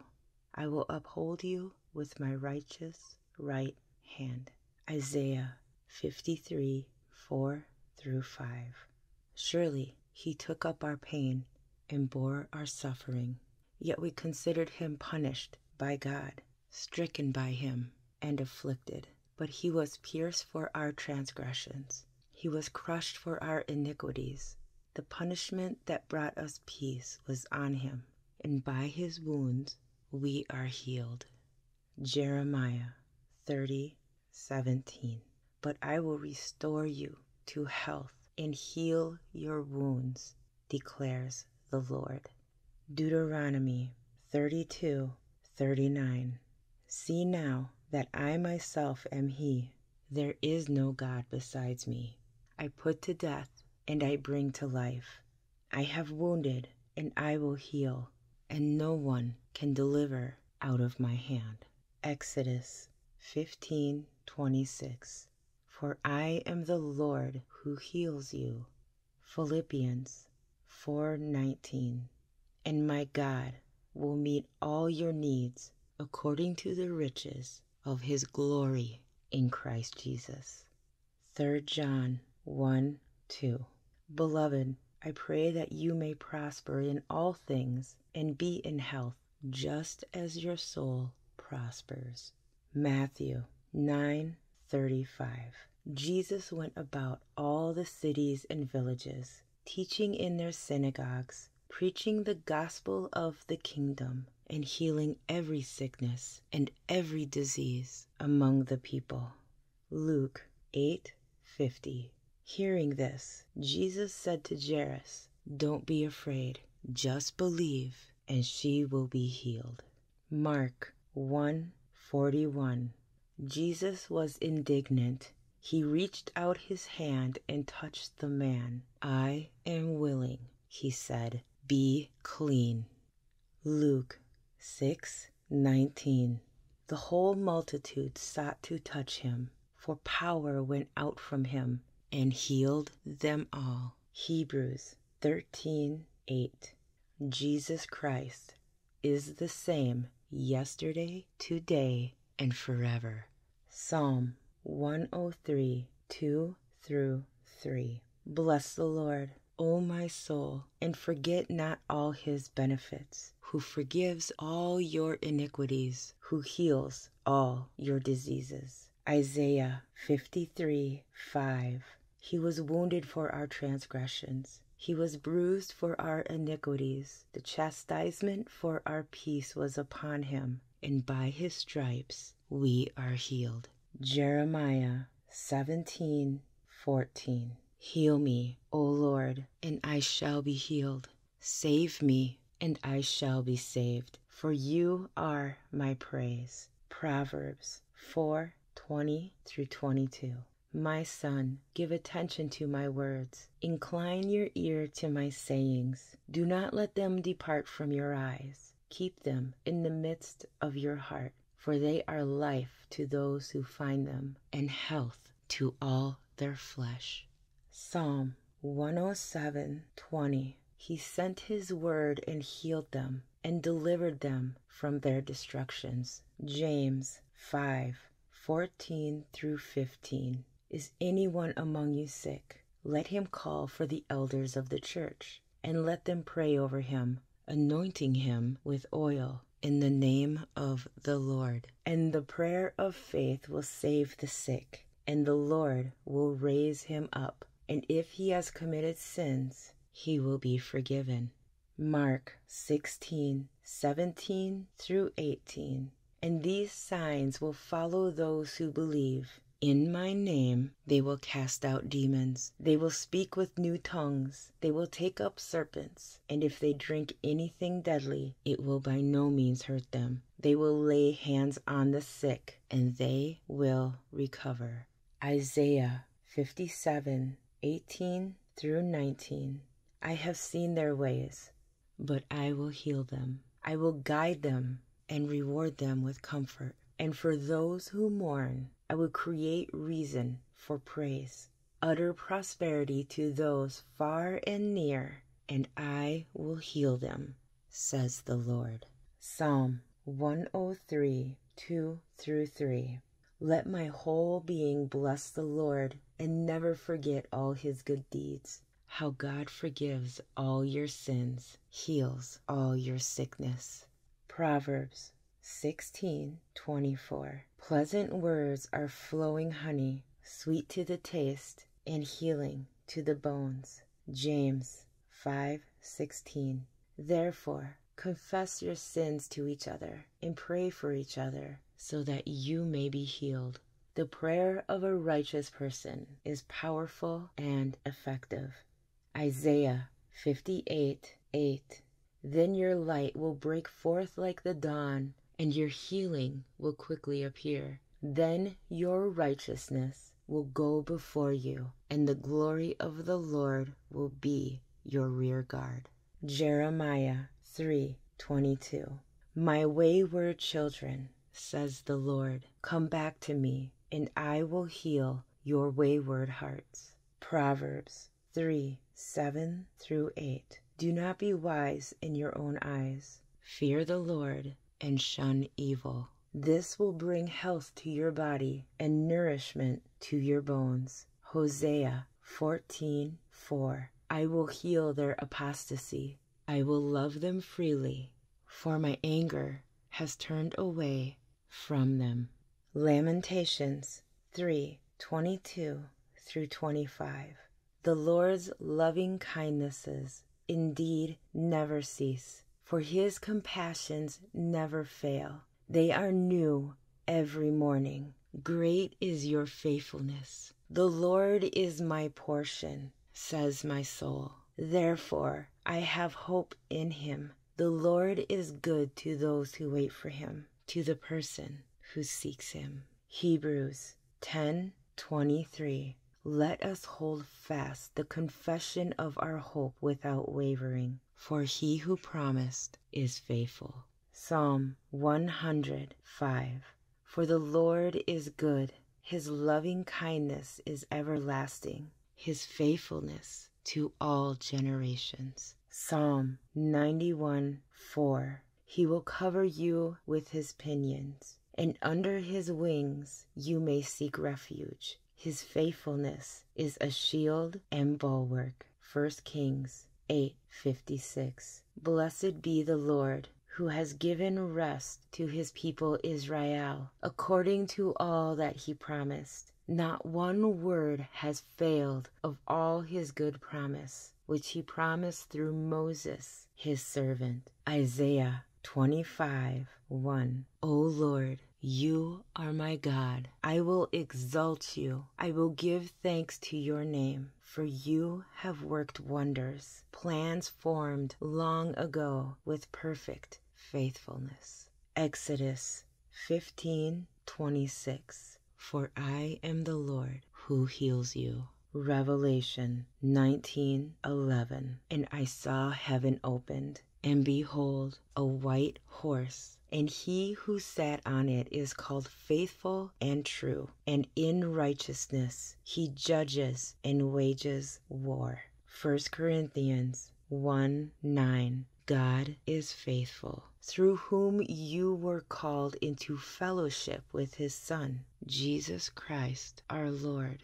I will uphold you with my righteous right hand. Isaiah 53 4 through 5. Surely he took up our pain and bore our suffering, yet we considered him punished by God, stricken by him, and afflicted. But he was pierced for our transgressions, he was crushed for our iniquities. The punishment that brought us peace was on him, and by his wounds we are healed. Jeremiah 30 17. But I will restore you to health and heal your wounds, declares the Lord. Deuteronomy 32 39. See now that I myself am He. There is no God besides me. I put to death, and I bring to life. I have wounded, and I will heal, and no one can deliver out of my hand. Exodus 15:26 For I am the Lord who heals you. Philippians 4:19 And my God will meet all your needs according to the riches of his glory in Christ Jesus. 3 John 1 2 Beloved, I pray that you may prosper in all things and be in health, just as your soul prospers. Matthew 9:35 Jesus went about all the cities and villages, teaching in their synagogues, preaching the gospel of the kingdom, and healing every sickness and every disease among the people. Luke 8:50 Hearing this, Jesus said to Jairus, Don't be afraid, just believe, and she will be healed. Mark 1:41 Jesus was indignant. He reached out his hand and touched the man. I am willing, he said, be clean. Luke 6:19 The whole multitude sought to touch him, for power went out from him and healed them all. Hebrews 13:8 Jesus Christ is the same yesterday, today, and forever. Psalm 103 2 through 3. Bless the Lord, O my soul, and forget not all his benefits, who forgives all your iniquities, who heals all your diseases. Isaiah 53 5. He was wounded for our transgressions. He was bruised for our iniquities. The chastisement for our peace was upon him, and by his stripes we are healed. Jeremiah 17 14. Heal me, O Lord, and I shall be healed. Save me, and I shall be saved, for you are my praise. Proverbs 4 20 through 22. My son, give attention to my words. Incline your ear to my sayings. Do not let them depart from your eyes. Keep them in the midst of your heart, for they are life to those who find them, and health to all their flesh. Psalm 107:20 He sent his word and healed them and delivered them from their destructions. James 5:14 through 15 Is anyone among you sick? Let him call for the elders of the church, and let them pray over him, anointing him with oil in the name of the Lord. And the prayer of faith will save the sick, and the Lord will raise him up. And if he has committed sins, he will be forgiven. Mark 16, 17 through 18. And these signs will follow those who believe. In my name they will cast out demons. They will speak with new tongues. They will take up serpents. And if they drink anything deadly, it will by no means hurt them. They will lay hands on the sick, and they will recover. Isaiah 57 18 through 19. I have seen their ways, but I will heal them. I will guide them and reward them with comfort. And for those who mourn, I will create reason for praise, utter prosperity to those far and near, and I will heal them, says the Lord. Psalm 103 2 through 3. Let my whole being bless the Lord and never forget all his good deeds. How God forgives all your sins, heals all your sickness. Proverbs 16:24 Pleasant words are flowing honey, sweet to the taste and healing to the bones. James 5:16 Therefore confess your sins to each other and pray for each other so that you may be healed. The prayer of a righteous person is powerful and effective. Isaiah 58 8. Then your light will break forth like the dawn, and your healing will quickly appear. Then your righteousness will go before you, and the glory of the Lord will be your rear guard. Jeremiah 3:22. My wayward children, says the Lord, come back to me, and I will heal your wayward hearts. Proverbs 3 7 through 8. Do not be wise in your own eyes. Fear the Lord and shun evil. This will bring health to your body and nourishment to your bones. Hosea 14 4. I will heal their apostasy. I will love them freely, for my anger has turned away from them. Lamentations 3 22 through 25. The Lord's loving kindnesses indeed never cease, for his compassions never fail. They are new every morning. Great is your faithfulness. The Lord is my portion, says my soul. Therefore I have hope in him. The Lord is good to those who wait for him, to the person who seeks him. Hebrews 10:23 let us hold fast the confession of our hope without wavering, for he who promised is faithful. Psalm 105 For the Lord is good, his loving kindness is everlasting, his faithfulness to all generations. Psalm 91 4 He will cover you with his pinions, and under his wings you may seek refuge. His faithfulness is a shield and bulwark. 1 Kings 8:56. Blessed be the Lord who has given rest to his people Israel according to all that he promised. Not one word has failed of all his good promise, which he promised through Moses, his servant. Isaiah 25 1. O Lord, you are my God. I will exalt you. I will give thanks to your name, for you have worked wonders, plans formed long ago with perfect faithfulness. Exodus 15:26 For I am the Lord who heals you. Revelation 19:11 And I saw heaven opened, and behold, a white horse and he who sat on it is called faithful and true, and in righteousness he judges and wages war. 1 Corinthians 1 9. God is faithful, through whom you were called into fellowship with his Son, Jesus Christ our Lord.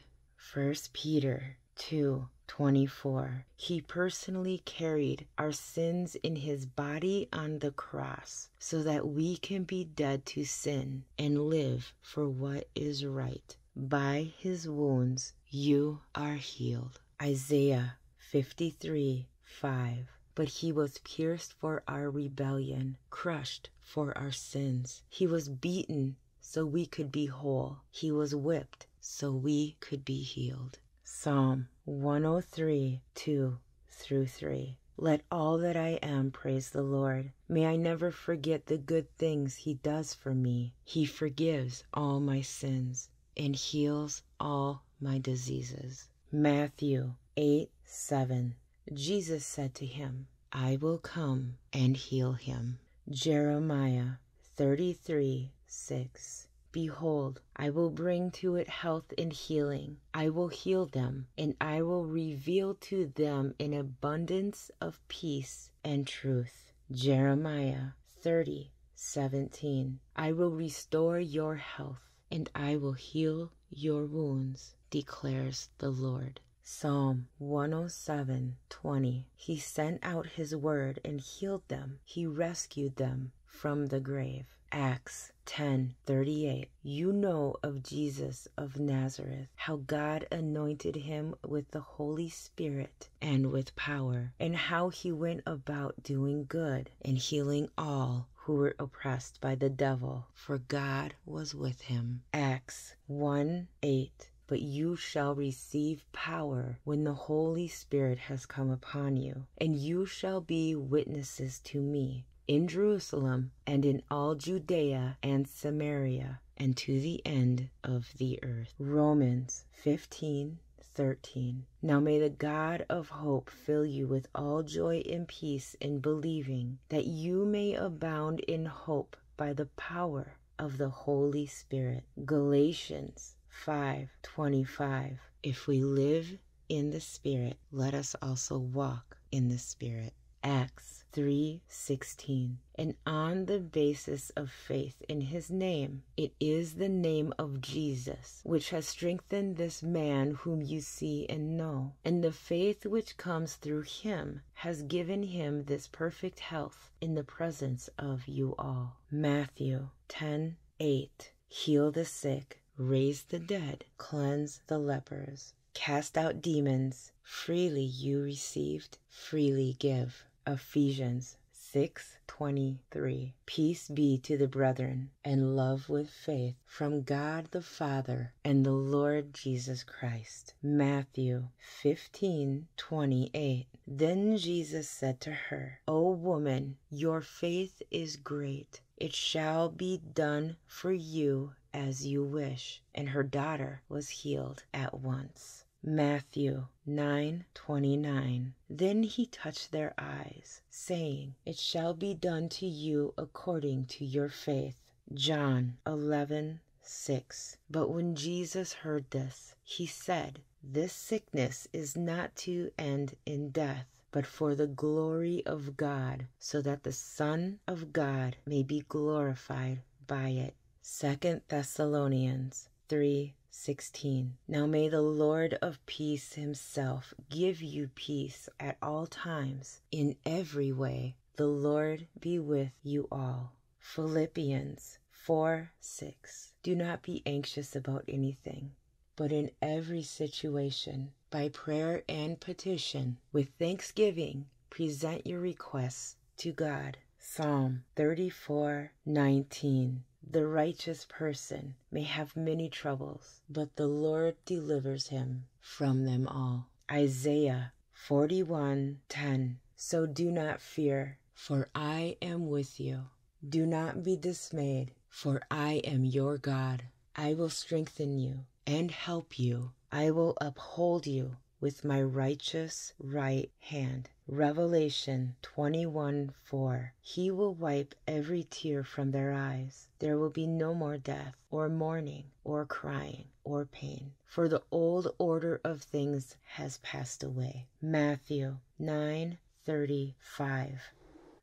1 Peter 2 24. He personally carried our sins in his body on the cross so that we can be dead to sin and live for what is right. By his wounds you are healed. Isaiah 53 5. But he was pierced for our rebellion, crushed for our sins. He was beaten so we could be whole. He was whipped so we could be healed. Psalm 103 2 through 3. Let all that I am praise the Lord. May I never forget the good things He does for me. He forgives all my sins and heals all my diseases. Matthew 8 7. Jesus said to him, I will come and heal him. Jeremiah 33 6. Behold, I will bring to it health and healing. I will heal them, and I will reveal to them an abundance of peace and truth. Jeremiah 30 17. I will restore your health, and I will heal your wounds, declares the Lord. Psalm 107 20. He sent out his word and healed them, he rescued them from the grave. Acts 10:38 You know of Jesus of Nazareth how God anointed him with the Holy Spirit and with power and how he went about doing good and healing all who were oppressed by the devil for God was with him. Acts 1 8 but you shall receive power when the Holy Spirit has come upon you, and you shall be witnesses to me in Jerusalem and in all Judea and Samaria and to the end of the earth. Romans 15 13. Now may the God of hope fill you with all joy and peace in believing, that you may abound in hope by the power of the Holy Spirit. Galatians 5:25 If we live in the Spirit, let us also walk in the Spirit. Acts 3:16 and on the basis of faith in his name it is the name of Jesus which has strengthened this man whom you see and know. And the faith which comes through him has given him this perfect health in the presence of you all. Matthew 10:8 heal the sick raise the dead cleanse the lepers cast out demons. Freely you received freely give Ephesians 6:23 Peace be to the brethren and love with faith from God the Father and the Lord Jesus Christ. Matthew 15:28 Then Jesus said to her, O woman, your faith is great. It shall be done for you as you wish. And her daughter was healed at once. Matthew 9:29 Then he touched their eyes, saying, It shall be done to you according to your faith. John 11:6 But when Jesus heard this, he said, This sickness is not to end in death, but for the glory of God, so that the Son of God may be glorified by it. Second Thessalonians 3 16. Now may the Lord of peace himself give you peace at all times, in every way. The Lord be with you all. Philippians 4 6. Do not be anxious about anything, but in every situation, by prayer and petition, with thanksgiving, present your requests to God. Psalm 34 19. The righteous person may have many troubles, but the Lord delivers him from them all. Isaiah 41:10 So do not fear, for I am with you. Do not be dismayed, for I am your God. I will strengthen you and help you. I will uphold you with my righteous right hand. Revelation 21 4. He will wipe every tear from their eyes. There will be no more death, or mourning, or crying, or pain, for the old order of things has passed away. Matthew 9 35.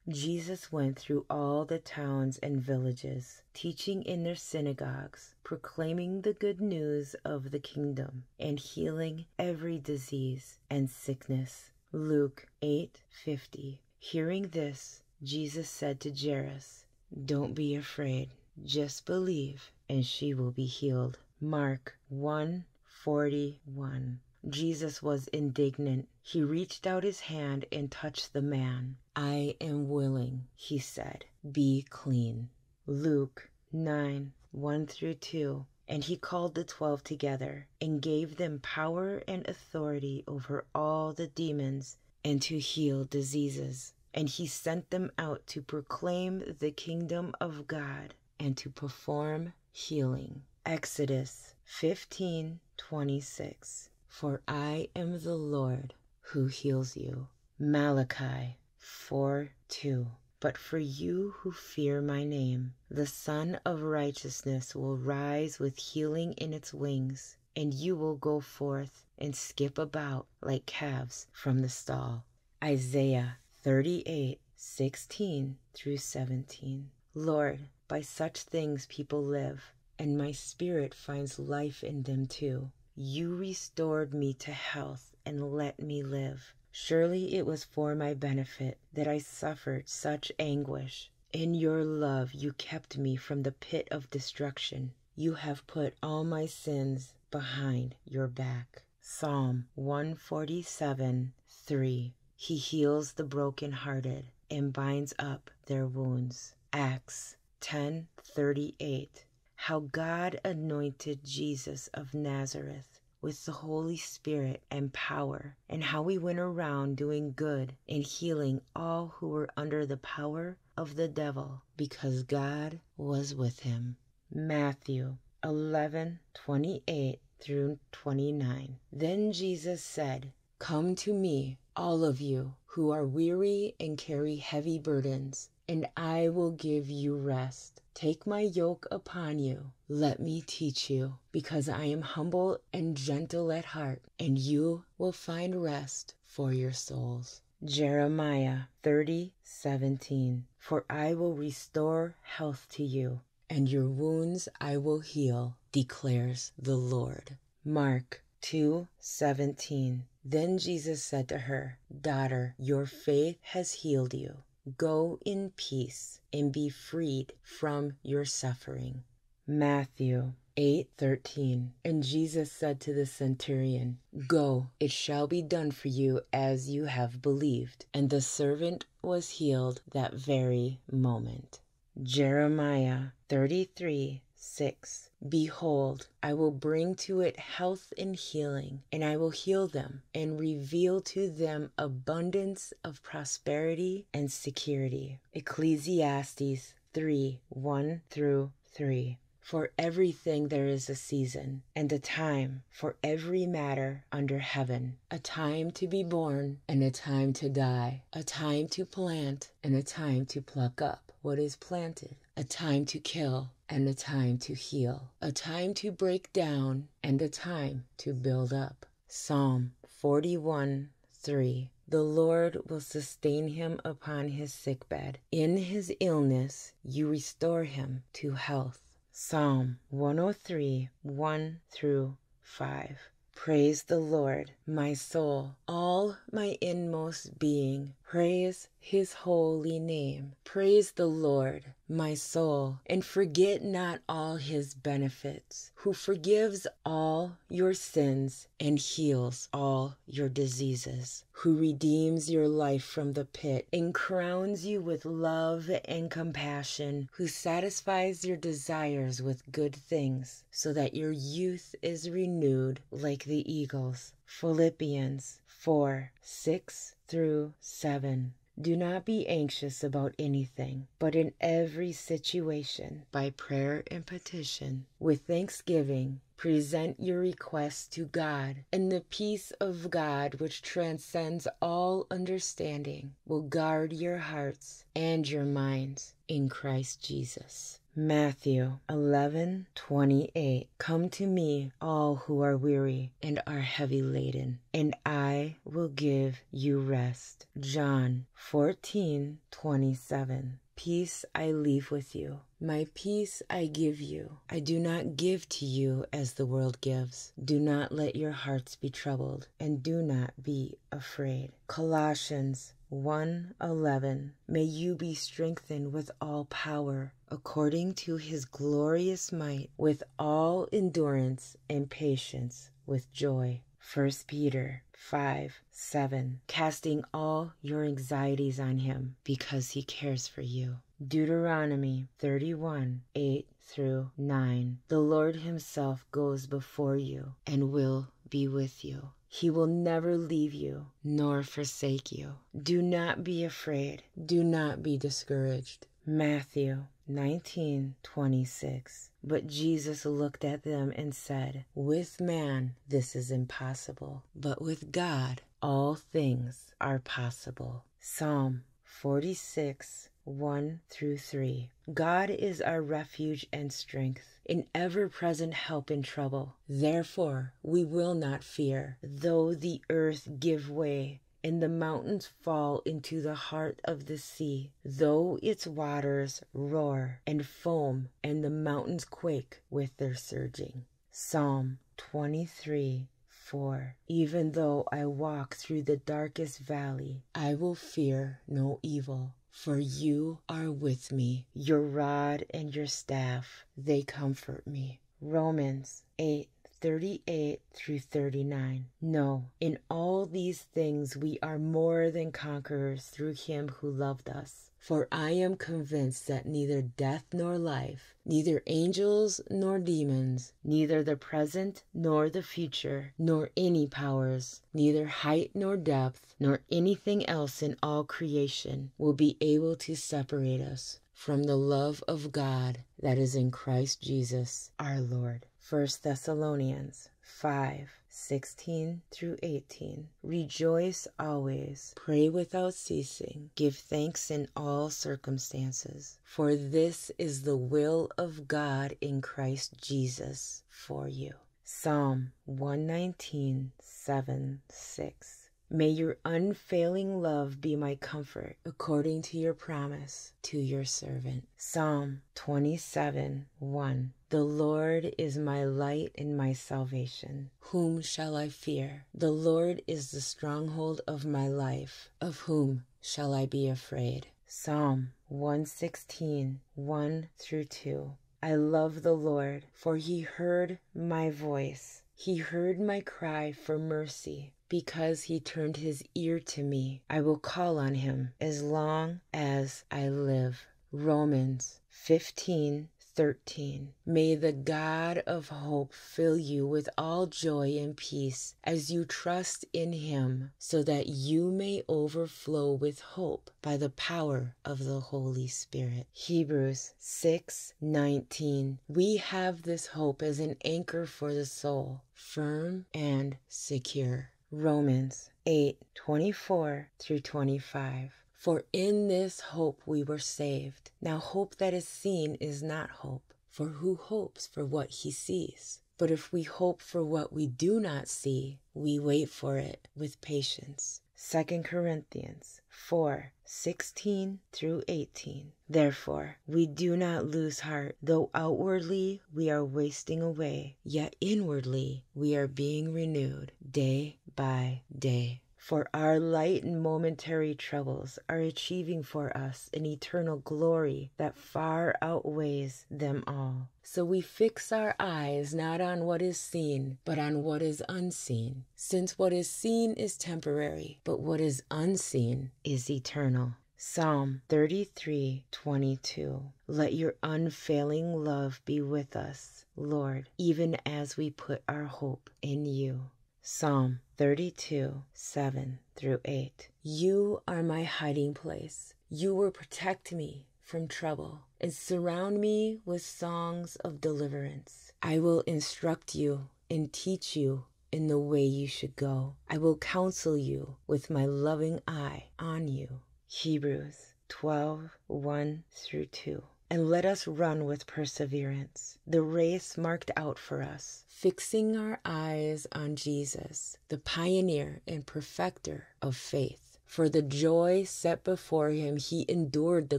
Jesus went through all the towns and villages, teaching in their synagogues, proclaiming the good news of the kingdom, and healing every disease and sickness. Luke 8:50. Hearing this, Jesus said to Jairus, "Don't be afraid, just believe, and she will be healed." Mark 1:41. Jesus was indignant. He reached out his hand and touched the man. I am willing, he said, be clean. Luke 9 1 through 2. And he called the twelve together, and gave them power and authority over all the demons, and to heal diseases. And he sent them out to proclaim the kingdom of God, and to perform healing. Exodus 15:26 For I am the Lord who heals you. Malachi 4 2. But for you who fear my name, the Sun of Righteousness will rise with healing in its wings, and you will go forth and skip about like calves from the stall. Isaiah 38 16 through 17. Lord, by such things people live, and my spirit finds life in them too. You restored me to health and let me live. Surely it was for my benefit that I suffered such anguish. In your love you kept me from the pit of destruction. You have put all my sins behind your back. Psalm 147 3. He heals the broken-hearted and binds up their wounds. Acts 10:38 how God anointed Jesus of Nazareth with the Holy Spirit and power, and how he went around doing good and healing all who were under the power of the devil, because God was with him. Matthew 11 28 through 29. Then Jesus said, Come to me, all of you who are weary and carry heavy burdens, and I will give you rest. Take my yoke upon you. Let me teach you, because I am humble and gentle at heart, and you will find rest for your souls. Jeremiah 30 17. For I will restore health to you, and your wounds I will heal, declares the Lord. Mark 2 17. Then Jesus said to her, Daughter, your faith has healed you. Go in peace and be freed from your suffering. Matthew 8:13 And Jesus said to the centurion, Go, it shall be done for you as you have believed. And the servant was healed that very moment. Jeremiah 33 6 Behold, I will bring to it health and healing, and I will heal them and reveal to them abundance of prosperity and security. Ecclesiastes 3 1 through 3. For everything there is a season and a time for every matter under heaven, a time to be born and a time to die, a time to plant and a time to pluck up what is planted, a time to kill and a time to heal, a time to break down and a time to build up. Psalm 41 3. The Lord will sustain him upon his sickbed. In his illness, you restore him to health. Psalm 103 1 through 5. Praise the Lord, my soul, all my inmost being. Praise his holy name. Praise the Lord, my soul, and forget not all his benefits, who forgives all your sins and heals all your diseases, who redeems your life from the pit and crowns you with love and compassion, who satisfies your desires with good things, so that your youth is renewed like the eagles. Philippians 4 6 through 7. Do not be anxious about anything, but in every situation, by prayer and petition, with thanksgiving, present your requests to God, and the peace of God, which transcends all understanding, will guard your hearts and your minds in Christ Jesus. Matthew 11:28 Come to me all who are weary and are heavy laden and I will give you rest. John 14:27 Peace I leave with you. My peace I give you. I do not give to you as the world gives. Do not let your hearts be troubled, and do not be afraid. Colossians 1:11 May you be strengthened with all power according to his glorious might with all endurance and patience with joy. 1 Peter 5 7 Casting all your anxieties on him because he cares for you. Deuteronomy 31 8 through 9 The Lord himself goes before you and will be with you. He will never leave you nor forsake you. Do not be afraid. Do not be discouraged. Matthew 19:26 But Jesus looked at them and said, With man this is impossible, but with God all things are possible. Psalm 46 1 through 3. God is our refuge and strength, an ever present help in trouble. Therefore, we will not fear, though the earth give way and the mountains fall into the heart of the sea, though its waters roar and foam and the mountains quake with their surging. Psalm 23 4. Even though I walk through the darkest valley, I will fear no evil for you are with me. Your rod and your staff, they comfort me. Romans 8 38 through 39. No, in all these things we are more than conquerors through him who loved us. For I am convinced that neither death nor life, neither angels nor demons, neither the present nor the future, nor any powers, neither height nor depth, nor anything else in all creation will be able to separate us from the love of God that is in Christ Jesus our Lord. 1 Thessalonians 5 16 through 18. Rejoice always, pray without ceasing, give thanks in all circumstances, for this is the will of God in Christ Jesus for you. Psalm 119 7 6. May your unfailing love be my comfort, according to your promise to your servant. Psalm 27 1. The Lord is my light and my salvation. Whom shall I fear? The Lord is the stronghold of my life. Of whom shall I be afraid? Psalm 116 1 through 2. I love the Lord, for he heard my voice. He heard my cry for mercy because he turned his ear to me. I will call on him as long as I live. Romans 15 13. May the God of hope fill you with all joy and peace as you trust in him, so that you may overflow with hope by the power of the Holy Spirit. Hebrews 6 19. We have this hope as an anchor for the soul, firm and secure. Romans 8 24 through 25. For in this hope we were saved. Now, hope that is seen is not hope, for who hopes for what he sees? But if we hope for what we do not see, we wait for it with patience. 2 Corinthians 4 16 through 18. Therefore, we do not lose heart, though outwardly we are wasting away, yet inwardly we are being renewed day by day. For our light and momentary troubles are achieving for us an eternal glory that far outweighs them all. So we fix our eyes not on what is seen, but on what is unseen, since what is seen is temporary, but what is unseen is eternal. Psalm 33:22 Let your unfailing love be with us, Lord, even as we put our hope in you. Psalm 32 7 through 8. You are my hiding place. You will protect me from trouble and surround me with songs of deliverance. I will instruct you and teach you in the way you should go. I will counsel you with my loving eye on you. Hebrews 12 1 through 2. And let us run with perseverance the race marked out for us, fixing our eyes on Jesus, the pioneer and perfecter of faith. For the joy set before him, he endured the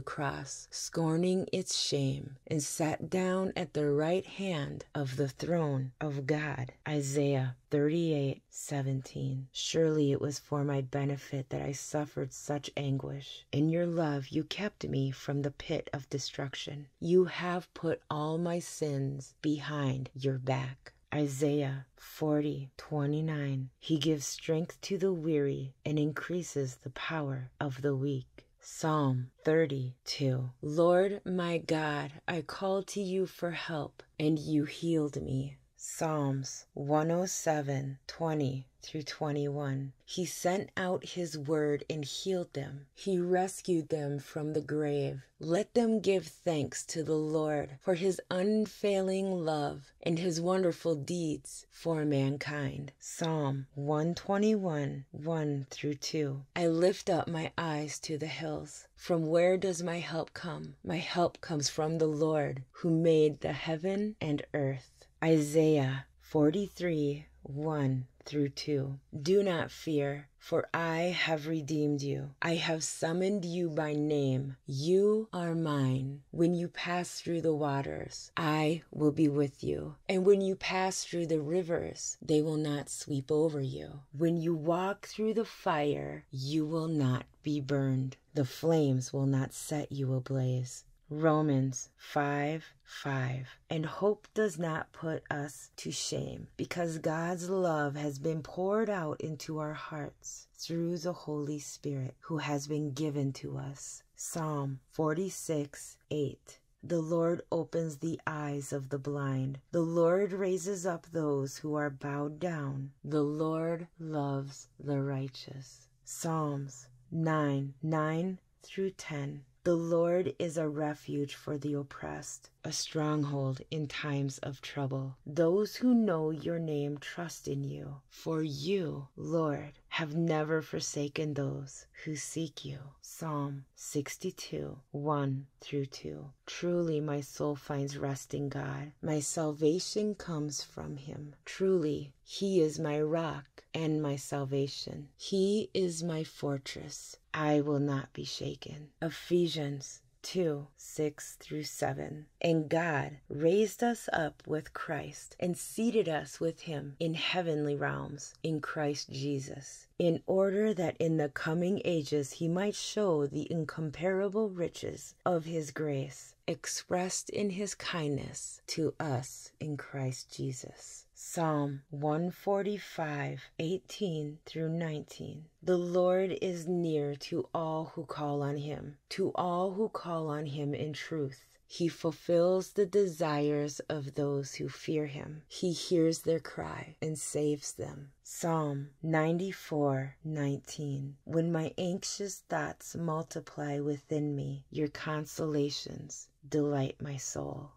cross, scorning its shame, and sat down at the right hand of the throne of God. Isaiah 38 17. Surely it was for my benefit that I suffered such anguish. In your love, you kept me from the pit of destruction. You have put all my sins behind your back. Isaiah 40 29. He gives strength to the weary and increases the power of the weak. Psalm 32. Lord my God, I called to you for help, and you healed me. Psalms 107 20 through 21. He sent out his word and healed them. He rescued them from the grave. Let them give thanks to the Lord for his unfailing love and his wonderful deeds for mankind. Psalm 121 1 through 2. I lift up my eyes to the hills. From where does my help come? My help comes from the Lord who made the heaven and earth. Isaiah 43 1 through 2. Do not fear, for I have redeemed you. I have summoned you by name. You are mine. When you pass through the waters, I will be with you. And when you pass through the rivers, they will not sweep over you. When you walk through the fire, you will not be burned. The flames will not set you ablaze. Romans 5 5. And hope does not put us to shame, because God's love has been poured out into our hearts through the Holy Spirit who has been given to us. Psalm 46 8. The Lord opens the eyes of the blind. The Lord raises up those who are bowed down. The Lord loves the righteous. Psalms 9 9 through 10. The Lord is a refuge for the oppressed, a stronghold in times of trouble. Those who know your name trust in you, for you, Lord, have never forsaken those who seek you. Psalm 62 1 through 2. Truly, my soul finds rest in God. My salvation comes from Him. Truly, He is my rock and my salvation. He is my fortress. I will not be shaken. Ephesians 2 6 through 7. And God raised us up with Christ and seated us with him in heavenly realms in Christ Jesus, in order that in the coming ages he might show the incomparable riches of his grace expressed in his kindness to us in Christ Jesus. Psalm 145, 18 through 19. The Lord is near to all who call on him, to all who call on him in truth. He fulfills the desires of those who fear him. He hears their cry and saves them. Psalm 94 19. When my anxious thoughts multiply within me, your consolations delight my soul.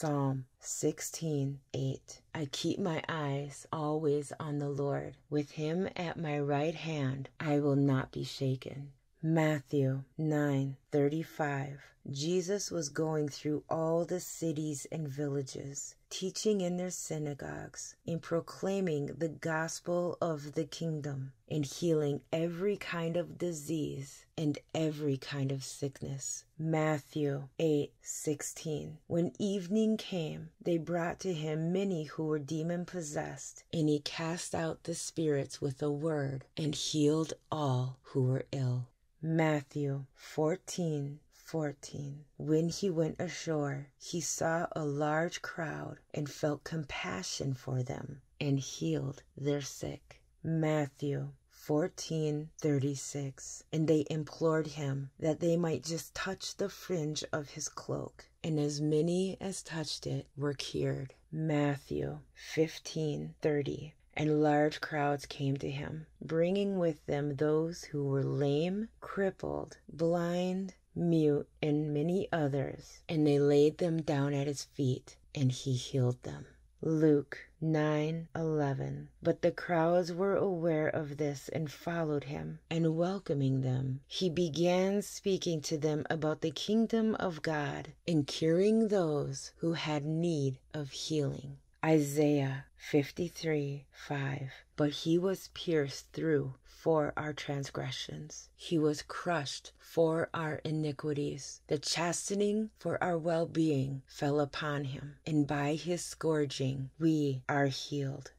Psalm 16 8. I keep my eyes always on the Lord. With him at my right hand, I will not be shaken. Matthew 9:35 Jesus was going through all the cities and villages, teaching in their synagogues, and proclaiming the gospel of the kingdom, and healing every kind of disease and every kind of sickness. Matthew 8:16 When evening came, they brought to him many who were demon possessed, and he cast out the spirits with a word and healed all who were ill. Matthew 14 14. When he went ashore, he saw a large crowd and felt compassion for them and healed their sick. Matthew 14:36 And they implored him that they might just touch the fringe of his cloak, and as many as touched it were cured. Matthew 15:30 and large crowds came to him, bringing with them those who were lame, crippled, blind, mute, and many others, and they laid them down at his feet, and he healed them. Luke 9:11 But the crowds were aware of this and followed him, and welcoming them, he began speaking to them about the kingdom of God and curing those who had need of healing. Isaiah 53 5. But he was pierced through for our transgressions, he was crushed for our iniquities. The chastening for our well being fell upon him, and by his scourging we are healed.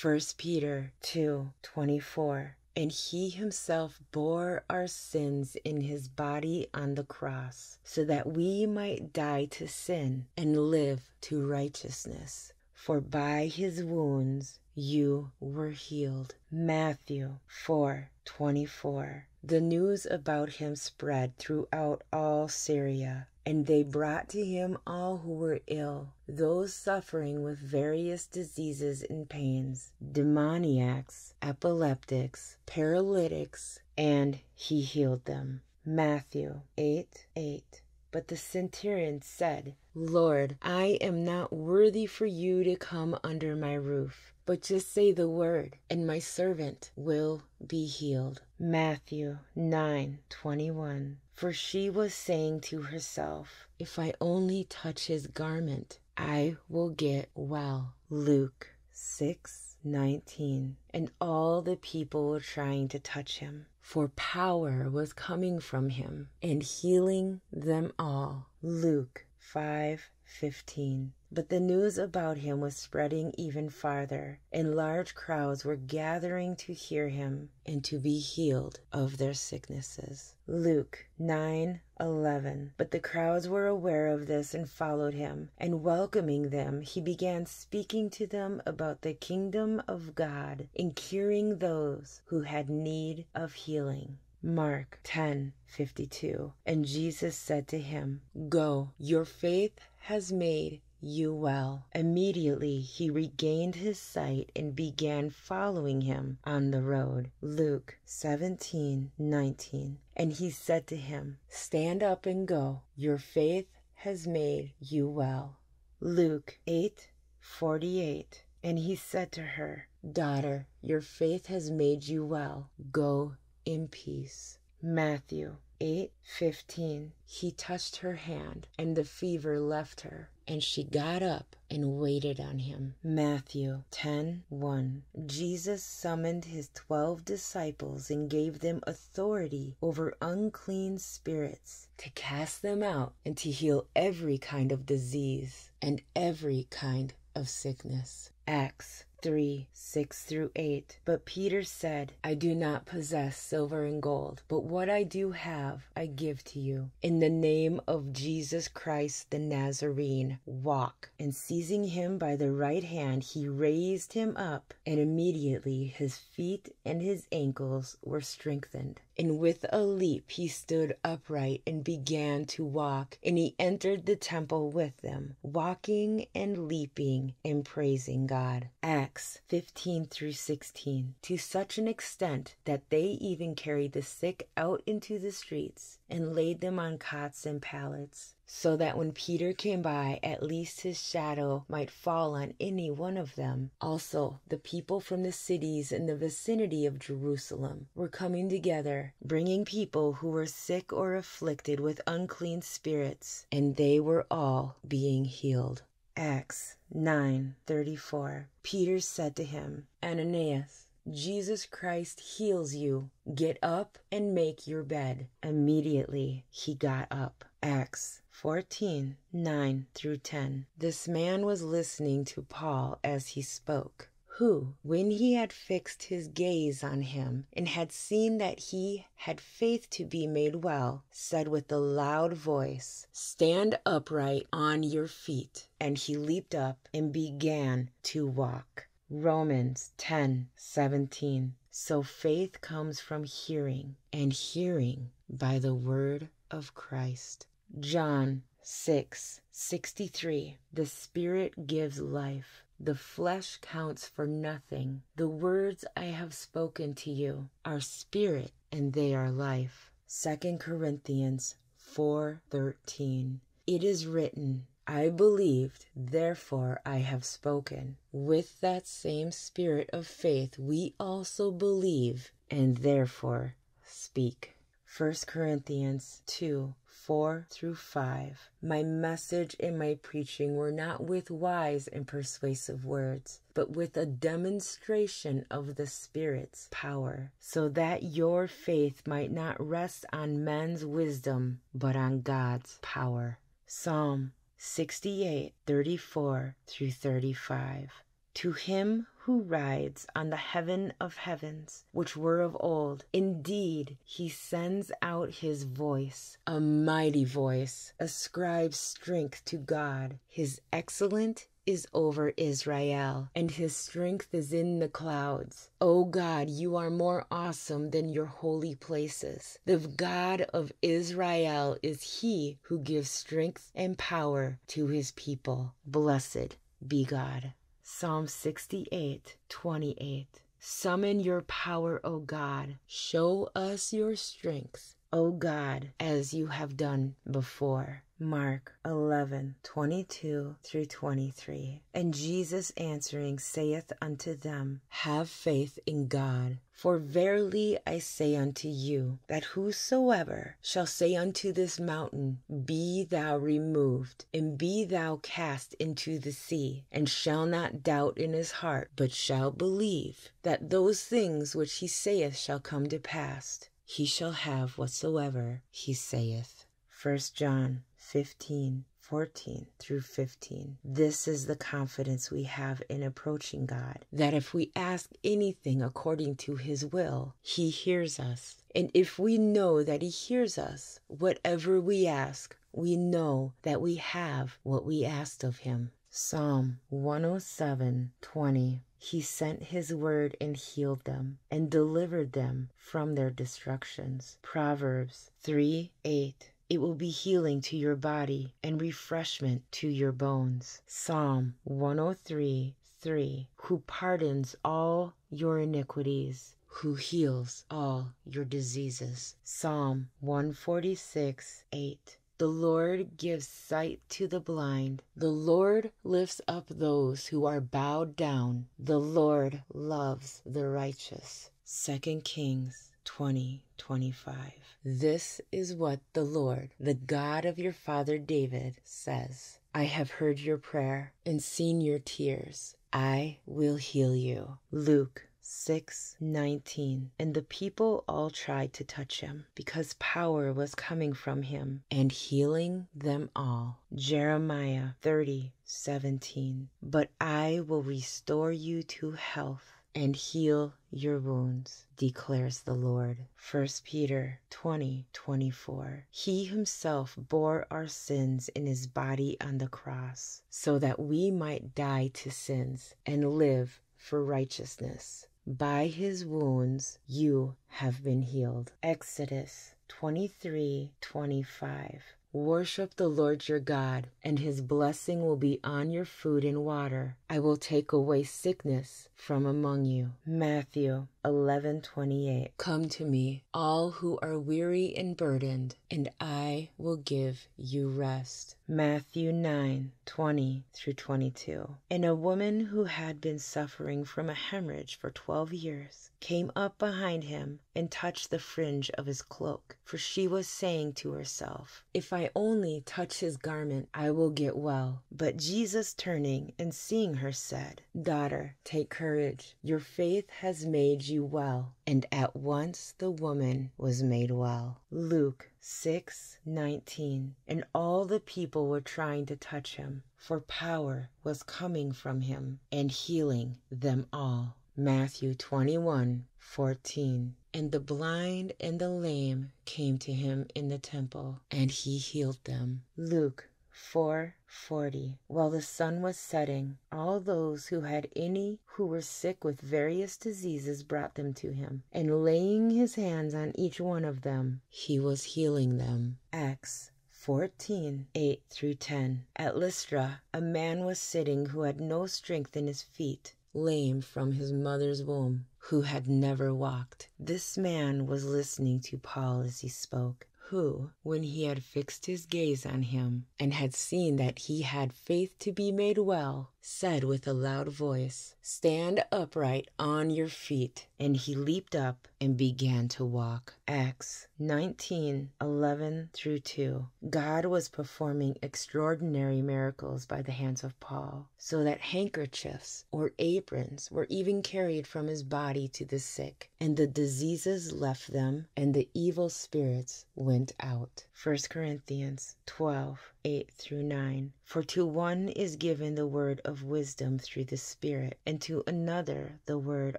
1 Peter 2 24. And he himself bore our sins in his body on the cross, so that we might die to sin and live to righteousness for by his wounds you were healed. Matthew 4:24. The news about him spread throughout all Syria, and they brought to him all who were ill, those suffering with various diseases and pains, demoniacs, epileptics, paralytics, and he healed them. Matthew 8 8. But the centurion said, Lord, I am not worthy for you to come under my roof, but just say the word, and my servant will be healed. Matthew 9:21. For she was saying to herself, If I only touch his garment, I will get well. Luke 6:19. And all the people were trying to touch him for power was coming from him and healing them all. Luke 5 15. But the news about him was spreading even farther, and large crowds were gathering to hear him and to be healed of their sicknesses. Luke 9 11. But the crowds were aware of this and followed him, and welcoming them, he began speaking to them about the kingdom of God and curing those who had need of healing. Mark 10:52 And Jesus said to him, Go, your faith has made you well. Immediately he regained his sight and began following him on the road. Luke 17:19 And he said to him, Stand up and go, your faith has made you well. Luke 8:48 And he said to her, Daughter, your faith has made you well. Go in peace. Matthew 8:15 He touched her hand and the fever left her and she got up and waited on him. Matthew 10:1 Jesus summoned his 12 disciples and gave them authority over unclean spirits to cast them out and to heal every kind of disease and every kind of sickness. Acts 3 6 through 8. But Peter said, I do not possess silver and gold, but what I do have I give to you. In the name of Jesus Christ the Nazarene, walk. And seizing him by the right hand, he raised him up, and immediately his feet and his ankles were strengthened. And with a leap he stood upright and began to walk. And he entered the temple with them, walking and leaping and praising God. Acts 15 through 16. To such an extent that they even carried the sick out into the streets and laid them on cots and pallets so that when Peter came by, at least his shadow might fall on any one of them. Also, the people from the cities in the vicinity of Jerusalem were coming together, bringing people who were sick or afflicted with unclean spirits, and they were all being healed. Acts 9:34 Peter said to him, Ananias, Jesus Christ heals you. Get up and make your bed. Immediately he got up. Acts 14 9 through 10. This man was listening to Paul as he spoke, who, when he had fixed his gaze on him and had seen that he had faith to be made well, said with a loud voice, Stand upright on your feet. And he leaped up and began to walk. Romans 10 17. So faith comes from hearing, and hearing by the word of Christ. John 6 63. The Spirit gives life. The flesh counts for nothing. The words I have spoken to you are spirit and they are life. 2 Corinthians 4:13. It is written, I believed, therefore I have spoken. With that same spirit of faith we also believe and therefore speak. 1 Corinthians 2 4 through 5. My message and my preaching were not with wise and persuasive words, but with a demonstration of the Spirit's power, so that your faith might not rest on men's wisdom, but on God's power. Psalm 68 34 through 35. To him who rides on the heaven of heavens, which were of old. Indeed, he sends out his voice, a mighty voice, ascribes strength to God. His excellent is over Israel, and his strength is in the clouds. O God, you are more awesome than your holy places. The God of Israel is he who gives strength and power to his people. Blessed be God. Psalm 68 28. Summon your power, O God. Show us your strength, O God, as you have done before. Mark 11, 22 through 23. And Jesus answering saith unto them, Have faith in God. For verily I say unto you, that whosoever shall say unto this mountain, Be thou removed, and be thou cast into the sea, and shall not doubt in his heart, but shall believe that those things which he saith shall come to pass, he shall have whatsoever he saith. 1 John 15. 14 through 15. This is the confidence we have in approaching God that if we ask anything according to His will, He hears us. And if we know that He hears us, whatever we ask, we know that we have what we asked of Him. Psalm 107 20. He sent his word and healed them and delivered them from their destructions. Proverbs 3 8. It will be healing to your body and refreshment to your bones. Psalm 103 3. Who pardons all your iniquities, who heals all your diseases. Psalm 146 8. The Lord gives sight to the blind. The Lord lifts up those who are bowed down. The Lord loves the righteous. 2 Kings 20 25. This is what the Lord, the God of your father David, says I have heard your prayer and seen your tears. I will heal you. Luke 6:19 And the people all tried to touch him because power was coming from him and healing them all. Jeremiah 30:17 But I will restore you to health and heal your wounds, declares the Lord. 1 Peter 20 24. He himself bore our sins in his body on the cross, so that we might die to sins and live for righteousness. By his wounds you have been healed. Exodus 23 25. Worship the Lord your God, and his blessing will be on your food and water. I will take away sickness from among you. Matthew 11:28 Come to me, all who are weary and burdened, and I will give you rest. Matthew 9:20 through 22. And a woman who had been suffering from a hemorrhage for 12 years came up behind him and touched the fringe of his cloak, for she was saying to herself, If I only touch his garment, I will get well. But Jesus turning and seeing her said, Daughter, take courage, your faith has made you well. And at once the woman was made well. Luke 6:19 And all the people were trying to touch him for power was coming from him and healing them all. Matthew 21:14 And the blind and the lame came to him in the temple and he healed them. Luke 4:40 While the sun was setting, all those who had any who were sick with various diseases brought them to him, and laying his hands on each one of them, he was healing them. Acts 14 8 through 10. At Lystra, a man was sitting who had no strength in his feet, lame from his mother's womb, who had never walked. This man was listening to Paul as he spoke who, when he had fixed his gaze on him, and had seen that he had faith to be made well, said with a loud voice, Stand upright on your feet. And he leaped up and began to walk. Acts 19 11 through 2. God was performing extraordinary miracles by the hands of Paul, so that handkerchiefs or aprons were even carried from his body to the sick, and the diseases left them, and the evil spirits went out. 1 Corinthians 12 8 through 9. For to one is given the word of wisdom through the Spirit, and to another the word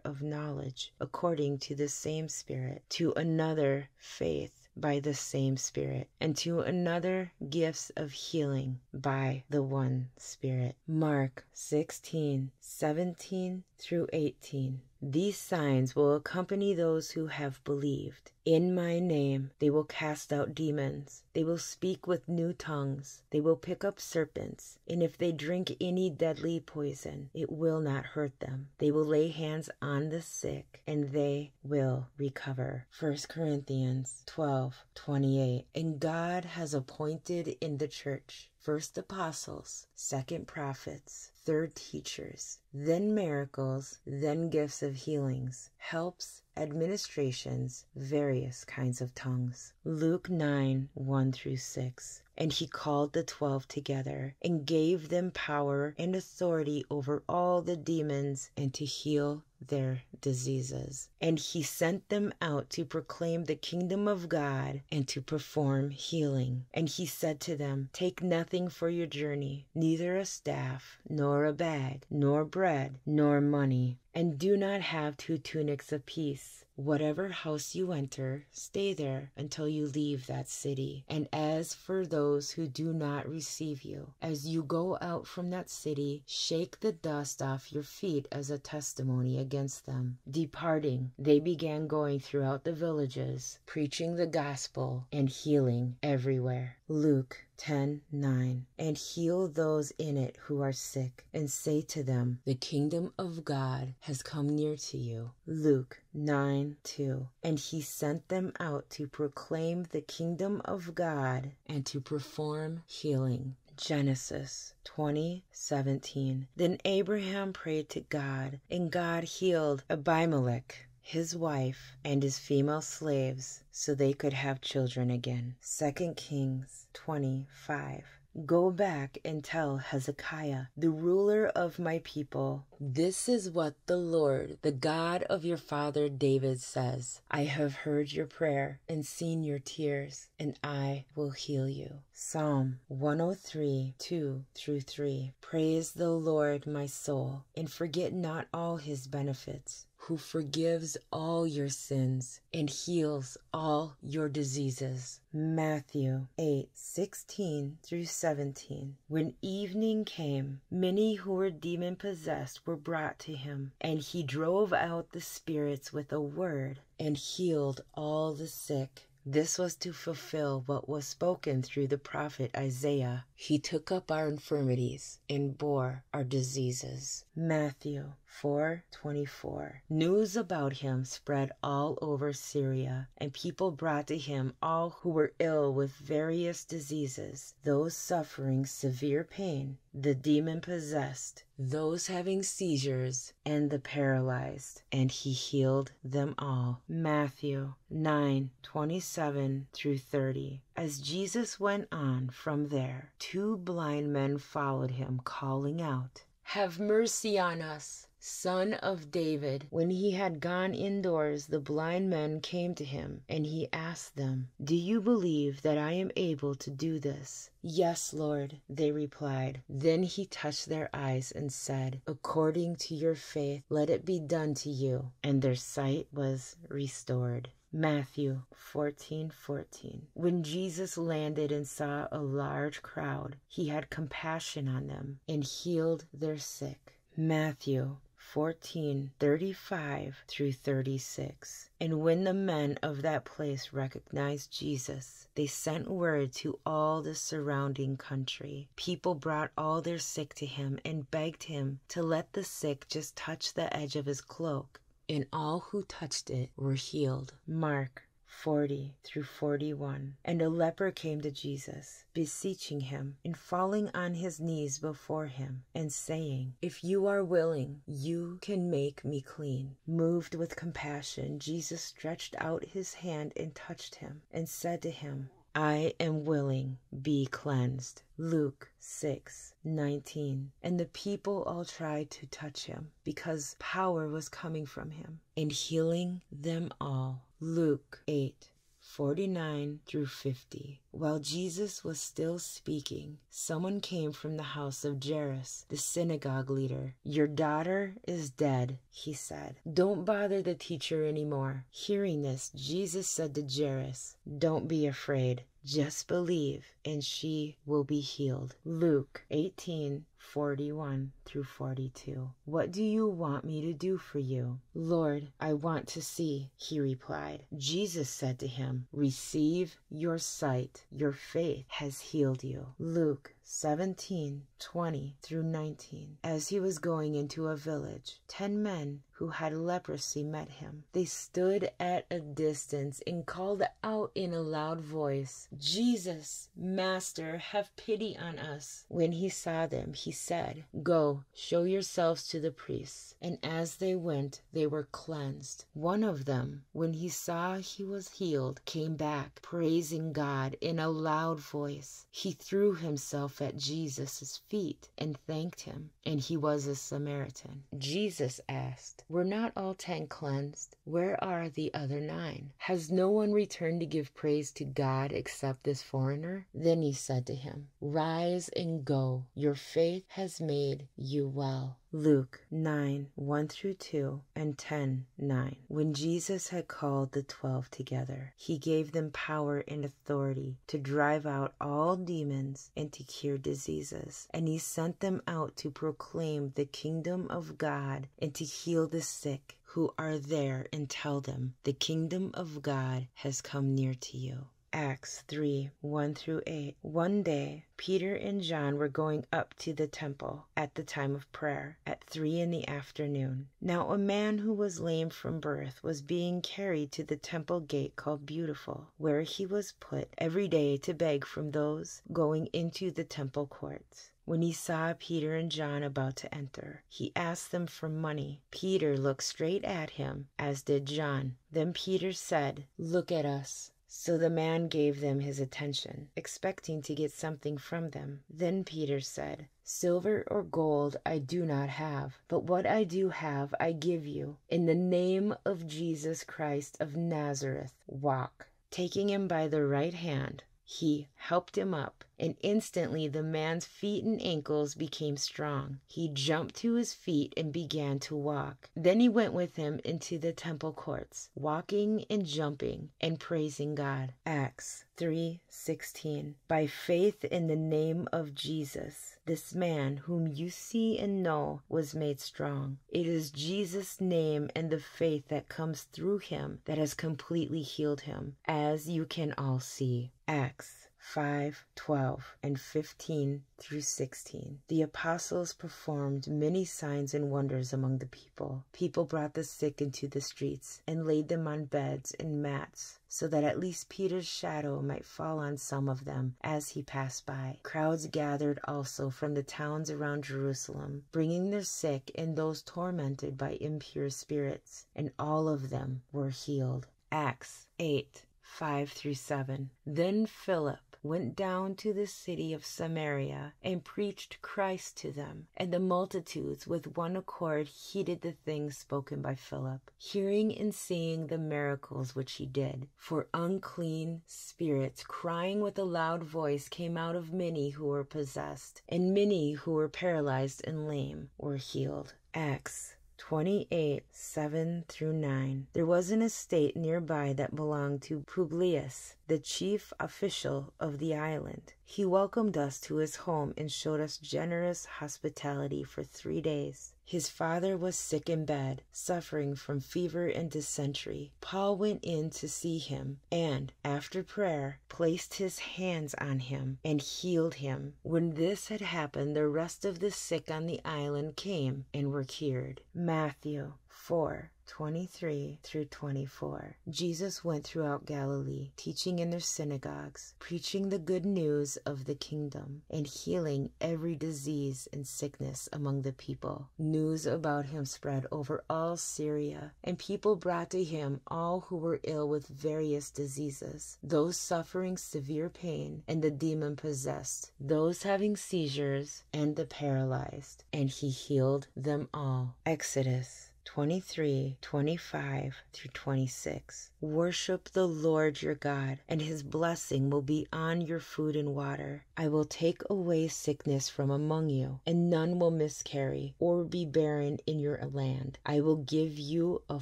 of knowledge according to the same Spirit, to another faith by the same Spirit, and to another gifts of healing by the one Spirit. Mark 16 17 through 18. These signs will accompany those who have believed. In my name they will cast out demons. They will speak with new tongues. They will pick up serpents. And if they drink any deadly poison, it will not hurt them. They will lay hands on the sick and they will recover. 1 Corinthians 12 28. And God has appointed in the church first apostles, second prophets, third teachers, then miracles, then gifts of healings, helps, administrations, various kinds of tongues. Luke 9 1 through 6. And he called the twelve together and gave them power and authority over all the demons and to heal their diseases. And he sent them out to proclaim the kingdom of God and to perform healing. And he said to them, Take nothing for your journey, neither a staff, nor a bag, nor bread, nor money, and do not have two tunics apiece Whatever house you enter, stay there until you leave that city. And as for those who do not receive you, as you go out from that city, shake the dust off your feet as a testimony against them. Departing, they began going throughout the villages, preaching the gospel and healing everywhere. Luke 10 9 and heal those in it who are sick and say to them the kingdom of god has come near to you. Luke 9 2 and he sent them out to proclaim the kingdom of god and to perform healing. Genesis 20 17. Then Abraham prayed to God, and God healed Abimelech his wife, and his female slaves so they could have children again. 2 Kings 25. Go back and tell Hezekiah, the ruler of my people, this is what the Lord, the God of your father David says I have heard your prayer and seen your tears, and I will heal you. Psalm 103 2 through 3. Praise the Lord, my soul, and forget not all his benefits who forgives all your sins and heals all your diseases. Matthew 8 16 through 17. When evening came, many who were demon possessed were brought to him, and he drove out the spirits with a word and healed all the sick this was to fulfill what was spoken through the prophet Isaiah. He took up our infirmities and bore our diseases. Matthew 4:24. News about him spread all over Syria, and people brought to him all who were ill with various diseases, those suffering severe pain, the demon possessed, those having seizures, and the paralyzed, and he healed them all. Matthew 9:27 through 30. As Jesus went on from there, two blind men followed him, calling out, Have mercy on us son of David. When he had gone indoors, the blind men came to him, and he asked them, Do you believe that I am able to do this? Yes, Lord, they replied. Then he touched their eyes and said, According to your faith, let it be done to you. And their sight was restored. Matthew 14 14. When Jesus landed and saw a large crowd, he had compassion on them and healed their sick. Matthew 14 35 through 36. And when the men of that place recognized Jesus, they sent word to all the surrounding country. People brought all their sick to him and begged him to let the sick just touch the edge of his cloak. And all who touched it were healed. Mark 40 through 41. And a leper came to Jesus, beseeching him, and falling on his knees before him, and saying, If you are willing, you can make me clean. Moved with compassion, Jesus stretched out his hand and touched him, and said to him, I am willing, be cleansed. Luke 6 19. And the people all tried to touch him because power was coming from him and healing them all. Luke 8 49 through 50. While Jesus was still speaking, someone came from the house of Jairus, the synagogue leader. Your daughter is dead, he said. Don't bother the teacher anymore. Hearing this, Jesus said to Jairus, Don't be afraid. Just believe, and she will be healed. Luke 18 41 through 42. What do you want me to do for you? Lord, I want to see, he replied. Jesus said to him, Receive your sight. Your faith has healed you. Luke 17 20 through 19. As he was going into a village, ten men who had leprosy met him. They stood at a distance and called out in a loud voice, Jesus, Master, have pity on us. When he saw them, he he said, Go, show yourselves to the priests. And as they went, they were cleansed. One of them, when he saw he was healed, came back, praising God in a loud voice. He threw himself at Jesus' feet and thanked him, and he was a Samaritan. Jesus asked, Were not all ten cleansed? Where are the other nine? Has no one returned to give praise to God except this foreigner? Then he said to him, Rise and go. Your faith has made you well. Luke 9 1 through 2 and 10 9. When Jesus had called the twelve together, he gave them power and authority to drive out all demons and to cure diseases. And he sent them out to proclaim the kingdom of God and to heal the sick who are there and tell them, The kingdom of God has come near to you. Acts 3 1 through 8. One day, Peter and John were going up to the temple at the time of prayer, at three in the afternoon. Now, a man who was lame from birth was being carried to the temple gate called Beautiful, where he was put every day to beg from those going into the temple courts. When he saw Peter and John about to enter, he asked them for money. Peter looked straight at him, as did John. Then Peter said, Look at us. So the man gave them his attention, expecting to get something from them. Then Peter said, Silver or gold I do not have, but what I do have I give you. In the name of Jesus Christ of Nazareth, walk. Taking him by the right hand, he helped him up, and instantly the man's feet and ankles became strong. He jumped to his feet and began to walk. Then he went with him into the temple courts, walking and jumping and praising God. Acts 3:16 By faith in the name of Jesus, this man whom you see and know was made strong. It is Jesus' name and the faith that comes through him that has completely healed him, as you can all see. Acts 5 12 and 15 through 16. The apostles performed many signs and wonders among the people. People brought the sick into the streets and laid them on beds and mats so that at least Peter's shadow might fall on some of them as he passed by. Crowds gathered also from the towns around Jerusalem, bringing their sick and those tormented by impure spirits, and all of them were healed. Acts 8 5 through 7. Then Philip went down to the city of Samaria and preached Christ to them. And the multitudes with one accord heeded the things spoken by Philip, hearing and seeing the miracles which he did. For unclean spirits, crying with a loud voice, came out of many who were possessed, and many who were paralyzed and lame were healed. Acts 28 7 through 9. There was an estate nearby that belonged to Publius, the chief official of the island. He welcomed us to his home and showed us generous hospitality for three days. His father was sick in bed, suffering from fever and dysentery. Paul went in to see him and, after prayer, placed his hands on him and healed him. When this had happened, the rest of the sick on the island came and were cured. Matthew 4 23 through 24. Jesus went throughout Galilee, teaching in their synagogues, preaching the good news of the kingdom, and healing every disease and sickness among the people. News about him spread over all Syria, and people brought to him all who were ill with various diseases, those suffering severe pain, and the demon possessed, those having seizures, and the paralyzed, and he healed them all. Exodus 23, 25 through 26. Worship the Lord your God, and his blessing will be on your food and water. I will take away sickness from among you, and none will miscarry or be barren in your land. I will give you a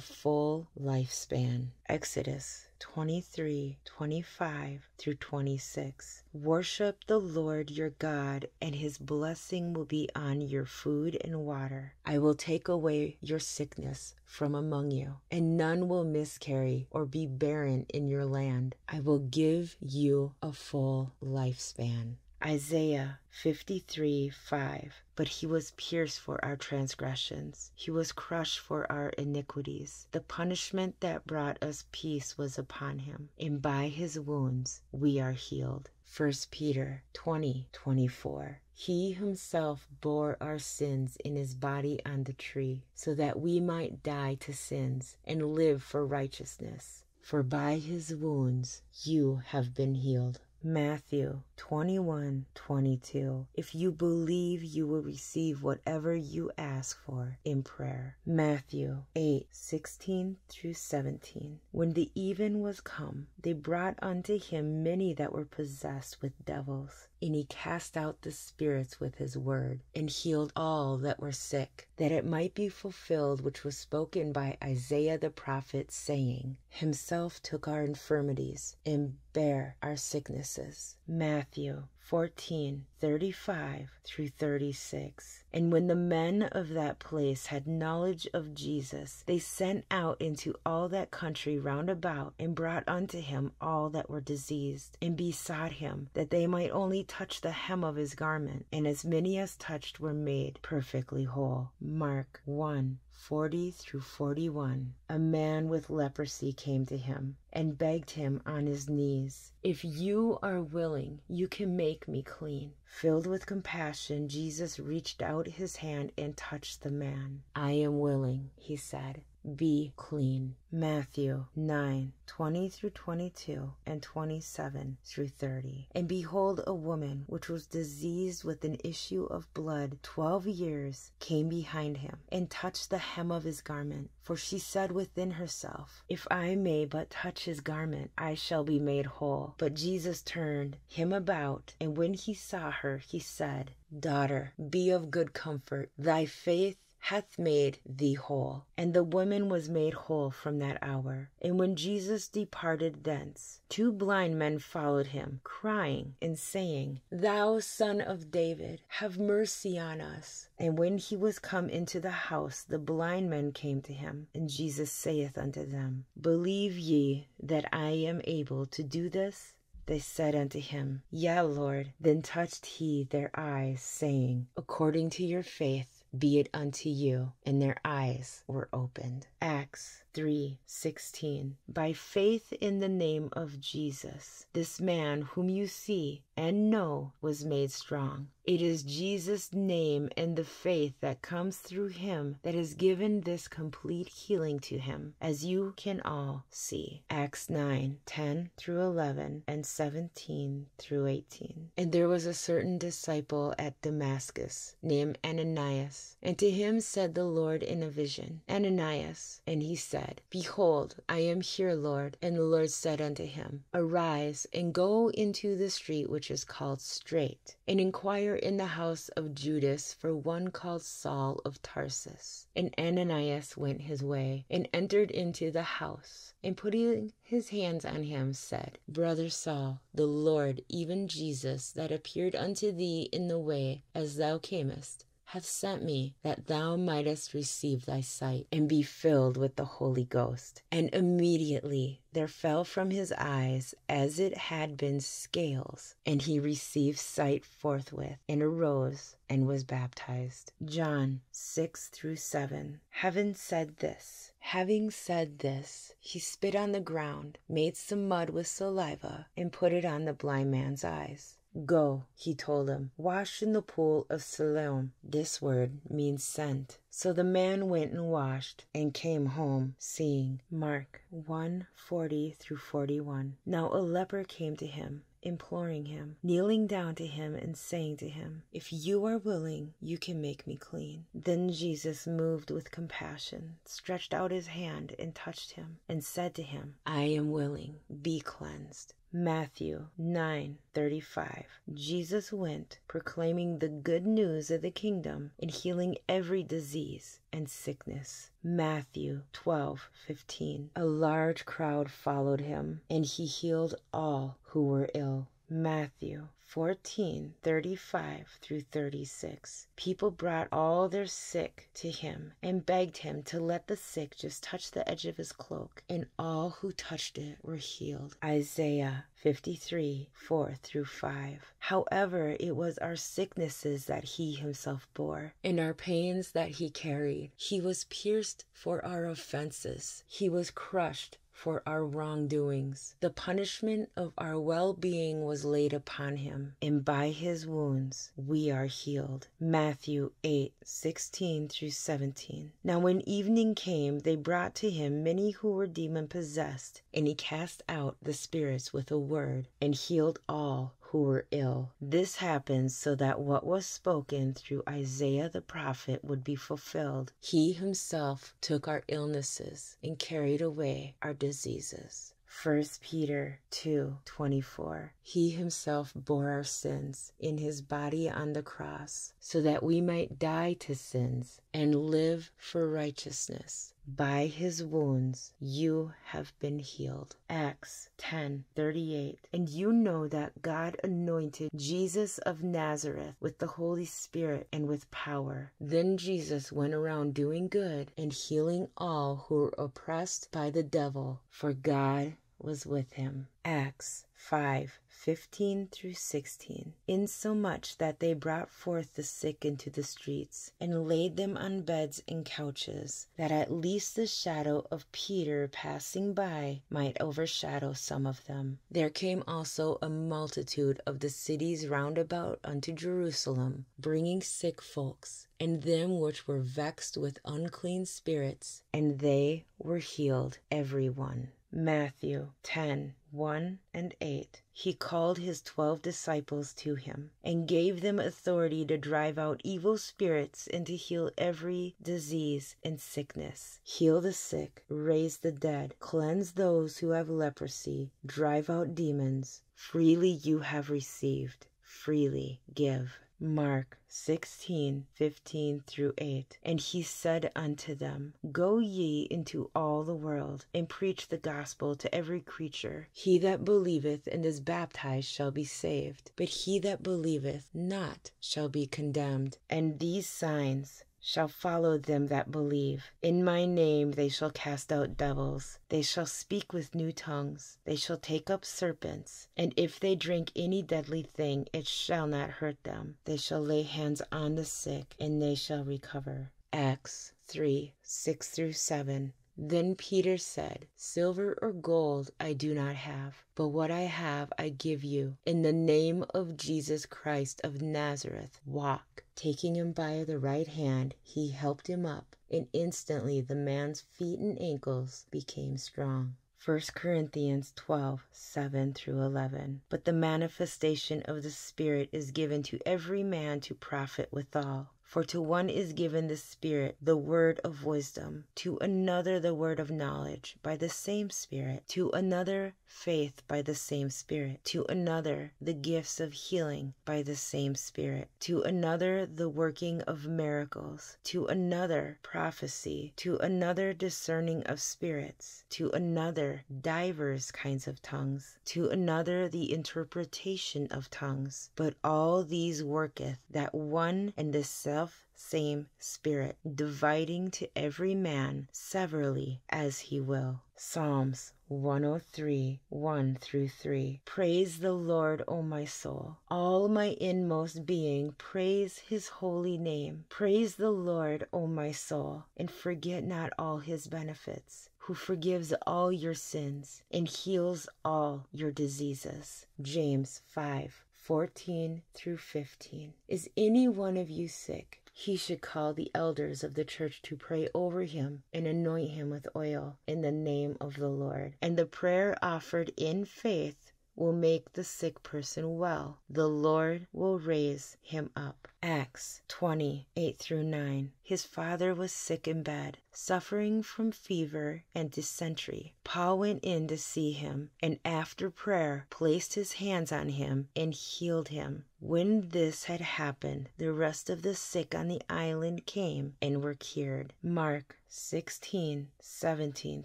full lifespan. Exodus 23 25 through 26. Worship the Lord your God, and his blessing will be on your food and water. I will take away your sickness from among you, and none will miscarry or be barren in your land. I will give you a full lifespan. Isaiah 53 5. But he was pierced for our transgressions, he was crushed for our iniquities. The punishment that brought us peace was upon him, and by his wounds we are healed. 1 Peter 20 24. He himself bore our sins in his body on the tree, so that we might die to sins and live for righteousness. For by his wounds you have been healed. Matthew 21 22. If you believe, you will receive whatever you ask for in prayer. Matthew 8 16 through 17. When the even was come, they brought unto him many that were possessed with devils. And he cast out the spirits with his word, and healed all that were sick, that it might be fulfilled which was spoken by Isaiah the prophet, saying, Himself took our infirmities and bare our sicknesses. Matthew 14 35 through 36. And when the men of that place had knowledge of Jesus, they sent out into all that country round about, and brought unto him all that were diseased, and besought him that they might only touch the hem of his garment. And as many as touched were made perfectly whole. Mark 1 40 through 41, a man with leprosy came to him and begged him on his knees, If you are willing, you can make me clean. Filled with compassion, Jesus reached out his hand and touched the man. I am willing, he said be clean. Matthew 9 20 through 22 and 27 through 30. And behold, a woman which was diseased with an issue of blood twelve years came behind him and touched the hem of his garment. For she said within herself, If I may but touch his garment, I shall be made whole. But Jesus turned him about, and when he saw her, he said, Daughter, be of good comfort. Thy faith hath made thee whole. And the woman was made whole from that hour. And when Jesus departed thence, two blind men followed him, crying and saying, Thou son of David, have mercy on us. And when he was come into the house, the blind men came to him. And Jesus saith unto them, Believe ye that I am able to do this? They said unto him, Yea, Lord. Then touched he their eyes, saying, According to your faith, be it unto you. And their eyes were opened. Acts 3:16 By faith in the name of Jesus this man whom you see and know was made strong. It is Jesus name and the faith that comes through him that has given this complete healing to him as you can all see. Acts 9:10 through 11 and 17 through 18 And there was a certain disciple at Damascus named Ananias. And to him said the Lord in a vision Ananias. And he said said, Behold, I am here, Lord. And the Lord said unto him, Arise, and go into the street which is called Straight, and inquire in the house of Judas for one called Saul of Tarsus. And Ananias went his way, and entered into the house, and putting his hands on him, said, Brother Saul, the Lord, even Jesus, that appeared unto thee in the way as thou camest, hath sent me that thou mightest receive thy sight and be filled with the Holy Ghost. And immediately there fell from his eyes as it had been scales, and he received sight forthwith, and arose and was baptized. John 6 through 7. Having said this, Having said this, he spit on the ground, made some mud with saliva, and put it on the blind man's eyes. Go, he told him, wash in the pool of Siloam. This word means sent. So the man went and washed and came home seeing. Mark 1 40 through 41. Now a leper came to him imploring him, kneeling down to him and saying to him, If you are willing, you can make me clean. Then Jesus, moved with compassion, stretched out his hand and touched him, and said to him, I am willing, be cleansed. Matthew 9:35 Jesus went proclaiming the good news of the kingdom and healing every disease and sickness. Matthew 12:15 A large crowd followed him and he healed all who were ill. Matthew 14 35 through 36. People brought all their sick to him and begged him to let the sick just touch the edge of his cloak, and all who touched it were healed. Isaiah 53 4 through 5. However, it was our sicknesses that he himself bore, and our pains that he carried. He was pierced for our offenses, he was crushed for our wrongdoings. The punishment of our well being was laid upon him, and by his wounds we are healed. Matthew 8 16 through 17. Now, when evening came, they brought to him many who were demon possessed, and he cast out the spirits with a word, and healed all who were ill. This happened so that what was spoken through Isaiah the prophet would be fulfilled. He himself took our illnesses and carried away our diseases. 1 Peter 2:24 He himself bore our sins in his body on the cross so that we might die to sins and live for righteousness. By his wounds you have been healed. Acts 10:38 And you know that God anointed Jesus of Nazareth with the Holy Spirit and with power. Then Jesus went around doing good and healing all who were oppressed by the devil, for God was with him. Acts 5 15 through 16. Insomuch that they brought forth the sick into the streets, and laid them on beds and couches, that at least the shadow of Peter passing by might overshadow some of them. There came also a multitude of the cities round about unto Jerusalem, bringing sick folks, and them which were vexed with unclean spirits, and they were healed every one. Matthew 10 1 and 8. He called his twelve disciples to him, and gave them authority to drive out evil spirits and to heal every disease and sickness. Heal the sick, raise the dead, cleanse those who have leprosy, drive out demons. Freely you have received, freely give. Mark 16, 15 through 8. And he said unto them, Go ye into all the world, and preach the gospel to every creature. He that believeth and is baptized shall be saved, but he that believeth not shall be condemned. And these signs shall follow them that believe. In my name they shall cast out devils. They shall speak with new tongues. They shall take up serpents. And if they drink any deadly thing, it shall not hurt them. They shall lay hands on the sick, and they shall recover. Acts 3 6 through 7. Then Peter said, Silver or gold I do not have, but what I have I give you. In the name of Jesus Christ of Nazareth, walk. Taking him by the right hand, he helped him up, and instantly the man's feet and ankles became strong. 1 Corinthians 12, 7 through 11. But the manifestation of the Spirit is given to every man to profit withal. For to one is given the Spirit the word of wisdom, to another the word of knowledge by the same Spirit, to another faith by the same Spirit, to another the gifts of healing by the same Spirit, to another the working of miracles, to another prophecy, to another discerning of spirits, to another divers kinds of tongues, to another the interpretation of tongues. But all these worketh that one and the self same Spirit, dividing to every man severally as he will. Psalms 103 1 through 3. Praise the Lord, O my soul. All my inmost being, praise his holy name. Praise the Lord, O my soul, and forget not all his benefits who forgives all your sins and heals all your diseases. James 5 14 through 15. Is any one of you sick? He should call the elders of the church to pray over him and anoint him with oil in the name of the Lord. And the prayer offered in faith will make the sick person well. The Lord will raise him up. Acts 20 8 through 9. His father was sick in bed, suffering from fever and dysentery. Paul went in to see him, and after prayer placed his hands on him and healed him. When this had happened, the rest of the sick on the island came and were cured. Mark 16, 17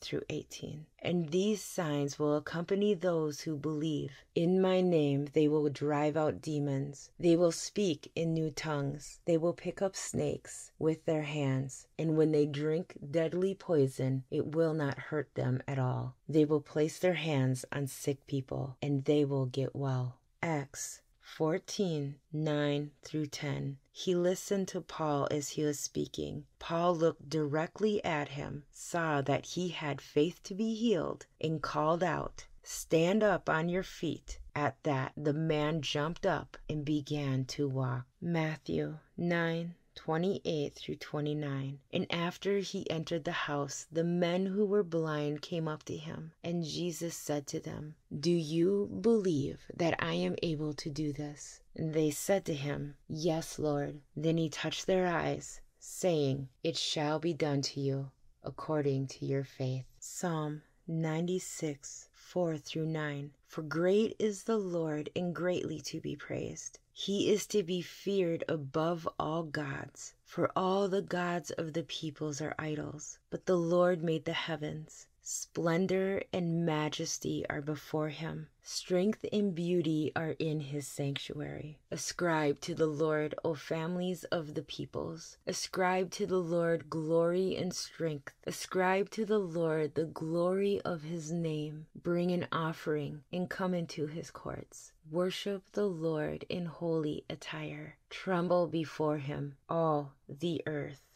through 18. And these signs will accompany those who believe. In my name they will drive out demons. They will speak in new tongues. They will pick up snakes with their hands. And when they drink deadly poison, it will not hurt them at all. They will place their hands on sick people, and they will get well. Acts 14 9 through 10. He listened to Paul as he was speaking. Paul looked directly at him, saw that he had faith to be healed, and called out, Stand up on your feet. At that, the man jumped up and began to walk. Matthew 9 28 through 29. And after he entered the house, the men who were blind came up to him, and Jesus said to them, Do you believe that I am able to do this? And they said to him, Yes, Lord. Then he touched their eyes, saying, It shall be done to you according to your faith. Psalm 96 4 through 9. For great is the Lord and greatly to be praised. He is to be feared above all gods. For all the gods of the peoples are idols, but the Lord made the heavens. Splendor and majesty are before him. Strength and beauty are in his sanctuary. Ascribe to the Lord, O families of the peoples. Ascribe to the Lord glory and strength. Ascribe to the Lord the glory of his name. Bring an offering and come into his courts. Worship the Lord in holy attire. Tremble before him, all the earth.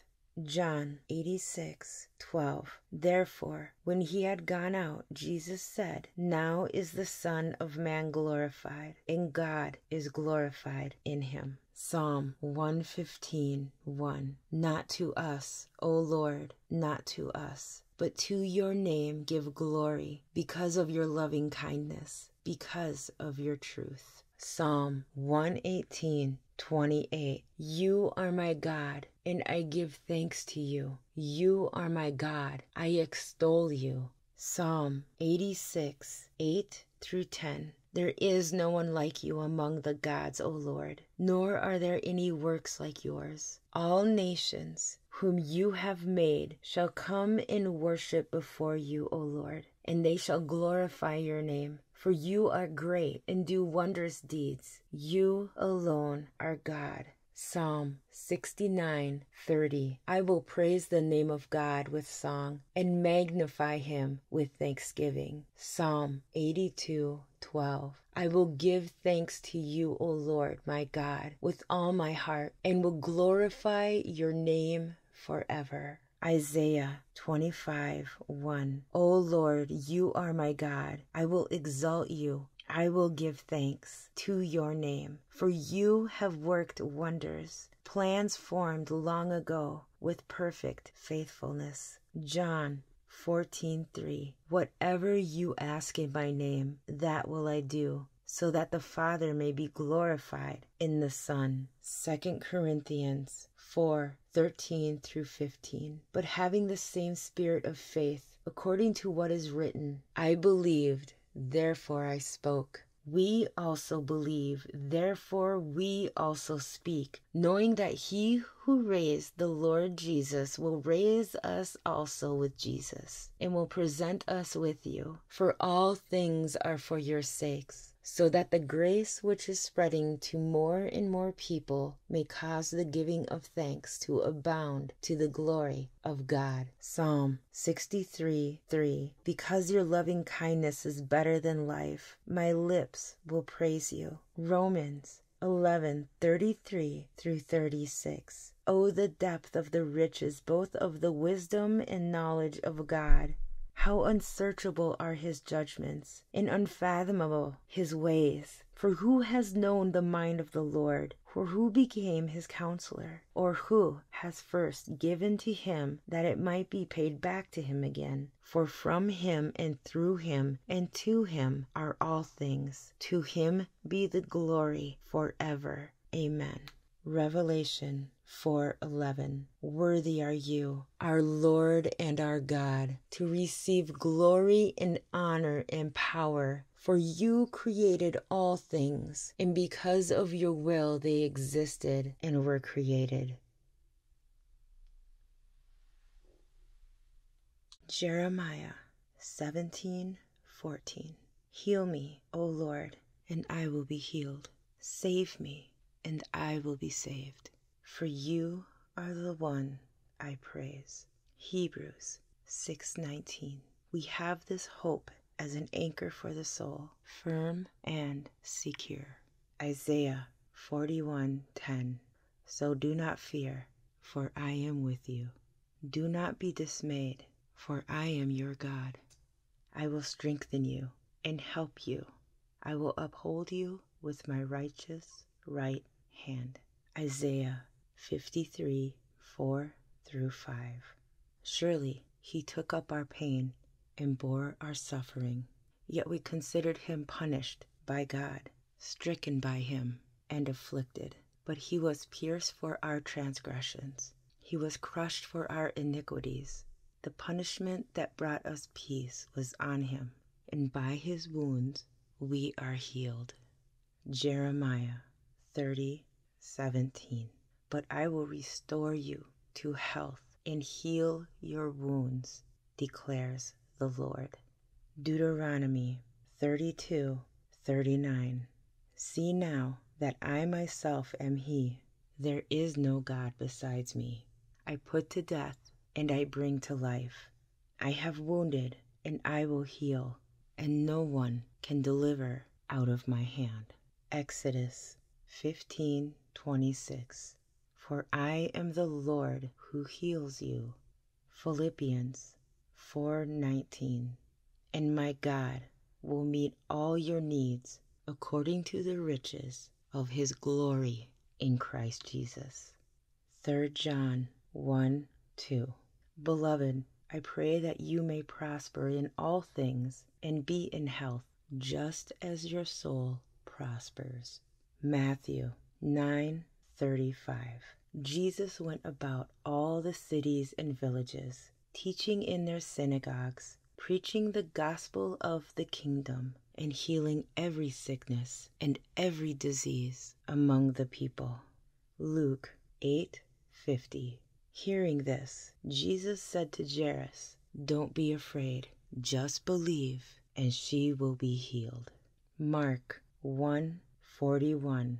John 86, 12. Therefore, when he had gone out, Jesus said, Now is the Son of Man glorified, and God is glorified in him. Psalm 115, 1. Not to us, O Lord, not to us, but to your name give glory, because of your loving kindness, because of your truth. Psalm 118, 28. You are my God, and I give thanks to you. You are my God. I extol you. Psalm 86, 8 through 10. There is no one like you among the gods, O Lord, nor are there any works like yours. All nations whom you have made shall come and worship before you, O Lord, and they shall glorify your name. For you are great and do wondrous deeds. You alone are God. Psalm 69:30 I will praise the name of God with song and magnify him with thanksgiving. Psalm 82:12 I will give thanks to you, O Lord my God, with all my heart, and will glorify your name forever. Isaiah 25 1. O Lord, you are my God. I will exalt you. I will give thanks to your name, for you have worked wonders, plans formed long ago with perfect faithfulness. John 14:3 Whatever you ask in my name, that will I do, so that the Father may be glorified in the Son. 2 Corinthians 4 13 through 15. But having the same spirit of faith, according to what is written, I believed, therefore I spoke. We also believe, therefore we also speak, knowing that he who raised the Lord Jesus will raise us also with Jesus, and will present us with you. For all things are for your sakes so that the grace which is spreading to more and more people may cause the giving of thanks to abound to the glory of God. Psalm 63 3 Because your loving kindness is better than life, my lips will praise you. Romans 11 33 through 36. Oh, the depth of the riches both of the wisdom and knowledge of God! How unsearchable are his judgments, and unfathomable his ways! For who has known the mind of the Lord? Or who became his counselor? Or who has first given to him that it might be paid back to him again? For from him and through him and to him are all things. To him be the glory forever. Amen. Revelation 4:11 Worthy are you, our Lord and our God, to receive glory and honor and power, for you created all things, and because of your will they existed and were created. Jeremiah 17:14 Heal me, O Lord, and I will be healed. Save me, and I will be saved for you are the one I praise. Hebrews 6:19. We have this hope as an anchor for the soul, firm and secure. Isaiah 41:10 So do not fear, for I am with you. Do not be dismayed, for I am your God. I will strengthen you and help you. I will uphold you with my righteous right hand. Isaiah 53 4 through 5. Surely he took up our pain and bore our suffering, yet we considered him punished by God, stricken by him, and afflicted. But he was pierced for our transgressions, he was crushed for our iniquities. The punishment that brought us peace was on him, and by his wounds we are healed. Jeremiah 30 17. But I will restore you to health and heal your wounds, declares the Lord. Deuteronomy 32 39. See now that I myself am He. There is no God besides me. I put to death and I bring to life. I have wounded and I will heal, and no one can deliver out of my hand. Exodus 15:26 For I am the Lord who heals you. Philippians 4:19 And my God will meet all your needs according to the riches of his glory in Christ Jesus. 3 John 1 2. Beloved, I pray that you may prosper in all things and be in health, just as your soul prospers. Matthew 9:35. Jesus went about all the cities and villages, teaching in their synagogues, preaching the gospel of the kingdom, and healing every sickness and every disease among the people. Luke 8:50. Hearing this, Jesus said to Jairus, Don't be afraid, just believe, and she will be healed. Mark 1:41.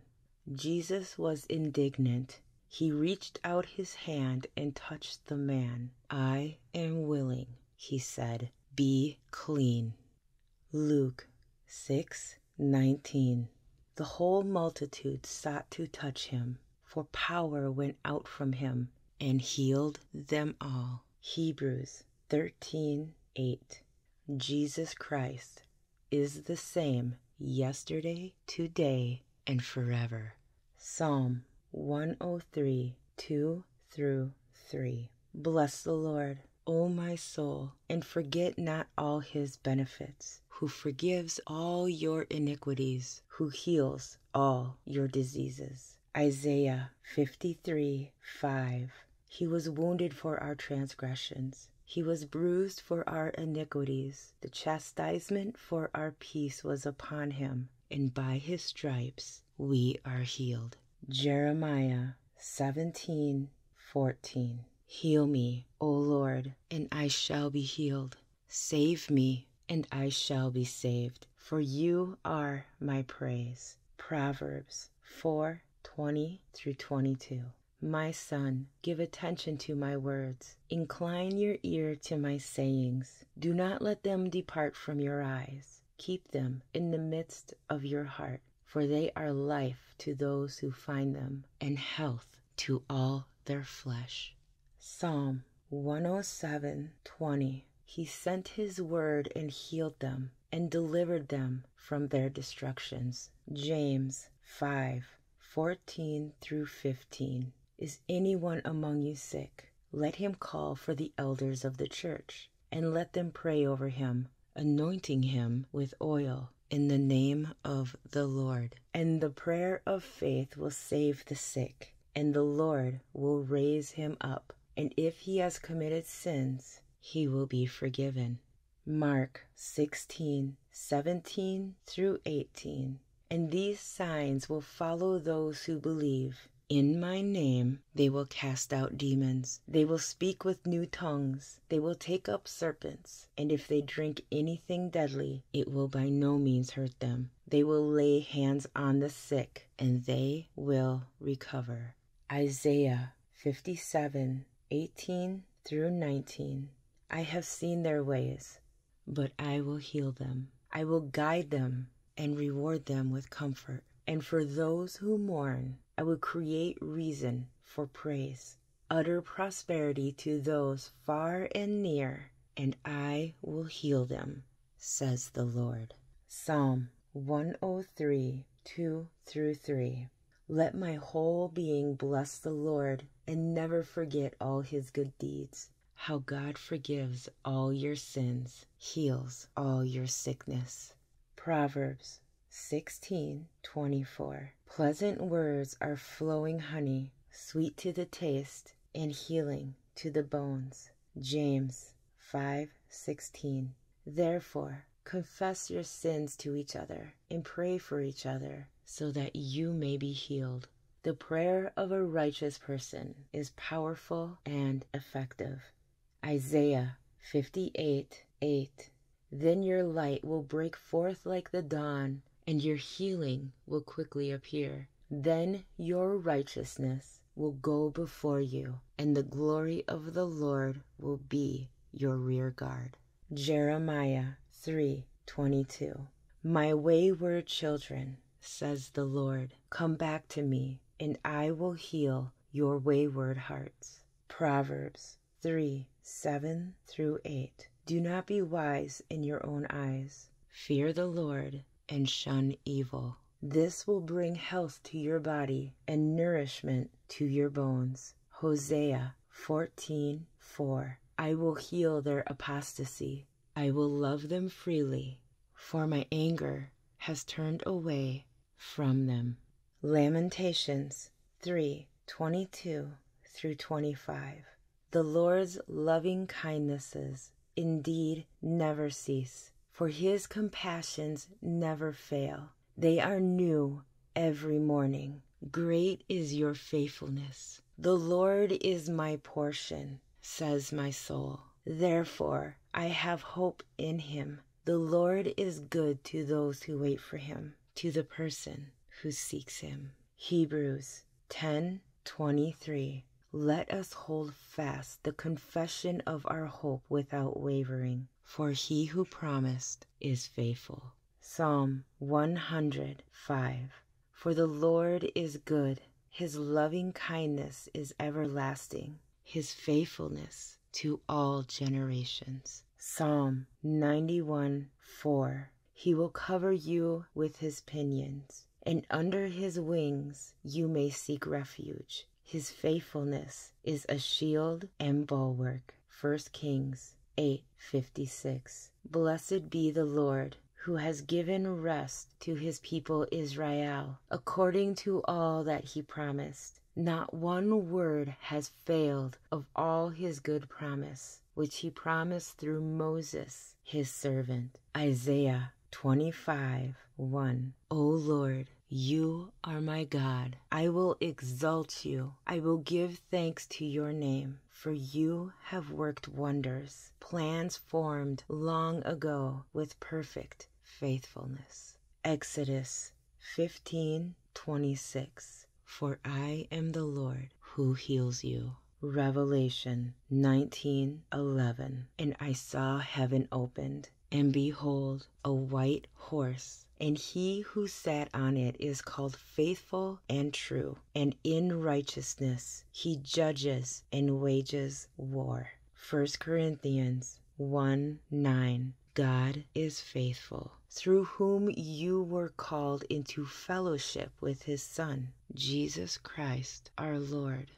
Jesus was indignant. He reached out his hand and touched the man. I am willing, he said, be clean. Luke 6:19. The whole multitude sought to touch him, for power went out from him and healed them all. Hebrews 13:8. Jesus Christ is the same yesterday, today, and forever. Psalm 103 2 through 3. Bless the Lord, O my soul, and forget not all his benefits, who forgives all your iniquities, who heals all your diseases. Isaiah 53 5. He was wounded for our transgressions. He was bruised for our iniquities. The chastisement for our peace was upon him, and by his stripes we are healed. Jeremiah 17 14. Heal me, O Lord, and I shall be healed. Save me, and I shall be saved, for you are my praise. Proverbs 4 20 through 22. My son, give attention to my words. Incline your ear to my sayings. Do not let them depart from your eyes. Keep them in the midst of your heart, for they are life to those who find them, and health to all their flesh. Psalm 107:20. He sent his word and healed them, and delivered them from their destructions. James 5:14 through 15. Is anyone among you sick? Let him call for the elders of the church, and let them pray over him, anointing him with oil in the name of the Lord. And the prayer of faith will save the sick, and the Lord will raise him up. And if he has committed sins, he will be forgiven. Mark 16, 17 through 18. And these signs will follow those who believe. In my name they will cast out demons. They will speak with new tongues. They will take up serpents. And if they drink anything deadly, it will by no means hurt them. They will lay hands on the sick, and they will recover. Isaiah 57 18 through 19. I have seen their ways, but I will heal them. I will guide them and reward them with comfort. and for those who mourn, I will create reason for praise. Utter prosperity to those far and near, and I will heal them, says the Lord. Psalm 103 2 through 3. Let my whole being bless the Lord and never forget all his good deeds. How God forgives all your sins, heals all your sickness. Proverbs 16:24. Pleasant words are flowing honey, sweet to the taste and healing to the bones. James 5:16. Therefore, confess your sins to each other and pray for each other so that you may be healed. The prayer of a righteous person is powerful and effective. Isaiah 58 8. Then your light will break forth like the dawn, and your healing will quickly appear. Then your righteousness will go before you, and the glory of the Lord will be your rear guard. Jeremiah 3:22 My wayward children, says the Lord, come back to me, and I will heal your wayward hearts. Proverbs 3 7 through 8. Do not be wise in your own eyes. Fear the Lord and shun evil. This will bring health to your body and nourishment to your bones. Hosea 14 4. I will heal their apostasy. I will love them freely, for my anger has turned away from them. Lamentations 3 22 through 25. The Lord's loving kindnesses indeed never cease, for his compassions never fail. They are new every morning. Great is your faithfulness. The Lord is my portion, says my soul. Therefore I have hope in him. The Lord is good to those who wait for him, to the person who seeks him. Hebrews 10:23 let us hold fast the confession of our hope without wavering, for he who promised is faithful. Psalm 105 For the Lord is good, his loving kindness is everlasting, his faithfulness to all generations. Psalm 91 4 He will cover you with his pinions, and under his wings you may seek refuge. His faithfulness is a shield and bulwark. 1 Kings 8:56. Blessed be the Lord who has given rest to his people Israel according to all that he promised. Not one word has failed of all his good promise, which he promised through Moses, his servant. Isaiah 25 1. O Lord, you are my God. I will exalt you. I will give thanks to your name, for you have worked wonders, plans formed long ago with perfect faithfulness. Exodus 15:26 For I am the Lord who heals you. Revelation 19:11 And I saw heaven opened, and behold, a white horse and he who sat on it is called faithful and true, and in righteousness he judges and wages war. 1 Corinthians 1 9. God is faithful, through whom you were called into fellowship with his Son, Jesus Christ our Lord.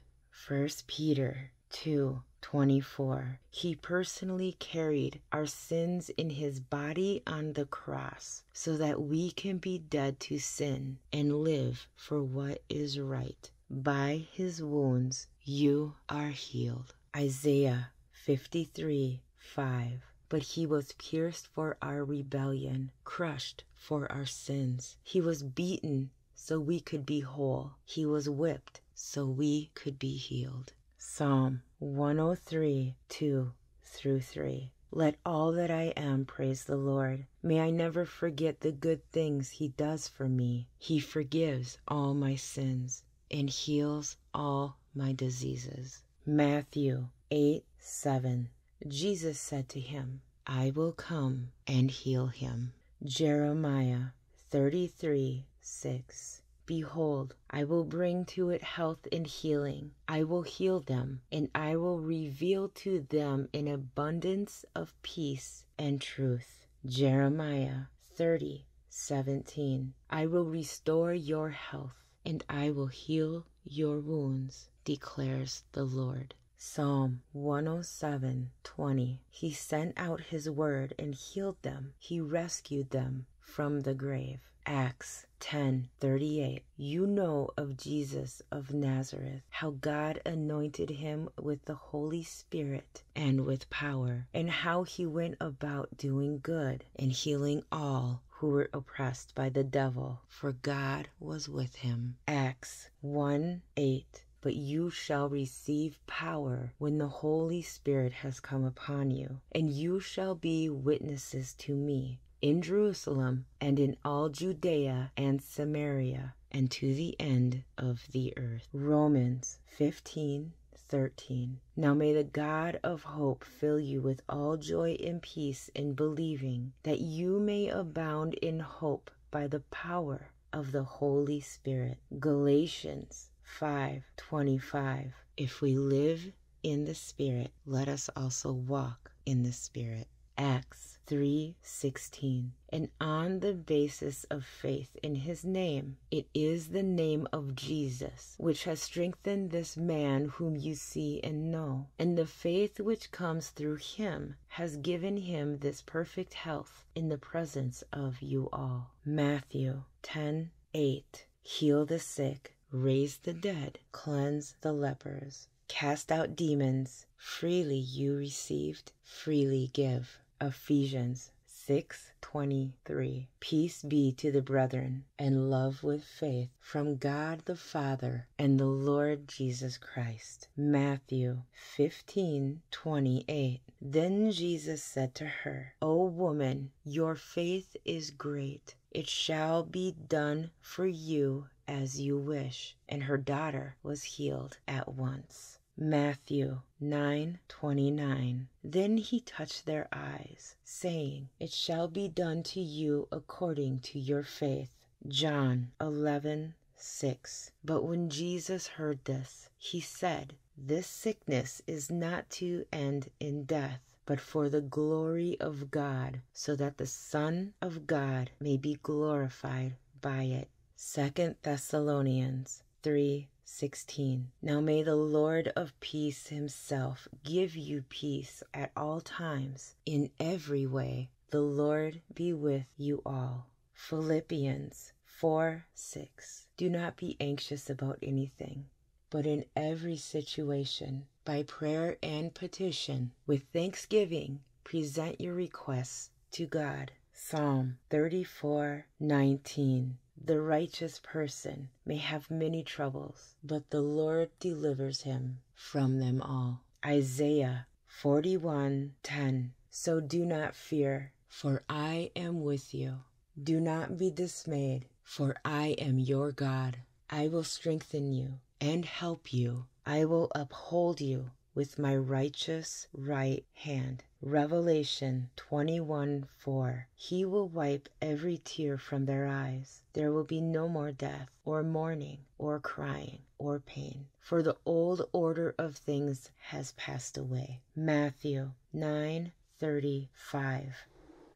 1 Peter 2 24. He personally carried our sins in his body on the cross so that we can be dead to sin and live for what is right. By his wounds you are healed. Isaiah 53 5. But he was pierced for our rebellion, crushed for our sins. He was beaten so we could be whole. He was whipped so we could be healed. Psalm 103 2 through 3. Let all that I am praise the Lord. May I never forget the good things He does for me. He forgives all my sins and heals all my diseases. Matthew 8 7. Jesus said to him, I will come and heal him. Jeremiah 33 6. Behold, I will bring to it health and healing. I will heal them, and I will reveal to them an abundance of peace and truth. Jeremiah 30 17. I will restore your health, and I will heal your wounds, declares the Lord. Psalm 107 20. He sent out his word and healed them, he rescued them from the grave. Acts 10:38 You know of Jesus of Nazareth how God anointed him with the Holy Spirit and with power and how he went about doing good and healing all who were oppressed by the devil for God was with him. Acts 1 8 but you shall receive power when the Holy Spirit has come upon you, and you shall be witnesses to me in Jerusalem and in all Judea and Samaria and to the end of the earth. Romans 15 13. Now may the God of hope fill you with all joy and peace in believing, that you may abound in hope by the power of the Holy Spirit. Galatians 5:25. If we live in the Spirit, let us also walk in the Spirit. Acts 3:16 and on the basis of faith in his name it is the name of Jesus which has strengthened this man whom you see and know. And the faith which comes through him has given him this perfect health in the presence of you all. Matthew 10:8 heal the sick raise the dead cleanse the lepers cast out demons freely you received freely give Ephesians 6:23 Peace be to the brethren and love with faith from God the Father and the Lord Jesus Christ. Matthew 15:28 Then Jesus said to her, O woman, your faith is great. It shall be done for you as you wish. And her daughter was healed at once. Matthew 9:29 Then he touched their eyes, saying, It shall be done to you according to your faith. John 11:6 But when Jesus heard this, he said, This sickness is not to end in death, but for the glory of God, so that the Son of God may be glorified by it. Second Thessalonians 3 16. Now may the Lord of peace himself give you peace at all times, in every way. The Lord be with you all. Philippians 4 6. Do not be anxious about anything, but in every situation, by prayer and petition, with thanksgiving, present your requests to God. Psalm 34 19. The righteous person may have many troubles, but the Lord delivers him from them all. Isaiah 41:10 So do not fear, for I am with you. Do not be dismayed, for I am your God. I will strengthen you and help you. I will uphold you with my righteous right hand. Revelation 21 4. He will wipe every tear from their eyes. There will be no more death, or mourning, or crying, or pain, for the old order of things has passed away. Matthew 9 35.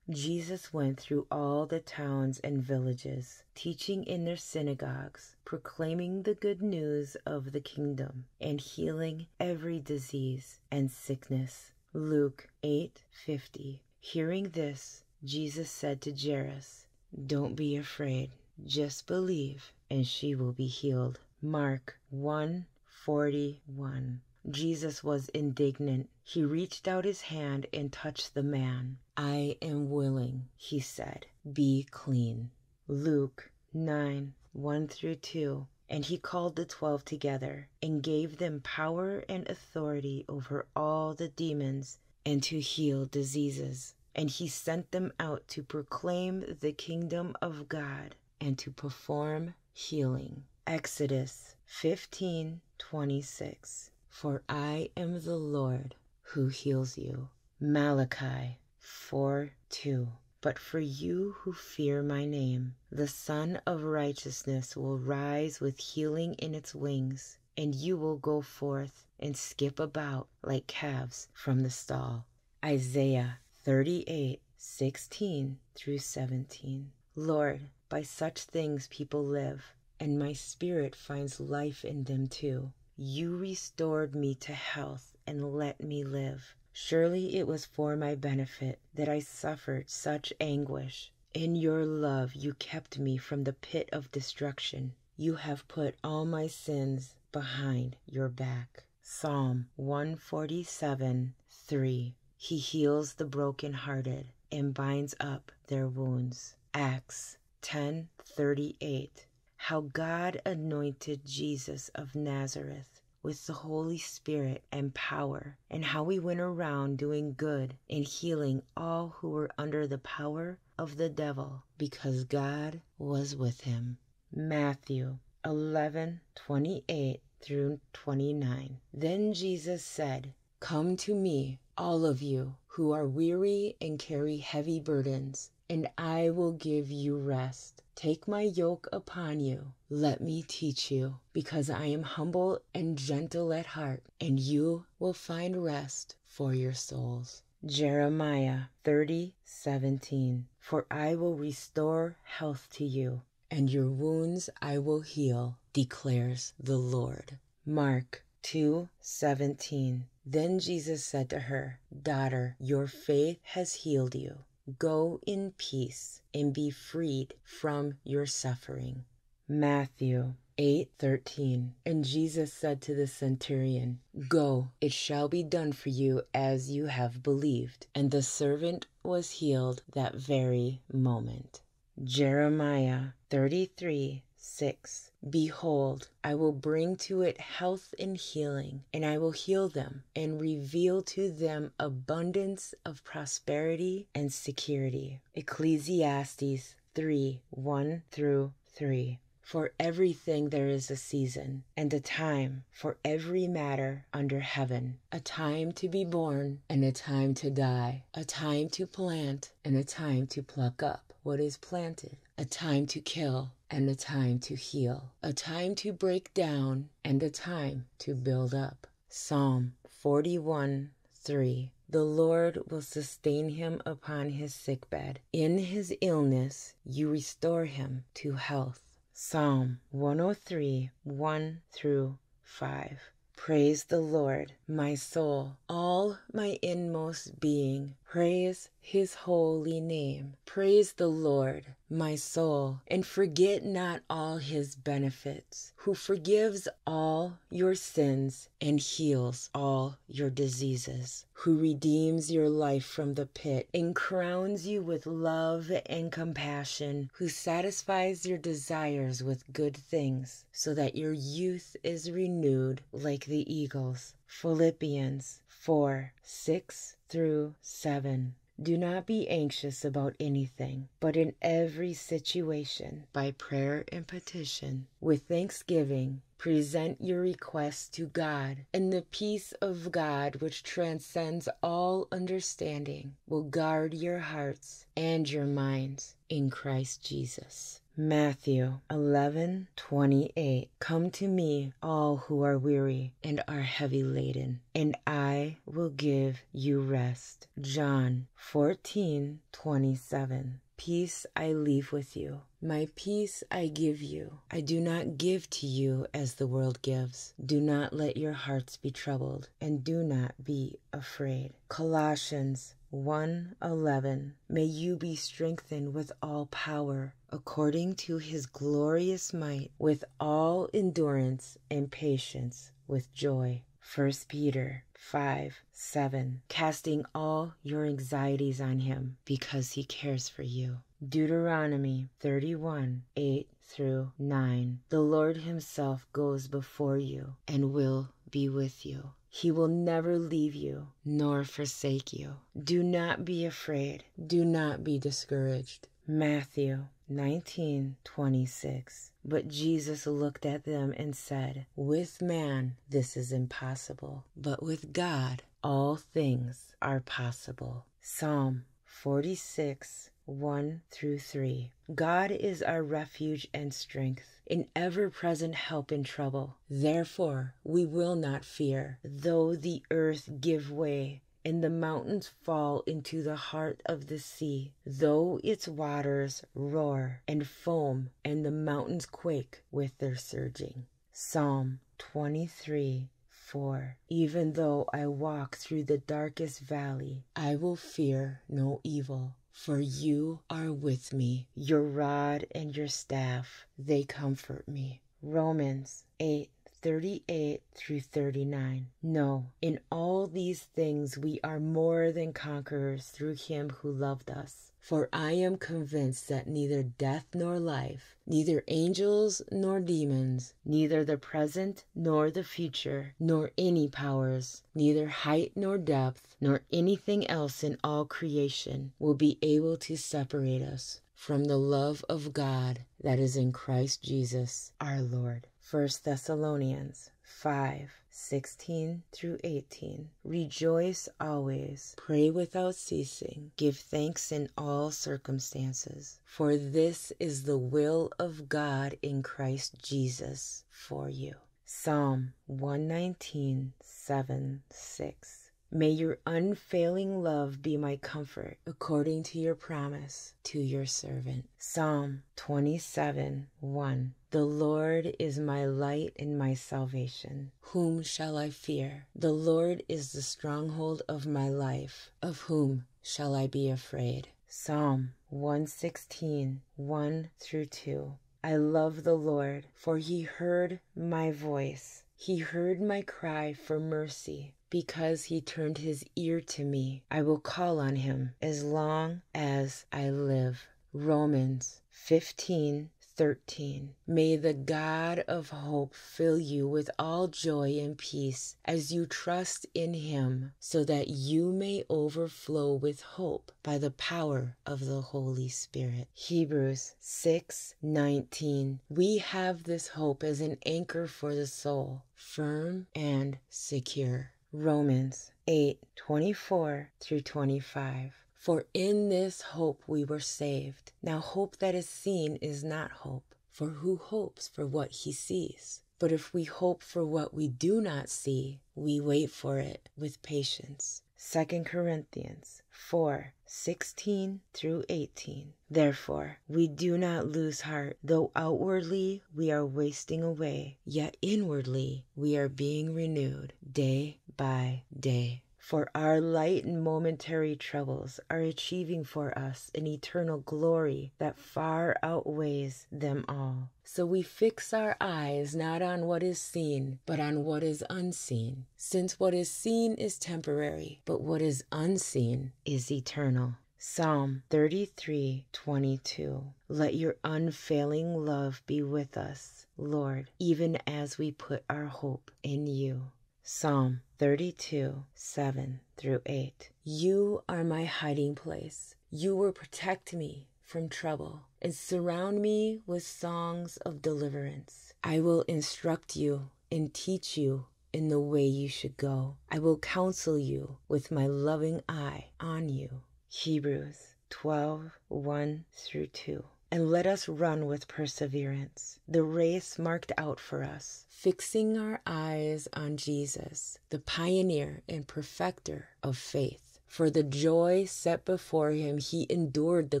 Jesus went through all the towns and villages, teaching in their synagogues, proclaiming the good news of the kingdom, and healing every disease and sickness. Luke 8:50. Hearing this, Jesus said to Jairus, "Don't be afraid, just believe, and she will be healed." Mark 1:41. Jesus was indignant. He reached out his hand and touched the man. I am willing, he said, be clean. Luke 9 1 through 2. And he called the twelve together, and gave them power and authority over all the demons, and to heal diseases. And he sent them out to proclaim the kingdom of God, and to perform healing. Exodus 15:26 For I am the Lord who heals you. Malachi 4 2. But for you who fear my name, the Sun of Righteousness will rise with healing in its wings, and you will go forth and skip about like calves from the stall. Isaiah 38 16 through 17. Lord, by such things people live, and my spirit finds life in them too. You restored me to health and let me live. Surely it was for my benefit that I suffered such anguish. In your love you kept me from the pit of destruction. You have put all my sins behind your back. Psalm 147 3. He heals the broken-hearted and binds up their wounds. Acts 10:38. How God anointed Jesus of Nazareth with the Holy Spirit and power, and how he went around doing good and healing all who were under the power of the devil, because God was with him. Matthew 11:28 through 29. Then Jesus said, Come to me, all of you who are weary and carry heavy burdens, and I will give you rest. Take my yoke upon you. Let me teach you, because I am humble and gentle at heart, and you will find rest for your souls. Jeremiah 30:17 For I will restore health to you, and your wounds I will heal, declares the Lord. Mark 2:17 Then Jesus said to her, Daughter, your faith has healed you. Go in peace and be freed from your suffering. Matthew 8:13 And Jesus said to the centurion, Go, it shall be done for you as you have believed. And the servant was healed that very moment. Jeremiah 33 6. Behold, I will bring to it health and healing, and I will heal them, and reveal to them abundance of prosperity and security. Ecclesiastes 3 1 through 3. For everything there is a season, and a time for every matter under heaven a time to be born, and a time to die, a time to plant, and a time to pluck up what is planted, a time to kill and a time to heal, a time to break down and a time to build up. Psalm 41 3. The Lord will sustain him upon his sickbed. In his illness, you restore him to health. Psalm 103 1 through 5. Praise the Lord, my soul, all my inmost being. Praise his holy name. Praise the Lord, my soul, and forget not all his benefits, who forgives all your sins and heals all your diseases, who redeems your life from the pit and crowns you with love and compassion, who satisfies your desires with good things, so that your youth is renewed like the eagles. Philippians 4 6 through 7. Do not be anxious about anything, but in every situation, by prayer and petition, with thanksgiving, present your requests to God, and the peace of God, which transcends all understanding, will guard your hearts and your minds in Christ Jesus. Matthew 11:28 Come to me all who are weary and are heavy laden and I will give you rest. John 14:27 Peace I leave with you. My peace I give you. I do not give to you as the world gives. Do not let your hearts be troubled, and do not be afraid. Colossians 1:11 May you be strengthened with all power according to his glorious might with all endurance and patience with joy. 1 Peter 5 7 Casting all your anxieties on him because he cares for you. Deuteronomy 31 8 through 9 The Lord himself goes before you and will be with you. He will never leave you nor forsake you. Do not be afraid. Do not be discouraged. Matthew 19:26 But Jesus looked at them and said, With man this is impossible, but with God all things are possible. Psalm 46 1 through 3. God is our refuge and strength, an ever present help in trouble. Therefore we will not fear, though the earth give way and the mountains fall into the heart of the sea, though its waters roar and foam and the mountains quake with their surging. Psalm 23 4. Even though I walk through the darkest valley, I will fear no evil. For you are with me, your rod and your staff, they comfort me. Romans 8 38 through 39. No, in all these things we are more than conquerors through him who loved us. For I am convinced that neither death nor life, neither angels nor demons, neither the present nor the future, nor any powers, neither height nor depth, nor anything else in all creation will be able to separate us from the love of God that is in Christ Jesus our Lord. 1 Thessalonians 5 16 through 18. Rejoice always, pray without ceasing, give thanks in all circumstances, for this is the will of God in Christ Jesus for you. Psalm 119 7 6. May your unfailing love be my comfort, according to your promise to your servant. Psalm 27 1. The Lord is my light and my salvation. Whom shall I fear? The Lord is the stronghold of my life. Of whom shall I be afraid? Psalm 116 1 through 2. I love the Lord, for he heard my voice. He heard my cry for mercy because he turned his ear to me. I will call on him as long as I live. Romans 15 13. May the God of hope fill you with all joy and peace as you trust in him, so that you may overflow with hope by the power of the Holy Spirit. Hebrews 6 19. We have this hope as an anchor for the soul, firm and secure. Romans 8 24 through 25. For in this hope we were saved. Now, hope that is seen is not hope, for who hopes for what he sees? But if we hope for what we do not see, we wait for it with patience. 2 Corinthians 4 16 through 18. Therefore, we do not lose heart, though outwardly we are wasting away, yet inwardly we are being renewed day by day. For our light and momentary troubles are achieving for us an eternal glory that far outweighs them all. So we fix our eyes not on what is seen, but on what is unseen, since what is seen is temporary, but what is unseen is eternal. Psalm 33:22 Let your unfailing love be with us, Lord, even as we put our hope in you. Psalm 32 7 through 8. You are my hiding place. You will protect me from trouble and surround me with songs of deliverance. I will instruct you and teach you in the way you should go. I will counsel you with my loving eye on you. Hebrews 12 1 through 2 and let us run with perseverance the race marked out for us, fixing our eyes on Jesus, the pioneer and perfecter of faith. For the joy set before him, he endured the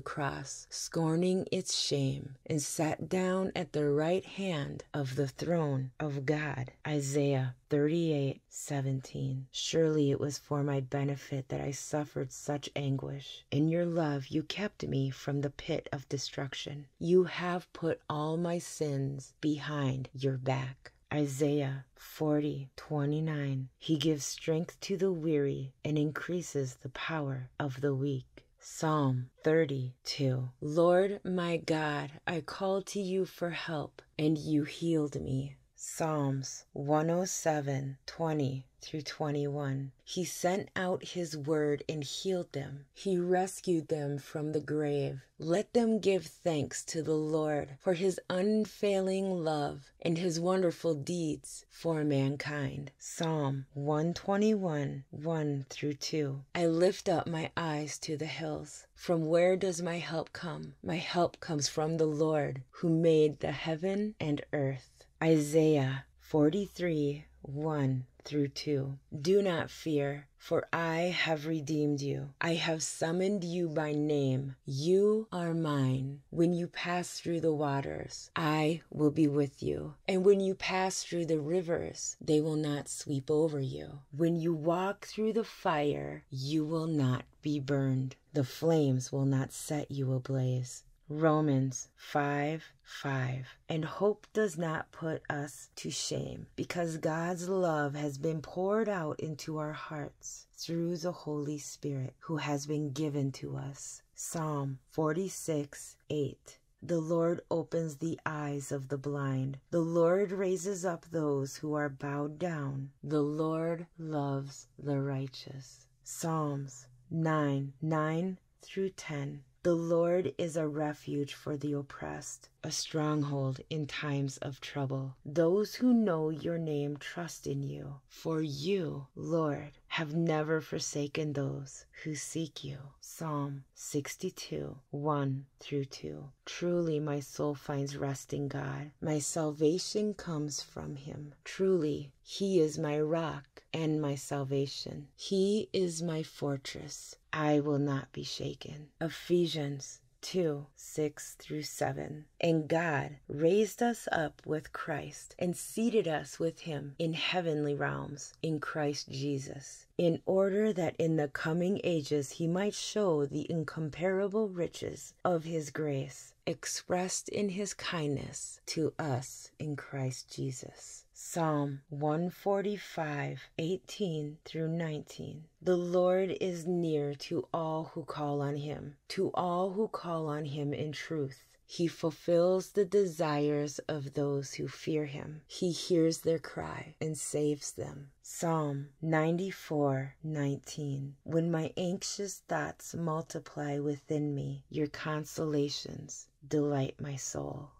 cross, scorning its shame, and sat down at the right hand of the throne of God. Isaiah 38 17. Surely it was for my benefit that I suffered such anguish. In your love, you kept me from the pit of destruction. You have put all my sins behind your back. Isaiah 40 29. He gives strength to the weary and increases the power of the weak. Psalm 32. Lord my God, I called to you for help, and you healed me. Psalms 107 20 through 21. He sent out his word and healed them. He rescued them from the grave. Let them give thanks to the Lord for his unfailing love and his wonderful deeds for mankind. Psalm 121, 1 through 2. I lift up my eyes to the hills. From where does my help come? My help comes from the Lord who made the heaven and earth. Isaiah 43, 1 through 2. Do not fear, for I have redeemed you. I have summoned you by name. You are mine. When you pass through the waters, I will be with you. And when you pass through the rivers, they will not sweep over you. When you walk through the fire, you will not be burned. The flames will not set you ablaze. Romans 5 5. And hope does not put us to shame, because God's love has been poured out into our hearts through the Holy Spirit who has been given to us. Psalm 46 8. The Lord opens the eyes of the blind. The Lord raises up those who are bowed down. The Lord loves the righteous. Psalms 9 9 through 10. The Lord is a refuge for the oppressed, a stronghold in times of trouble. Those who know your name trust in you, for you, Lord, have never forsaken those who seek you. Psalm 62, 1 through 2. Truly, my soul finds rest in God. My salvation comes from him. Truly, he is my rock and my salvation. He is my fortress. I will not be shaken. Ephesians 2 6 through 7. And God raised us up with Christ and seated us with him in heavenly realms in Christ Jesus, in order that in the coming ages he might show the incomparable riches of his grace expressed in his kindness to us in Christ Jesus. Psalm 145, 18 through 19. The Lord is near to all who call on him, to all who call on him in truth. He fulfills the desires of those who fear him. He hears their cry and saves them. Psalm 94:19 When my anxious thoughts multiply within me, your consolations delight my soul.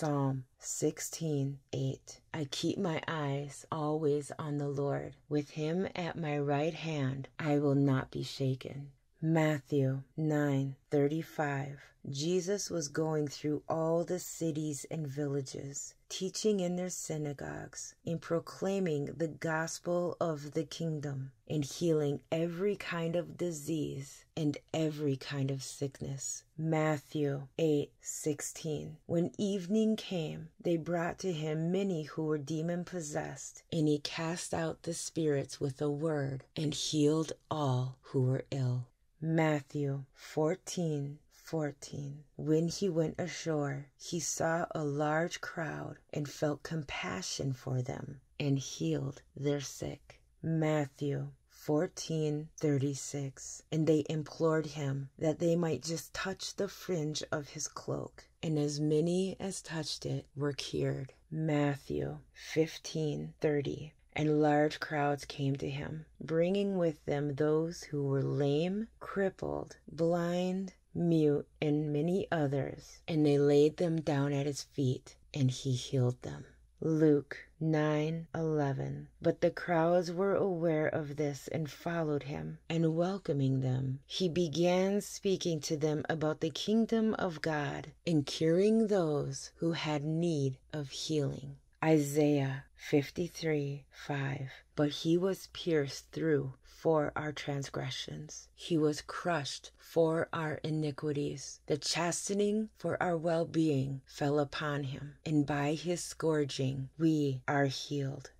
Psalm 16 8. I keep my eyes always on the Lord. With him at my right hand, I will not be shaken. Matthew 9:35 Jesus was going through all the cities and villages teaching in their synagogues and proclaiming the gospel of the kingdom and healing every kind of disease and every kind of sickness. Matthew 8:16 When evening came they brought to him many who were demon possessed and he cast out the spirits with a word and healed all who were ill. Matthew 14 14. When he went ashore, he saw a large crowd and felt compassion for them and healed their sick. Matthew 14:36 And they implored him that they might just touch the fringe of his cloak, and as many as touched it were cured. Matthew 15:30 and large crowds came to him, bringing with them those who were lame, crippled, blind, mute, and many others, and they laid them down at his feet, and he healed them. Luke 9:11 But the crowds were aware of this and followed him, and welcoming them, he began speaking to them about the kingdom of God and curing those who had need of healing. Isaiah 53 5. But he was pierced through for our transgressions, he was crushed for our iniquities. The chastening for our well being fell upon him, and by his scourging we are healed.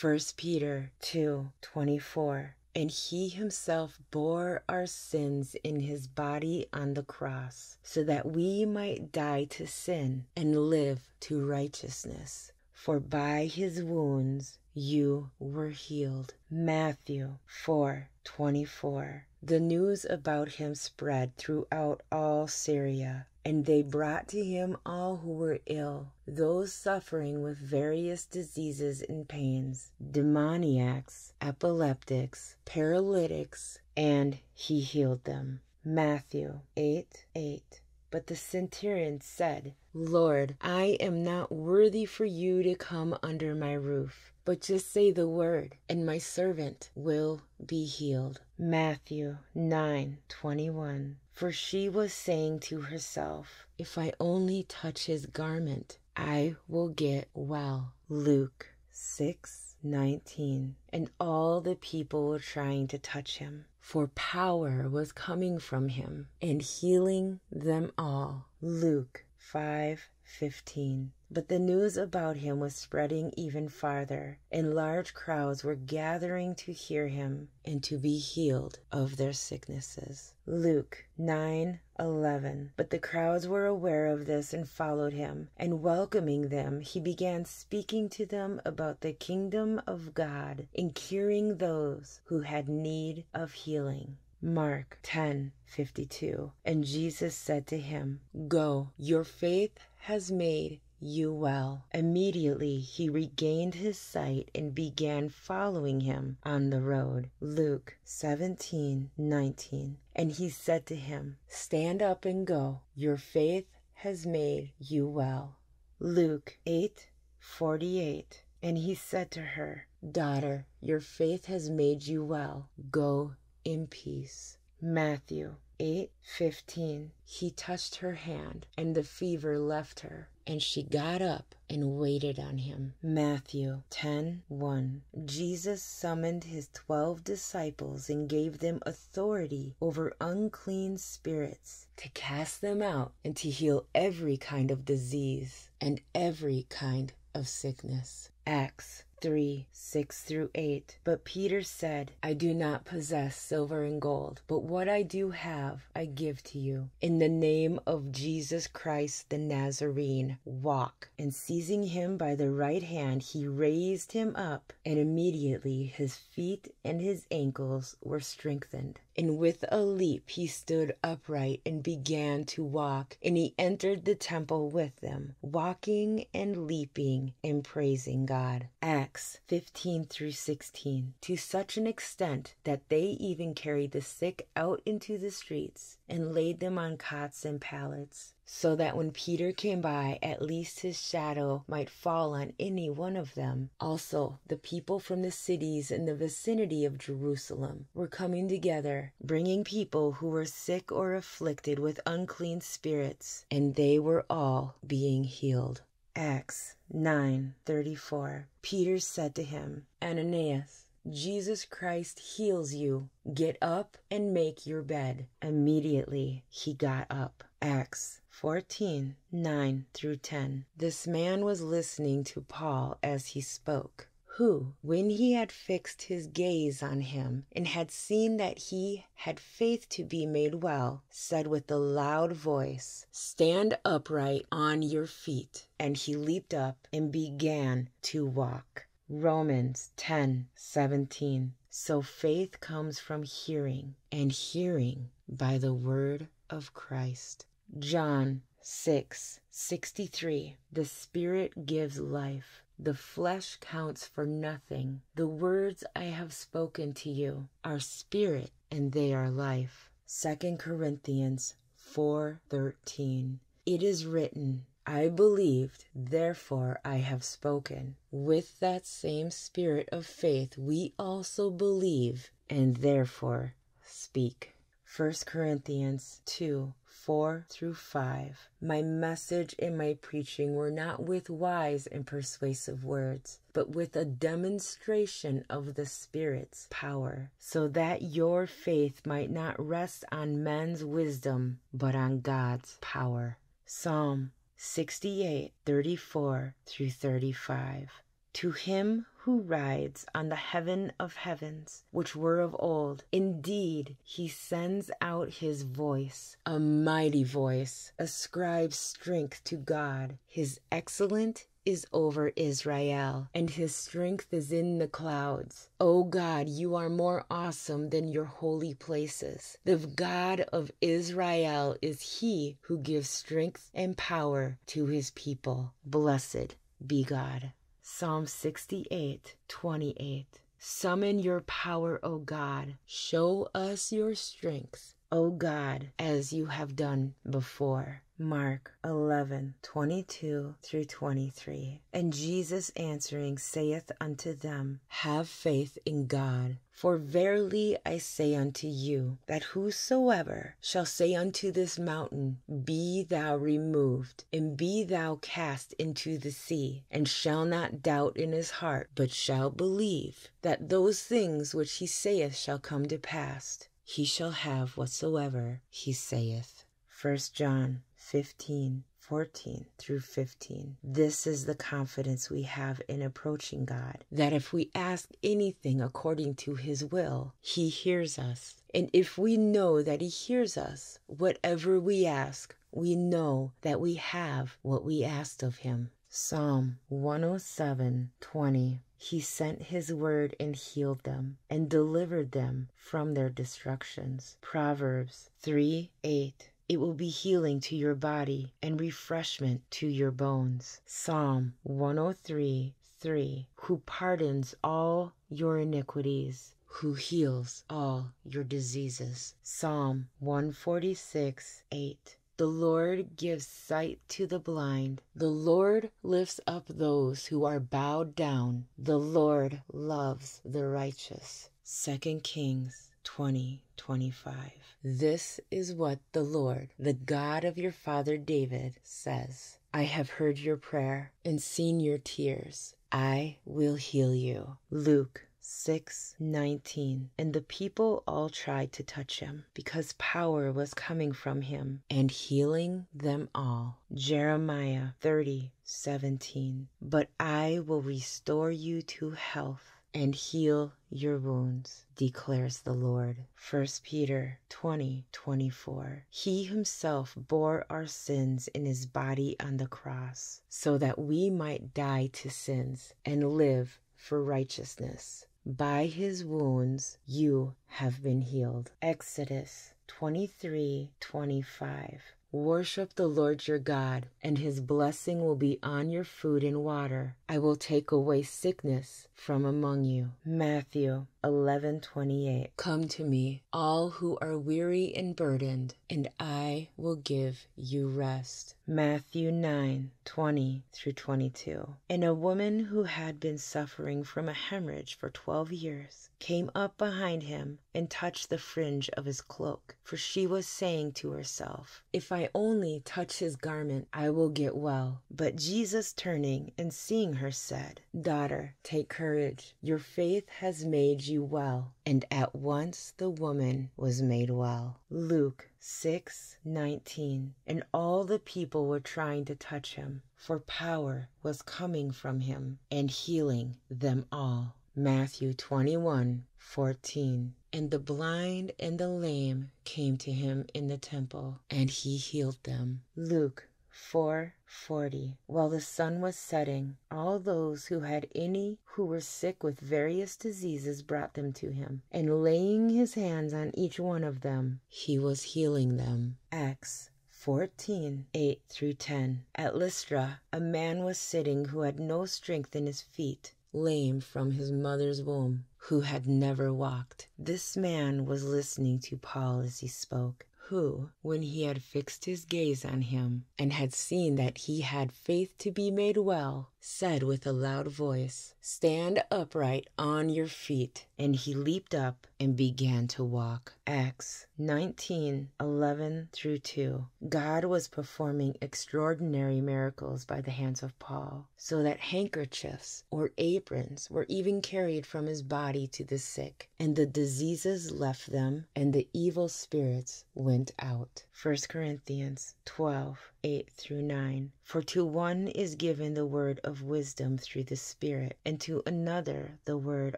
1 Peter 2 24. And he himself bore our sins in his body on the cross, so that we might die to sin and live to righteousness for by his wounds you were healed. Matthew 4:24. The news about him spread throughout all Syria, And they brought to him all who were ill, those suffering with various diseases and pains, demoniacs, epileptics, paralytics, and he healed them. Matthew 8 8. But the centurion said, Lord, I am not worthy for you to come under my roof, but just say the word, and my servant will be healed. Matthew 9 21. For she was saying to herself, If I only touch his garment, I will get well. Luke 6 19. And all the people were trying to touch him for power was coming from him and healing them all. Luke 5:15. But the news about him was spreading even farther, and large crowds were gathering to hear him and to be healed of their sicknesses. Luke 9:11. But the crowds were aware of this and followed him, and welcoming them, he began speaking to them about the kingdom of God and curing those who had need of healing. Mark 10:52 And Jesus said to him, Go, your faith has made you well. Immediately he regained his sight and began following him on the road. Luke 17:19 And he said to him, Stand up and go. Your faith has made you well. Luke 8:48 And he said to her, Daughter, your faith has made you well. Go in peace. Matthew 8:15 He touched her hand and the fever left her and she got up and waited on him. Matthew 10:1 Jesus summoned his 12 disciples and gave them authority over unclean spirits to cast them out and to heal every kind of disease and every kind of sickness. Acts 3 6 through 8. But Peter said, I do not possess silver and gold, but what I do have I give to you. In the name of Jesus Christ the Nazarene, walk. And seizing him by the right hand, he raised him up, and immediately his feet and his ankles were strengthened. And with a leap he stood upright and began to walk. And he entered the temple with them, walking and leaping and praising God. Acts 15 through 16. To such an extent that they even carried the sick out into the streets and laid them on cots and pallets so that when Peter came by, at least his shadow might fall on any one of them. Also, the people from the cities in the vicinity of Jerusalem were coming together, bringing people who were sick or afflicted with unclean spirits, and they were all being healed. Acts 9:34 Peter said to him, Ananias, Jesus Christ heals you. Get up and make your bed. Immediately he got up. Acts 14 9 through 10. This man was listening to Paul as he spoke, who, when he had fixed his gaze on him and had seen that he had faith to be made well, said with a loud voice, Stand upright on your feet. And he leaped up and began to walk. Romans 10:17 So faith comes from hearing and hearing by the word of Christ. John 6:63 The spirit gives life the flesh counts for nothing. The words I have spoken to you are spirit and they are life. 2 Corinthians 4:13 It is written I believed, therefore I have spoken. With that same spirit of faith, we also believe and therefore speak. 1 Corinthians 2 4 through 5. My message and my preaching were not with wise and persuasive words, but with a demonstration of the Spirit's power, so that your faith might not rest on men's wisdom, but on God's power. Psalm 68 34 through 35. To him who rides on the heaven of heavens, which were of old. Indeed, he sends out his voice, a mighty voice, ascribes strength to God. His excellent is over Israel, and his strength is in the clouds. O God, you are more awesome than your holy places. The God of Israel is he who gives strength and power to his people. Blessed be God. Psalm 68 28. Summon your power, O God. Show us your strength, O God, as you have done before. Mark 11, 22 through 23. And Jesus answering saith unto them, Have faith in God. For verily I say unto you, that whosoever shall say unto this mountain, Be thou removed, and be thou cast into the sea, and shall not doubt in his heart, but shall believe that those things which he saith shall come to pass, he shall have whatsoever he saith. 1 John 15, 14 through 15. This is the confidence we have in approaching God that if we ask anything according to His will, He hears us. And if we know that He hears us, whatever we ask, we know that we have what we asked of Him. Psalm 107 20. He sent his word and healed them and delivered them from their destructions. Proverbs 3 8. It will be healing to your body and refreshment to your bones. Psalm 103 3. Who pardons all your iniquities, who heals all your diseases. Psalm 146 8. The Lord gives sight to the blind. The Lord lifts up those who are bowed down. The Lord loves the righteous. 2 Kings 20 25. This is what the Lord, the God of your father David, says I have heard your prayer and seen your tears. I will heal you. Luke 6:19 And the people all tried to touch him because power was coming from him and healing them all. Jeremiah 30:17 But I will restore you to health and heal your wounds, declares the Lord. 1 Peter 20 24. He himself bore our sins in his body on the cross, so that we might die to sins and live for righteousness. By his wounds you have been healed. Exodus 23 25. Worship the Lord your God, and his blessing will be on your food and water. I will take away sickness from among you. Matthew 11:28 Come to me, all who are weary and burdened, and I will give you rest. Matthew 9:20 through 22. And a woman who had been suffering from a hemorrhage for 12 years came up behind him and touched the fringe of his cloak, for she was saying to herself, If I only touch his garment, I will get well. But Jesus turning and seeing her said, Daughter, take courage, your faith has made you well. And at once the woman was made well. Luke 6:19 And all the people were trying to touch him, for power was coming from him and healing them all. Matthew 21:14 And the blind and the lame came to him in the temple, and he healed them. Luke 4:40 While the sun was setting, all those who had any who were sick with various diseases brought them to him, and laying his hands on each one of them, he was healing them. Acts 14 8 through 10. At Lystra, a man was sitting who had no strength in his feet, lame from his mother's womb, who had never walked. This man was listening to Paul as he spoke who, when he had fixed his gaze on him, and had seen that he had faith to be made well, said with a loud voice, Stand upright on your feet. And he leaped up and began to walk. Acts 19 11 through 2. God was performing extraordinary miracles by the hands of Paul, so that handkerchiefs or aprons were even carried from his body to the sick, and the diseases left them, and the evil spirits went out. 1 Corinthians 12 8 through 9. For to one is given the word of wisdom through the Spirit, and to another the word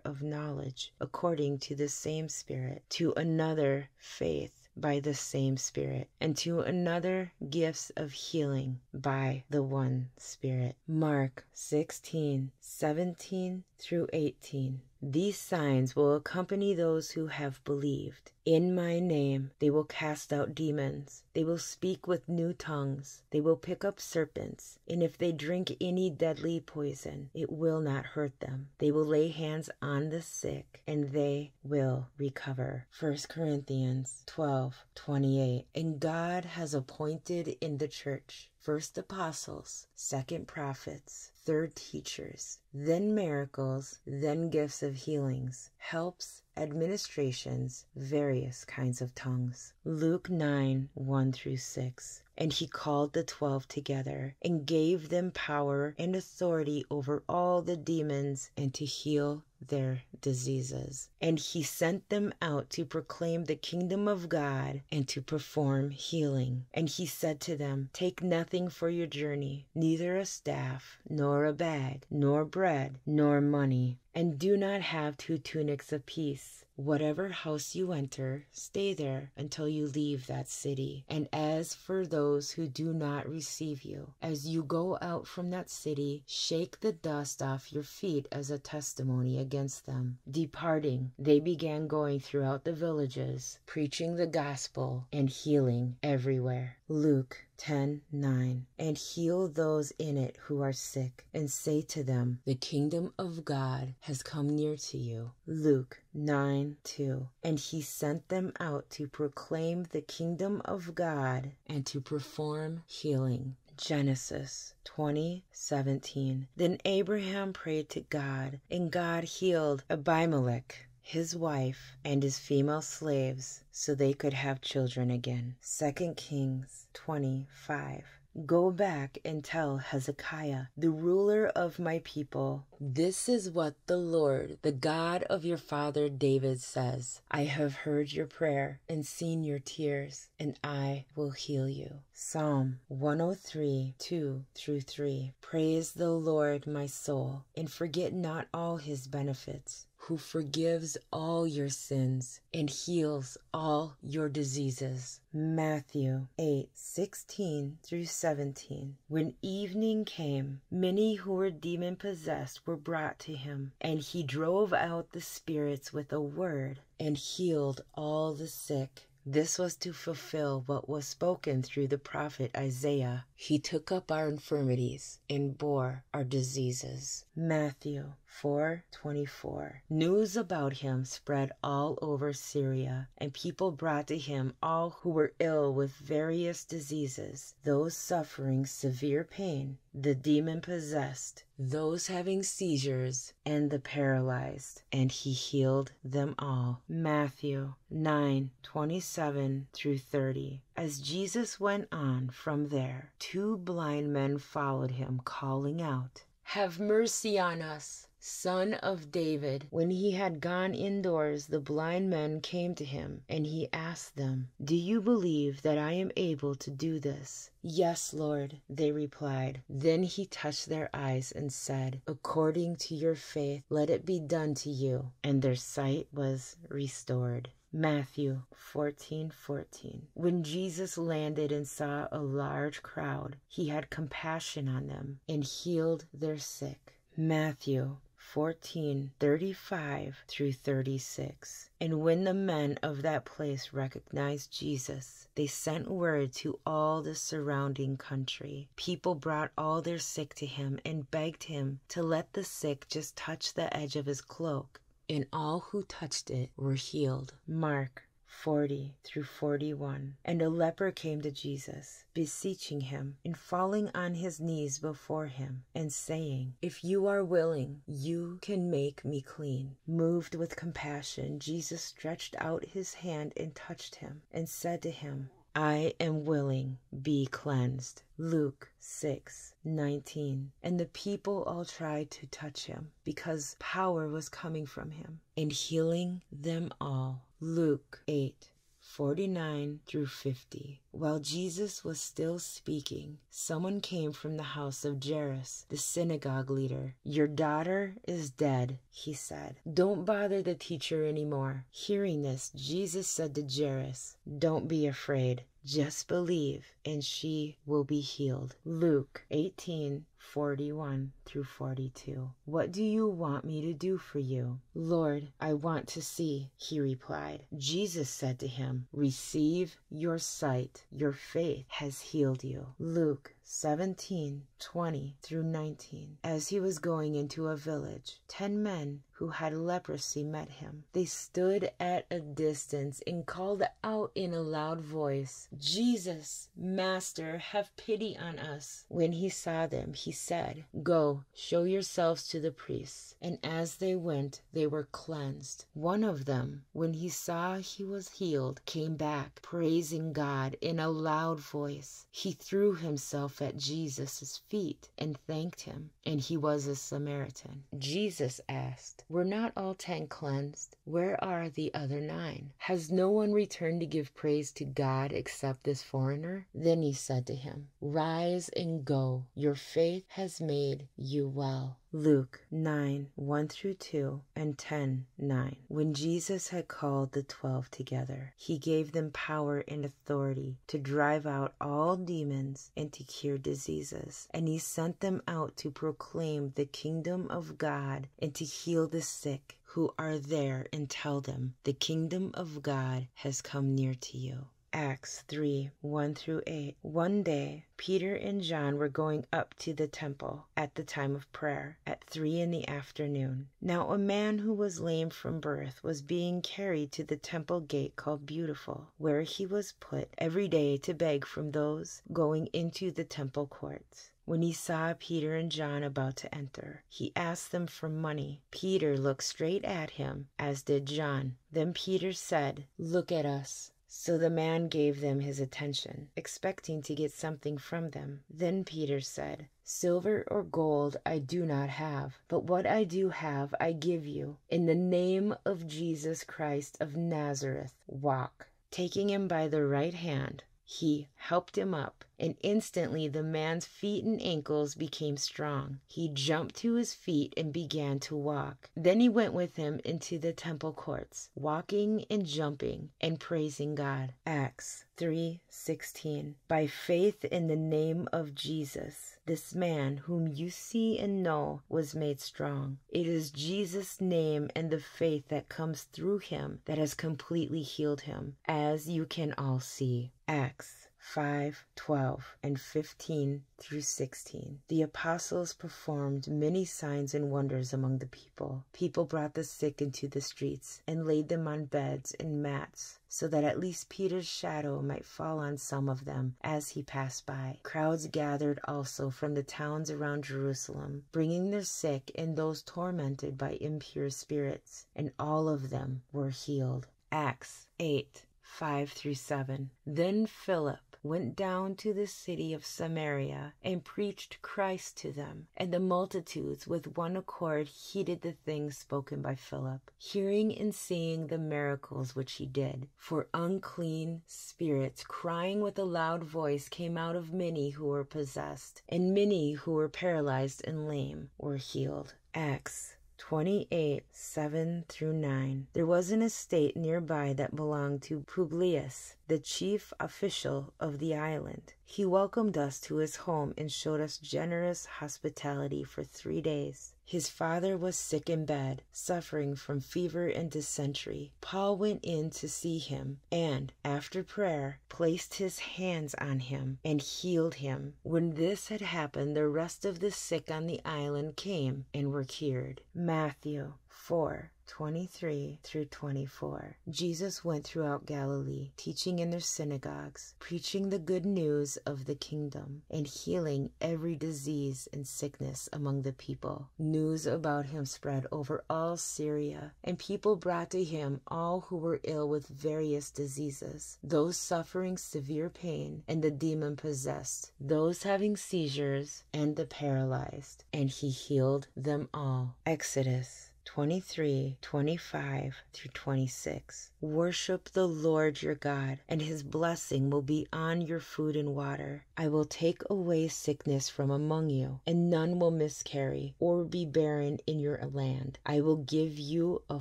of knowledge according to the same Spirit, to another faith by the same Spirit, and to another gifts of healing by the one Spirit. Mark 16, 17 through 18. These signs will accompany those who have believed. In my name they will cast out demons. They will speak with new tongues. They will pick up serpents. And if they drink any deadly poison, it will not hurt them. They will lay hands on the sick and they will recover. 1 Corinthians 12 28. And God has appointed in the church first apostles, second prophets, third teachers, then miracles, then gifts of healings, helps, administrations, various kinds of tongues. Luke 9 1 through 6. And he called the twelve together and gave them power and authority over all the demons and to heal their diseases. And he sent them out to proclaim the kingdom of God and to perform healing. And he said to them, Take nothing for your journey, neither a staff, nor a bag, nor bread, nor money, and do not have two tunics apiece. Whatever house you enter, stay there until you leave that city. And as for those who do not receive you, as you go out from that city, shake the dust off your feet as a testimony against them. Departing, they began going throughout the villages, preaching the gospel and healing everywhere. Luke 10 9 and heal those in it who are sick and say to them the kingdom of god has come near to you. Luke 9 2 and he sent them out to proclaim the kingdom of god and to perform healing. Genesis 20 17. Then Abraham prayed to God, and God healed Abimelech his wife, and his female slaves so they could have children again. 2 Kings 25. Go back and tell Hezekiah, the ruler of my people, this is what the Lord, the God of your father David says I have heard your prayer and seen your tears, and I will heal you. Psalm 103 2 through 3. Praise the Lord, my soul, and forget not all his benefits who forgives all your sins and heals all your diseases. Matthew 8 16 through 17. When evening came, many who were demon possessed were brought to him, and he drove out the spirits with a word and healed all the sick. This was to fulfill what was spoken through the prophet Isaiah. He took up our infirmities and bore our diseases. Matthew 4:24. News about him spread all over Syria, and people brought to him all who were ill with various diseases, those suffering severe pain, the demon possessed, those having seizures, and the paralyzed, and he healed them all. Matthew 9:27 through 30. As Jesus went on from there, two blind men followed him, calling out, Have mercy on us son of David. When he had gone indoors, the blind men came to him, and he asked them, Do you believe that I am able to do this? Yes, Lord, they replied. Then he touched their eyes and said, According to your faith, let it be done to you. And their sight was restored. Matthew 14 14. When Jesus landed and saw a large crowd, he had compassion on them and healed their sick. Matthew 14 35 through 36. And when the men of that place recognized Jesus, they sent word to all the surrounding country. People brought all their sick to him and begged him to let the sick just touch the edge of his cloak. And all who touched it were healed. Mark 40 through 41. And a leper came to Jesus, beseeching him, and falling on his knees before him, and saying, If you are willing, you can make me clean. Moved with compassion, Jesus stretched out his hand and touched him, and said to him, I am willing, be cleansed. Luke 6 19. And the people all tried to touch him because power was coming from him and healing them all. Luke 8 49 through 50. While Jesus was still speaking, someone came from the house of Jairus, the synagogue leader. Your daughter is dead, he said. Don't bother the teacher anymore. Hearing this, Jesus said to Jairus, Don't be afraid. Just believe, and she will be healed. Luke 18 41 through 42. What do you want me to do for you? Lord, I want to see, he replied. Jesus said to him, Receive your sight. Your faith has healed you. Luke 17 20 through 19. As he was going into a village, ten men who had leprosy met him. They stood at a distance and called out in a loud voice, Jesus, Master, have pity on us. When he saw them, he said, Go, show yourselves to the priests. And as they went, they were cleansed. One of them, when he saw he was healed, came back, praising God in a loud voice. He threw himself at Jesus' feet and thanked him, and he was a Samaritan. Jesus asked, were not all ten cleansed? Where are the other nine? Has no one returned to give praise to God except this foreigner? Then he said to him, Rise and go. Your faith has made you well. Luke 9 1 through 2 and 10 9. When Jesus had called the twelve together, he gave them power and authority to drive out all demons and to cure diseases. And he sent them out to proclaim the kingdom of God and to heal the sick who are there and tell them, The kingdom of God has come near to you. Acts 3 1 through 8. One day, Peter and John were going up to the temple at the time of prayer at three in the afternoon. Now, a man who was lame from birth was being carried to the temple gate called Beautiful, where he was put every day to beg from those going into the temple courts. When he saw Peter and John about to enter, he asked them for money. Peter looked straight at him, as did John. Then Peter said, Look at us. So the man gave them his attention, expecting to get something from them. Then Peter said, Silver or gold I do not have, but what I do have I give you. In the name of Jesus Christ of Nazareth, walk. Taking him by the right hand, he helped him up and instantly the man's feet and ankles became strong. He jumped to his feet and began to walk. Then he went with him into the temple courts, walking and jumping and praising God. Acts 3:16 By faith in the name of Jesus, this man whom you see and know was made strong. It is Jesus' name and the faith that comes through him that has completely healed him, as you can all see. Acts 5 12 and 15 through 16. The apostles performed many signs and wonders among the people. People brought the sick into the streets and laid them on beds and mats so that at least Peter's shadow might fall on some of them as he passed by. Crowds gathered also from the towns around Jerusalem, bringing their sick and those tormented by impure spirits, and all of them were healed. Acts 8 5 through 7. Then Philip went down to the city of Samaria and preached Christ to them. And the multitudes with one accord heeded the things spoken by Philip, hearing and seeing the miracles which he did. For unclean spirits, crying with a loud voice, came out of many who were possessed, and many who were paralyzed and lame were healed. Acts 28 7 through 9. There was an estate nearby that belonged to Publius, the chief official of the island. He welcomed us to his home and showed us generous hospitality for three days. His father was sick in bed, suffering from fever and dysentery. Paul went in to see him and, after prayer, placed his hands on him and healed him. When this had happened, the rest of the sick on the island came and were cured. Matthew 4 23 through 24. Jesus went throughout Galilee, teaching in their synagogues, preaching the good news of the kingdom, and healing every disease and sickness among the people. News about him spread over all Syria, and people brought to him all who were ill with various diseases, those suffering severe pain, and the demon possessed, those having seizures, and the paralyzed, and he healed them all. Exodus 23, 25 through 26. Worship the Lord your God, and his blessing will be on your food and water. I will take away sickness from among you, and none will miscarry or be barren in your land. I will give you a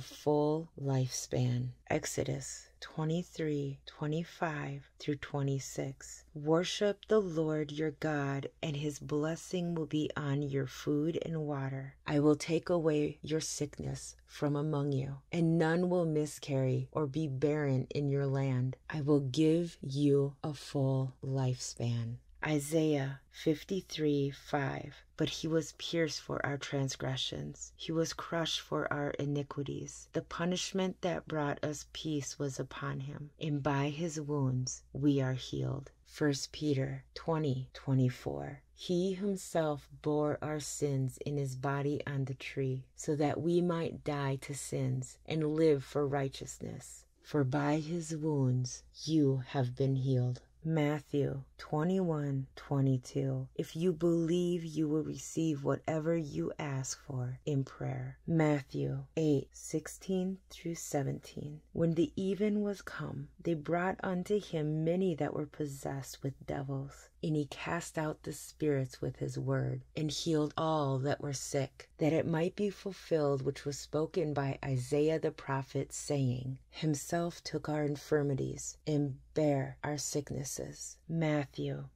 full lifespan. Exodus 23 25 through 26. Worship the Lord your God, and his blessing will be on your food and water. I will take away your sickness from among you, and none will miscarry or be barren in your land. I will give you a full lifespan. Isaiah 53 5. But he was pierced for our transgressions, he was crushed for our iniquities. The punishment that brought us peace was upon him, and by his wounds we are healed. 1 Peter 20 24. He himself bore our sins in his body on the tree, so that we might die to sins and live for righteousness. For by his wounds you have been healed. Matthew 21 22. If you believe, you will receive whatever you ask for in prayer. Matthew 8 16 through 17. When the even was come, they brought unto him many that were possessed with devils. And he cast out the spirits with his word, and healed all that were sick, that it might be fulfilled which was spoken by Isaiah the prophet, saying, Himself took our infirmities, and bare our sicknesses. Matthew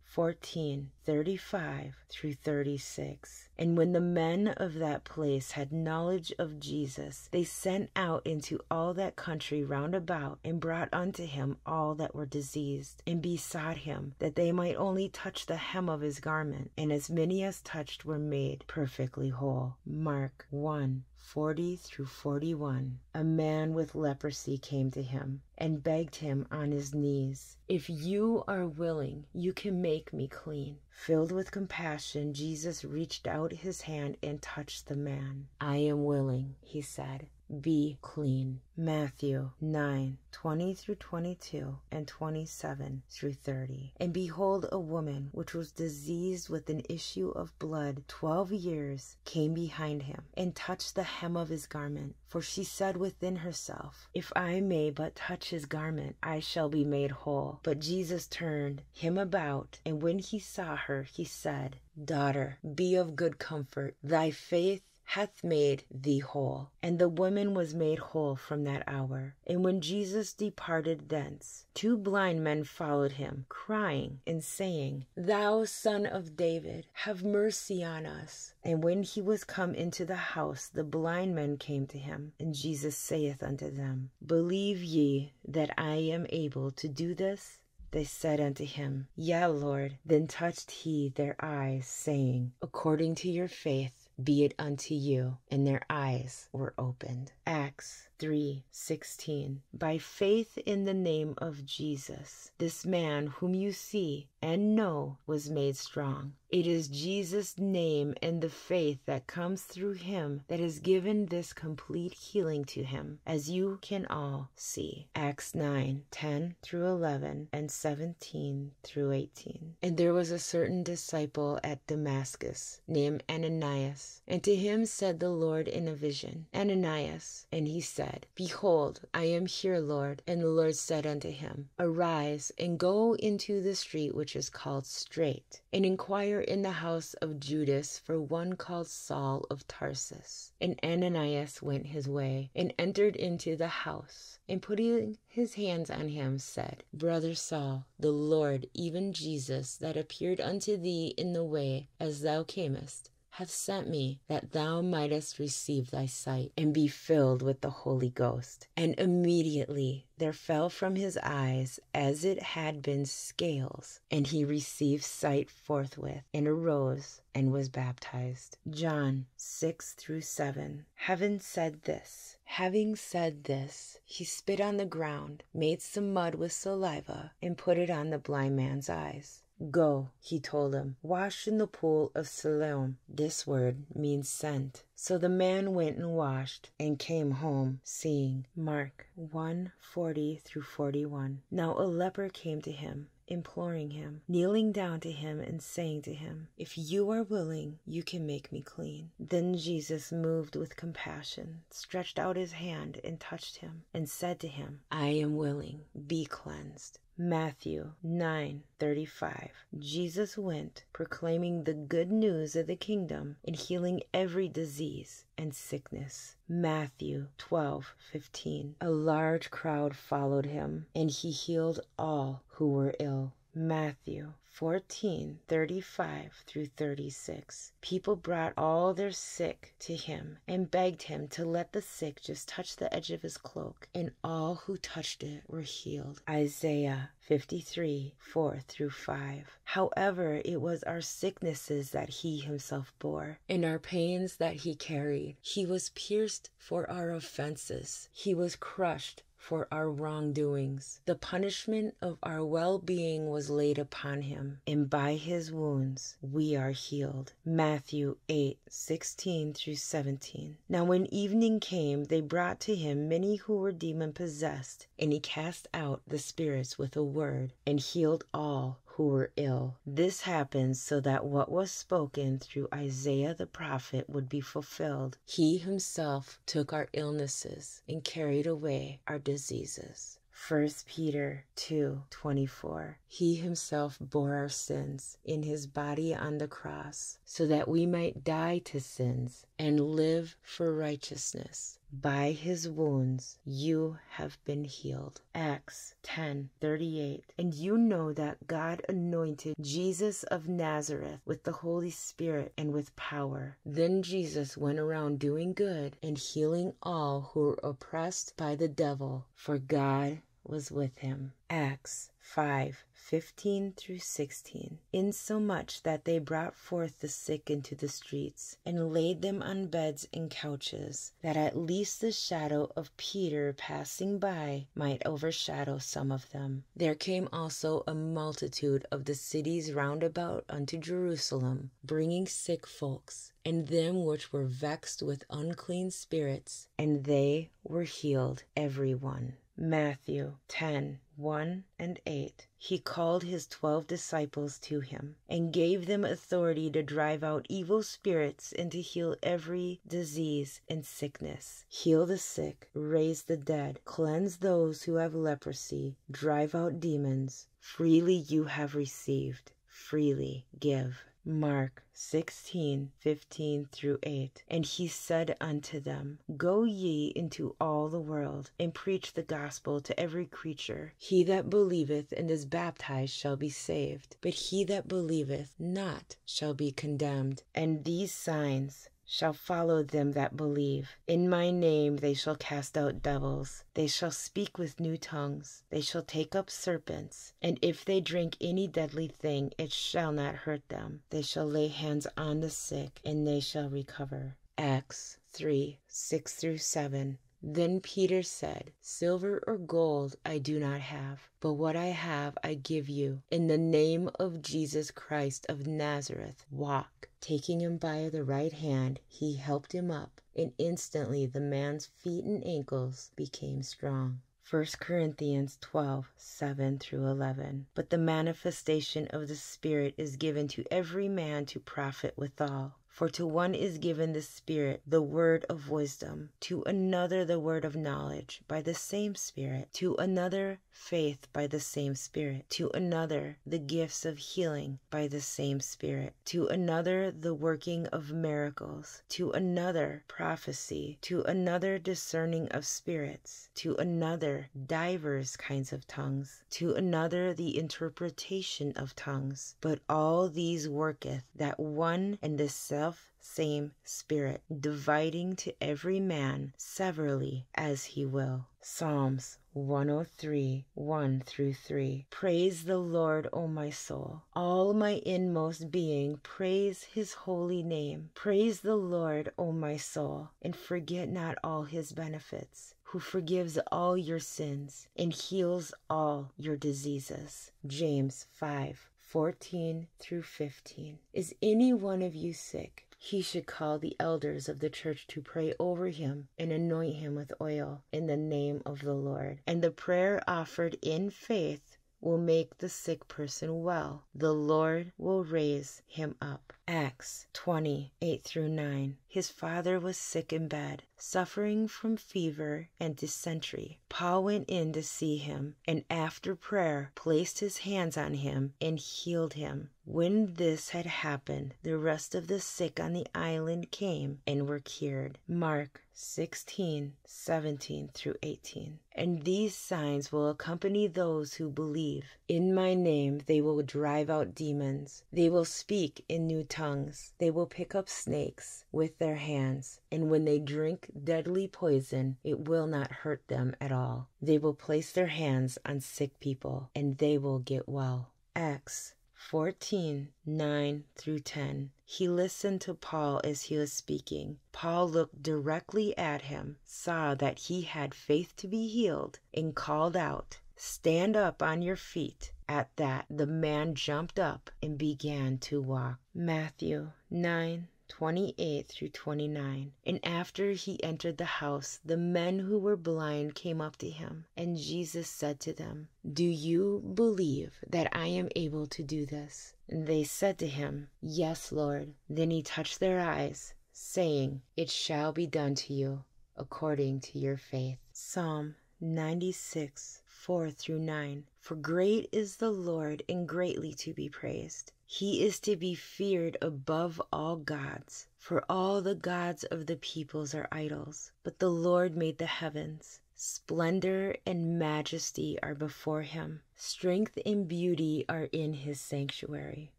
14 35 through 36. And when the men of that place had knowledge of Jesus, they sent out into all that country round about, and brought unto him all that were diseased, and besought him that they might only touch the hem of his garment. And as many as touched were made perfectly whole. Mark 1 40 through 41. A man with leprosy came to him and begged him on his knees, If you are willing, you can make me clean. Filled with compassion, Jesus reached out his hand and touched the man. I am willing, he said be clean. Matthew 9 20 through 22 and 27 through 30. And behold, a woman which was diseased with an issue of blood twelve years came behind him and touched the hem of his garment. For she said within herself, If I may but touch his garment, I shall be made whole. But Jesus turned him about, and when he saw her, he said, Daughter, be of good comfort. Thy faith hath made thee whole. And the woman was made whole from that hour. And when Jesus departed thence, two blind men followed him, crying and saying, Thou son of David, have mercy on us. And when he was come into the house, the blind men came to him. And Jesus saith unto them, Believe ye that I am able to do this? They said unto him, Yea, Lord. Then touched he their eyes, saying, According to your faith, be it unto you. And their eyes were opened. Acts 3:16 By faith in the name of Jesus this man whom you see and know was made strong. It is Jesus name and the faith that comes through him that has given this complete healing to him as you can all see. Acts 9:10 through 11 and 17 through 18 And there was a certain disciple at Damascus named Ananias. And to him said the Lord in a vision Ananias. And he said said, Behold, I am here, Lord. And the Lord said unto him, Arise, and go into the street which is called Straight, and inquire in the house of Judas for one called Saul of Tarsus. And Ananias went his way, and entered into the house, and putting his hands on him, said, Brother Saul, the Lord, even Jesus, that appeared unto thee in the way as thou camest, hath sent me that thou mightest receive thy sight and be filled with the Holy Ghost. And immediately there fell from his eyes as it had been scales, and he received sight forthwith, and arose and was baptized. John 6 through 7. Having said this, Having said this, he spit on the ground, made some mud with saliva, and put it on the blind man's eyes. Go, he told him, wash in the pool of Siloam. This word means sent. So the man went and washed and came home seeing. Mark 1 40 through 41. Now a leper came to him imploring him, kneeling down to him and saying to him, If you are willing, you can make me clean. Then Jesus, moved with compassion, stretched out his hand and touched him, and said to him, I am willing, be cleansed. Matthew 9:35 Jesus went proclaiming the good news of the kingdom and healing every disease and sickness. Matthew 12:15 A large crowd followed him and he healed all who were ill. Matthew 14 35 through 36. People brought all their sick to him and begged him to let the sick just touch the edge of his cloak, and all who touched it were healed. Isaiah 53 4 through 5. However, it was our sicknesses that he himself bore, and our pains that he carried. He was pierced for our offenses, he was crushed for our wrongdoings. The punishment of our well being was laid upon him, and by his wounds we are healed. Matthew 8 16 through 17. Now, when evening came, they brought to him many who were demon possessed, and he cast out the spirits with a word, and healed all who were ill. This happened so that what was spoken through Isaiah the prophet would be fulfilled. He himself took our illnesses and carried away our diseases. 1 Peter 2:24 He himself bore our sins in his body on the cross so that we might die to sins and live for righteousness. By his wounds you have been healed. Acts 10:38 And you know that God anointed Jesus of Nazareth with the Holy Spirit and with power. Then Jesus went around doing good and healing all who were oppressed by the devil, for God was with him. Acts 5 15 through 16. Insomuch that they brought forth the sick into the streets, and laid them on beds and couches, that at least the shadow of Peter passing by might overshadow some of them. There came also a multitude of the cities round about unto Jerusalem, bringing sick folks, and them which were vexed with unclean spirits, and they were healed every one. Matthew 10 1 and 8. He called his twelve disciples to him and gave them authority to drive out evil spirits and to heal every disease and sickness, heal the sick, raise the dead, cleanse those who have leprosy, drive out demons. Freely you have received, freely give. Mark 16, 15 through 8. And he said unto them, Go ye into all the world, and preach the gospel to every creature. He that believeth and is baptized shall be saved, but he that believeth not shall be condemned. And these signs shall follow them that believe. In my name they shall cast out devils. They shall speak with new tongues. They shall take up serpents. And if they drink any deadly thing, it shall not hurt them. They shall lay hands on the sick, and they shall recover. Acts 3 6 through 7. Then Peter said, Silver or gold I do not have, but what I have I give you. In the name of Jesus Christ of Nazareth, walk. Taking him by the right hand, he helped him up, and instantly the man's feet and ankles became strong. 1 Corinthians 12 7 through 11. But the manifestation of the Spirit is given to every man to profit withal. For to one is given the Spirit the word of wisdom, to another the word of knowledge by the same Spirit, to another faith by the same Spirit, to another the gifts of healing by the same Spirit, to another the working of miracles, to another prophecy, to another discerning of spirits, to another divers kinds of tongues, to another the interpretation of tongues. But all these worketh that one and the self same Spirit, dividing to every man severally as he will. Psalms 103 1 through 3. Praise the Lord, O my soul. All my inmost being, praise his holy name. Praise the Lord, O my soul, and forget not all his benefits who forgives all your sins and heals all your diseases. James 5 14 through 15. Is any one of you sick? He should call the elders of the church to pray over him and anoint him with oil in the name of the Lord. And the prayer offered in faith will make the sick person well. The Lord will raise him up. Acts 20 8 through 9. His father was sick in bed, suffering from fever and dysentery. Paul went in to see him, and after prayer placed his hands on him and healed him. When this had happened, the rest of the sick on the island came and were cured. Mark 16, 17 through 18. And these signs will accompany those who believe. In my name they will drive out demons. They will speak in new tongues. They will pick up snakes with their hands. And when they drink deadly poison, it will not hurt them at all. They will place their hands on sick people and they will get well. Acts 14 9 through 10. He listened to Paul as he was speaking. Paul looked directly at him, saw that he had faith to be healed, and called out, Stand up on your feet. At that, the man jumped up and began to walk. Matthew 9 28 through 29. And after he entered the house, the men who were blind came up to him, and Jesus said to them, Do you believe that I am able to do this? And they said to him, Yes, Lord. Then he touched their eyes, saying, It shall be done to you according to your faith. Psalm 96 4 through 9. For great is the Lord and greatly to be praised. He is to be feared above all gods, for all the gods of the peoples are idols. But the Lord made the heavens. Splendor and majesty are before him. Strength and beauty are in his sanctuary.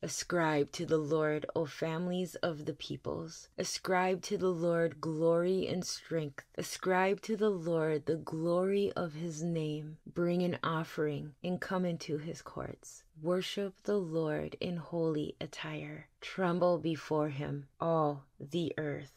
Ascribe to the Lord, O families of the peoples. Ascribe to the Lord glory and strength. Ascribe to the Lord the glory of his name. Bring an offering and come into his courts. Worship the Lord in holy attire. Tremble before him, all the earth.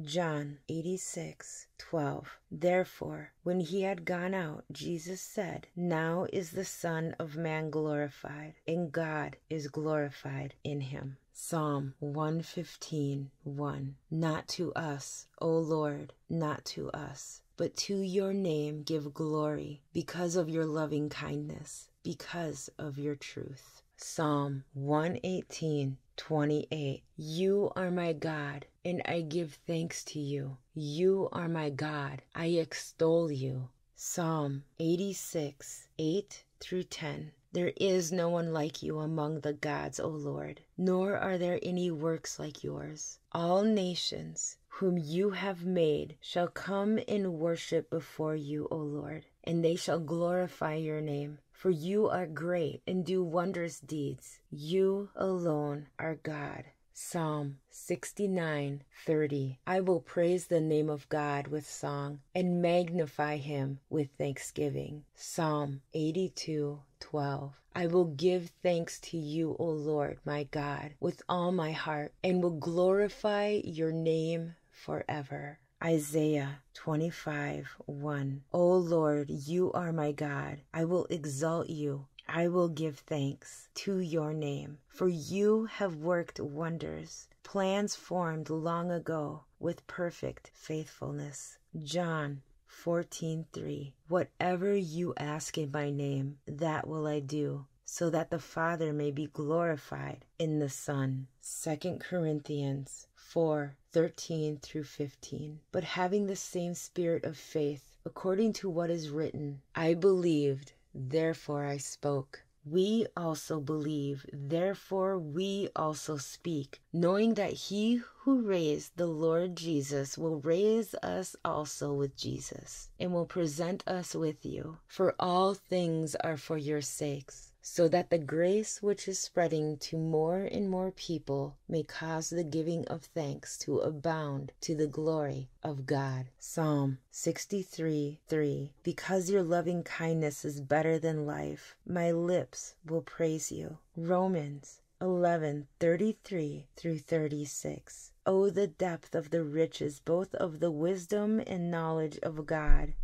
John 86, 12. Therefore, when he had gone out, Jesus said, Now is the Son of Man glorified, and God is glorified in him. Psalm 115, 1. Not to us, O Lord, not to us, but to your name give glory, because of your loving kindness, because of your truth. Psalm 118, 28. You are my God, and I give thanks to you. You are my God. I extol you. Psalm 86, 8 through 10. There is no one like you among the gods, O Lord, nor are there any works like yours. All nations whom you have made shall come and worship before you, O Lord, and they shall glorify your name. For you are great and do wondrous deeds. You alone are God. Psalm 69:30 I will praise the name of God with song and magnify him with thanksgiving. Psalm 82:12 I will give thanks to you, O Lord my God, with all my heart, and will glorify your name forever. Isaiah 25 1. O Lord, you are my God. I will exalt you. I will give thanks to your name, for you have worked wonders, plans formed long ago with perfect faithfulness. John 14:3 Whatever you ask in my name, that will I do, so that the Father may be glorified in the Son. 2 Corinthians 4 13 through 15. But having the same spirit of faith, according to what is written, I believed, therefore I spoke. We also believe, therefore we also speak, knowing that he who raised the Lord Jesus will raise us also with Jesus, and will present us with you. For all things are for your sakes so that the grace which is spreading to more and more people may cause the giving of thanks to abound to the glory of God. Psalm 63 3 Because your loving kindness is better than life, my lips will praise you. Romans 11 33 through 36. Oh, the depth of the riches both of the wisdom and knowledge of God!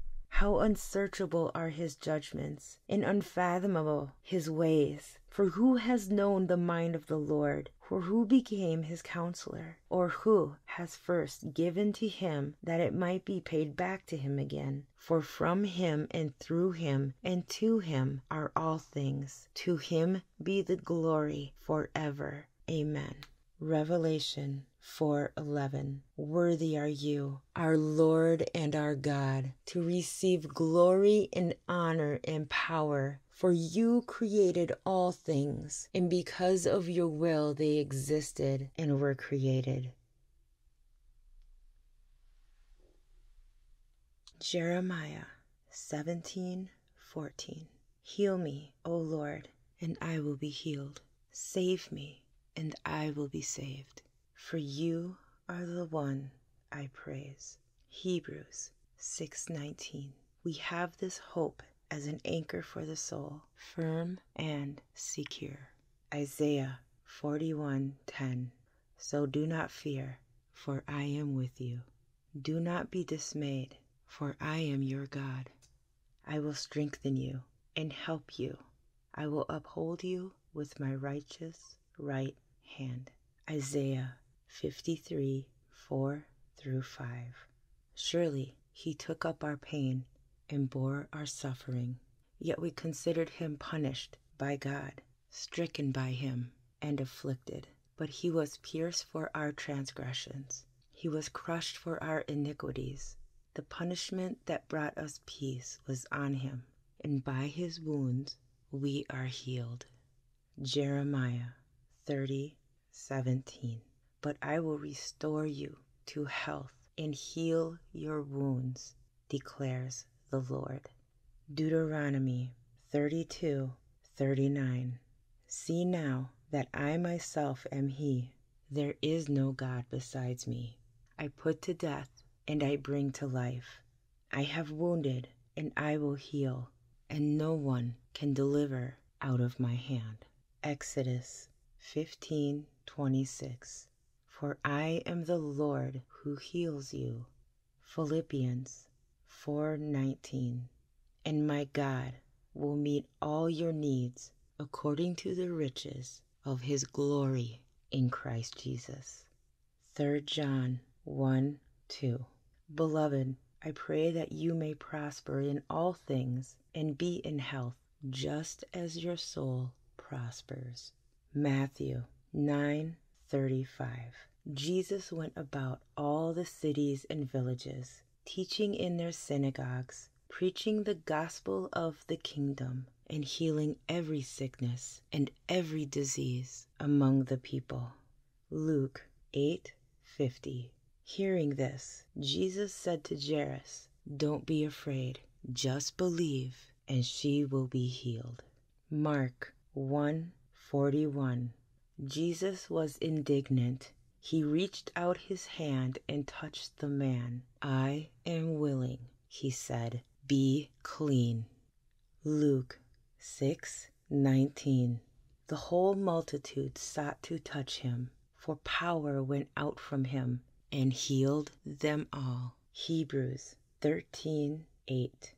How unsearchable are his judgments, and unfathomable his ways! For who has known the mind of the Lord? For who became his counselor? Or who has first given to him that it might be paid back to him again? For from him and through him and to him are all things. To him be the glory forever. Amen. Revelation 4:11 Worthy are you, our Lord and our God, to receive glory and honor and power, for you created all things, and because of your will they existed and were created. Jeremiah 17:14 Heal me, O Lord, and I will be healed. Save me, and I will be saved for you are the one I praise. Hebrews 6:19 We have this hope as an anchor for the soul, firm and secure. Isaiah 41:10 So do not fear, for I am with you. Do not be dismayed, for I am your God. I will strengthen you and help you. I will uphold you with my righteous right hand. Isaiah 53 4 through 5. Surely he took up our pain and bore our suffering, yet we considered him punished by God, stricken by him, and afflicted. But he was pierced for our transgressions, he was crushed for our iniquities. The punishment that brought us peace was on him, and by his wounds we are healed. Jeremiah 30 17 but I will restore you to health and heal your wounds, declares the Lord. Deuteronomy 32 39. See now that I myself am He. There is no God besides me. I put to death and I bring to life. I have wounded and I will heal, and no one can deliver out of my hand. Exodus 15 26 for I am the Lord who heals you. Philippians 4:19 And my God will meet all your needs according to the riches of his glory in Christ Jesus. 3 John 1 2. Beloved, I pray that you may prosper in all things and be in health, just as your soul prospers. Matthew 9 35. Jesus went about all the cities and villages, teaching in their synagogues, preaching the gospel of the kingdom, and healing every sickness and every disease among the people. Luke 8:50. Hearing this, Jesus said to Jairus, "Don't be afraid, just believe, and she will be healed." Mark 1:41. Jesus was indignant. He reached out his hand and touched the man. I am willing, he said, be clean. Luke 6:19. The whole multitude sought to touch him, for power went out from him and healed them all. Hebrews 13:8.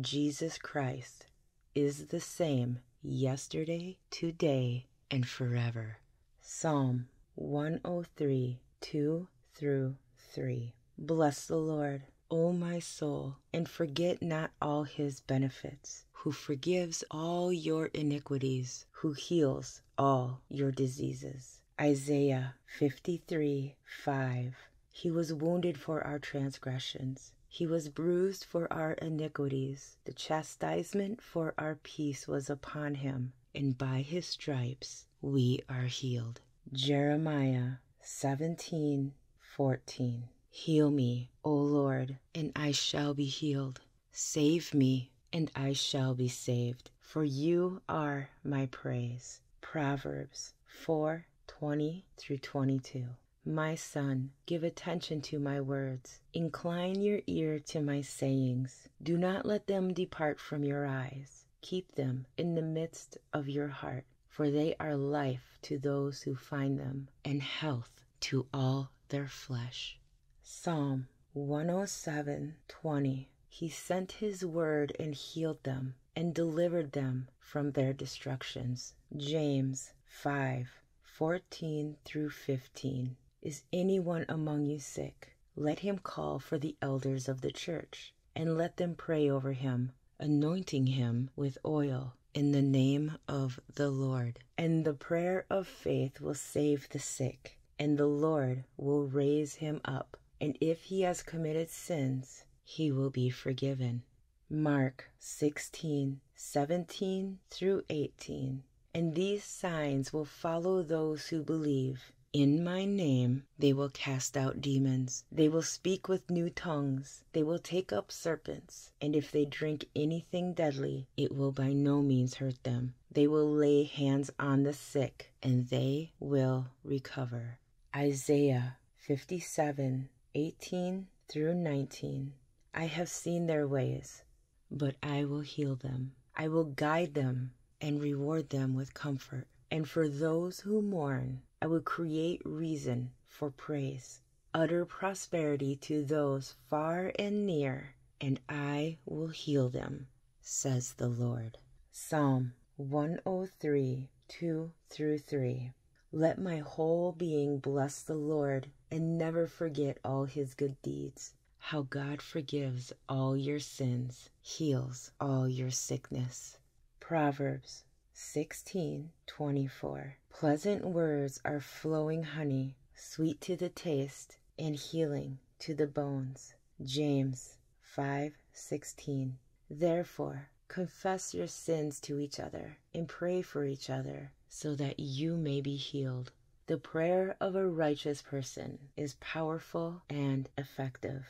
Jesus Christ is the same yesterday, today, and forever. Psalm 103 2 through 3. Bless the Lord, O my soul, and forget not all his benefits, who forgives all your iniquities, who heals all your diseases. Isaiah 53 5. He was wounded for our transgressions. He was bruised for our iniquities. The chastisement for our peace was upon him, and by his stripes we are healed. Jeremiah 17:14 Heal me, O Lord, and I shall be healed. Save me, and I shall be saved, for you are my praise. Proverbs 4:20 through 22. My son, give attention to my words. Incline your ear to my sayings. Do not let them depart from your eyes. Keep them in the midst of your heart, for they are life to those who find them, and health to all their flesh. Psalm 107:20 He sent his word and healed them and delivered them from their destructions. James 5:14 through 15. Is anyone among you sick? Let him call for the elders of the church, and let them pray over him, anointing him with oil in the name of the Lord. And the prayer of faith will save the sick, and the Lord will raise him up. And if he has committed sins, he will be forgiven. Mark 16 17 through 18. And these signs will follow those who believe. In my name they will cast out demons. They will speak with new tongues. They will take up serpents. And if they drink anything deadly, it will by no means hurt them. They will lay hands on the sick, and they will recover. Isaiah 57 18 through 19. I have seen their ways, but I will heal them. I will guide them and reward them with comfort. And for those who mourn, I will create reason for praise, utter prosperity to those far and near, and I will heal them, says the Lord. Psalm 103 2 through 3. Let my whole being bless the Lord and never forget all his good deeds. How God forgives all your sins, heals all your sickness. Proverbs 16:24 Pleasant words are flowing honey, sweet to the taste and healing to the bones. James 5:16 Therefore confess your sins to each other and pray for each other so that you may be healed. The prayer of a righteous person is powerful and effective.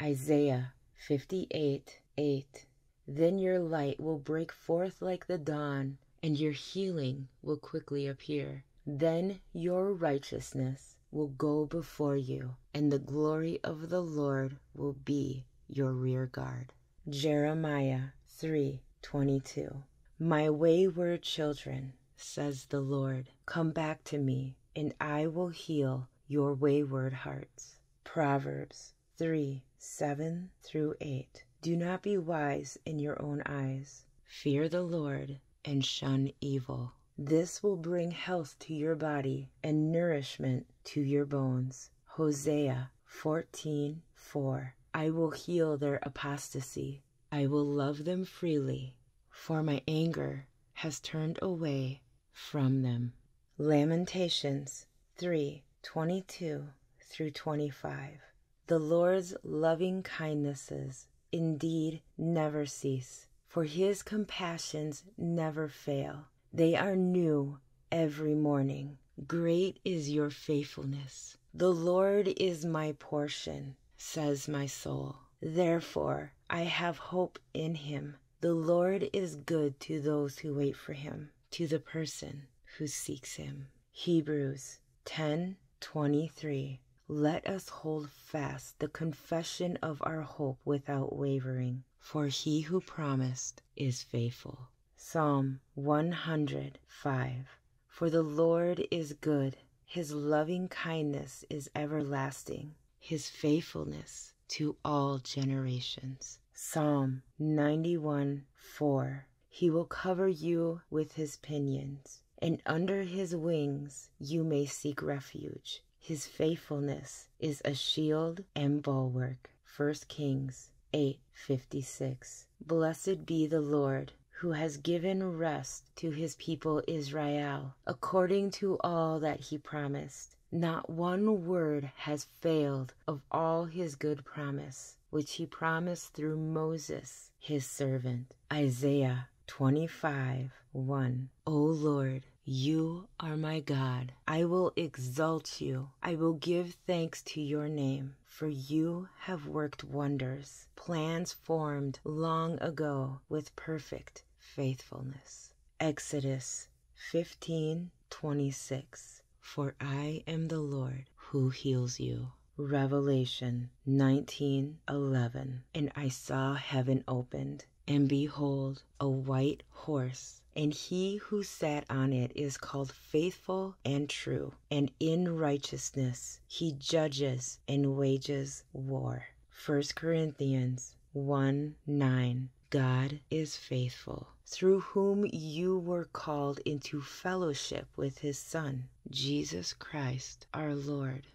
Isaiah 58 8. Then your light will break forth like the dawn, and your healing will quickly appear. Then your righteousness will go before you, and the glory of the Lord will be your rear guard. Jeremiah 3:22 My wayward children, says the Lord, come back to me, and I will heal your wayward hearts. Proverbs 3 7 through 8. Do not be wise in your own eyes. Fear the Lord and shun evil. This will bring health to your body and nourishment to your bones. Hosea 14 4. I will heal their apostasy. I will love them freely, for my anger has turned away from them. Lamentations 3 22 through 25. The Lord's loving kindnesses indeed never cease, for his compassions never fail. They are new every morning. Great is your faithfulness. The Lord is my portion, says my soul. Therefore I have hope in him. The Lord is good to those who wait for him, to the person who seeks him. Hebrews 10:23 Let us hold fast the confession of our hope without wavering, for he who promised is faithful. Psalm 105 For the Lord is good, his loving kindness is everlasting, his faithfulness to all generations. Psalm 91 4 He will cover you with his pinions and under his wings you may seek refuge. His faithfulness is a shield and bulwark. 1 Kings 8:56. Blessed be the Lord who has given rest to his people Israel according to all that he promised. Not one word has failed of all his good promise, which he promised through Moses, his servant. Isaiah 25 1. O Lord, you are my God. I will exalt you. I will give thanks to your name, for you have worked wonders, plans formed long ago with perfect faithfulness. Exodus 15:26 For I am the Lord who heals you. Revelation 19:11 And I saw heaven opened, and behold, a white horse and he who sat on it is called faithful and true, and in righteousness he judges and wages war. 1 Corinthians 1 9. God is faithful, through whom you were called into fellowship with his Son, Jesus Christ our Lord.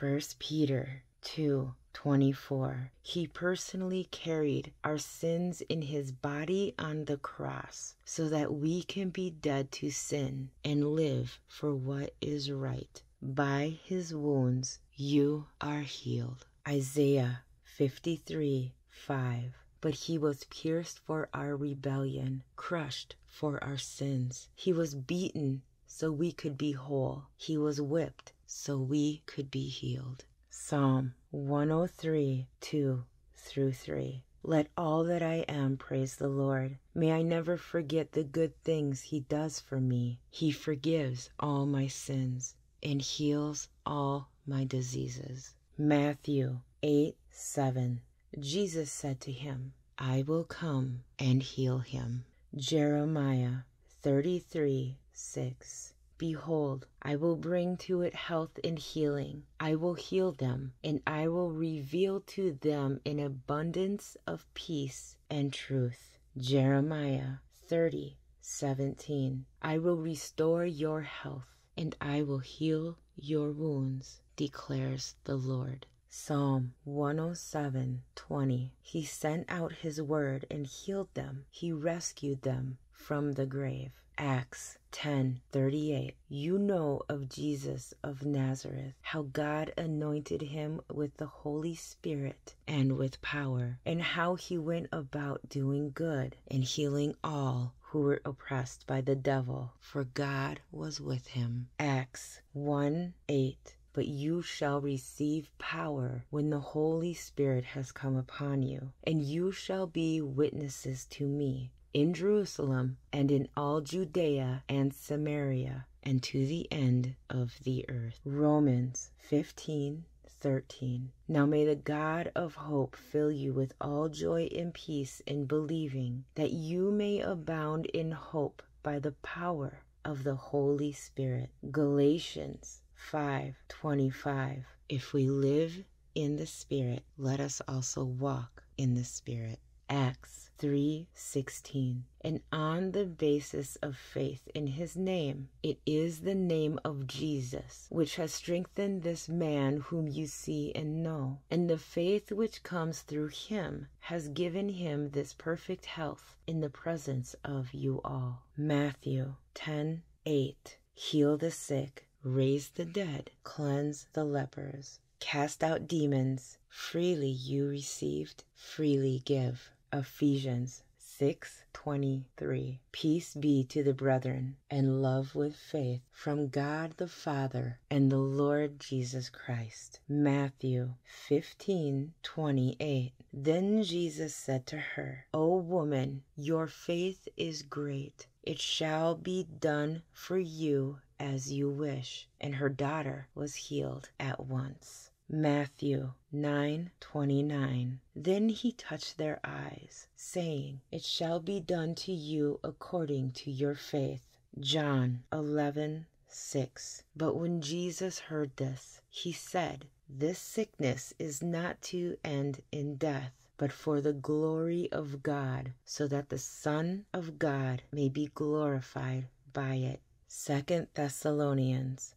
1 Peter 2 24. He personally carried our sins in his body on the cross so that we can be dead to sin and live for what is right. By his wounds you are healed. Isaiah 53 5. But he was pierced for our rebellion, crushed for our sins. He was beaten so we could be whole. He was whipped so we could be healed. Psalm 103 2 through 3. Let all that I am praise the Lord. May I never forget the good things He does for me. He forgives all my sins and heals all my diseases. Matthew 8 7. Jesus said to him, I will come and heal him. Jeremiah 33 6. Behold, I will bring to it health and healing. I will heal them, and I will reveal to them an abundance of peace and truth. Jeremiah 30 17. I will restore your health, and I will heal your wounds, declares the Lord. Psalm 107 20. He sent out his word and healed them. He rescued them from the grave. Acts 10:38 You know of Jesus of Nazareth how God anointed him with the Holy Spirit and with power and how he went about doing good and healing all who were oppressed by the devil for God was with him. Acts 1 8 but you shall receive power when the Holy Spirit has come upon you, and you shall be witnesses to me in Jerusalem and in all Judea and Samaria and to the end of the earth. Romans 15 13. Now may the God of hope fill you with all joy and peace in believing, that you may abound in hope by the power of the Holy Spirit. Galatians 5:25 If we live in the Spirit, let us also walk in the Spirit. Acts 3:16 And on the basis of faith in his name it is the name of Jesus which has strengthened this man whom you see and know and the faith which comes through him has given him this perfect health in the presence of you all Matthew 10:8 Heal the sick raise the dead, cleanse the lepers, cast out demons. Freely you received, freely give. Ephesians 6:23 Peace be to the brethren and love with faith from God the Father and the Lord Jesus Christ. Matthew 15:28 Then Jesus said to her, O woman, your faith is great. It shall be done for you as you wish. And her daughter was healed at once. Matthew 9:29 Then he touched their eyes, saying, It shall be done to you according to your faith. John 11:6 But when Jesus heard this, he said, This sickness is not to end in death, but for the glory of God, so that the Son of God may be glorified by it. Second Thessalonians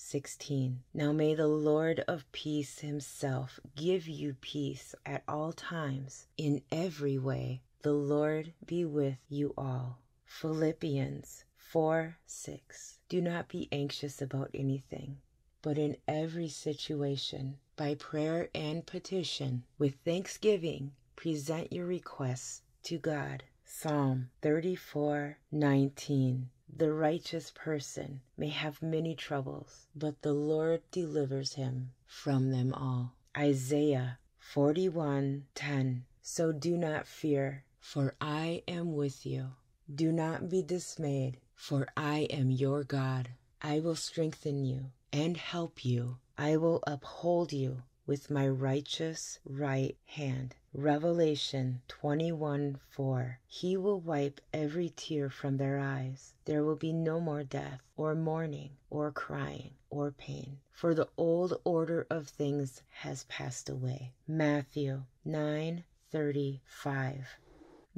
3:16 Now may the Lord of peace himself give you peace at all times in every way. The Lord be with you all. Philippians 4 6 Do not be anxious about anything but in every situation by prayer and petition with thanksgiving present your requests to God. Psalm 34:19 the righteous person may have many troubles, but the Lord delivers him from them all. Isaiah 41:10 So do not fear, for I am with you. Do not be dismayed, for I am your God. I will strengthen you and help you. I will uphold you with my righteous right hand. Revelation 21 4. He will wipe every tear from their eyes. There will be no more death, or mourning, or crying, or pain, for the old order of things has passed away. Matthew 9 35.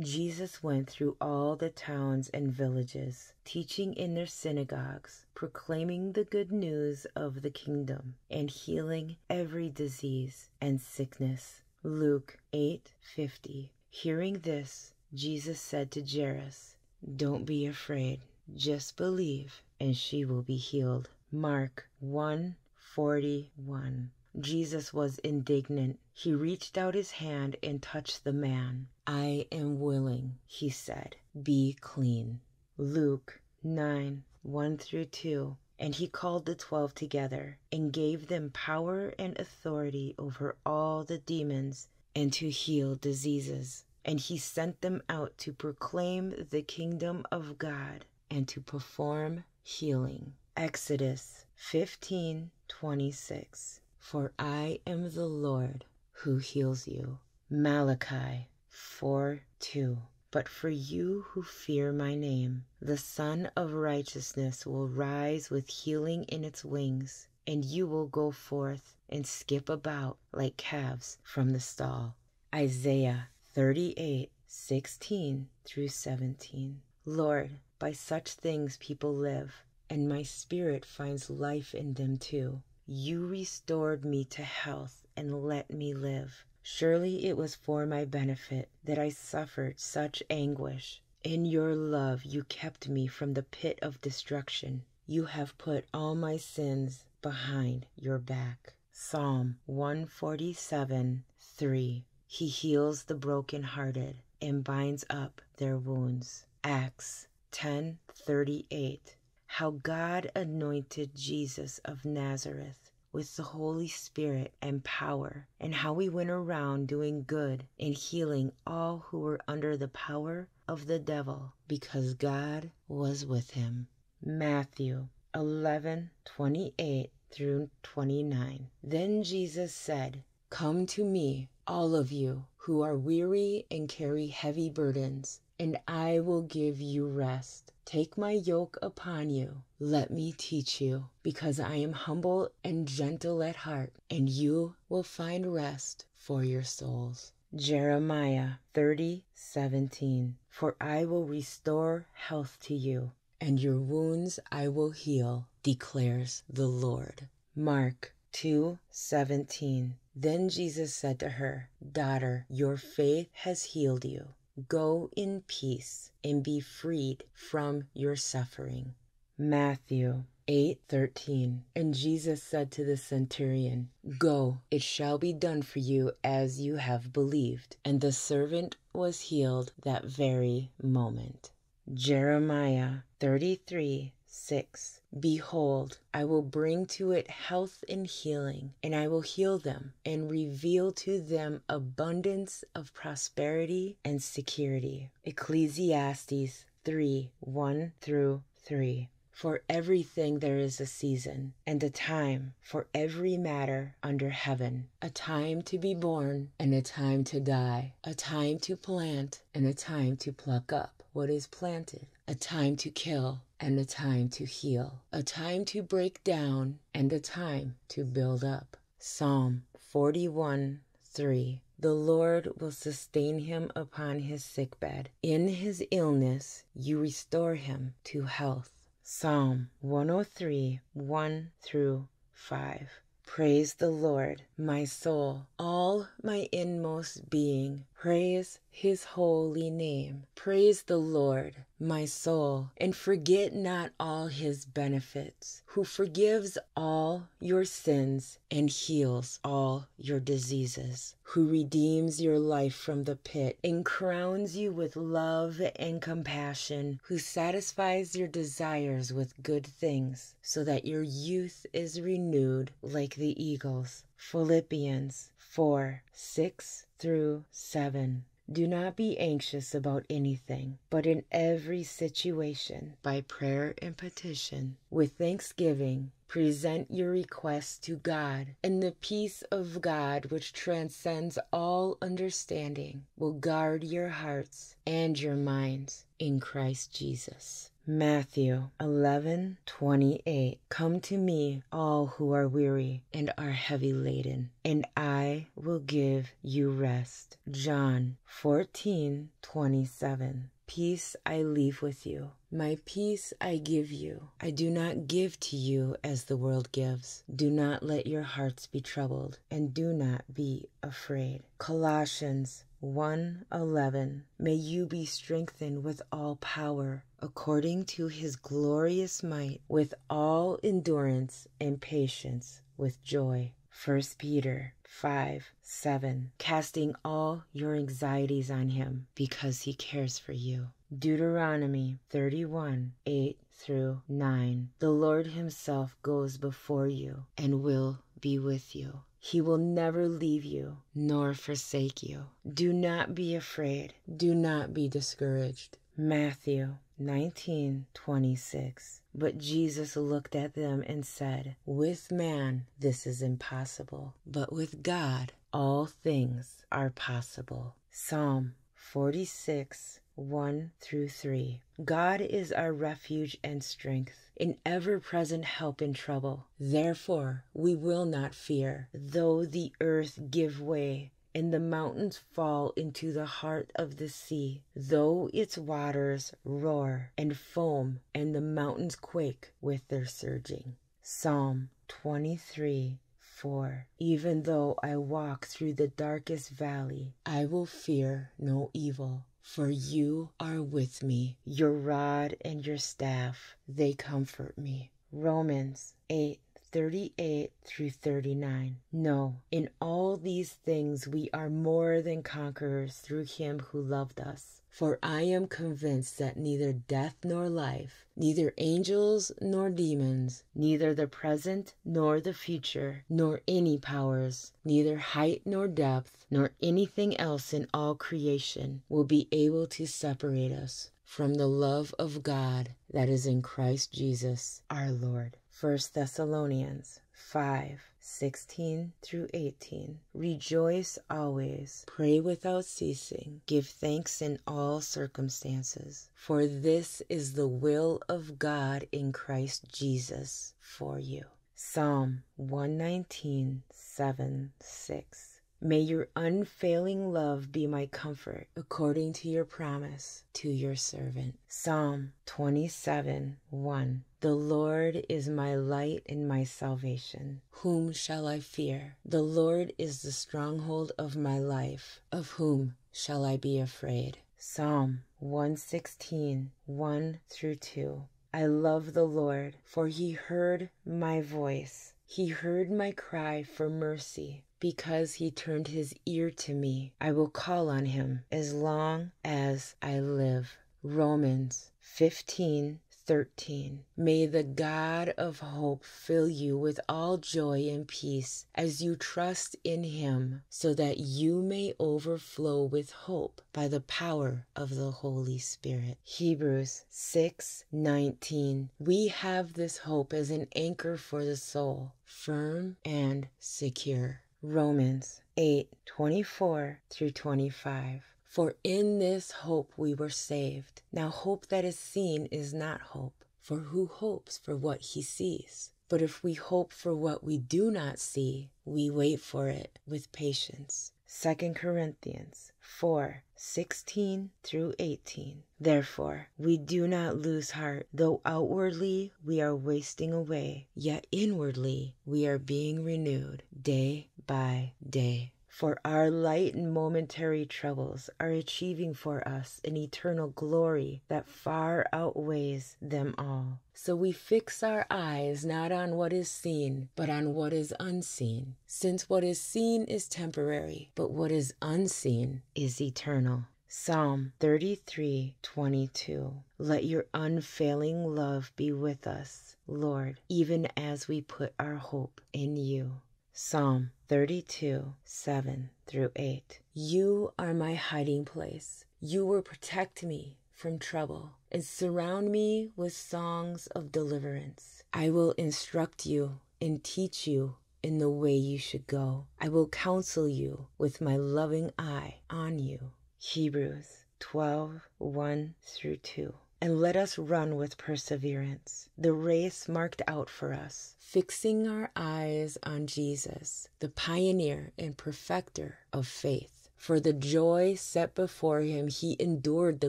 Jesus went through all the towns and villages, teaching in their synagogues, proclaiming the good news of the kingdom, and healing every disease and sickness. Luke 8:50. Hearing this, Jesus said to Jairus, "Don't be afraid, just believe, and she will be healed." Mark 1:41. Jesus was indignant. He reached out his hand and touched the man. I am willing, he said, be clean. Luke 9 1 through 2. And he called the twelve together and gave them power and authority over all the demons and to heal diseases. And he sent them out to proclaim the kingdom of God and to perform healing. Exodus 15 26. For I am the Lord who heals you. Malachi 4 2. But for you who fear my name, the Sun of Righteousness will rise with healing in its wings, and you will go forth and skip about like calves from the stall. Isaiah 38 16 through 17. Lord, by such things people live, and my spirit finds life in them too. You restored me to health and let me live. Surely it was for my benefit that I suffered such anguish. In your love you kept me from the pit of destruction. You have put all my sins behind your back. Psalm 147 3. He heals the brokenhearted and binds up their wounds. Acts 10:38 how God anointed Jesus of Nazareth with the Holy Spirit and power, and how he went around doing good and healing all who were under the power of the devil, because God was with him. Matthew 11:28 through 29. Then Jesus said, Come to me, all of you who are weary and carry heavy burdens, and I will give you rest. Take my yoke upon you. Let me teach you, because I am humble and gentle at heart, and you will find rest for your souls. Jeremiah 30 17. For I will restore health to you, and your wounds I will heal, declares the Lord. Mark 2 17. Then Jesus said to her, Daughter, your faith has healed you. Go in peace and be freed from your suffering. Matthew 8:13 And Jesus said to the centurion, Go, it shall be done for you as you have believed. And the servant was healed that very moment. Jeremiah 33 6. Behold, I will bring to it health and healing, and I will heal them and reveal to them abundance of prosperity and security. Ecclesiastes 3 1 through 3. For everything there is a season, and a time for every matter under heaven, a time to be born and a time to die, a time to plant and a time to pluck up what is planted, a time to kill and a time to heal, a time to break down and a time to build up. Psalm 41 3. The Lord will sustain him upon his sickbed. In his illness, you restore him to health. Psalm 103 1 through 5. Praise the Lord, my soul, all my inmost being. Praise his holy name. Praise the Lord, my soul, and forget not all his benefits, who forgives all your sins and heals all your diseases, who redeems your life from the pit and crowns you with love and compassion, who satisfies your desires with good things, so that your youth is renewed like the eagles. Philippians 4 6 through 7. Do not be anxious about anything, but in every situation, by prayer and petition, with thanksgiving, present your requests to God, and the peace of God, which transcends all understanding, will guard your hearts and your minds in Christ Jesus. Matthew 11:28 Come to me, all who are weary and are heavy laden, and I will give you rest. John 14:27 Peace I leave with you. My peace I give you. I do not give to you as the world gives. Do not let your hearts be troubled, and do not be afraid. Colossians 1:11 May you be strengthened with all power according to his glorious might with all endurance and patience with joy. 1 Peter 5 7 Casting all your anxieties on him because he cares for you. Deuteronomy 31 8 through 9 The Lord himself goes before you and will be with you. He will never leave you nor forsake you. Do not be afraid. Do not be discouraged. Matthew 19:26 But Jesus looked at them and said, With man this is impossible, but with God all things are possible. Psalm 46 1 through 3. God is our refuge and strength, an ever present help in trouble. Therefore, we will not fear, though the earth give way and the mountains fall into the heart of the sea, though its waters roar and foam and the mountains quake with their surging. Psalm 23 4. Even though I walk through the darkest valley, I will fear no evil for you are with me. Your rod and your staff, they comfort me. Romans 8 38 through 39. No, in all these things we are more than conquerors through him who loved us. For I am convinced that neither death nor life, neither angels nor demons, neither the present nor the future, nor any powers, neither height nor depth, nor anything else in all creation will be able to separate us from the love of God that is in Christ Jesus our Lord. 1 Thessalonians 5 16 through 18. Rejoice always, pray without ceasing, give thanks in all circumstances, for this is the will of God in Christ Jesus for you. Psalm 119 7 6. May your unfailing love be my comfort, according to your promise to your servant. Psalm 27 1. The Lord is my light and my salvation. Whom shall I fear? The Lord is the stronghold of my life. Of whom shall I be afraid? Psalm 116 1 through 2. I love the Lord, for he heard my voice. He heard my cry for mercy because he turned his ear to me. I will call on him as long as I live. Romans 15 13. May the God of hope fill you with all joy and peace as you trust in him, so that you may overflow with hope by the power of the Holy Spirit. Hebrews 6:19. We have this hope as an anchor for the soul, firm and secure. Romans 8 24 through 25. For in this hope we were saved. Now, hope that is seen is not hope, for who hopes for what he sees? But if we hope for what we do not see, we wait for it with patience. 2 Corinthians 4 16 through 18. Therefore, we do not lose heart, though outwardly we are wasting away, yet inwardly we are being renewed day by day. For our light and momentary troubles are achieving for us an eternal glory that far outweighs them all. So we fix our eyes not on what is seen, but on what is unseen, since what is seen is temporary, but what is unseen is eternal. Psalm 33:22 Let your unfailing love be with us, Lord, even as we put our hope in you. Psalm 32 7 through 8. You are my hiding place. You will protect me from trouble and surround me with songs of deliverance. I will instruct you and teach you in the way you should go. I will counsel you with my loving eye on you. Hebrews 12 1 through 2. And let us run with perseverance the race marked out for us, fixing our eyes on Jesus, the pioneer and perfecter of faith. For the joy set before him, he endured the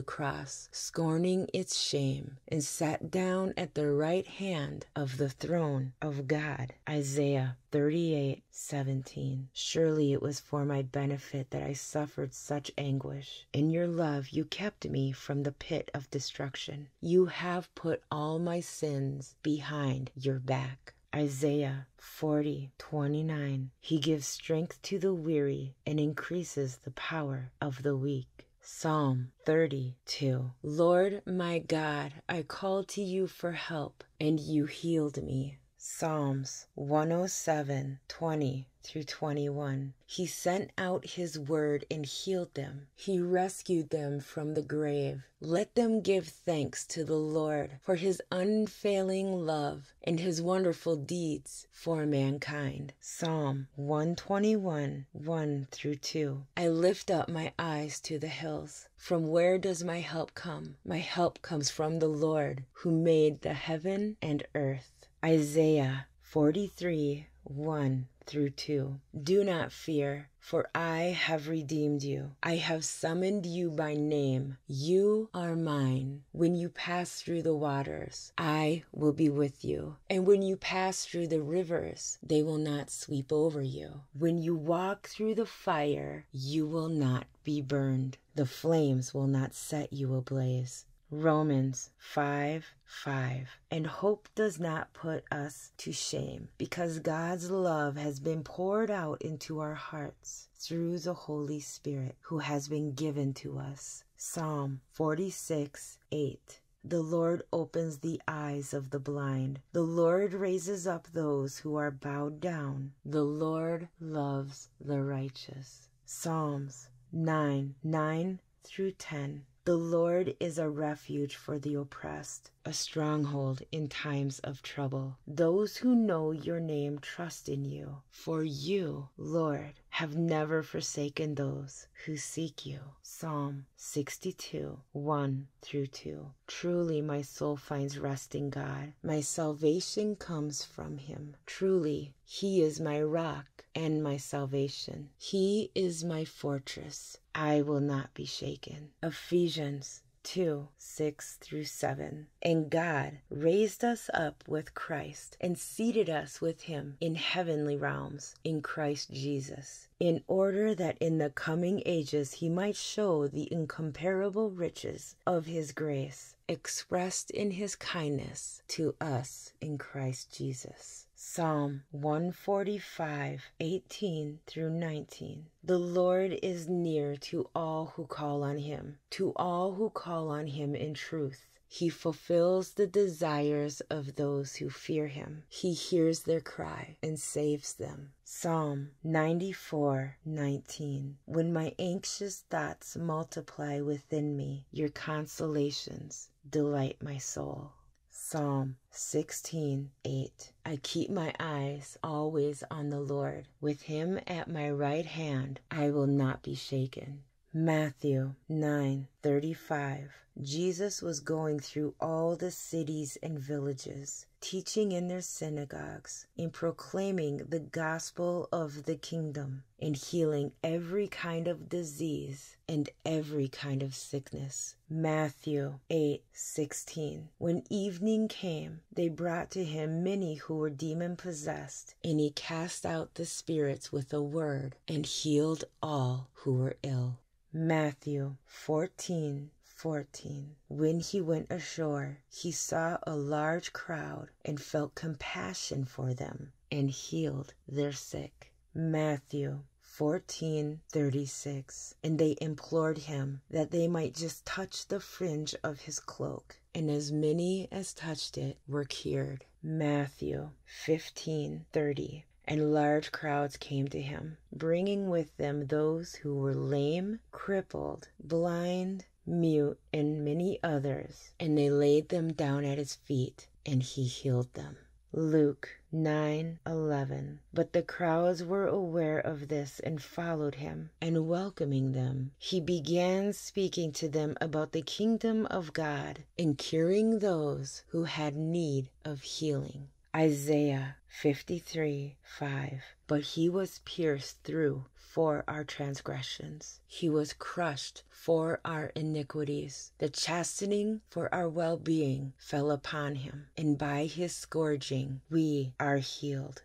cross, scorning its shame, and sat down at the right hand of the throne of God. Isaiah 38 17. Surely it was for my benefit that I suffered such anguish. In your love, you kept me from the pit of destruction. You have put all my sins behind your back. Isaiah 40 29. He gives strength to the weary and increases the power of the weak. Psalm 32. Lord my God, I called to you for help, and you healed me. Psalms 107 20 through 21. He sent out his word and healed them. He rescued them from the grave. Let them give thanks to the Lord for his unfailing love and his wonderful deeds for mankind. Psalm 121 1 through 2. I lift up my eyes to the hills. From where does my help come? My help comes from the Lord who made the heaven and earth. Isaiah 43 1 through 2. Do not fear, for I have redeemed you. I have summoned you by name. You are mine. When you pass through the waters, I will be with you. And when you pass through the rivers, they will not sweep over you. When you walk through the fire, you will not be burned. The flames will not set you ablaze. Romans 5 5. And hope does not put us to shame, because God's love has been poured out into our hearts through the Holy Spirit who has been given to us. Psalm 46 8. The Lord opens the eyes of the blind. The Lord raises up those who are bowed down. The Lord loves the righteous. Psalms 9 9 through 10. The Lord is a refuge for the oppressed, a stronghold in times of trouble. Those who know your name trust in you, for you, Lord, have never forsaken those who seek you. Psalm 62 1 through 2. Truly, my soul finds rest in God. My salvation comes from Him. Truly, He is my rock and my salvation. He is my fortress. I will not be shaken. Ephesians 2 6 through 7. And God raised us up with Christ and seated us with him in heavenly realms in Christ Jesus, in order that in the coming ages he might show the incomparable riches of his grace expressed in his kindness to us in Christ Jesus. Psalm 145, 18 through 19. The Lord is near to all who call on him, to all who call on him in truth. He fulfills the desires of those who fear him. He hears their cry and saves them. Psalm 94 19. When my anxious thoughts multiply within me, your consolations delight my soul. Psalm 16 8. I keep my eyes always on the Lord. With him at my right hand, I will not be shaken. Matthew 9:35 Jesus was going through all the cities and villages, teaching in their synagogues, and proclaiming the gospel of the kingdom, and healing every kind of disease and every kind of sickness. Matthew 8:16. When evening came, they brought to him many who were demon possessed, and he cast out the spirits with a word and healed all who were ill. Matthew 14 14. When he went ashore, he saw a large crowd and felt compassion for them and healed their sick. Matthew 14:36 And they implored him that they might just touch the fringe of his cloak, and as many as touched it were cured. Matthew 15:30 and large crowds came to him, bringing with them those who were lame, crippled, blind, mute, and many others, and they laid them down at his feet, and he healed them. Luke 9:11 But the crowds were aware of this and followed him, and welcoming them, he began speaking to them about the kingdom of God and curing those who had need of healing. Isaiah 53 5. But he was pierced through for our transgressions, he was crushed for our iniquities. The chastening for our well being fell upon him, and by his scourging we are healed.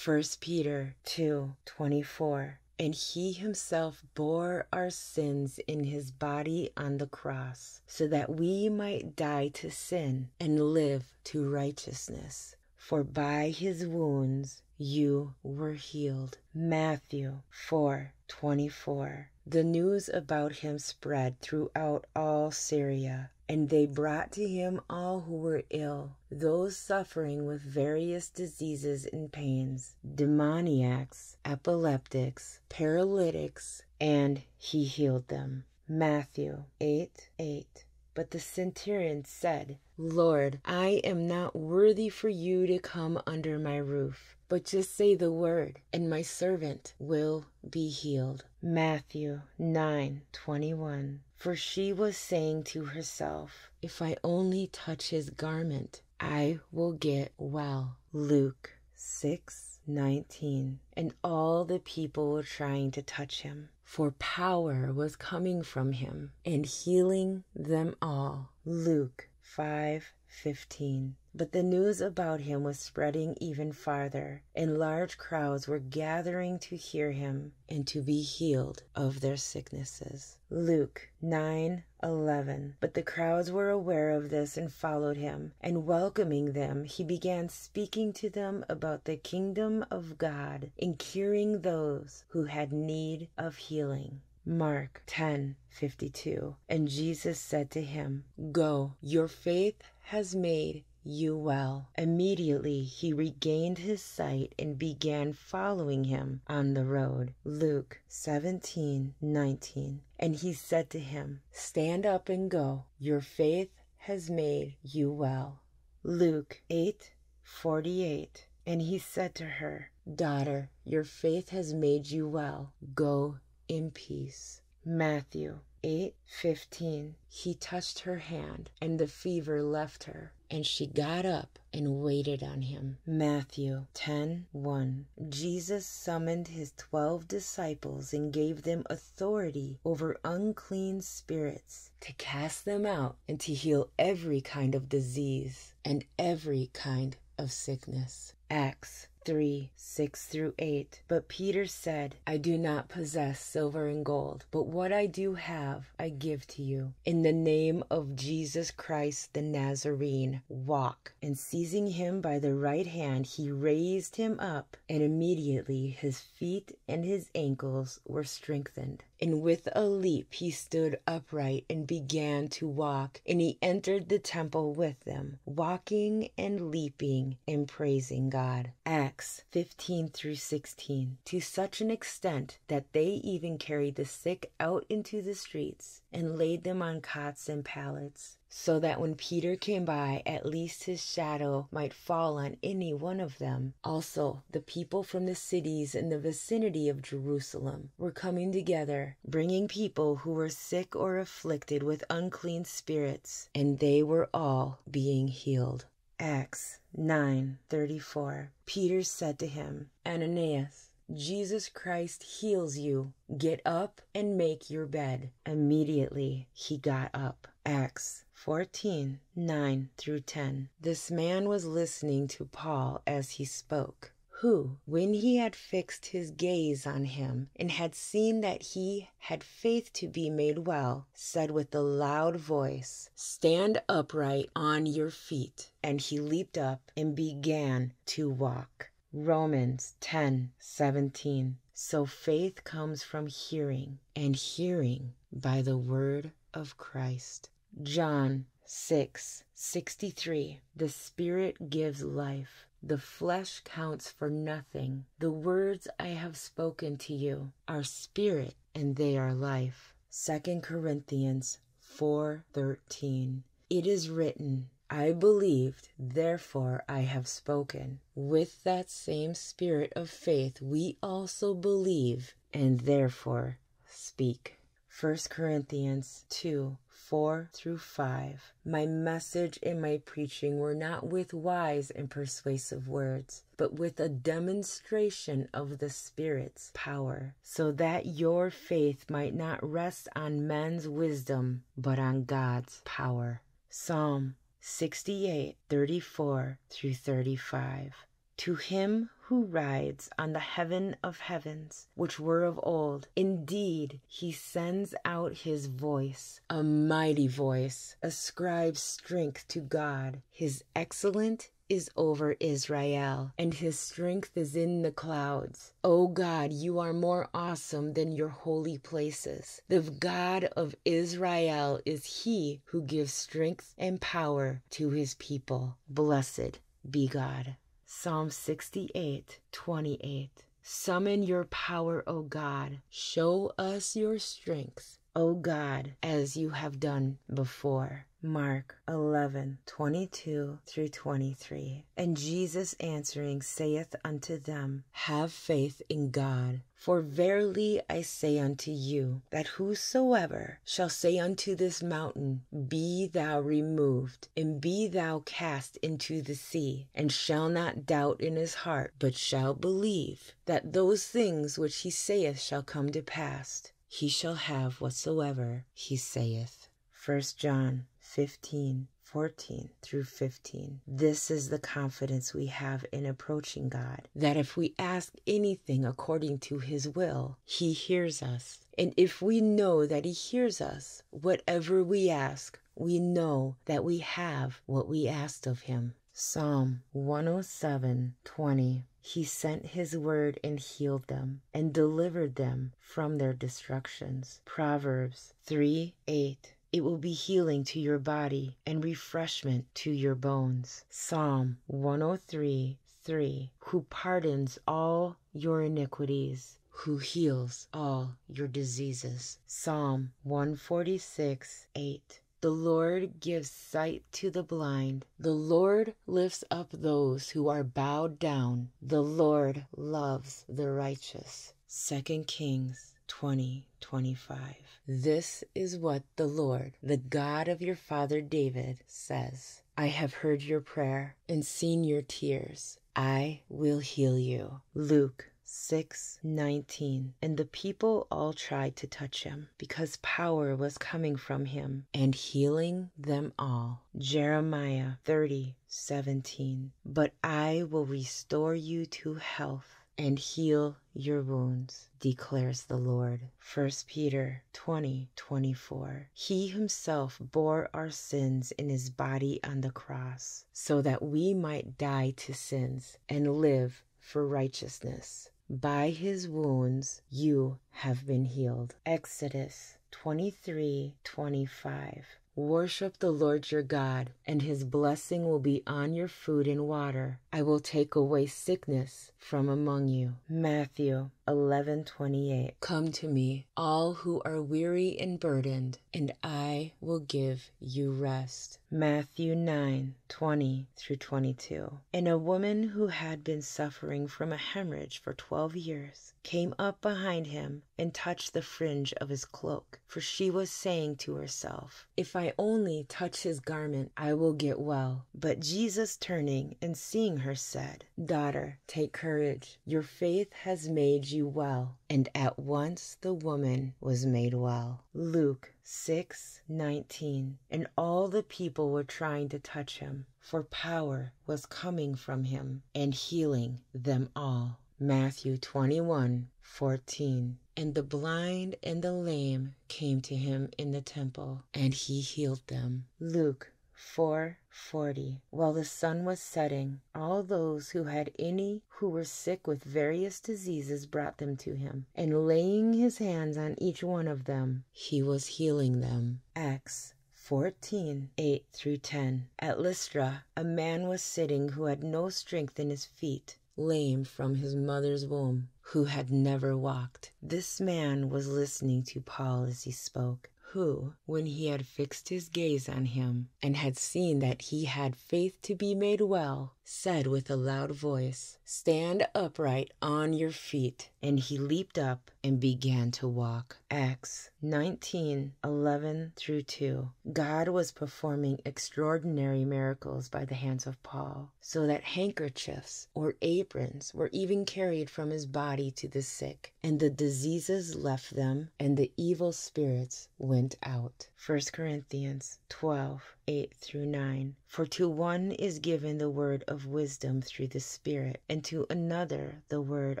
1 Peter 2 24. And he himself bore our sins in his body on the cross, so that we might die to sin and live to righteousness. For by his wounds you were healed. Matthew 4:24. The news about him spread throughout all Syria, and they brought to him all who were ill, those suffering with various diseases and pains, demoniacs, epileptics, paralytics, and he healed them. Matthew 8 8. But the centurion said, Lord, I am not worthy for you to come under my roof, but just say the word, and my servant will be healed. Matthew 9:21. For she was saying to herself, If I only touch his garment, I will get well. Luke 6:19. And all the people were trying to touch him for power was coming from him and healing them all. Luke 5:15. But the news about him was spreading even farther, and large crowds were gathering to hear him and to be healed of their sicknesses. Luke 9:11. But the crowds were aware of this and followed him, and welcoming them, he began speaking to them about the kingdom of God and curing those who had need of healing. Mark 10:52 And Jesus said to him, Go, your faith has made you well. Immediately he regained his sight and began following him on the road. Luke 17:19. And he said to him, Stand up and go. Your faith has made you well. Luke 8:48. And he said to her, Daughter, your faith has made you well. Go in peace. Matthew 8:15 He touched her hand and the fever left her and she got up and waited on him. Matthew 10:1 Jesus summoned his 12 disciples and gave them authority over unclean spirits to cast them out and to heal every kind of disease and every kind of sickness. Acts 3 6 through 8. But Peter said, I do not possess silver and gold, but what I do have I give to you. In the name of Jesus Christ the Nazarene, walk. And seizing him by the right hand, he raised him up, and immediately his feet and his ankles were strengthened. And with a leap he stood upright and began to walk, and he entered the temple with them, walking and leaping and praising God. Acts 15 through 16, to such an extent that they even carried the sick out into the streets and laid them on cots and pallets so that when Peter came by, at least his shadow might fall on any one of them. Also, the people from the cities in the vicinity of Jerusalem were coming together, bringing people who were sick or afflicted with unclean spirits, and they were all being healed. Acts 9:34 Peter said to him, Ananias, Jesus Christ heals you. Get up and make your bed. Immediately he got up. Acts 14 9 through 10. This man was listening to Paul as he spoke, who, when he had fixed his gaze on him and had seen that he had faith to be made well, said with a loud voice, Stand upright on your feet. And he leaped up and began to walk. Romans 10 17. So faith comes from hearing, and hearing by the word of Christ. John 6 63. The Spirit gives life. The flesh counts for nothing. The words I have spoken to you are spirit and they are life. 2 Corinthians 4:13. It is written, I believed, therefore I have spoken. With that same spirit of faith, we also believe, and therefore speak. 1 Corinthians 2 4 through 5. My message and my preaching were not with wise and persuasive words, but with a demonstration of the Spirit's power, so that your faith might not rest on men's wisdom, but on God's power. Psalm 68 34 through 35. To him who rides on the heaven of heavens, which were of old, indeed he sends out his voice, a mighty voice, ascribes strength to God. His excellent is over Israel, and his strength is in the clouds. O God, you are more awesome than your holy places. The God of Israel is he who gives strength and power to his people. Blessed be God. Psalm 68 28. Summon your power, O God. Show us your strength, O God, as you have done before. Mark 11, 22 through 23. And Jesus answering saith unto them, Have faith in God. For verily I say unto you, that whosoever shall say unto this mountain, Be thou removed, and be thou cast into the sea, and shall not doubt in his heart, but shall believe that those things which he saith shall come to pass, he shall have whatsoever he saith. 1 John 15, 14 through 15. This is the confidence we have in approaching God that if we ask anything according to his will, he hears us. And if we know that he hears us, whatever we ask, we know that we have what we asked of him. Psalm 107 20. He sent his word and healed them and delivered them from their destructions. Proverbs 3 8. It will be healing to your body and refreshment to your bones. Psalm 103 3. Who pardons all your iniquities, who heals all your diseases. Psalm 146 8. The Lord gives sight to the blind. The Lord lifts up those who are bowed down. The Lord loves the righteous. 2 Kings 20 25. This is what the Lord, the God of your father David, says I have heard your prayer and seen your tears. I will heal you. Luke 6 19. And the people all tried to touch him because power was coming from him and healing them all. Jeremiah 30 17. But I will restore you to health and heal your wounds, declares the Lord. 1 Peter 20 24. He himself bore our sins in his body on the cross, so that we might die to sins and live for righteousness. By his wounds you have been healed. Exodus 23 25. Worship the Lord your God, and his blessing will be on your food and water. I will take away sickness from among you. Matthew 11:28 Come to me, all who are weary and burdened, and I will give you rest. Matthew 9:20 through 22. And a woman who had been suffering from a hemorrhage for 12 years came up behind him and touched the fringe of his cloak, for she was saying to herself, If I only touch his garment, I will get well. But Jesus turning and seeing her said, Daughter, take courage, your faith has made you well. And at once the woman was made well. Luke 6:19 And all the people were trying to touch him, for power was coming from him and healing them all. Matthew 21:14 And the blind and the lame came to him in the temple, and he healed them. Luke 4:40 While the sun was setting, all those who had any who were sick with various diseases brought them to him, and laying his hands on each one of them, he was healing them. Acts 14 8 through 10. At Lystra, a man was sitting who had no strength in his feet, lame from his mother's womb, who had never walked. This man was listening to Paul as he spoke who, when he had fixed his gaze on him, and had seen that he had faith to be made well, said with a loud voice, Stand upright on your feet. And he leaped up and began to walk. Acts 19 11 through 2. God was performing extraordinary miracles by the hands of Paul, so that handkerchiefs or aprons were even carried from his body to the sick, and the diseases left them, and the evil spirits went out. 1 Corinthians 12 8 through 9. For to one is given the word of wisdom through the Spirit, and to another the word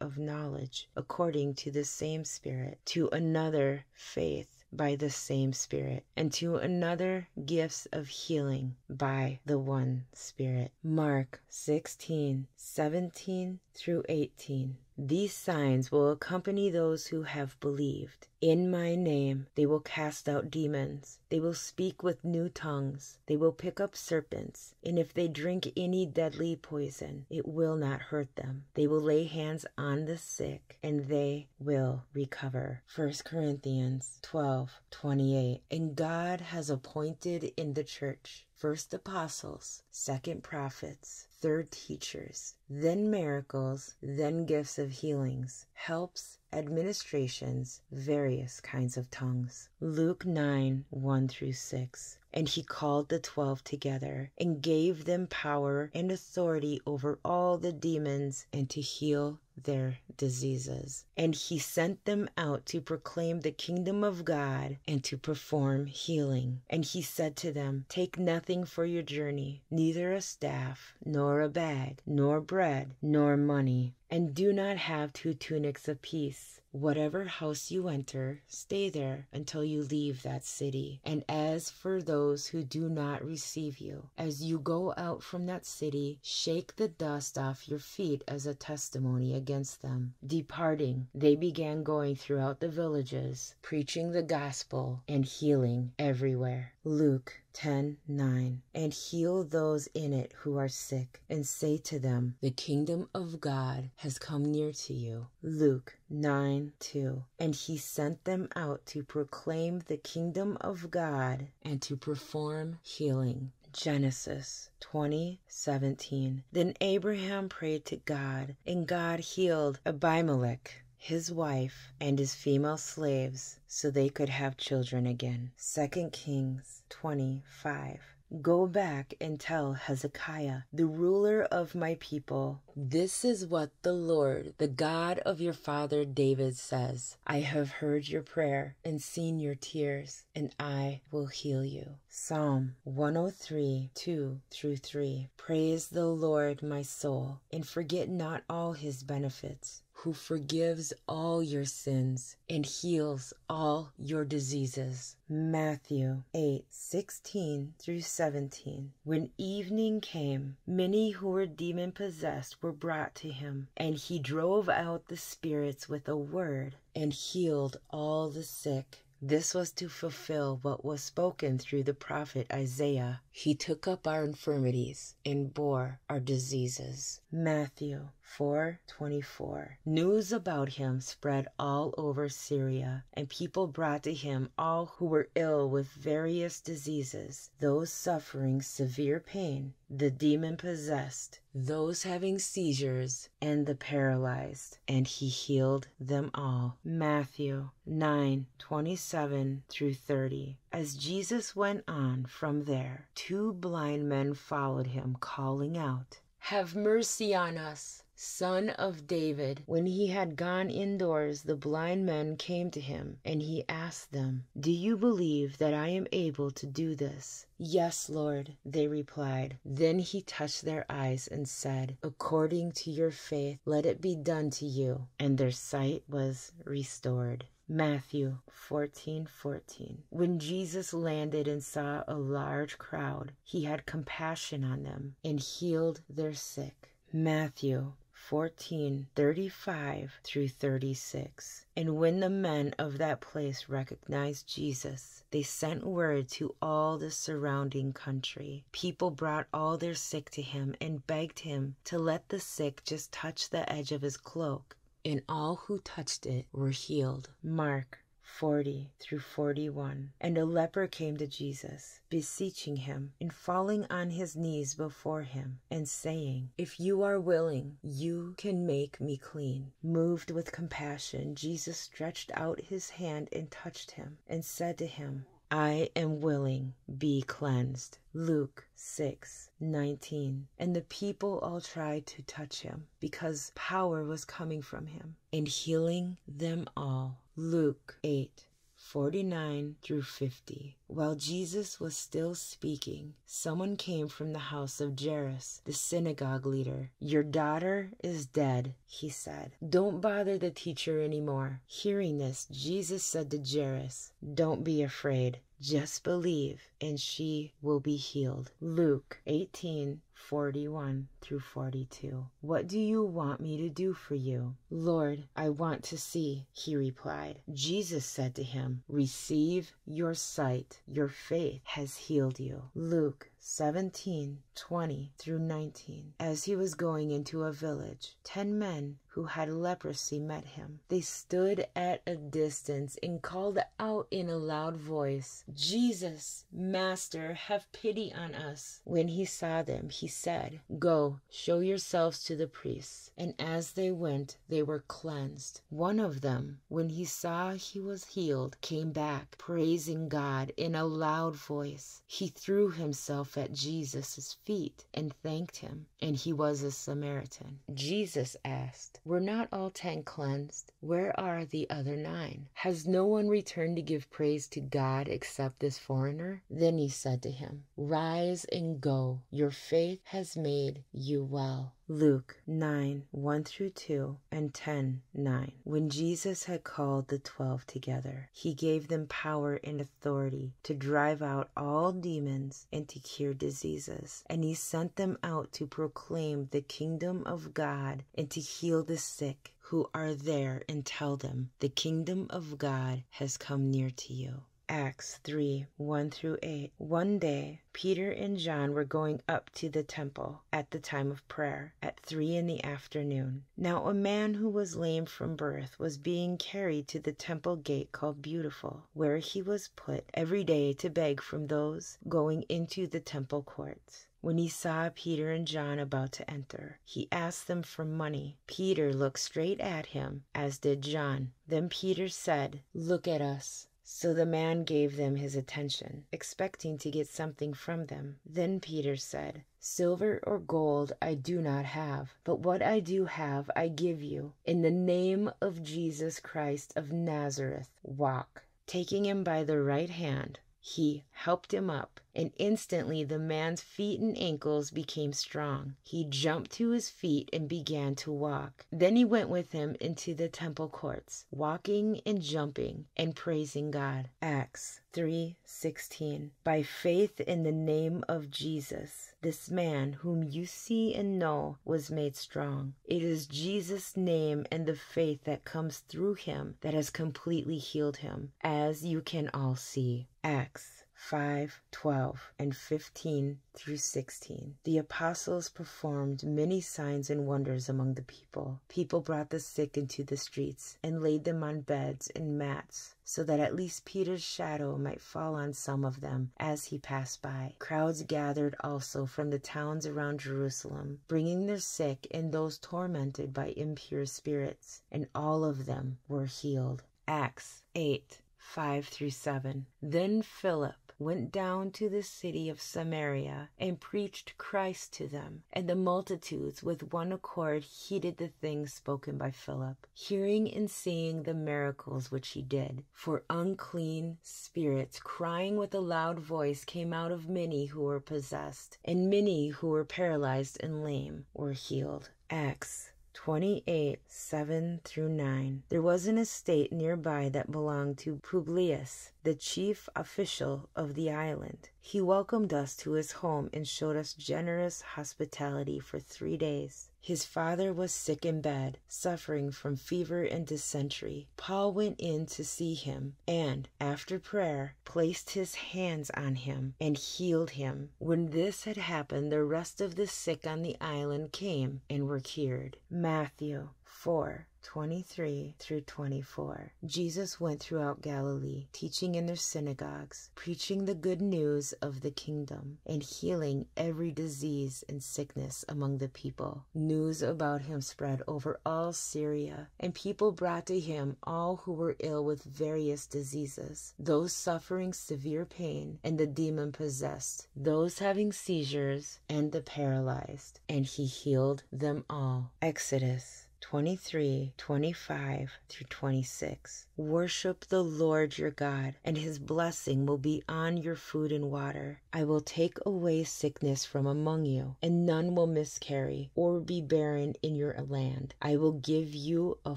of knowledge according to the same Spirit, to another faith by the same Spirit, and to another gifts of healing by the one Spirit. Mark 16 17 through 18. These signs will accompany those who have believed. In my name they will cast out demons. They will speak with new tongues. They will pick up serpents. And if they drink any deadly poison, it will not hurt them. They will lay hands on the sick and they will recover. 1 Corinthians 12 28. And God has appointed in the church first apostles, second prophets, third teachers, then miracles, then gifts of healings, helps, administrations, various kinds of tongues. Luke 9 1 through 6. And he called the twelve together and gave them power and authority over all the demons and to heal their diseases. And he sent them out to proclaim the kingdom of God and to perform healing. And he said to them, Take nothing for your journey, neither a staff, nor a bag, nor bread, nor money. And do not have two tunics apiece. Whatever house you enter, stay there until you leave that city. And as for those who do not receive you, as you go out from that city, shake the dust off your feet as a testimony against them. Departing, they began going throughout the villages, preaching the gospel and healing everywhere. Luke 10 9. And heal those in it who are sick, and say to them, The kingdom of God has come near to you. Luke 9 2. And he sent them out to proclaim the kingdom of God and to perform healing. Genesis 20:17 Then Abraham prayed to God, and God healed Abimelech his wife, and his female slaves, so they could have children again. 2 Kings 25. Go back and tell Hezekiah, the ruler of my people, this is what the Lord, the God of your father David says I have heard your prayer and seen your tears, and I will heal you. Psalm 103 2 through 3. Praise the Lord, my soul, and forget not all his benefits who forgives all your sins and heals all your diseases. Matthew 8 16 through 17. When evening came, many who were demon possessed were brought to him, and he drove out the spirits with a word and healed all the sick. This was to fulfill what was spoken through the prophet Isaiah. He took up our infirmities and bore our diseases. Matthew 4:24 News about him spread all over Syria, and people brought to him all who were ill with various diseases, those suffering severe pain, the demon possessed, those having seizures, and the paralyzed, and he healed them all. Matthew 9:27 through 30. As Jesus went on from there, two blind men followed him, calling out, Have mercy on us, Son of David. When he had gone indoors, the blind men came to him, and he asked them, Do you believe that I am able to do this? Yes, Lord, they replied. Then he touched their eyes and said, According to your faith, let it be done to you. And their sight was restored. Matthew 14 14. When Jesus landed and saw a large crowd, he had compassion on them and healed their sick. Matthew 14 35 through 36. And when the men of that place recognized Jesus, they sent word to all the surrounding country. People brought all their sick to him and begged him to let the sick just touch the edge of his cloak, and all who touched it were healed. Mark 40 through 41. And a leper came to Jesus, beseeching him, and falling on his knees before him, and saying, If you are willing, you can make me clean. Moved with compassion, Jesus stretched out his hand and touched him, and said to him, I am willing, be cleansed. Luke 6 19. And the people all tried to touch him because power was coming from him and healing them all. Luke 8 49 through 50. While Jesus was still speaking, someone came from the house of Jairus, the synagogue leader. Your daughter is dead, he said. Don't bother the teacher anymore. Hearing this, Jesus said to Jairus, Don't be afraid. Just believe, and she will be healed. Luke 18 41 through 42. What do you want me to do for you? Lord, I want to see, he replied. Jesus said to him, Receive your sight. Your faith has healed you. Luke 17 20 through 19. As he was going into a village, ten men who had leprosy met him. They stood at a distance and called out in a loud voice, Jesus, Master, have pity on us. When he saw them, he said, Go, show yourselves to the priests. And as they went, they were cleansed. One of them, when he saw he was healed, came back, praising God in a loud voice. He threw himself at Jesus' feet and thanked him, and he was a Samaritan. Jesus asked, Were not all ten cleansed? Where are the other nine? Has no one returned to give praise to God except this foreigner? Then he said to him, Rise and go. Your faith has made you well. Luke 9 1 through 2 and 10 9. When Jesus had called the twelve together, he gave them power and authority to drive out all demons and to cure diseases. And he sent them out to proclaim the kingdom of God and to heal the sick who are there and tell them, The kingdom of God has come near to you. Acts 3 1 through 8. One day, Peter and John were going up to the temple at the time of prayer at three in the afternoon. Now, a man who was lame from birth was being carried to the temple gate called Beautiful, where he was put every day to beg from those going into the temple courts. When he saw Peter and John about to enter, he asked them for money. Peter looked straight at him, as did John. Then Peter said, Look at us. So the man gave them his attention, expecting to get something from them. Then Peter said, Silver or gold I do not have, but what I do have I give you. In the name of Jesus Christ of Nazareth, walk. Taking him by the right hand, he helped him up, and instantly the man's feet and ankles became strong. He jumped to his feet and began to walk. Then he went with him into the temple courts, walking and jumping and praising God. Acts 3:16 By faith in the name of Jesus, this man whom you see and know was made strong. It is Jesus' name and the faith that comes through him that has completely healed him, as you can all see. Acts 5 12 and 15 through 16. The apostles performed many signs and wonders among the people. People brought the sick into the streets and laid them on beds and mats so that at least Peter's shadow might fall on some of them as he passed by. Crowds gathered also from the towns around Jerusalem, bringing their sick and those tormented by impure spirits, and all of them were healed. Acts 8 5 through 7. Then Philip went down to the city of Samaria and preached Christ to them. And the multitudes with one accord heeded the things spoken by Philip, hearing and seeing the miracles which he did. For unclean spirits, crying with a loud voice, came out of many who were possessed, and many who were paralyzed and lame were healed. Acts 28 7 through 9. There was an estate nearby that belonged to Publius, the chief official of the island. He welcomed us to his home and showed us generous hospitality for three days. His father was sick in bed, suffering from fever and dysentery. Paul went in to see him and, after prayer, placed his hands on him and healed him. When this had happened, the rest of the sick on the island came and were cured. Matthew 4 23 through 24. Jesus went throughout Galilee, teaching in their synagogues, preaching the good news of the kingdom, and healing every disease and sickness among the people. News about him spread over all Syria, and people brought to him all who were ill with various diseases, those suffering severe pain, and the demon possessed, those having seizures, and the paralyzed, and he healed them all. Exodus 23, 25 through 26. Worship the Lord your God, and his blessing will be on your food and water. I will take away sickness from among you, and none will miscarry or be barren in your land. I will give you a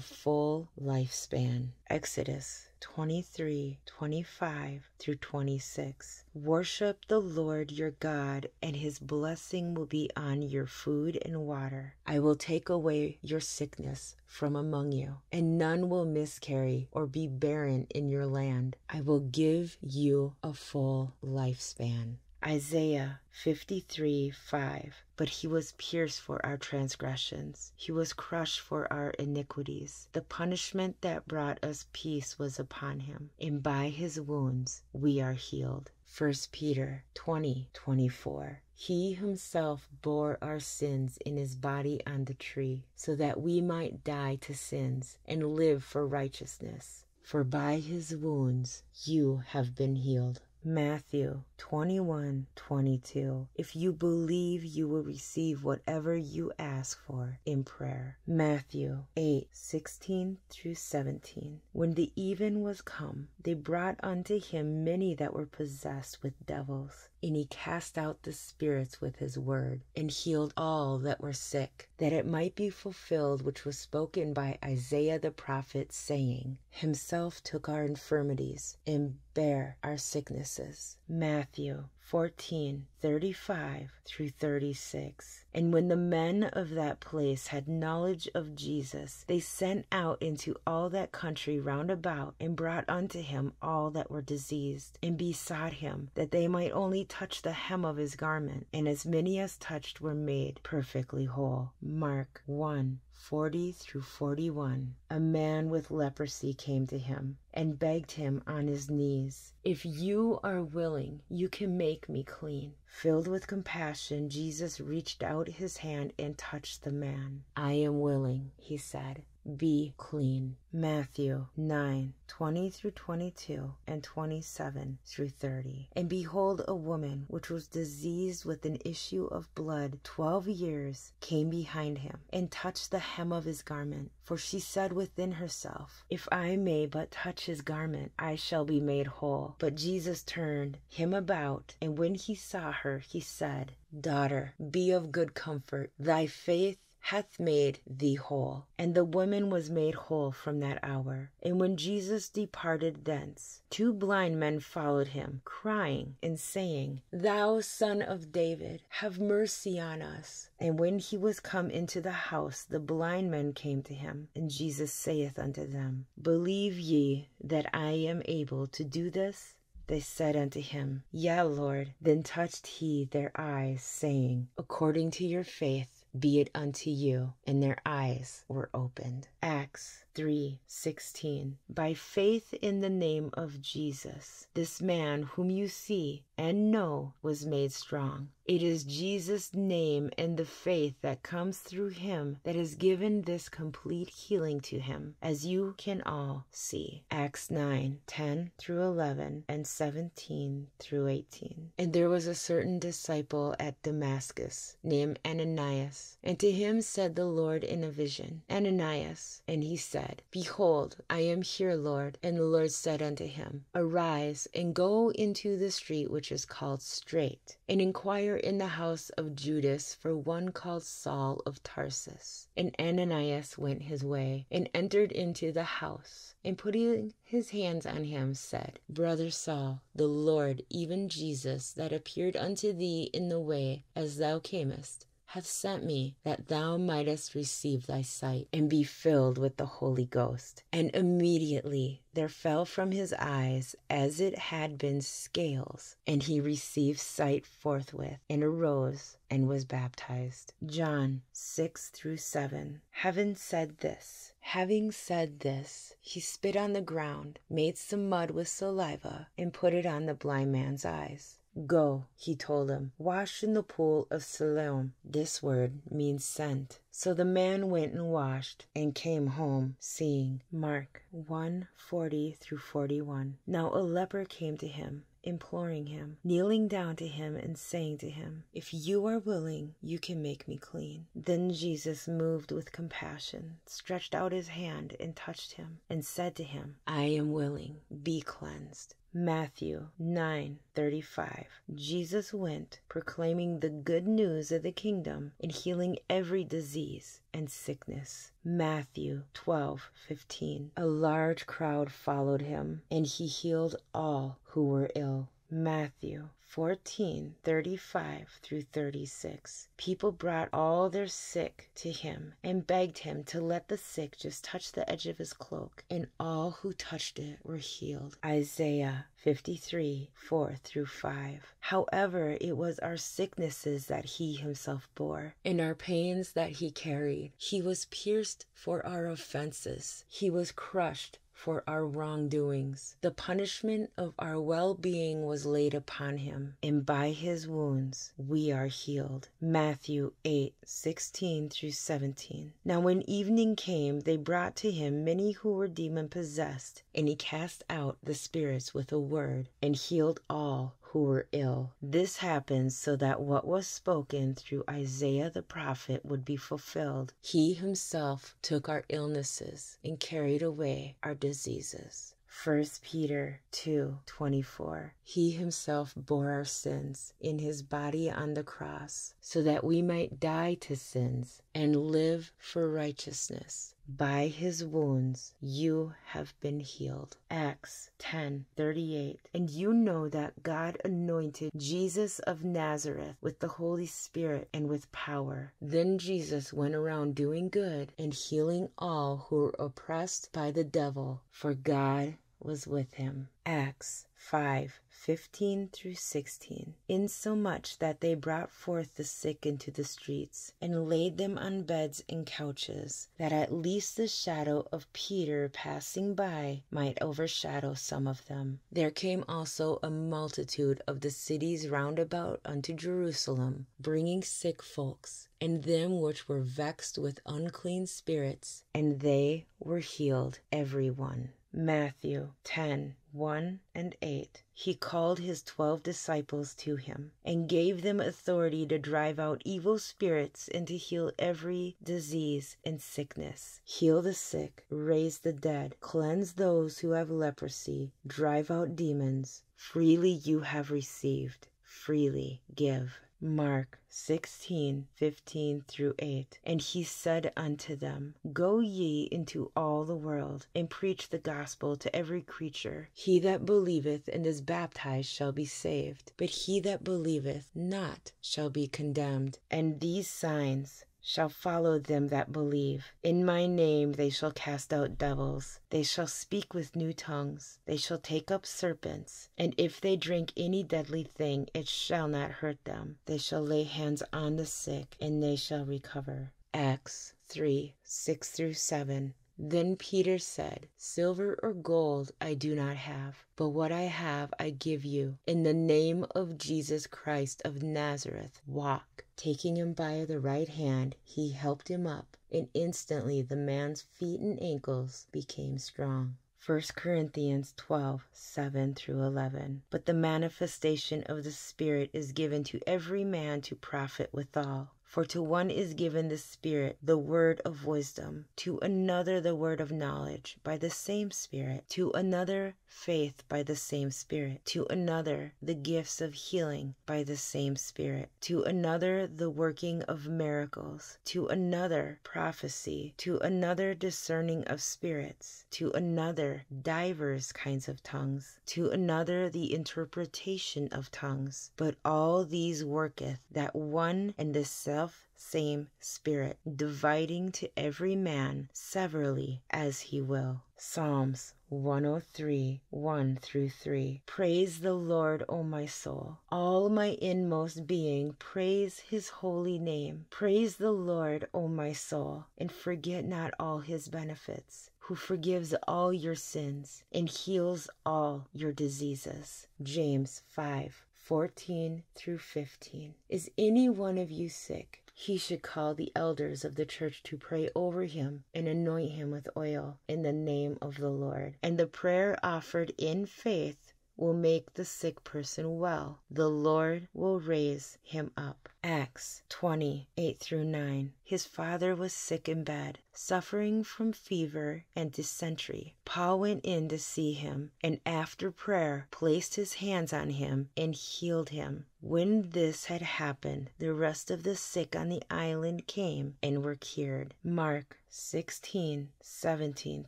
full lifespan. Exodus 23, 25 through 26. Worship the Lord your God, and his blessing will be on your food and water. I will take away your sickness from among you, and none will miscarry or be barren in your land. I will give you a full lifespan. Isaiah 53 5. But he was pierced for our transgressions, he was crushed for our iniquities. The punishment that brought us peace was upon him, and by his wounds we are healed. 1 Peter 20 24. He himself bore our sins in his body on the tree, so that we might die to sins and live for righteousness. For by his wounds you have been healed. Matthew 21 22. If you believe, you will receive whatever you ask for in prayer. Matthew 8 16 through 17. When the even was come, they brought unto him many that were possessed with devils, and he cast out the spirits with his word, and healed all that were sick, that it might be fulfilled which was spoken by Isaiah the prophet, saying, Himself took our infirmities and bare our sicknesses. Matthew 14 35 through 36. And when the men of that place had knowledge of Jesus, they sent out into all that country round about, and brought unto him all that were diseased, and besought him that they might only touch the hem of his garment. And as many as touched were made perfectly whole. Mark 1 40 through 41, a man with leprosy came to him and begged him on his knees, If you are willing, you can make me clean. Filled with compassion, Jesus reached out his hand and touched the man. I am willing, he said. Be clean. Matthew 9 20 through 22 and 27 through 30. And behold, a woman which was diseased with an issue of blood twelve years came behind him and touched the hem of his garment. For she said within herself, If I may but touch his garment, I shall be made whole. But Jesus turned him about, and when he saw her, he said, Daughter, be of good comfort. Thy faith hath made thee whole. And the woman was made whole from that hour. And when Jesus departed thence, two blind men followed him, crying and saying, Thou son of David, have mercy on us. And when he was come into the house, the blind men came to him. And Jesus saith unto them, Believe ye that I am able to do this? They said unto him, Yea, Lord. Then touched he their eyes, saying, According to your faith, be it unto you and their eyes were opened acts 3:16 By faith in the name of Jesus this man whom you see and know was made strong. It is Jesus name and the faith that comes through him that has given this complete healing to him as you can all see. Acts 9:10 through 11 and 17 through 18 And there was a certain disciple at Damascus named Ananias. And to him said the Lord in a vision Ananias and he said Behold, I am here, Lord. And the Lord said unto him, Arise, and go into the street which is called Straight, and inquire in the house of Judas for one called Saul of Tarsus. And Ananias went his way, and entered into the house, and putting his hands on him, said, Brother Saul, the Lord, even Jesus, that appeared unto thee in the way as thou camest, hath sent me, that thou mightest receive thy sight, and be filled with the Holy Ghost. And immediately there fell from his eyes as it had been scales, and he received sight forthwith, and arose and was baptized. John 6 through 7. Having said this, having said this, he spit on the ground, made some mud with saliva, and put it on the blind man's eyes. Go, he told him, wash in the pool of Siloam. This word means sent. So the man went and washed and came home seeing. Mark 1 40 through 41. Now a leper came to him imploring him, kneeling down to him and saying to him, If you are willing, you can make me clean. Then Jesus, moved with compassion, stretched out his hand and touched him, and said to him, I am willing, be cleansed. Matthew 9:35 Jesus went proclaiming the good news of the kingdom and healing every disease and sickness. Matthew 12:15 A large crowd followed him and he healed all who were ill. Matthew 14 35 through 36. People brought all their sick to him and begged him to let the sick just touch the edge of his cloak, and all who touched it were healed. Isaiah 53 4 through 5. However, it was our sicknesses that he himself bore, and our pains that he carried. He was pierced for our offenses, he was crushed for our wrongdoings. The punishment of our well being was laid upon him, and by his wounds we are healed. Matthew 8 16 through 17. Now, when evening came, they brought to him many who were demon possessed, and he cast out the spirits with a word, and healed all who were ill. This happened so that what was spoken through Isaiah the prophet would be fulfilled. He himself took our illnesses and carried away our diseases. 1 Peter 2:24 He himself bore our sins in his body on the cross so that we might die to sins and live for righteousness. By his wounds you have been healed. Acts 10:38 And you know that God anointed Jesus of Nazareth with the Holy Spirit and with power. Then Jesus went around doing good and healing all who were oppressed by the devil, for God was with him. Acts 5 15 through 16, insomuch that they brought forth the sick into the streets, and laid them on beds and couches, that at least the shadow of Peter passing by might overshadow some of them. There came also a multitude of the cities round about unto Jerusalem, bringing sick folks, and them which were vexed with unclean spirits, and they were healed every one. Matthew 10 1 and 8. He called his twelve disciples to him, and gave them authority to drive out evil spirits and to heal every disease and sickness. Heal the sick, raise the dead, cleanse those who have leprosy, drive out demons. Freely you have received, freely give. Mark 16, 15 through 8. And he said unto them, Go ye into all the world, and preach the gospel to every creature. He that believeth and is baptized shall be saved, but he that believeth not shall be condemned. And these signs shall follow them that believe. In my name they shall cast out devils. They shall speak with new tongues. They shall take up serpents. And if they drink any deadly thing, it shall not hurt them. They shall lay hands on the sick, and they shall recover. Acts 3 6 through 7. Then Peter said, Silver or gold I do not have, but what I have I give you. In the name of Jesus Christ of Nazareth, walk. Taking him by the right hand, he helped him up, and instantly the man's feet and ankles became strong. 1 Corinthians 12, 7 through 11. But the manifestation of the Spirit is given to every man to profit withal. For to one is given the Spirit the word of wisdom, to another the word of knowledge by the same Spirit, to another faith by the same Spirit, to another the gifts of healing by the same Spirit, to another the working of miracles, to another prophecy, to another discerning of spirits, to another divers kinds of tongues, to another the interpretation of tongues. But all these worketh that one and the self self same Spirit, dividing to every man severally as he will. Psalms 103, 1 3. Praise the Lord, O my soul. All my inmost being, praise his holy name. Praise the Lord, O my soul, and forget not all his benefits who forgives all your sins and heals all your diseases. James 5 14 through 15. Is any one of you sick? he should call the elders of the church to pray over him and anoint him with oil in the name of the Lord. And the prayer offered in faith will make the sick person well. The Lord will raise him up. Acts 20 8 through 9. His father was sick in bed, suffering from fever and dysentery. Paul went in to see him, and after prayer placed his hands on him and healed him. When this had happened, the rest of the sick on the island came and were cured. Mark 16, 17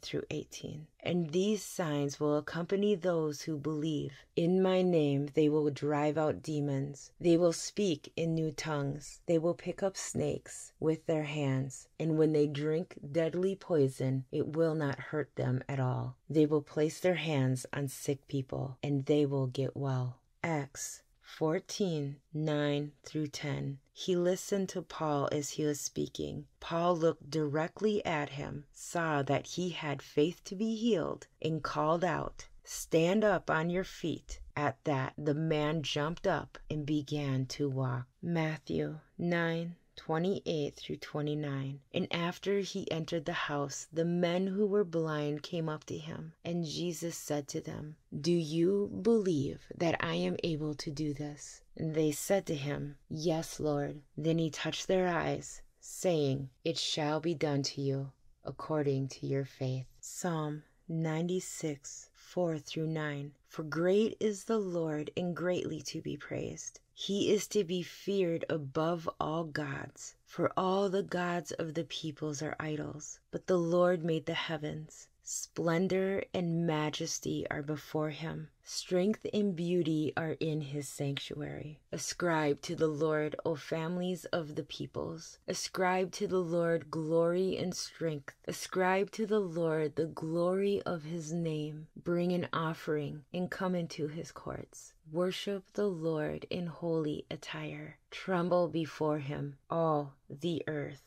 through 18. And these signs will accompany those who believe. In my name they will drive out demons. They will speak in new tongues. They will pick up snakes with their hands. And when they drink deadly poison, it will not hurt them at all. They will place their hands on sick people and they will get well. Acts 14 9 through 10. He listened to Paul as he was speaking. Paul looked directly at him, saw that he had faith to be healed, and called out, Stand up on your feet. At that, the man jumped up and began to walk. Matthew 9 28 through 29. And after he entered the house, the men who were blind came up to him, and Jesus said to them, Do you believe that I am able to do this? And they said to him, Yes, Lord. Then he touched their eyes, saying, It shall be done to you according to your faith. Psalm 96 4 through 9. For great is the Lord and greatly to be praised. He is to be feared above all gods, for all the gods of the peoples are idols. But the Lord made the heavens. Splendor and majesty are before him. Strength and beauty are in his sanctuary. Ascribe to the Lord, O families of the peoples. Ascribe to the Lord glory and strength. Ascribe to the Lord the glory of his name. Bring an offering and come into his courts. Worship the Lord in holy attire. Tremble before him, all the earth.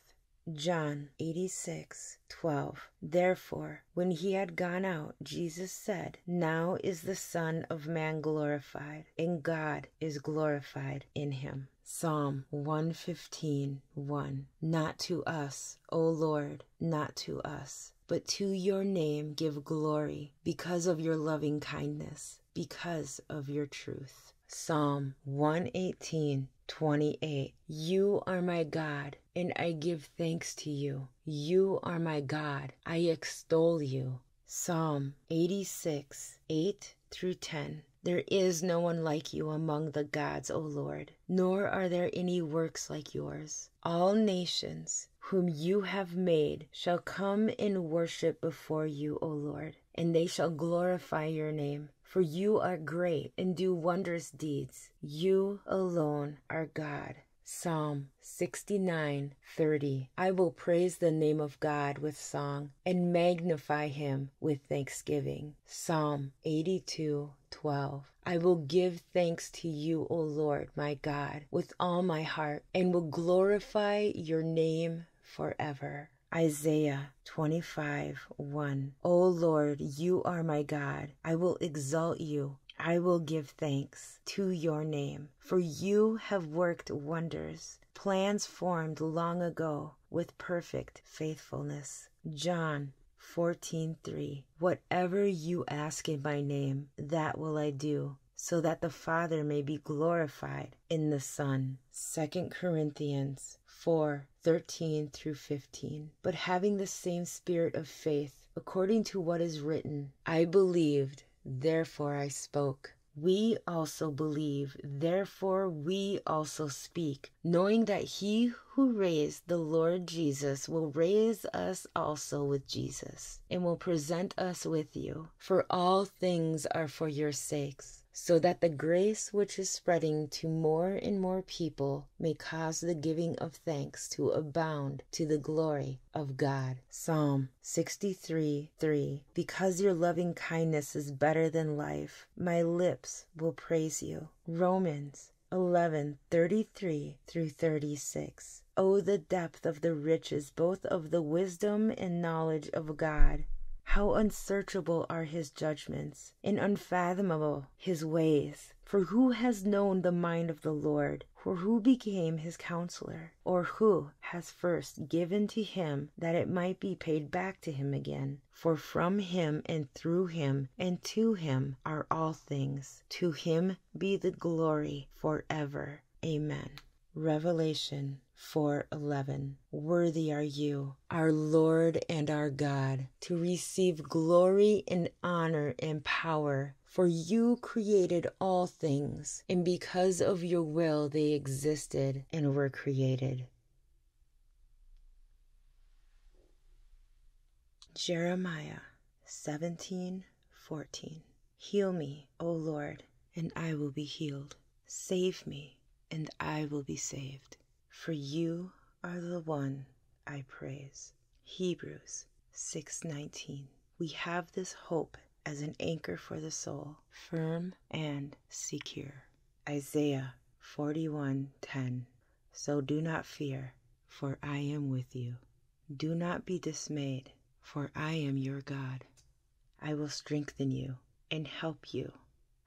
John 86 12. Therefore, when he had gone out, Jesus said, Now is the Son of Man glorified, and God is glorified in him. Psalm 115 1. Not to us, O Lord, not to us, but to your name give glory, because of your loving kindness, because of your truth. Psalm 118 28. You are my God, and I give thanks to you. You are my God. I extol you. Psalm 86, 8 through 10. There is no one like you among the gods, O Lord, nor are there any works like yours. All nations whom you have made shall come and worship before you, O Lord, and they shall glorify your name. For you are great and do wondrous deeds. You alone are God. Psalm 69:30 I will praise the name of God with song and magnify him with thanksgiving. Psalm 82:12 I will give thanks to you, O Lord my God, with all my heart, and will glorify your name forever. Isaiah 25 1. O Lord, you are my God. I will exalt you. I will give thanks to your name, for you have worked wonders, plans formed long ago with perfect faithfulness. John 14:3 Whatever you ask in my name, that will I do, so that the Father may be glorified in the Son. 2 Corinthians 4 13 through 15. But having the same spirit of faith, according to what is written, I believed, therefore I spoke. We also believe, therefore we also speak, knowing that he who raised the Lord Jesus will raise us also with Jesus, and will present us with you. For all things are for your sakes so that the grace which is spreading to more and more people may cause the giving of thanks to abound to the glory of God. Psalm 63 3 Because your loving kindness is better than life, my lips will praise you. Romans 11 33 through 36. Oh, the depth of the riches both of the wisdom and knowledge of God! How unsearchable are his judgments, and unfathomable his ways! For who has known the mind of the Lord? Or who became his counselor? Or who has first given to him that it might be paid back to him again? For from him and through him and to him are all things. To him be the glory forever. Amen. Revelation 4:11 Worthy are you, our Lord and our God, to receive glory and honor and power, for you created all things, and because of your will they existed and were created. Jeremiah 17:14 Heal me, O Lord, and I will be healed. Save me, and I will be saved for you are the one I praise. Hebrews 6:19 We have this hope as an anchor for the soul, firm and secure. Isaiah 41:10 So do not fear, for I am with you. Do not be dismayed, for I am your God. I will strengthen you and help you.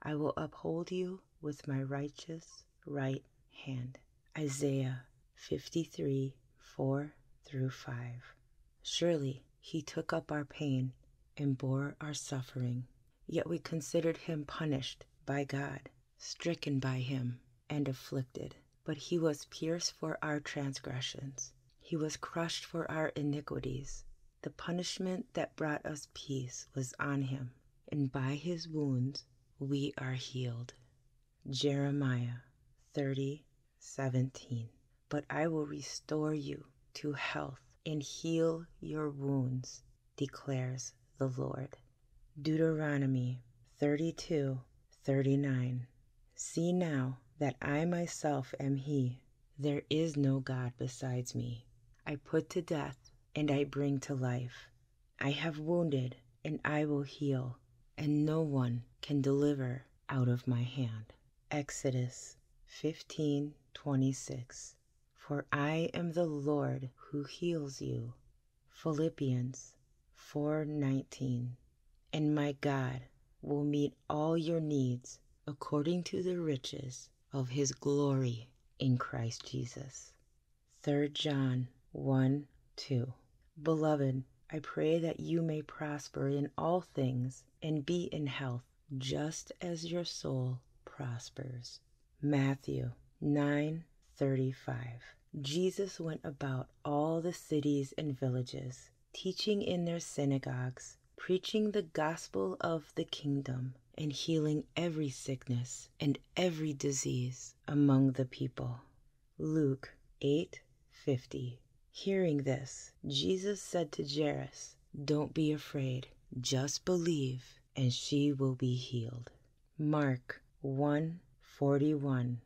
I will uphold you with my righteous right hand. Isaiah 53 4 through 5. Surely he took up our pain and bore our suffering, yet we considered him punished by God, stricken by him, and afflicted. But he was pierced for our transgressions, he was crushed for our iniquities. The punishment that brought us peace was on him, and by his wounds we are healed. Jeremiah 30 17 but I will restore you to health and heal your wounds, declares the Lord. Deuteronomy 32 39. See now that I myself am He. There is no God besides me. I put to death and I bring to life. I have wounded and I will heal, and no one can deliver out of my hand. Exodus 15 26. For I am the Lord who heals you. Philippians 4:19 And my God will meet all your needs according to the riches of his glory in Christ Jesus. 3 John 1 2. Beloved, I pray that you may prosper in all things and be in health, just as your soul prospers. Matthew 9:35. Jesus went about all the cities and villages, teaching in their synagogues, preaching the gospel of the kingdom, and healing every sickness and every disease among the people. Luke 8:50. Hearing this, Jesus said to Jairus, "Don't be afraid, just believe, and she will be healed." Mark 1:41.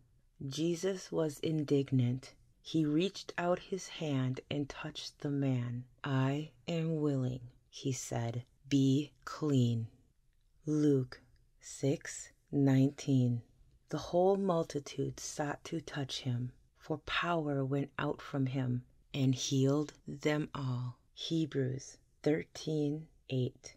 Jesus was indignant he reached out his hand and touched the man. I am willing, he said, be clean. Luke 6:19. The whole multitude sought to touch him, for power went out from him and healed them all. Hebrews 13:8.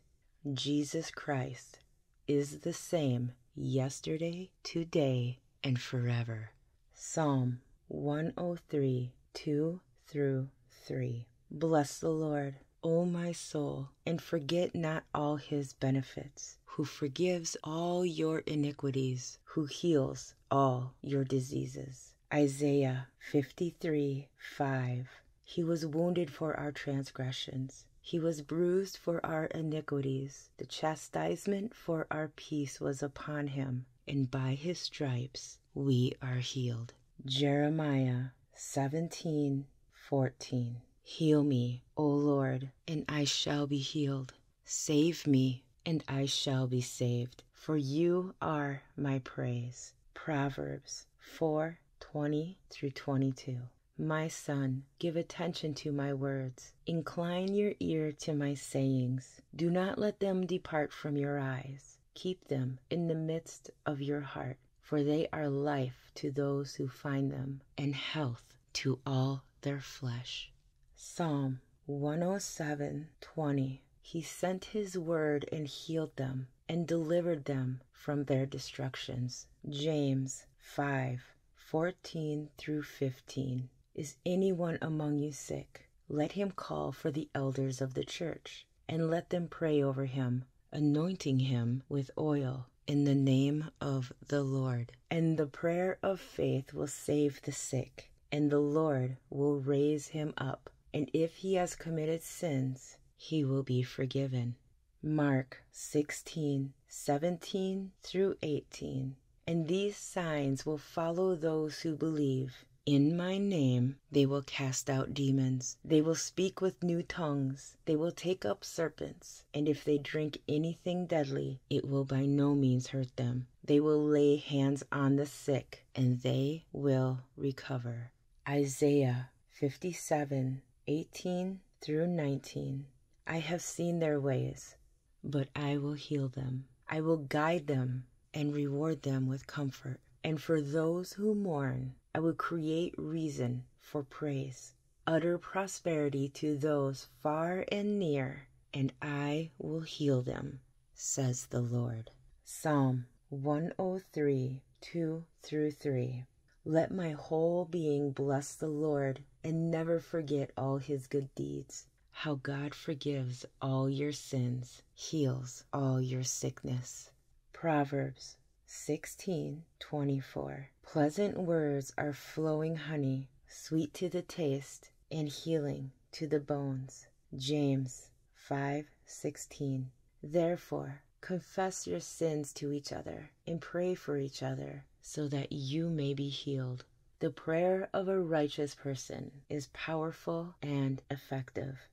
Jesus Christ is the same yesterday, today, and forever. Psalm 103 2 through 3. Bless the Lord, O my soul, and forget not all his benefits, who forgives all your iniquities, who heals all your diseases. Isaiah 53 5. He was wounded for our transgressions. He was bruised for our iniquities. The chastisement for our peace was upon him, and by his stripes we are healed. Jeremiah 17:14 Heal me, O Lord, and I shall be healed. Save me, and I shall be saved, for you are my praise. Proverbs 4 20 through 22. My son, give attention to my words. Incline your ear to my sayings. Do not let them depart from your eyes. Keep them in the midst of your heart, for they are life to those who find them, and health to all their flesh. Psalm 107:20. He sent his word and healed them and delivered them from their destructions. James 5:14 through 15. Is anyone among you sick? Let him call for the elders of the church, and let them pray over him, anointing him with oil in the name of the Lord. And the prayer of faith will save the sick, and the Lord will raise him up. And if he has committed sins, he will be forgiven. Mark 16, 17 through 18. And these signs will follow those who believe. In my name they will cast out demons. They will speak with new tongues. They will take up serpents. And if they drink anything deadly, it will by no means hurt them. They will lay hands on the sick, and they will recover. Isaiah 57 18 through 19. I have seen their ways, but I will heal them. I will guide them and reward them with comfort. And for those who mourn, I will create reason for praise, utter prosperity to those far and near, and I will heal them, says the Lord. Psalm 103 2 through 3. Let my whole being bless the Lord and never forget all his good deeds. How God forgives all your sins, heals all your sickness. Proverbs 16:24 Pleasant words are flowing honey, sweet to the taste and healing to the bones. James 5:16 Therefore confess your sins to each other and pray for each other so that you may be healed. The prayer of a righteous person is powerful and effective.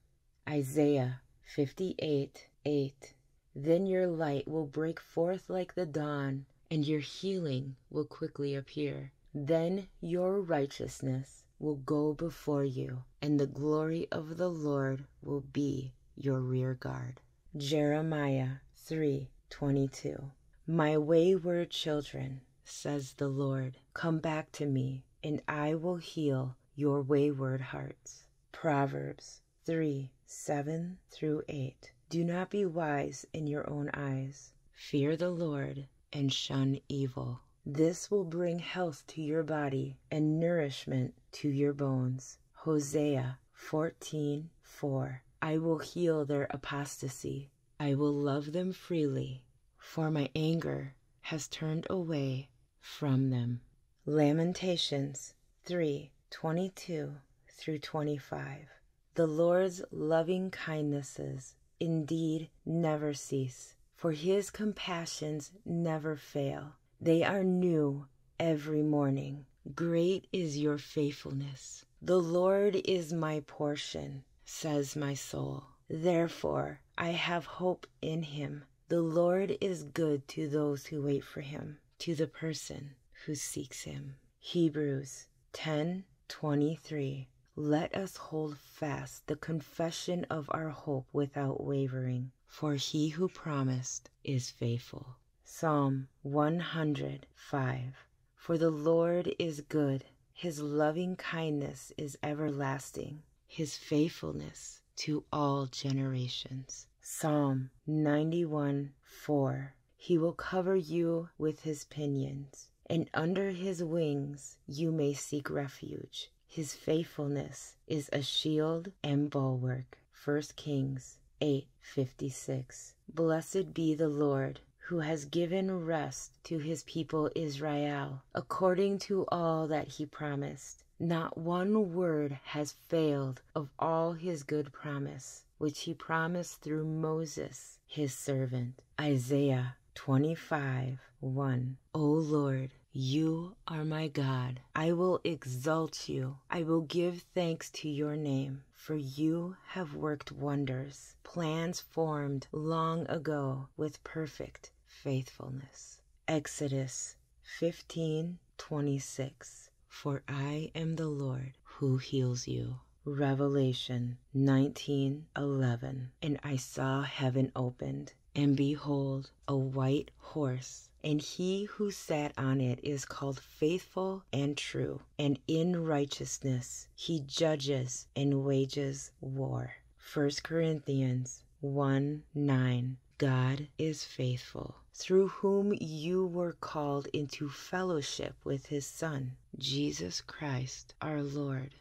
Isaiah 58 8 Then your light will break forth like the dawn and your healing will quickly appear. Then your righteousness will go before you, and the glory of the Lord will be your rear guard. Jeremiah 3:22 My wayward children, says the Lord, come back to me, and I will heal your wayward hearts. Proverbs 3 7 through 8. Do not be wise in your own eyes. Fear the Lord and shun evil. This will bring health to your body and nourishment to your bones. Hosea 14:4 I will heal their apostasy. I will love them freely, for my anger has turned away from them. Lamentations 3:22 through 25 The Lord's loving kindnesses indeed never cease for his compassions never fail. They are new every morning. Great is your faithfulness. The Lord is my portion, says my soul. Therefore I have hope in him. The Lord is good to those who wait for him, to the person who seeks him. Hebrews 10:23 Let us hold fast the confession of our hope without wavering for he who promised is faithful. Psalm 105 For the Lord is good, his loving kindness is everlasting, his faithfulness to all generations. Psalm 91 4 He will cover you with his pinions, and under his wings you may seek refuge. His faithfulness is a shield and bulwark. 1 Kings 8:56 Blessed be the Lord who has given rest to his people Israel according to all that he promised. Not one word has failed of all his good promise which he promised through Moses his servant. Isaiah 25 1 O Lord you are my God. I will exalt you. I will give thanks to your name, for you have worked wonders, plans formed long ago with perfect faithfulness. Exodus 15 26. For I am the Lord who heals you. Revelation 19:11 And I saw heaven opened and behold a white horse and he who sat on it is called faithful and true and in righteousness he judges and wages war. 1 Corinthians 1 9 God is faithful, through whom you were called into fellowship with his Son, Jesus Christ our Lord.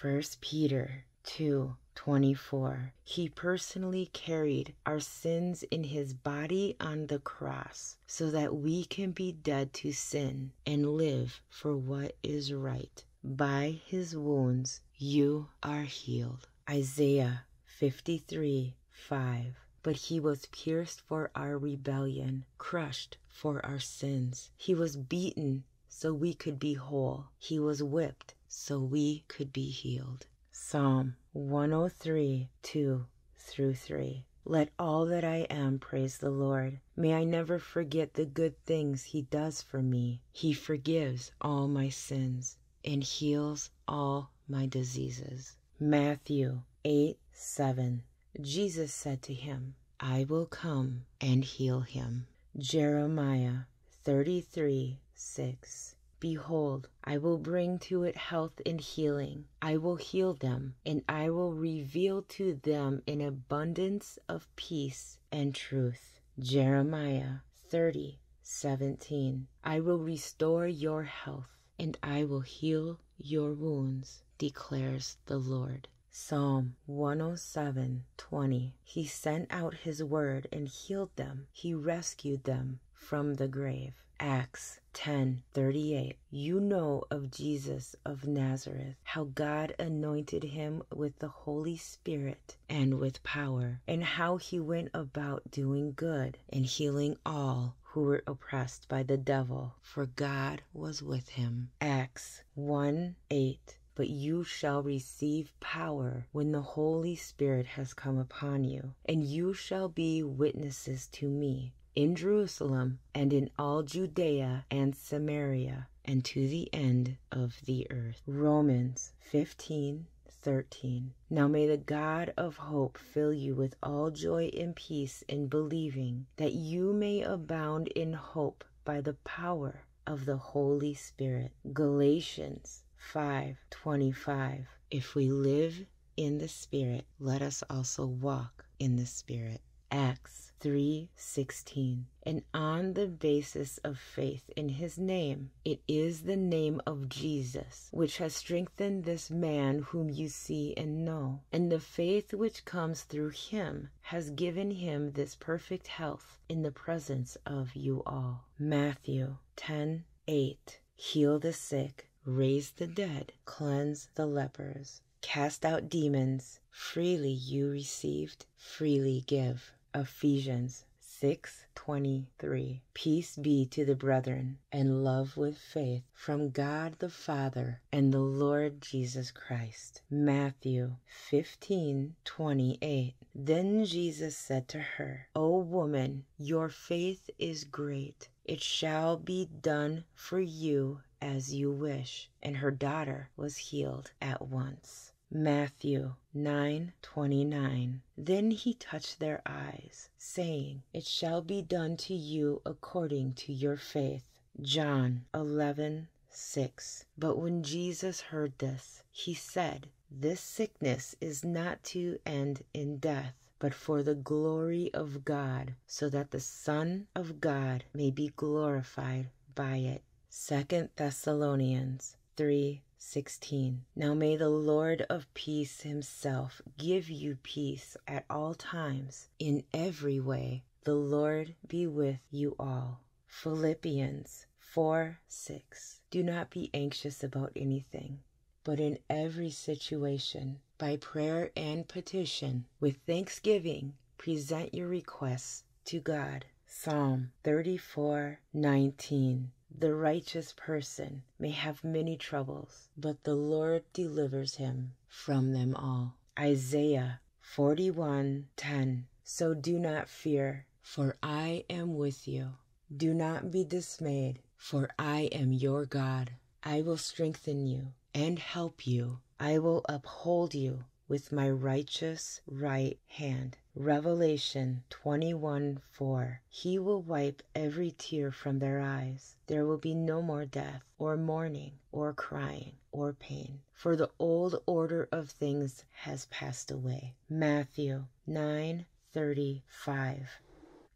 1 Peter 2 24. He personally carried our sins in his body on the cross so that we can be dead to sin and live for what is right. By his wounds you are healed. Isaiah 53 5. But he was pierced for our rebellion, crushed for our sins. He was beaten so we could be whole. He was whipped so we could be healed. Psalm 103 2 through 3. Let all that I am praise the Lord. May I never forget the good things He does for me. He forgives all my sins and heals all my diseases. Matthew 8 7. Jesus said to him, I will come and heal him. Jeremiah 33 6. Behold, I will bring to it health and healing. I will heal them, and I will reveal to them an abundance of peace and truth. Jeremiah 30 17. I will restore your health, and I will heal your wounds, declares the Lord. Psalm 107 20. He sent out his word and healed them, he rescued them from the grave. Acts 10:38 You know of Jesus of Nazareth how God anointed him with the Holy Spirit and with power and how he went about doing good and healing all who were oppressed by the devil for God was with him. Acts 1:8 but you shall receive power when the Holy Spirit has come upon you, and you shall be witnesses to me in Jerusalem and in all Judea and Samaria and to the end of the earth. Romans 15 13. Now may the God of hope fill you with all joy and peace in believing, that you may abound in hope by the power of the Holy Spirit. Galatians 5:25. If we live in the Spirit, let us also walk in the Spirit. Acts 3:16 and on the basis of faith in his name it is the name of Jesus which has strengthened this man whom you see and know. And the faith which comes through him has given him this perfect health in the presence of you all. Matthew 10:8 heal the sick raise the dead cleanse the lepers cast out demons. Freely you received freely give Ephesians 6:23 Peace be to the brethren and love with faith from God the Father and the Lord Jesus Christ. Matthew 15:28 Then Jesus said to her, O woman, your faith is great. It shall be done for you as you wish. And her daughter was healed at once. Matthew 9:29 Then he touched their eyes, saying, It shall be done to you according to your faith. John 11:6 But when Jesus heard this, he said, This sickness is not to end in death, but for the glory of God, so that the Son of God may be glorified by it. Second Thessalonians 3 16. Now may the Lord of peace himself give you peace at all times, in every way. The Lord be with you all. Philippians 4 6. Do not be anxious about anything, but in every situation, by prayer and petition, with thanksgiving, present your requests to God. Psalm 34 19. The righteous person may have many troubles, but the Lord delivers him from them all. Isaiah 41:10 So do not fear, for I am with you. Do not be dismayed, for I am your God. I will strengthen you and help you. I will uphold you with my righteous right hand. Revelation 21 4. He will wipe every tear from their eyes. There will be no more death, or mourning, or crying, or pain, for the old order of things has passed away. Matthew 9 35.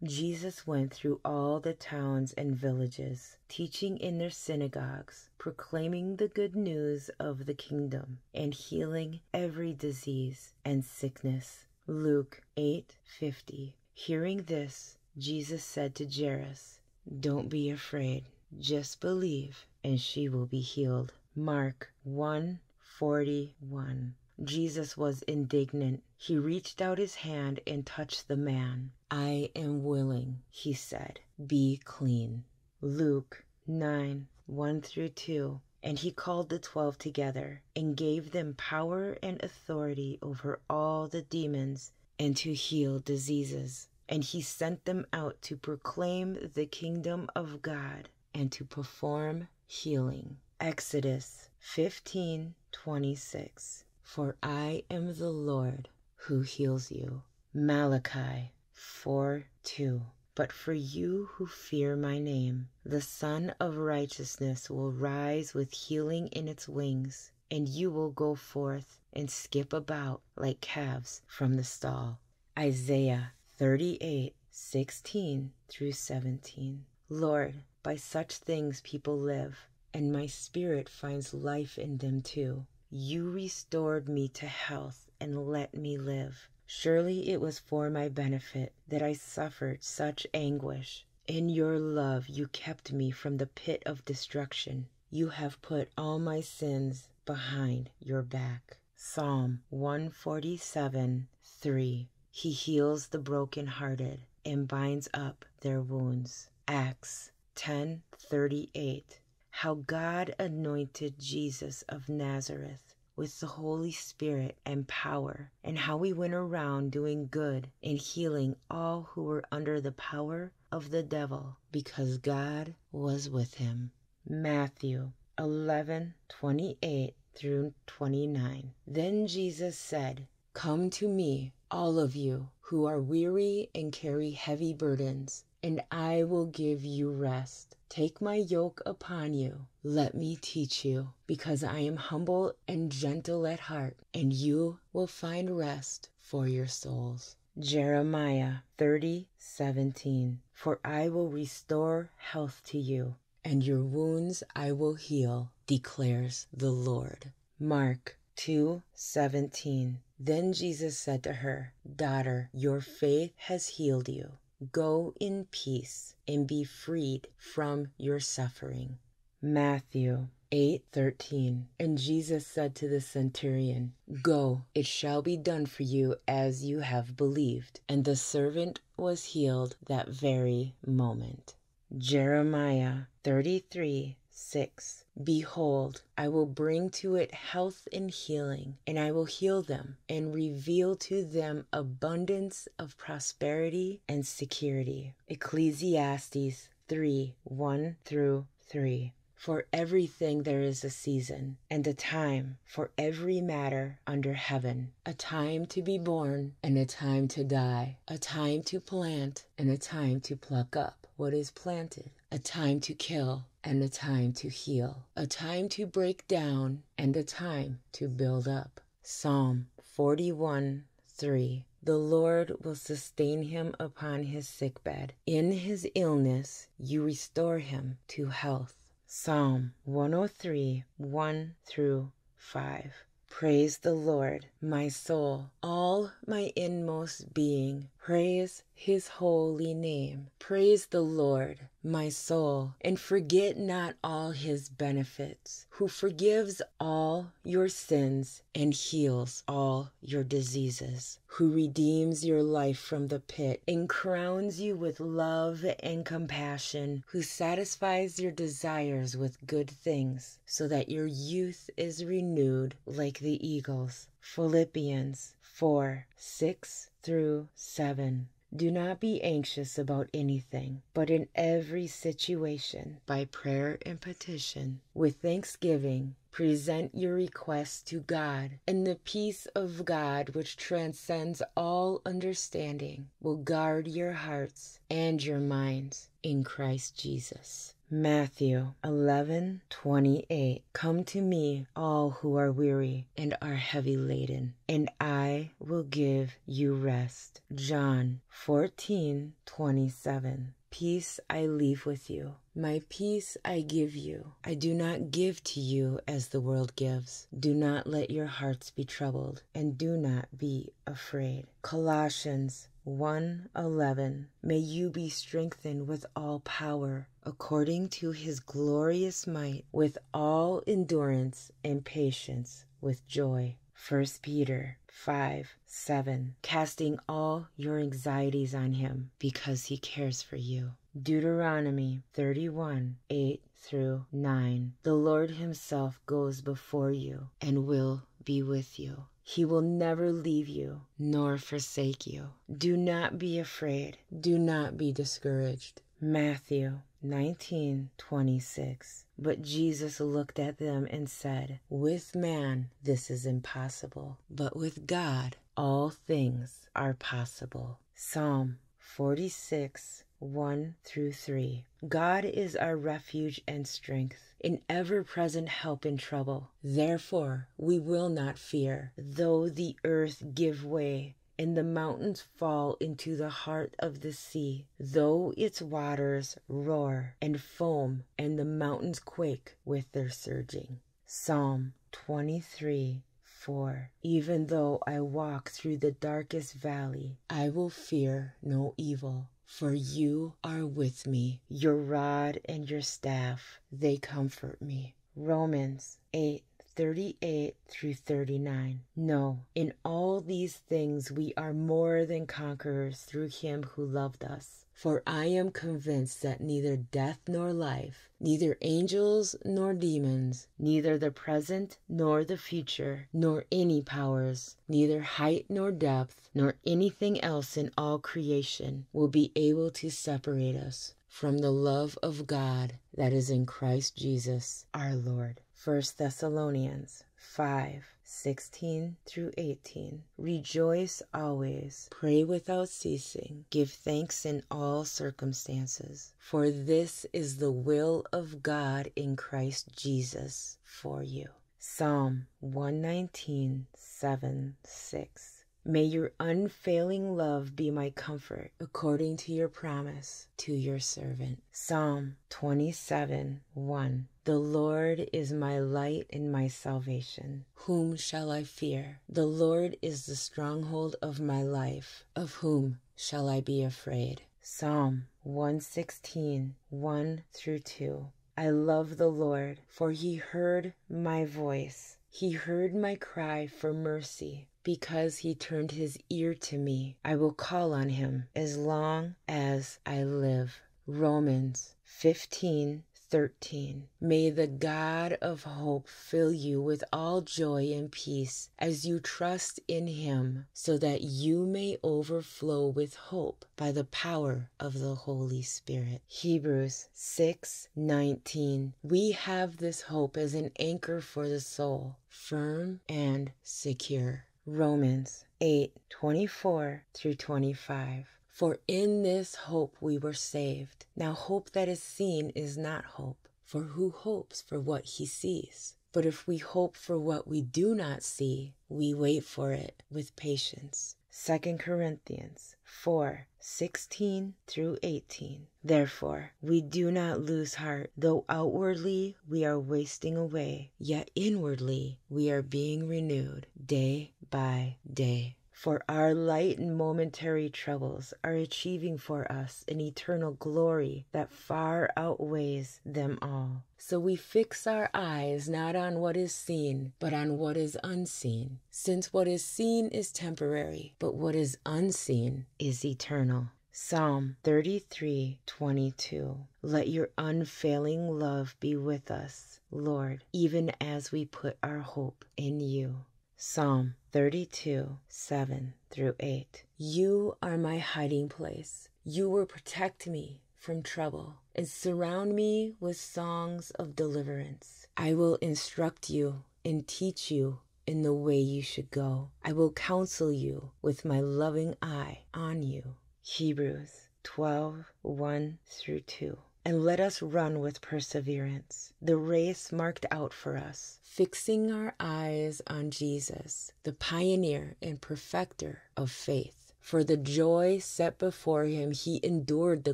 Jesus went through all the towns and villages, teaching in their synagogues, proclaiming the good news of the kingdom, and healing every disease and sickness. Luke 8:50. Hearing this, Jesus said to Jairus, "Don't be afraid, just believe, and she will be healed." Mark 1:41. Jesus was indignant. He reached out his hand and touched the man. I am willing, he said, be clean. Luke 9 1 through 2. And he called the twelve together and gave them power and authority over all the demons and to heal diseases. And he sent them out to proclaim the kingdom of God and to perform healing. Exodus 15 26. For I am the Lord who heals you. Malachi 4 2. But for you who fear my name, the Sun of Righteousness will rise with healing in its wings, and you will go forth and skip about like calves from the stall. Isaiah 38 16 through 17. Lord, by such things people live, and my spirit finds life in them too. You restored me to health and let me live. Surely it was for my benefit that I suffered such anguish. In your love you kept me from the pit of destruction. You have put all my sins behind your back. Psalm 147 3. He heals the broken-hearted and binds up their wounds. Acts 10:38 how God anointed Jesus of Nazareth with the Holy Spirit and power, and how he went around doing good and healing all who were under the power of the devil, because God was with him. Matthew 11 28 through 29. Then Jesus said, Come to me, all of you who are weary and carry heavy burdens, and I will give you rest. Take my yoke upon you. Let me teach you, because I am humble and gentle at heart, and you will find rest for your souls. Jeremiah 30 17. For I will restore health to you, and your wounds I will heal, declares the Lord. Mark 2 17. Then Jesus said to her, Daughter, your faith has healed you. Go in peace and be freed from your suffering. Matthew 8:13 And Jesus said to the centurion, Go, it shall be done for you as you have believed. And the servant was healed that very moment. Jeremiah 33 6. Behold, I will bring to it health and healing, and I will heal them and reveal to them abundance of prosperity and security. Ecclesiastes 3 1 through 3. For everything there is a season and a time for every matter under heaven, a time to be born and a time to die, a time to plant and a time to pluck up what is planted, a time to kill and a time to heal, a time to break down and a time to build up. Psalm 41 3. The Lord will sustain him upon his sickbed. In his illness, you restore him to health. Psalm 103 1 through 5. Praise the Lord, my soul, all my inmost being. Praise his holy name. Praise the Lord, my soul, and forget not all his benefits, who forgives all your sins and heals all your diseases, who redeems your life from the pit and crowns you with love and compassion, who satisfies your desires with good things, so that your youth is renewed like the eagles. Philippians 4 6 through 7. Do not be anxious about anything, but in every situation, by prayer and petition, with thanksgiving, present your requests to God, and the peace of God, which transcends all understanding, will guard your hearts and your minds in Christ Jesus. Matthew 11:28 Come to me, all who are weary and are heavy laden, and I will give you rest. John 14:27 Peace I leave with you. My peace I give you. I do not give to you as the world gives. Do not let your hearts be troubled, and do not be afraid. Colossians 1:11 May you be strengthened with all power according to his glorious might with all endurance and patience with joy. 1 Peter 5 7 Casting all your anxieties on him because he cares for you. Deuteronomy 31 8 through 9 The Lord himself goes before you and will be with you. He will never leave you nor forsake you. Do not be afraid. Do not be discouraged. Matthew 19:26 But Jesus looked at them and said, With man this is impossible, but with God all things are possible. Psalm 46 1 through 3. God is our refuge and strength, an ever present help in trouble. Therefore, we will not fear, though the earth give way and the mountains fall into the heart of the sea, though its waters roar and foam and the mountains quake with their surging. Psalm 23 4. Even though I walk through the darkest valley, I will fear no evil, for you are with me. Your rod and your staff, they comfort me. Romans 8 38 through 39. No, in all these things we are more than conquerors through him who loved us. For I am convinced that neither death nor life, neither angels nor demons, neither the present nor the future, nor any powers, neither height nor depth, nor anything else in all creation will be able to separate us from the love of God that is in Christ Jesus our Lord. 1 Thessalonians 5 16 through 18. Rejoice always, pray without ceasing, give thanks in all circumstances, for this is the will of God in Christ Jesus for you. Psalm 119 7 6. May your unfailing love be my comfort, according to your promise to your servant. Psalm 27 1. The Lord is my light and my salvation. Whom shall I fear? The Lord is the stronghold of my life. Of whom shall I be afraid? Psalm 116 1 through 2. I love the Lord, for he heard my voice. He heard my cry for mercy because he turned his ear to me. I will call on him as long as I live. Romans 15 13. May the God of hope fill you with all joy and peace as you trust in him, so that you may overflow with hope by the power of the Holy Spirit. Hebrews 6:19. We have this hope as an anchor for the soul, firm and secure. Romans 8 24 through 25. For in this hope we were saved. Now, hope that is seen is not hope, for who hopes for what he sees? But if we hope for what we do not see, we wait for it with patience. 2 Corinthians 4 16 through 18. Therefore, we do not lose heart, though outwardly we are wasting away, yet inwardly we are being renewed day by day. For our light and momentary troubles are achieving for us an eternal glory that far outweighs them all. So we fix our eyes not on what is seen, but on what is unseen, since what is seen is temporary, but what is unseen is eternal. Psalm 33:22 Let your unfailing love be with us, Lord, even as we put our hope in you. Psalm 32, 7 through 8. You are my hiding place. You will protect me from trouble and surround me with songs of deliverance. I will instruct you and teach you in the way you should go. I will counsel you with my loving eye on you. Hebrews 12 1 through 2. And let us run with perseverance the race marked out for us, fixing our eyes on Jesus, the pioneer and perfecter of faith. For the joy set before him, he endured the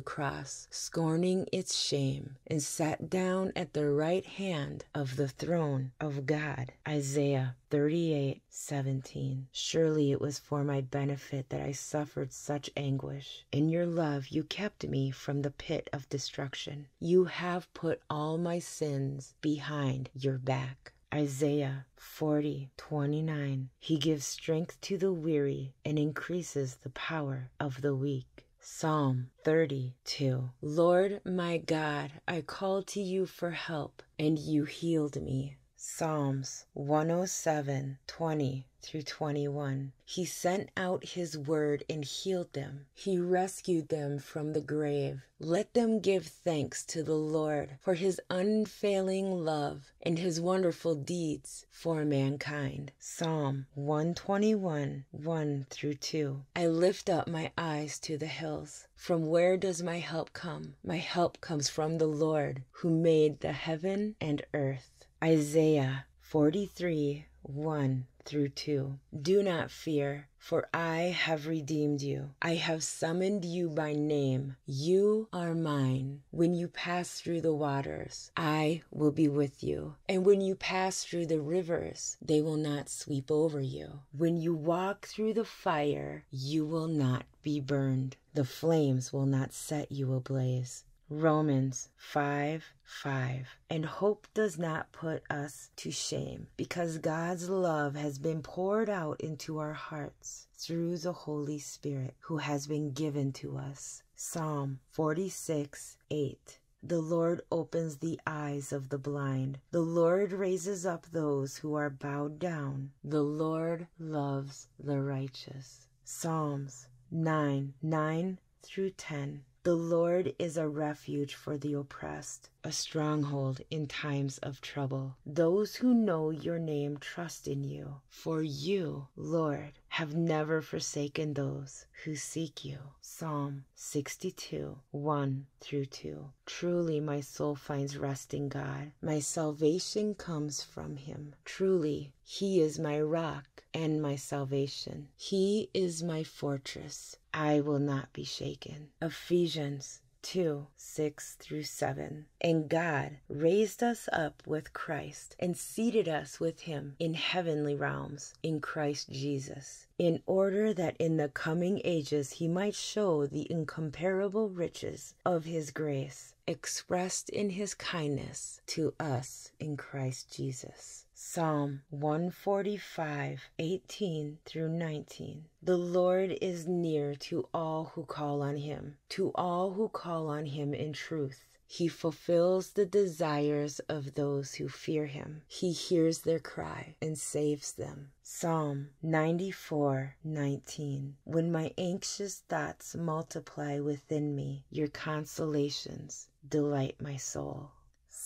cross, scorning its shame, and sat down at the right hand of the throne of God. Isaiah 38 17. Surely it was for my benefit that I suffered such anguish. In your love, you kept me from the pit of destruction. You have put all my sins behind your back. Isaiah 40 29. He gives strength to the weary and increases the power of the weak. Psalm 32. Lord my God, I called to you for help, and you healed me. Psalms 107 20 through 21. He sent out his word and healed them. He rescued them from the grave. Let them give thanks to the Lord for his unfailing love and his wonderful deeds for mankind. Psalm 121 1 through 2. I lift up my eyes to the hills. From where does my help come? My help comes from the Lord who made the heaven and earth. Isaiah 43 1 through 2. Do not fear, for I have redeemed you. I have summoned you by name. You are mine. When you pass through the waters, I will be with you. And when you pass through the rivers, they will not sweep over you. When you walk through the fire, you will not be burned. The flames will not set you ablaze. Romans 5 5. And hope does not put us to shame, because God's love has been poured out into our hearts through the Holy Spirit who has been given to us. Psalm 46 8. The Lord opens the eyes of the blind. The Lord raises up those who are bowed down. The Lord loves the righteous. Psalms 9 9 through 10. The Lord is a refuge for the oppressed, a stronghold in times of trouble. Those who know your name trust in you, for you, Lord, have never forsaken those who seek you. Psalm 62 1 through 2. Truly, my soul finds rest in God. My salvation comes from Him. Truly, He is my rock and my salvation. He is my fortress. I will not be shaken. Ephesians 2 6 through 7. And God raised us up with Christ and seated us with him in heavenly realms in Christ Jesus, in order that in the coming ages he might show the incomparable riches of his grace expressed in his kindness to us in Christ Jesus. Psalm 145, 18 through 19. The Lord is near to all who call on him, to all who call on him in truth. He fulfills the desires of those who fear him. He hears their cry and saves them. Psalm 94 19. When my anxious thoughts multiply within me, your consolations delight my soul.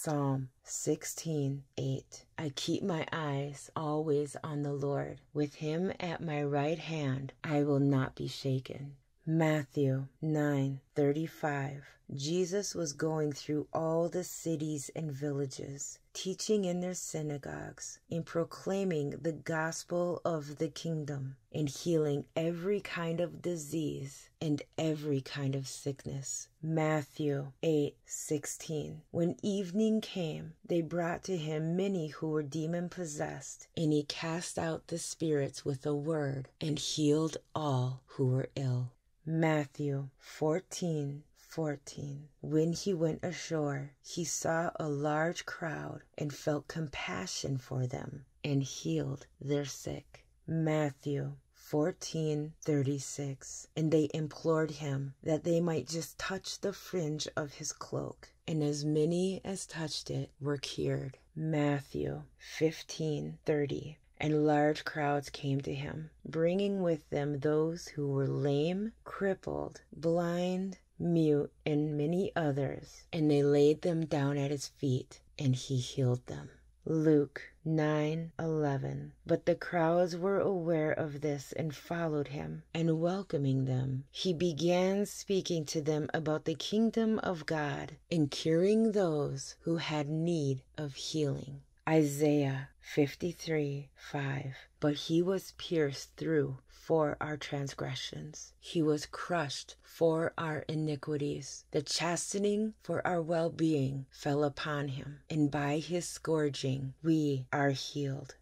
Psalm 16 8. I keep my eyes always on the Lord. With him at my right hand, I will not be shaken. Matthew 9:35 Jesus was going through all the cities and villages, teaching in their synagogues, and proclaiming the gospel of the kingdom, and healing every kind of disease and every kind of sickness. Matthew 8:16 When evening came, they brought to him many who were demon possessed, and he cast out the spirits with a word and healed all who were ill. Matthew 14 14. When he went ashore, he saw a large crowd and felt compassion for them and healed their sick. Matthew 14:36 And they implored him that they might just touch the fringe of his cloak, and as many as touched it were cured. Matthew 15:30 and large crowds came to him, bringing with them those who were lame, crippled, blind, mute, and many others, and they laid them down at his feet, and he healed them. Luke 9:11 But the crowds were aware of this and followed him, and welcoming them, he began speaking to them about the kingdom of God and curing those who had need of healing. Isaiah 53 5 But he was pierced through for our transgressions, he was crushed for our iniquities. The chastening for our well being fell upon him, and by his scourging we are healed.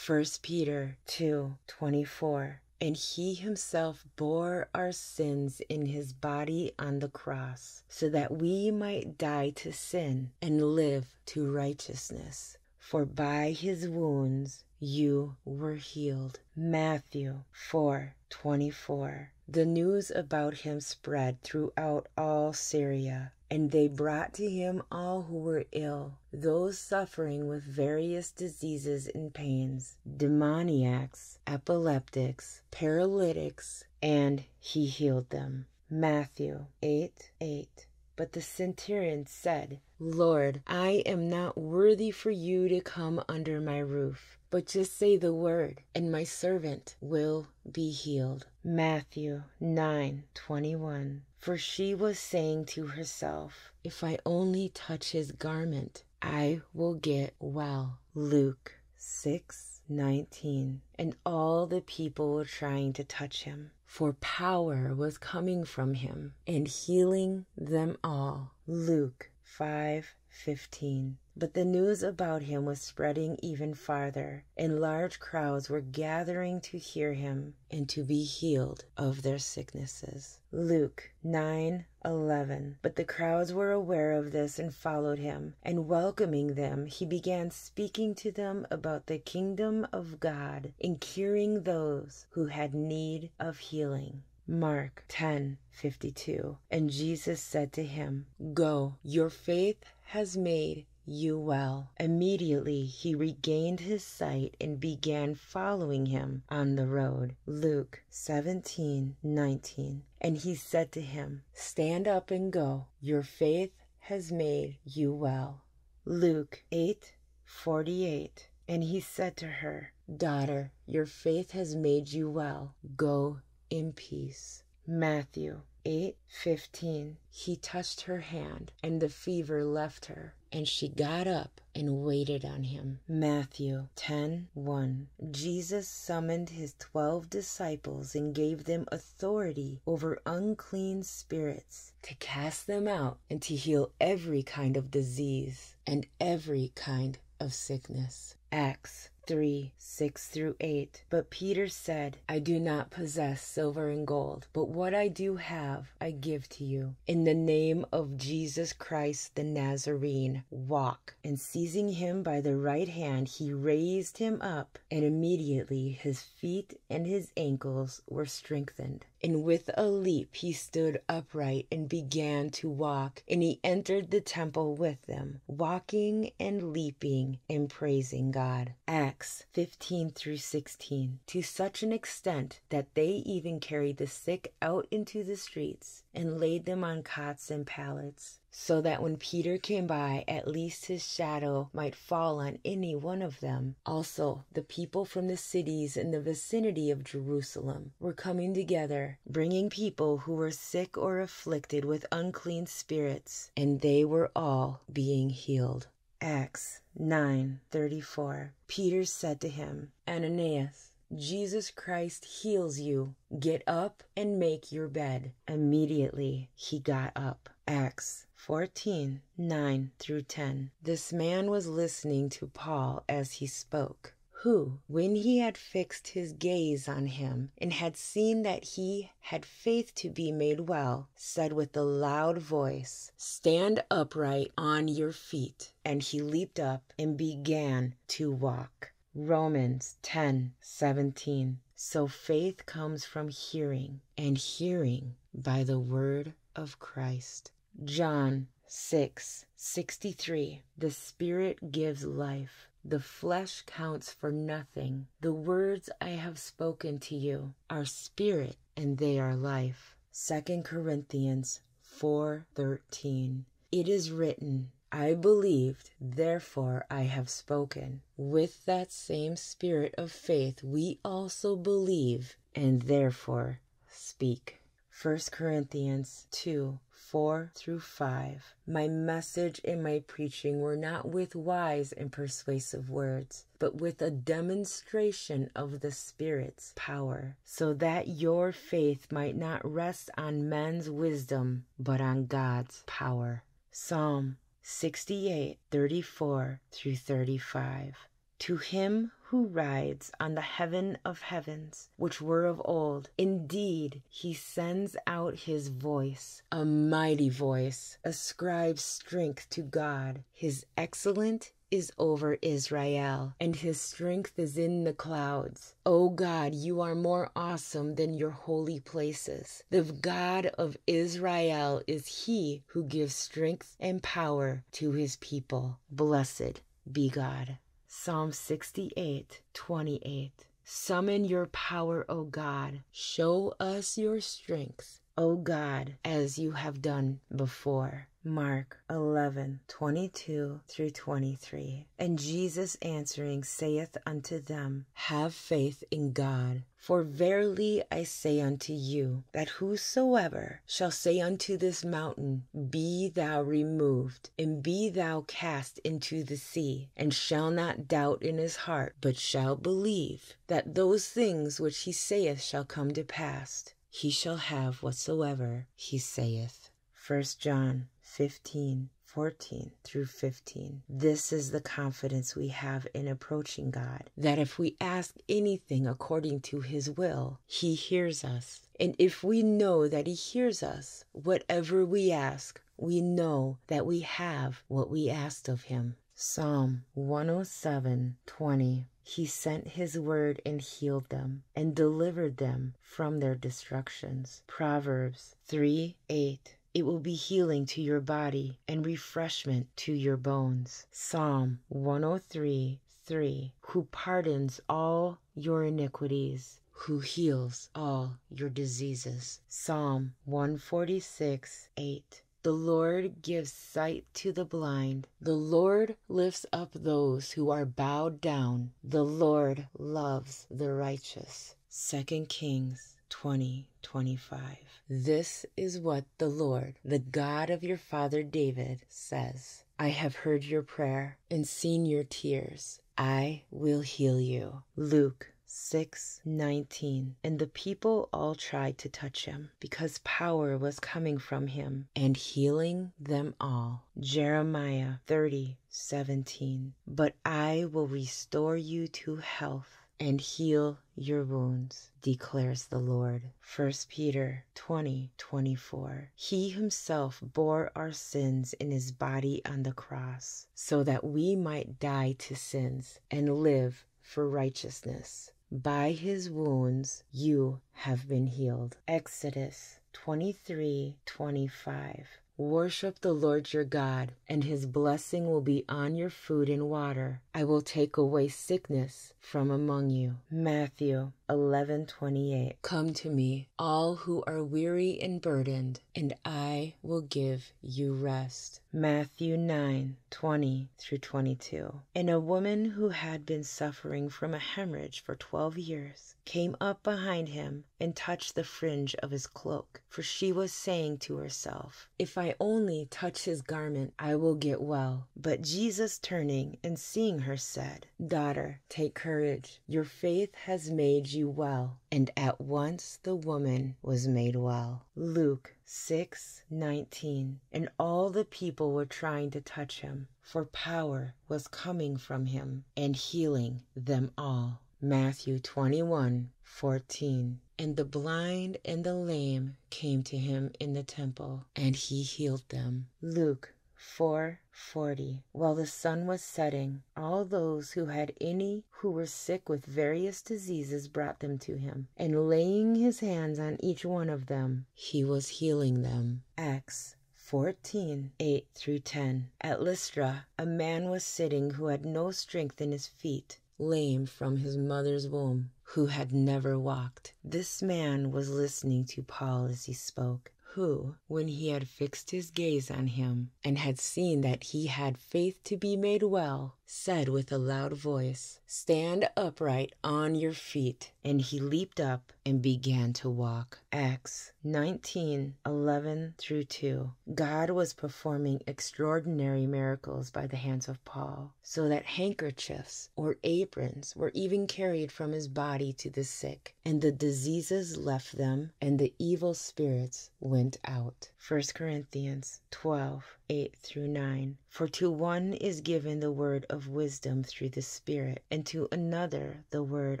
1 Peter 2 24 and he himself bore our sins in his body on the cross, so that we might die to sin and live to righteousness for by his wounds you were healed. Matthew 4:24. The news about him spread throughout all Syria, and they brought to him all who were ill, those suffering with various diseases and pains, demoniacs, epileptics, paralytics, and he healed them. Matthew 8 8. But the centurion said, Lord, I am not worthy for you to come under my roof, but just say the word, and my servant will be healed. Matthew 9:21. For she was saying to herself, If I only touch his garment, I will get well. Luke 6:19. And all the people were trying to touch him for power was coming from him and healing them all. Luke 5:15. But the news about him was spreading even farther, and large crowds were gathering to hear him and to be healed of their sicknesses. Luke 9:11. But the crowds were aware of this and followed him, and welcoming them, he began speaking to them about the kingdom of God and curing those who had need of healing. Mark 10:52 And Jesus said to him, Go, your faith has made you well. Immediately he regained his sight and began following him on the road. Luke 17:19. And he said to him, Stand up and go. Your faith has made you well. Luke 8:48. And he said to her, Daughter, your faith has made you well. Go in peace. Matthew 8:15 He touched her hand and the fever left her and she got up and waited on him. Matthew 10:1 Jesus summoned his 12 disciples and gave them authority over unclean spirits to cast them out and to heal every kind of disease and every kind of sickness. Acts 3 6 through 8. But Peter said, I do not possess silver and gold, but what I do have I give to you. In the name of Jesus Christ the Nazarene, walk. And seizing him by the right hand, he raised him up, and immediately his feet and his ankles were strengthened. And with a leap he stood upright and began to walk, and he entered the temple with them, walking and leaping and praising God. Acts 15 through 16, to such an extent that they even carried the sick out into the streets and laid them on cots and pallets so that when Peter came by, at least his shadow might fall on any one of them. Also, the people from the cities in the vicinity of Jerusalem were coming together, bringing people who were sick or afflicted with unclean spirits, and they were all being healed. Acts 9:34 Peter said to him, Ananias, Jesus Christ heals you. Get up and make your bed. Immediately he got up. Acts 14 9 through 10. This man was listening to Paul as he spoke, who, when he had fixed his gaze on him and had seen that he had faith to be made well, said with a loud voice, Stand upright on your feet. And he leaped up and began to walk. Romans 10:17 So faith comes from hearing and hearing by the word of Christ. John 6:63 The spirit gives life The flesh counts for nothing. The words I have spoken to you are spirit and they are life. 2 Corinthians 4:13. It is written, I believed, therefore I have spoken. With that same spirit of faith we also believe and therefore speak. 1 Corinthians 2 4 through 5. My message and my preaching were not with wise and persuasive words, but with a demonstration of the Spirit's power, so that your faith might not rest on men's wisdom, but on God's power. Psalm 68 34 through 35. To him who rides on the heaven of heavens, which were of old, indeed he sends out his voice, a mighty voice, ascribes strength to God. His excellent is over Israel, and his strength is in the clouds. O God, you are more awesome than your holy places. The God of Israel is he who gives strength and power to his people. Blessed be God. Psalm 68 28. Summon your power, O God. Show us your strength, O God, as you have done before. Mark 11 22 through 23. And Jesus answering saith unto them, Have faith in God. For verily I say unto you, that whosoever shall say unto this mountain, Be thou removed, and be thou cast into the sea, and shall not doubt in his heart, but shall believe that those things which he saith shall come to pass, he shall have whatsoever he saith. 1 John 15, 14 through 15. This is the confidence we have in approaching God that if we ask anything according to His will, He hears us. And if we know that He hears us, whatever we ask, we know that we have what we asked of Him. Psalm 107 20. He sent his word and healed them and delivered them from their destructions. Proverbs 3 8. It will be healing to your body and refreshment to your bones. Psalm 103 3. Who pardons all your iniquities, who heals all your diseases. Psalm 146 8. The Lord gives sight to the blind. The Lord lifts up those who are bowed down. The Lord loves the righteous. 2 Kings 20 25. This is what the Lord, the God of your father David, says I have heard your prayer and seen your tears. I will heal you. Luke 6:19 And the people all tried to touch him because power was coming from him and healing them all. Jeremiah 30:17 But I will restore you to health and heal your wounds, declares the Lord. 1 Peter 20 24. He himself bore our sins in his body on the cross, so that we might die to sins and live for righteousness. By his wounds you have been healed. Exodus 23 25. Worship the Lord your God, and his blessing will be on your food and water. I will take away sickness from among you. Matthew 11:28 Come to me, all who are weary and burdened, and I will give you rest. Matthew 9:20 through 22. And a woman who had been suffering from a hemorrhage for 12 years came up behind him and touched the fringe of his cloak, for she was saying to herself, If I only touch his garment, I will get well. But Jesus turning and seeing her said, Daughter, take courage, your faith has made you well. And at once the woman was made well. Luke 6:19 And all the people were trying to touch him, for power was coming from him and healing them all. Matthew 21:14 And the blind and the lame came to him in the temple, and he healed them. Luke 4:40 While the sun was setting, all those who had any who were sick with various diseases brought them to him, and laying his hands on each one of them, he was healing them. Acts 14 8 through 10. At Lystra, a man was sitting who had no strength in his feet, lame from his mother's womb, who had never walked. This man was listening to Paul as he spoke who, when he had fixed his gaze on him, and had seen that he had faith to be made well, said with a loud voice, Stand upright on your feet. And he leaped up and began to walk. Acts 19 11 through 2. God was performing extraordinary miracles by the hands of Paul, so that handkerchiefs or aprons were even carried from his body to the sick, and the diseases left them, and the evil spirits went out. 1 Corinthians 12 8 through 9. For to one is given the word of wisdom through the Spirit, and to another the word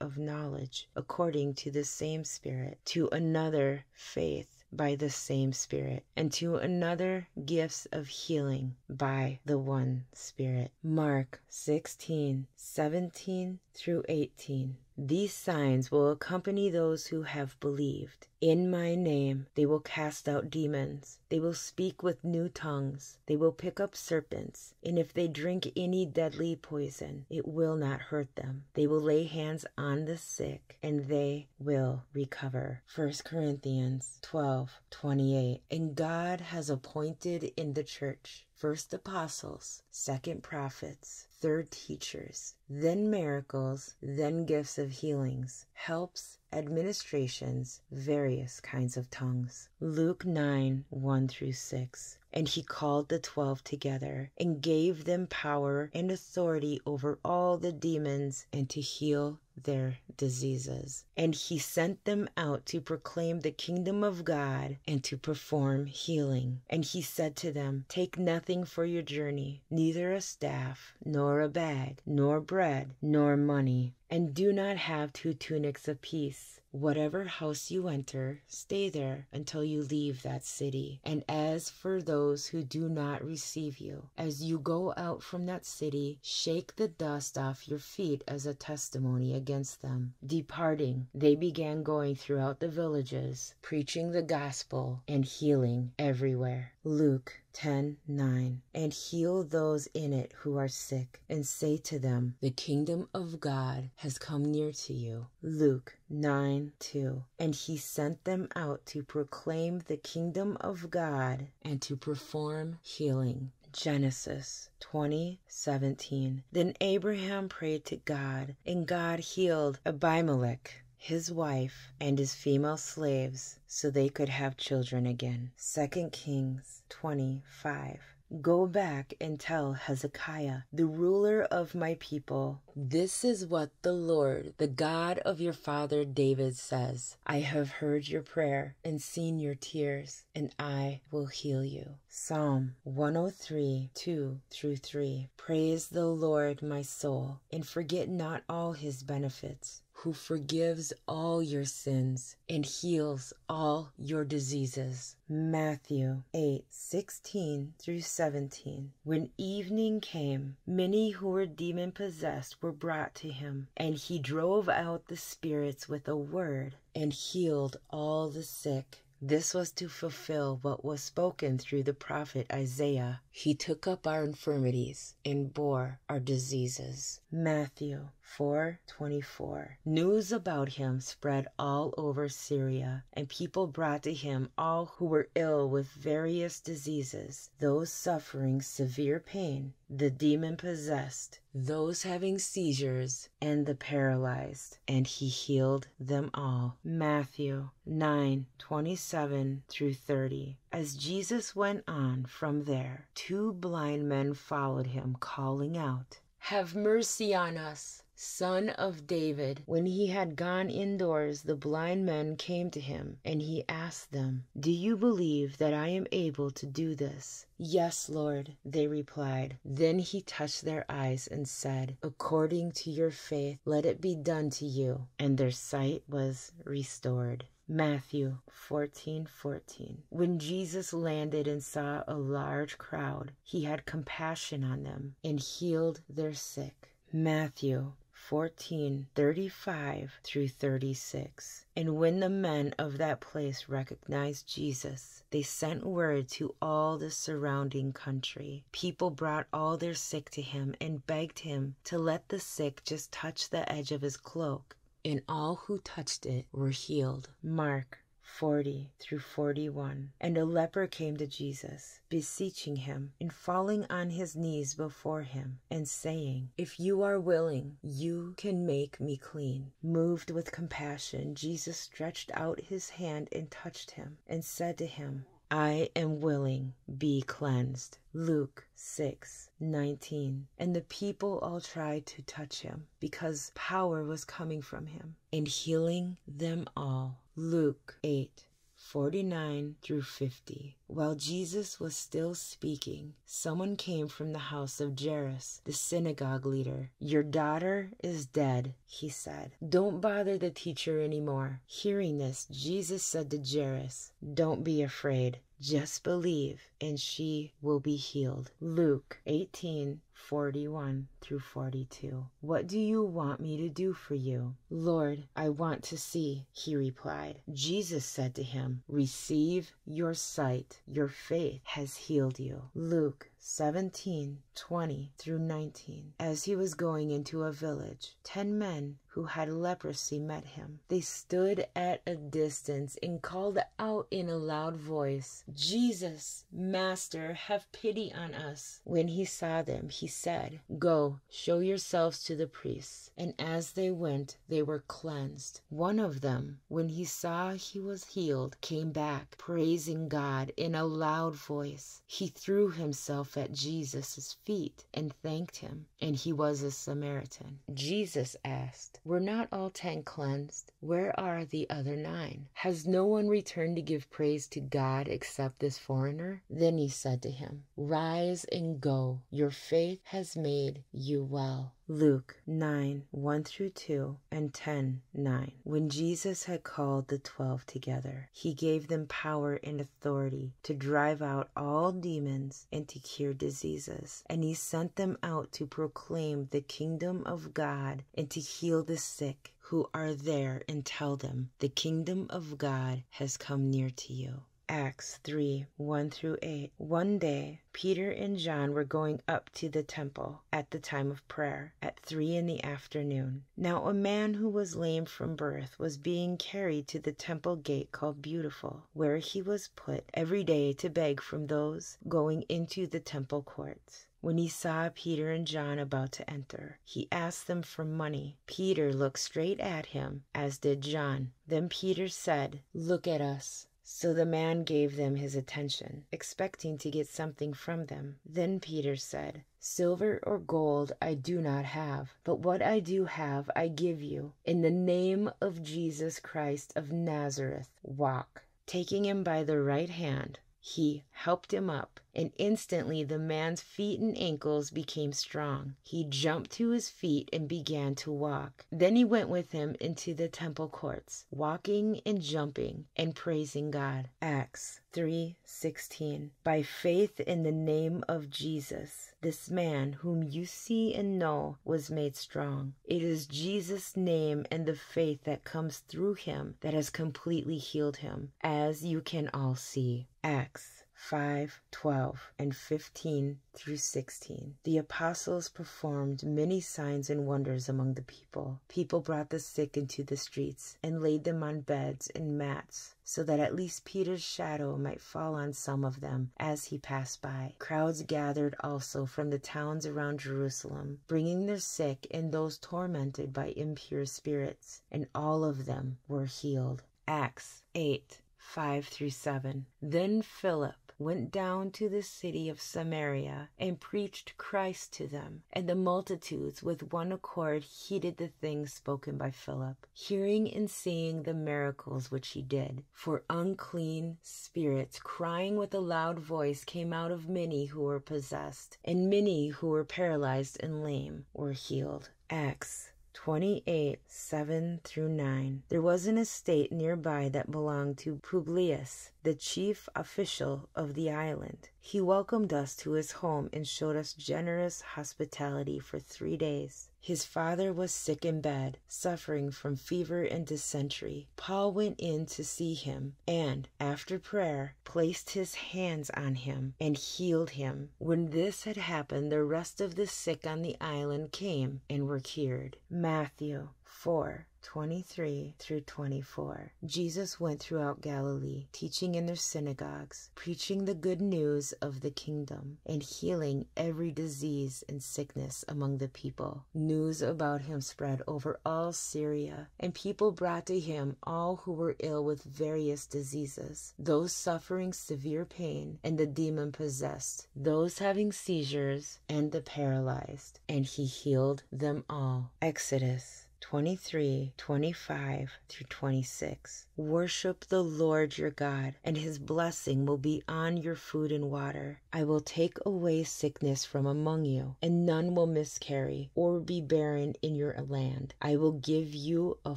of knowledge according to the same Spirit, to another faith by the same Spirit, and to another gifts of healing by the one Spirit. Mark 16 17 through 18. These signs will accompany those who have believed. In my name they will cast out demons. They will speak with new tongues. They will pick up serpents. And if they drink any deadly poison, it will not hurt them. They will lay hands on the sick and they will recover. 1 Corinthians 12 28. And God has appointed in the church first apostles, second prophets, third teachers, then miracles, then gifts of healings, helps, administrations, various kinds of tongues. Luke 9 1 through 6. And he called the twelve together and gave them power and authority over all the demons and to heal their diseases. And he sent them out to proclaim the kingdom of God and to perform healing. And he said to them, Take nothing for your journey, neither a staff, nor a bag, nor bread, nor money and do not have two tunics apiece. Whatever house you enter, stay there until you leave that city. And as for those who do not receive you, as you go out from that city, shake the dust off your feet as a testimony against them. Departing, they began going throughout the villages, preaching the gospel and healing everywhere. Luke 10 9 and heal those in it who are sick and say to them the kingdom of god has come near to you. Luke 9 2 and he sent them out to proclaim the kingdom of god and to perform healing. Genesis 20 17. Then Abraham prayed to God, and God healed Abimelech his wife, and his female slaves so they could have children again. 2 Kings 25. Go back and tell Hezekiah, the ruler of my people, this is what the Lord, the God of your father David says I have heard your prayer and seen your tears, and I will heal you. Psalm 103 2 through 3. Praise the Lord, my soul, and forget not all his benefits who forgives all your sins and heals all your diseases. Matthew 8 16 through 17. When evening came, many who were demon possessed were brought to him, and he drove out the spirits with a word and healed all the sick. This was to fulfill what was spoken through the prophet Isaiah. He took up our infirmities and bore our diseases. Matthew 4:24. News about him spread all over Syria, and people brought to him all who were ill with various diseases, those suffering severe pain, the demon possessed, those having seizures, and the paralyzed, and he healed them all. Matthew 9:27 through 30. As Jesus went on from there, two blind men followed him, calling out, Have mercy on us son of David. When he had gone indoors, the blind men came to him, and he asked them, Do you believe that I am able to do this? Yes, Lord, they replied. Then he touched their eyes and said, According to your faith, let it be done to you. And their sight was restored. Matthew 14 14. When Jesus landed and saw a large crowd, he had compassion on them and healed their sick. Matthew 14 35 through 36. And when the men of that place recognized Jesus, they sent word to all the surrounding country. People brought all their sick to him and begged him to let the sick just touch the edge of his cloak. And all who touched it were healed. Mark 40 through 41. And a leper came to Jesus, beseeching him, and falling on his knees before him, and saying, If you are willing, you can make me clean. Moved with compassion, Jesus stretched out his hand and touched him, and said to him, I am willing, be cleansed. Luke 6 19. And the people all tried to touch him because power was coming from him and healing them all. Luke 8 49 through 50. While Jesus was still speaking, someone came from the house of Jairus, the synagogue leader. Your daughter is dead, he said. Don't bother the teacher anymore. Hearing this, Jesus said to Jairus, Don't be afraid. Just believe, and she will be healed. Luke 18 41 through 42. What do you want me to do for you? Lord, I want to see, he replied. Jesus said to him, Receive your sight. Your faith has healed you. Luke 17 20 through 19. As he was going into a village, ten men who had leprosy met him. They stood at a distance and called out in a loud voice, Jesus, Master, have pity on us. When he saw them, he said, Go, show yourselves to the priests. And as they went, they were cleansed. One of them, when he saw he was healed, came back, praising God in a loud voice. He threw himself at Jesus' feet and thanked him, and he was a Samaritan. Jesus asked, Were not all ten cleansed? Where are the other nine? Has no one returned to give praise to God except this foreigner? Then he said to him, Rise and go. Your faith has made you well. Luke 9 1 through 2 and 10 9. When Jesus had called the twelve together, he gave them power and authority to drive out all demons and to cure diseases. And he sent them out to proclaim the kingdom of God and to heal the sick who are there and tell them, The kingdom of God has come near to you. Acts 3 1 through 8. One day, Peter and John were going up to the temple at the time of prayer, at three in the afternoon. Now, a man who was lame from birth was being carried to the temple gate called Beautiful, where he was put every day to beg from those going into the temple courts. When he saw Peter and John about to enter, he asked them for money. Peter looked straight at him, as did John. Then Peter said, Look at us. So the man gave them his attention, expecting to get something from them. Then Peter said, Silver or gold I do not have, but what I do have I give you. In the name of Jesus Christ of Nazareth, walk. Taking him by the right hand, he helped him up, and instantly the man's feet and ankles became strong. He jumped to his feet and began to walk. Then he went with him into the temple courts, walking and jumping and praising God. Acts 3:16 By faith in the name of Jesus, this man whom you see and know was made strong. It is Jesus' name and the faith that comes through him that has completely healed him, as you can all see. Acts 5 12 and 15 through 16. The apostles performed many signs and wonders among the people. People brought the sick into the streets and laid them on beds and mats so that at least Peter's shadow might fall on some of them as he passed by. Crowds gathered also from the towns around Jerusalem, bringing their sick and those tormented by impure spirits, and all of them were healed. Acts 8 5 through 7. Then Philip went down to the city of Samaria and preached Christ to them, and the multitudes with one accord heeded the things spoken by Philip, hearing and seeing the miracles which he did. For unclean spirits, crying with a loud voice, came out of many who were possessed, and many who were paralyzed and lame were healed. Acts 28 7 through 9. There was an estate nearby that belonged to Publius, the chief official of the island. He welcomed us to his home and showed us generous hospitality for three days. His father was sick in bed, suffering from fever and dysentery. Paul went in to see him, and, after prayer, placed his hands on him and healed him. When this had happened, the rest of the sick on the island came and were cured. Matthew 4 23 through 24. Jesus went throughout Galilee, teaching in their synagogues, preaching the good news of the kingdom, and healing every disease and sickness among the people. News about him spread over all Syria, and people brought to him all who were ill with various diseases, those suffering severe pain, and the demon possessed, those having seizures, and the paralyzed, and he healed them all. Exodus 23, 25 through 26. Worship the Lord your God, and his blessing will be on your food and water. I will take away sickness from among you, and none will miscarry or be barren in your land. I will give you a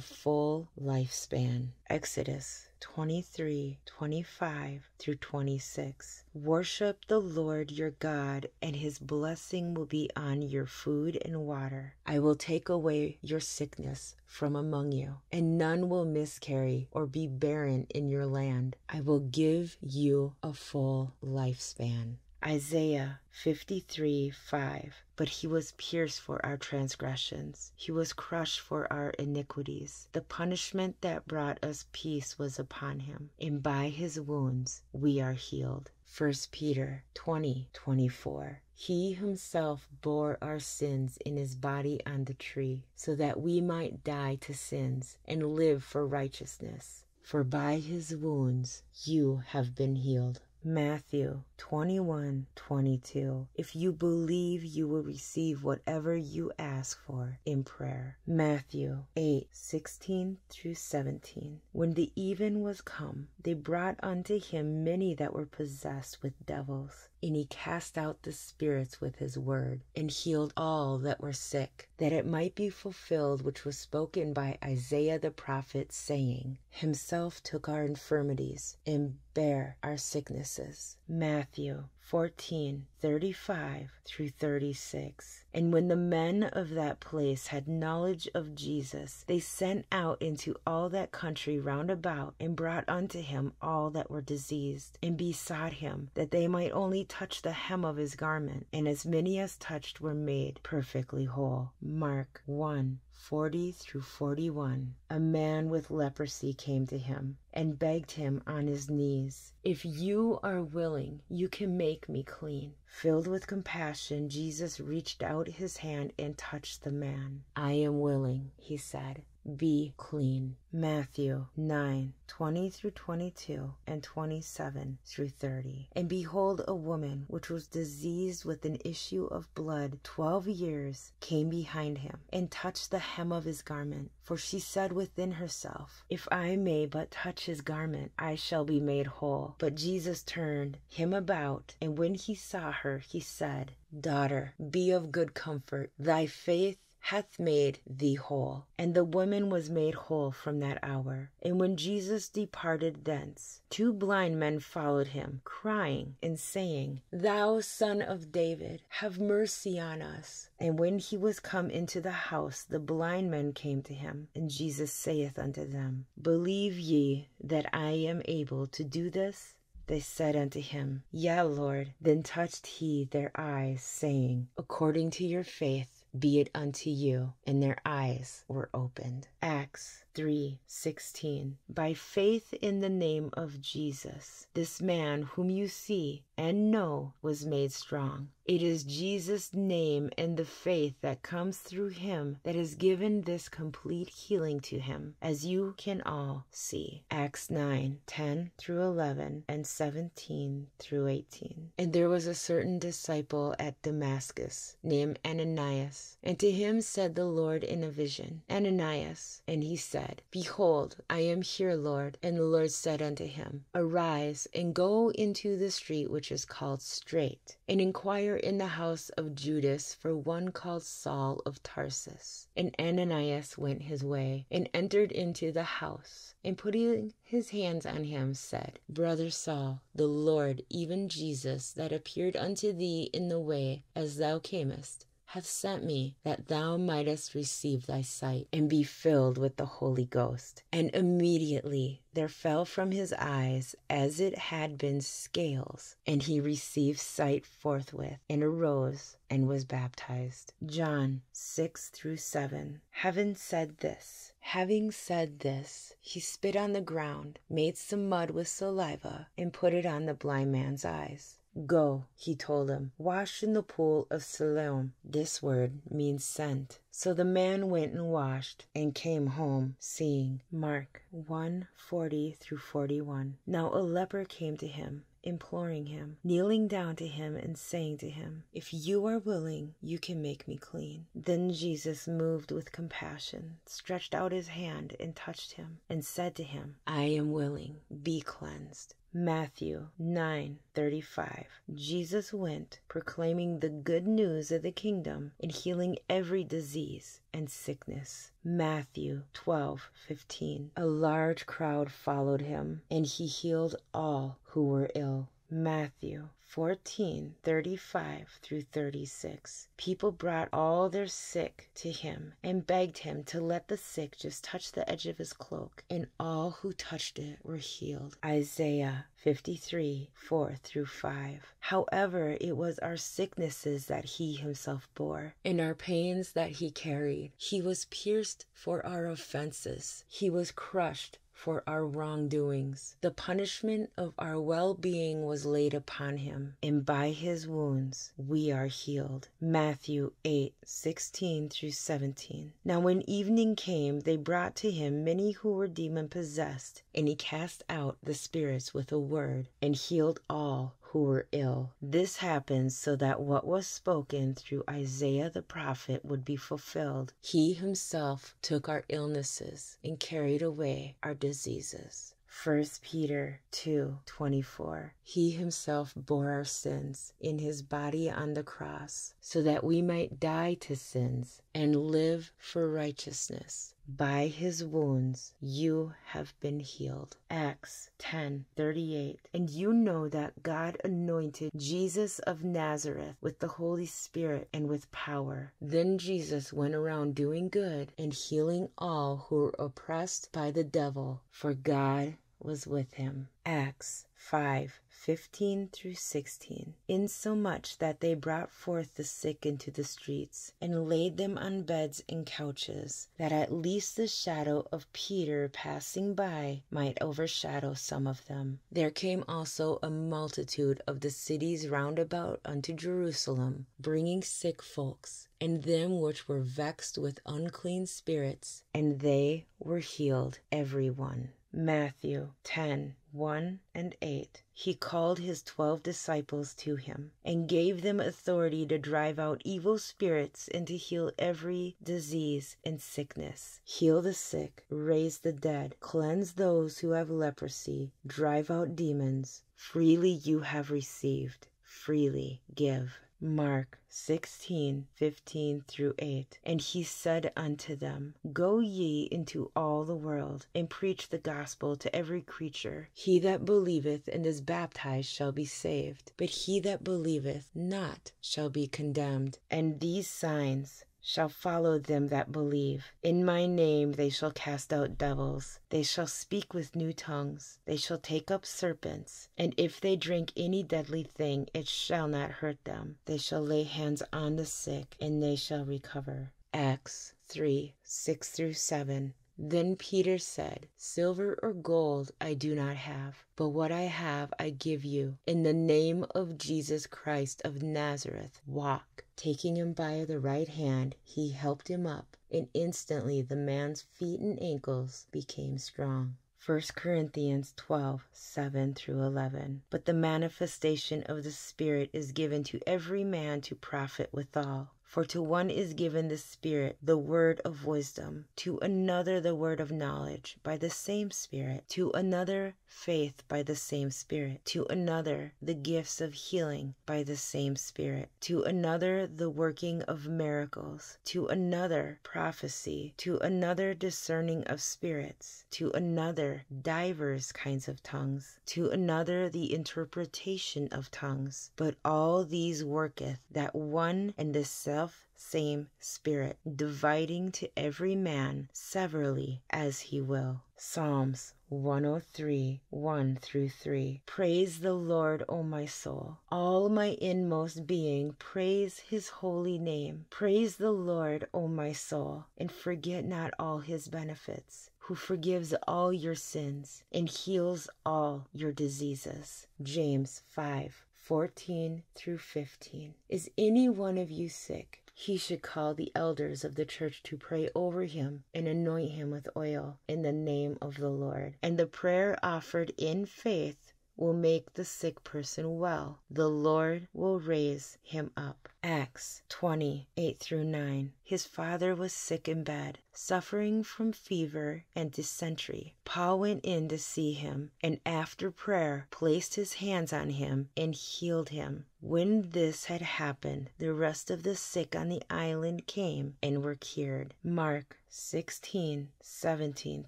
full lifespan. Exodus 23, 25 through 26. Worship the Lord your God, and his blessing will be on your food and water. I will take away your sickness from among you, and none will miscarry or be barren in your land. I will give you a full lifespan. Isaiah 53 5. But he was pierced for our transgressions, he was crushed for our iniquities. The punishment that brought us peace was upon him, and by his wounds we are healed. 1 Peter 20 24. He himself bore our sins in his body on the tree, so that we might die to sins and live for righteousness. For by his wounds you have been healed. Matthew 21 22. If you believe, you will receive whatever you ask for in prayer. Matthew 8 16 through 17. When the even was come, they brought unto him many that were possessed with devils, and he cast out the spirits with his word, and healed all that were sick, that it might be fulfilled which was spoken by Isaiah the prophet, saying, Himself took our infirmities and bare our sicknesses. Matthew 14 35 through 36. And when the men of that place had knowledge of Jesus, they sent out into all that country round about, and brought unto him all that were diseased, and besought him that they might only touch the hem of his garment. And as many as touched were made perfectly whole. Mark 1 40 through 41. A man with leprosy came to him and begged him on his knees, If you are willing, you can make me clean. Filled with compassion, Jesus reached out his hand and touched the man. I am willing, he said. Be clean. Matthew 9 20 through 22 and 27 through 30. And behold, a woman which was diseased with an issue of blood twelve years came behind him and touched the hem of his garment. For she said within herself, If I may but touch his garment, I shall be made whole. But Jesus turned him about, and when he saw her, he said, Daughter, be of good comfort. Thy faith hath made thee whole. And the woman was made whole from that hour. And when Jesus departed thence, two blind men followed him, crying and saying, Thou son of David, have mercy on us. And when he was come into the house, the blind men came to him. And Jesus saith unto them, Believe ye that I am able to do this? They said unto him, Yea, Lord. Then touched he their eyes, saying, According to your faith, be it unto you. And their eyes were opened. Acts 3:16 By faith in the name of Jesus this man whom you see and know was made strong. It is Jesus name and the faith that comes through him that has given this complete healing to him as you can all see. Acts 9:10 through 11 and 17 through 18 And there was a certain disciple at Damascus named Ananias. And to him said the Lord in a vision Ananias. And he said said, Behold, I am here, Lord. And the Lord said unto him, Arise, and go into the street which is called Straight, and inquire in the house of Judas for one called Saul of Tarsus. And Ananias went his way, and entered into the house, and putting his hands on him, said, Brother Saul, the Lord, even Jesus, that appeared unto thee in the way as thou camest, hath sent me, that thou mightest receive thy sight, and be filled with the Holy Ghost. And immediately there fell from his eyes as it had been scales, and he received sight forthwith, and arose and was baptized. John 6 through 7. Having said this, having said this, he spit on the ground, made some mud with saliva, and put it on the blind man's eyes. Go, he told him, wash in the pool of Siloam. This word means sent. So the man went and washed and came home seeing. Mark 1 40 through 41. Now a leper came to him imploring him, kneeling down to him and saying to him, If you are willing, you can make me clean. Then Jesus, moved with compassion, stretched out his hand and touched him, and said to him, I am willing, be cleansed. Matthew 9:35 Jesus went proclaiming the good news of the kingdom and healing every disease and sickness. Matthew 12:15 A large crowd followed him and he healed all who were ill. Matthew 14 35 through 36. People brought all their sick to him and begged him to let the sick just touch the edge of his cloak, and all who touched it were healed. Isaiah 53 4 through 5. However, it was our sicknesses that he himself bore, and our pains that he carried. He was pierced for our offenses, he was crushed for our wrongdoings. The punishment of our well being was laid upon him, and by his wounds we are healed. Matthew 8 16 through 17. Now, when evening came, they brought to him many who were demon possessed, and he cast out the spirits with a word, and healed all who were ill. This happened so that what was spoken through Isaiah the prophet would be fulfilled. He himself took our illnesses and carried away our diseases. 1 Peter 2:24 He himself bore our sins in his body on the cross so that we might die to sins and live for righteousness. By his wounds you have been healed. Acts 10:38 And you know that God anointed Jesus of Nazareth with the Holy Spirit and with power. Then Jesus went around doing good and healing all who were oppressed by the devil, for God was with him. Acts 5 15 through 16. Insomuch that they brought forth the sick into the streets, and laid them on beds and couches, that at least the shadow of Peter passing by might overshadow some of them. There came also a multitude of the cities round about unto Jerusalem, bringing sick folks, and them which were vexed with unclean spirits, and they were healed every one. Matthew 10 1 and 8. He called his twelve disciples to him, and gave them authority to drive out evil spirits and to heal every disease and sickness. Heal the sick, raise the dead, cleanse those who have leprosy, drive out demons. Freely you have received, freely give. Mark 16, 15 through 8. And he said unto them, Go ye into all the world, and preach the gospel to every creature. He that believeth and is baptized shall be saved, but he that believeth not shall be condemned. And these signs shall follow them that believe. In my name they shall cast out devils. They shall speak with new tongues. They shall take up serpents. And if they drink any deadly thing, it shall not hurt them. They shall lay hands on the sick, and they shall recover. Acts 3 6 through 7. Then Peter said, Silver or gold I do not have, but what I have I give you. In the name of Jesus Christ of Nazareth, walk. Taking him by the right hand, he helped him up, and instantly the man's feet and ankles became strong. 1 Corinthians 12 7 through 11. But the manifestation of the Spirit is given to every man to profit withal. For to one is given the Spirit the word of wisdom, to another the word of knowledge by the same Spirit, to another faith by the same Spirit, to another the gifts of healing by the same Spirit, to another the working of miracles, to another prophecy, to another discerning of spirits, to another divers kinds of tongues, to another the interpretation of tongues. But all these worketh that one and the self same Spirit, dividing to every man severally as he will. Psalms 103 1 through 3. Praise the Lord, O my soul. All my inmost being, praise his holy name. Praise the Lord, O my soul, and forget not all his benefits who forgives all your sins and heals all your diseases. James 5 14 through 15. Is any one of you sick? He should call the elders of the church to pray over him and anoint him with oil in the name of the Lord. And the prayer offered in faith will make the sick person well. The Lord will raise him up. Acts 20 8 through 9. His father was sick in bed, suffering from fever and dysentery. Paul went in to see him, and after prayer placed his hands on him and healed him. When this had happened, the rest of the sick on the island came and were cured. Mark 16, 17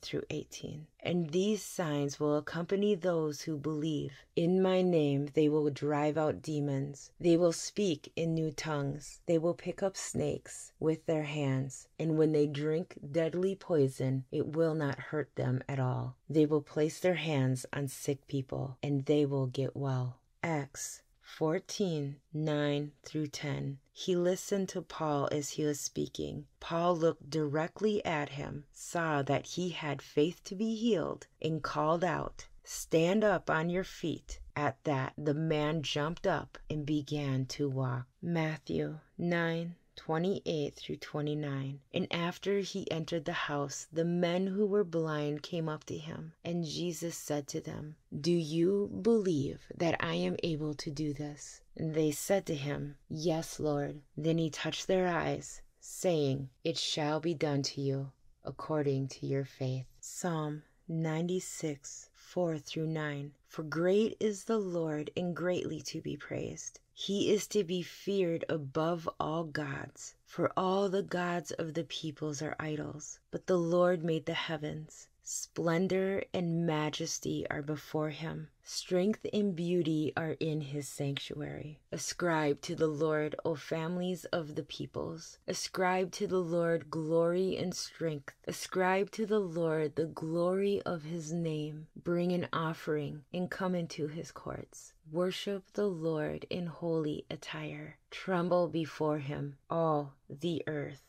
through 18. And these signs will accompany those who believe. In my name they will drive out demons. They will speak in new tongues. They will pick up snakes with their hands. And when they drink deadly poison, it will not hurt them at all. They will place their hands on sick people, and they will get well. Acts 14 9 through 10. He listened to Paul as he was speaking. Paul looked directly at him, saw that he had faith to be healed, and called out, Stand up on your feet. At that, the man jumped up and began to walk. Matthew 9 28 through 29. And after he entered the house, the men who were blind came up to him, and Jesus said to them, Do you believe that I am able to do this? And they said to him, Yes, Lord. Then he touched their eyes, saying, It shall be done to you according to your faith. Psalm 96 4 through 9. For great is the Lord and greatly to be praised. He is to be feared above all gods. For all the gods of the peoples are idols, but the Lord made the heavens. Splendor and majesty are before him. Strength and beauty are in his sanctuary. Ascribe to the Lord, O families of the peoples. Ascribe to the Lord glory and strength. Ascribe to the Lord the glory of his name. Bring an offering and come into his courts. Worship the Lord in holy attire. Tremble before him, all the earth.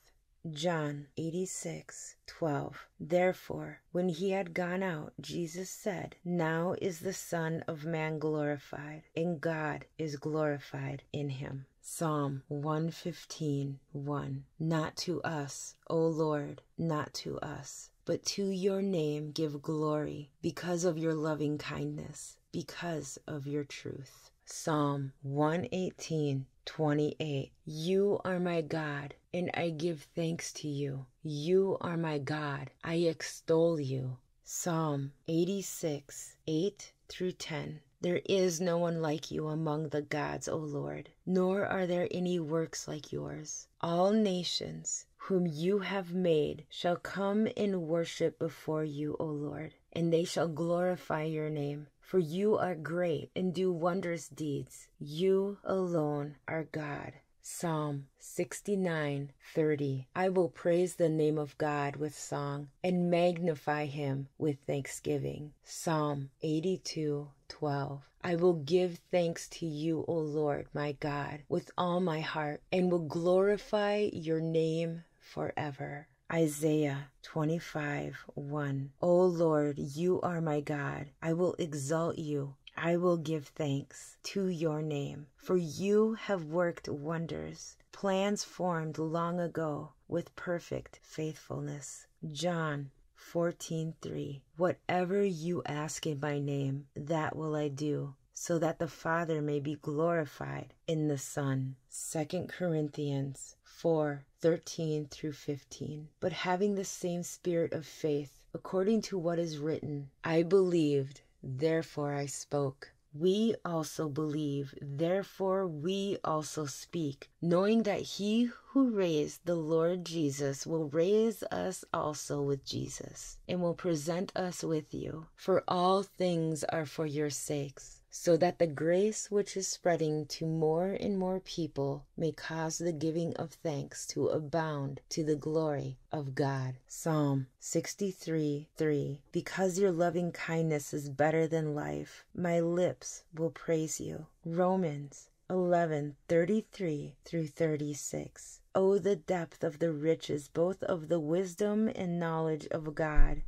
John 86 12. Therefore, when he had gone out, Jesus said, Now is the Son of Man glorified, and God is glorified in him. Psalm 115 1. Not to us, O Lord, not to us, but to your name give glory, because of your loving kindness, because of your truth. Psalm 118 28. You are my God, and I give thanks to you. You are my God, I extol you. Psalm 86 8 through 10. There is no one like you among the gods, O Lord, nor are there any works like yours. All nations whom you have made shall come and worship before you, O Lord, and they shall glorify your name. For you are great and do wondrous deeds. You alone are God. Psalm 69:30 I will praise the name of God with song and magnify him with thanksgiving. Psalm 82:12 I will give thanks to you, O Lord my God, with all my heart, and will glorify your name forever. Isaiah 25 1. O Lord, you are my God. I will exalt you. I will give thanks to your name, for you have worked wonders, plans formed long ago with perfect faithfulness. John 14:3 Whatever you ask in my name, that will I do, so that the Father may be glorified in the Son. 2 Corinthians 4 13 through 15. But having the same spirit of faith, according to what is written, I believed, therefore I spoke. We also believe, therefore we also speak, knowing that he who raised the Lord Jesus will raise us also with Jesus, and will present us with you. For all things are for your sakes, so that the grace which is spreading to more and more people may cause the giving of thanks to abound to the glory of God. Psalm 63 3 Because your loving kindness is better than life, my lips will praise you. Romans 11 33 through 36. Oh, the depth of the riches both of the wisdom and knowledge of God!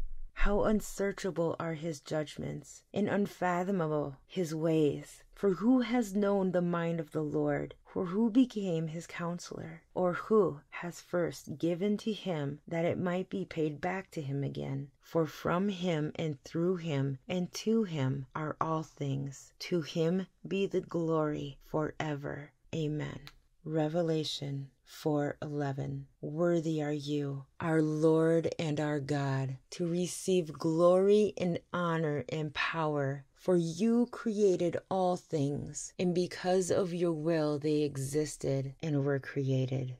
How unsearchable are his judgments, and unfathomable his ways! For who has known the mind of the Lord? For who became his counselor? Or who has first given to him that it might be paid back to him again? For from him and through him and to him are all things. To him be the glory forever. Amen. Revelation 4:11 Worthy are you, our Lord and our God, to receive glory and honor and power, for you created all things, and because of your will they existed and were created.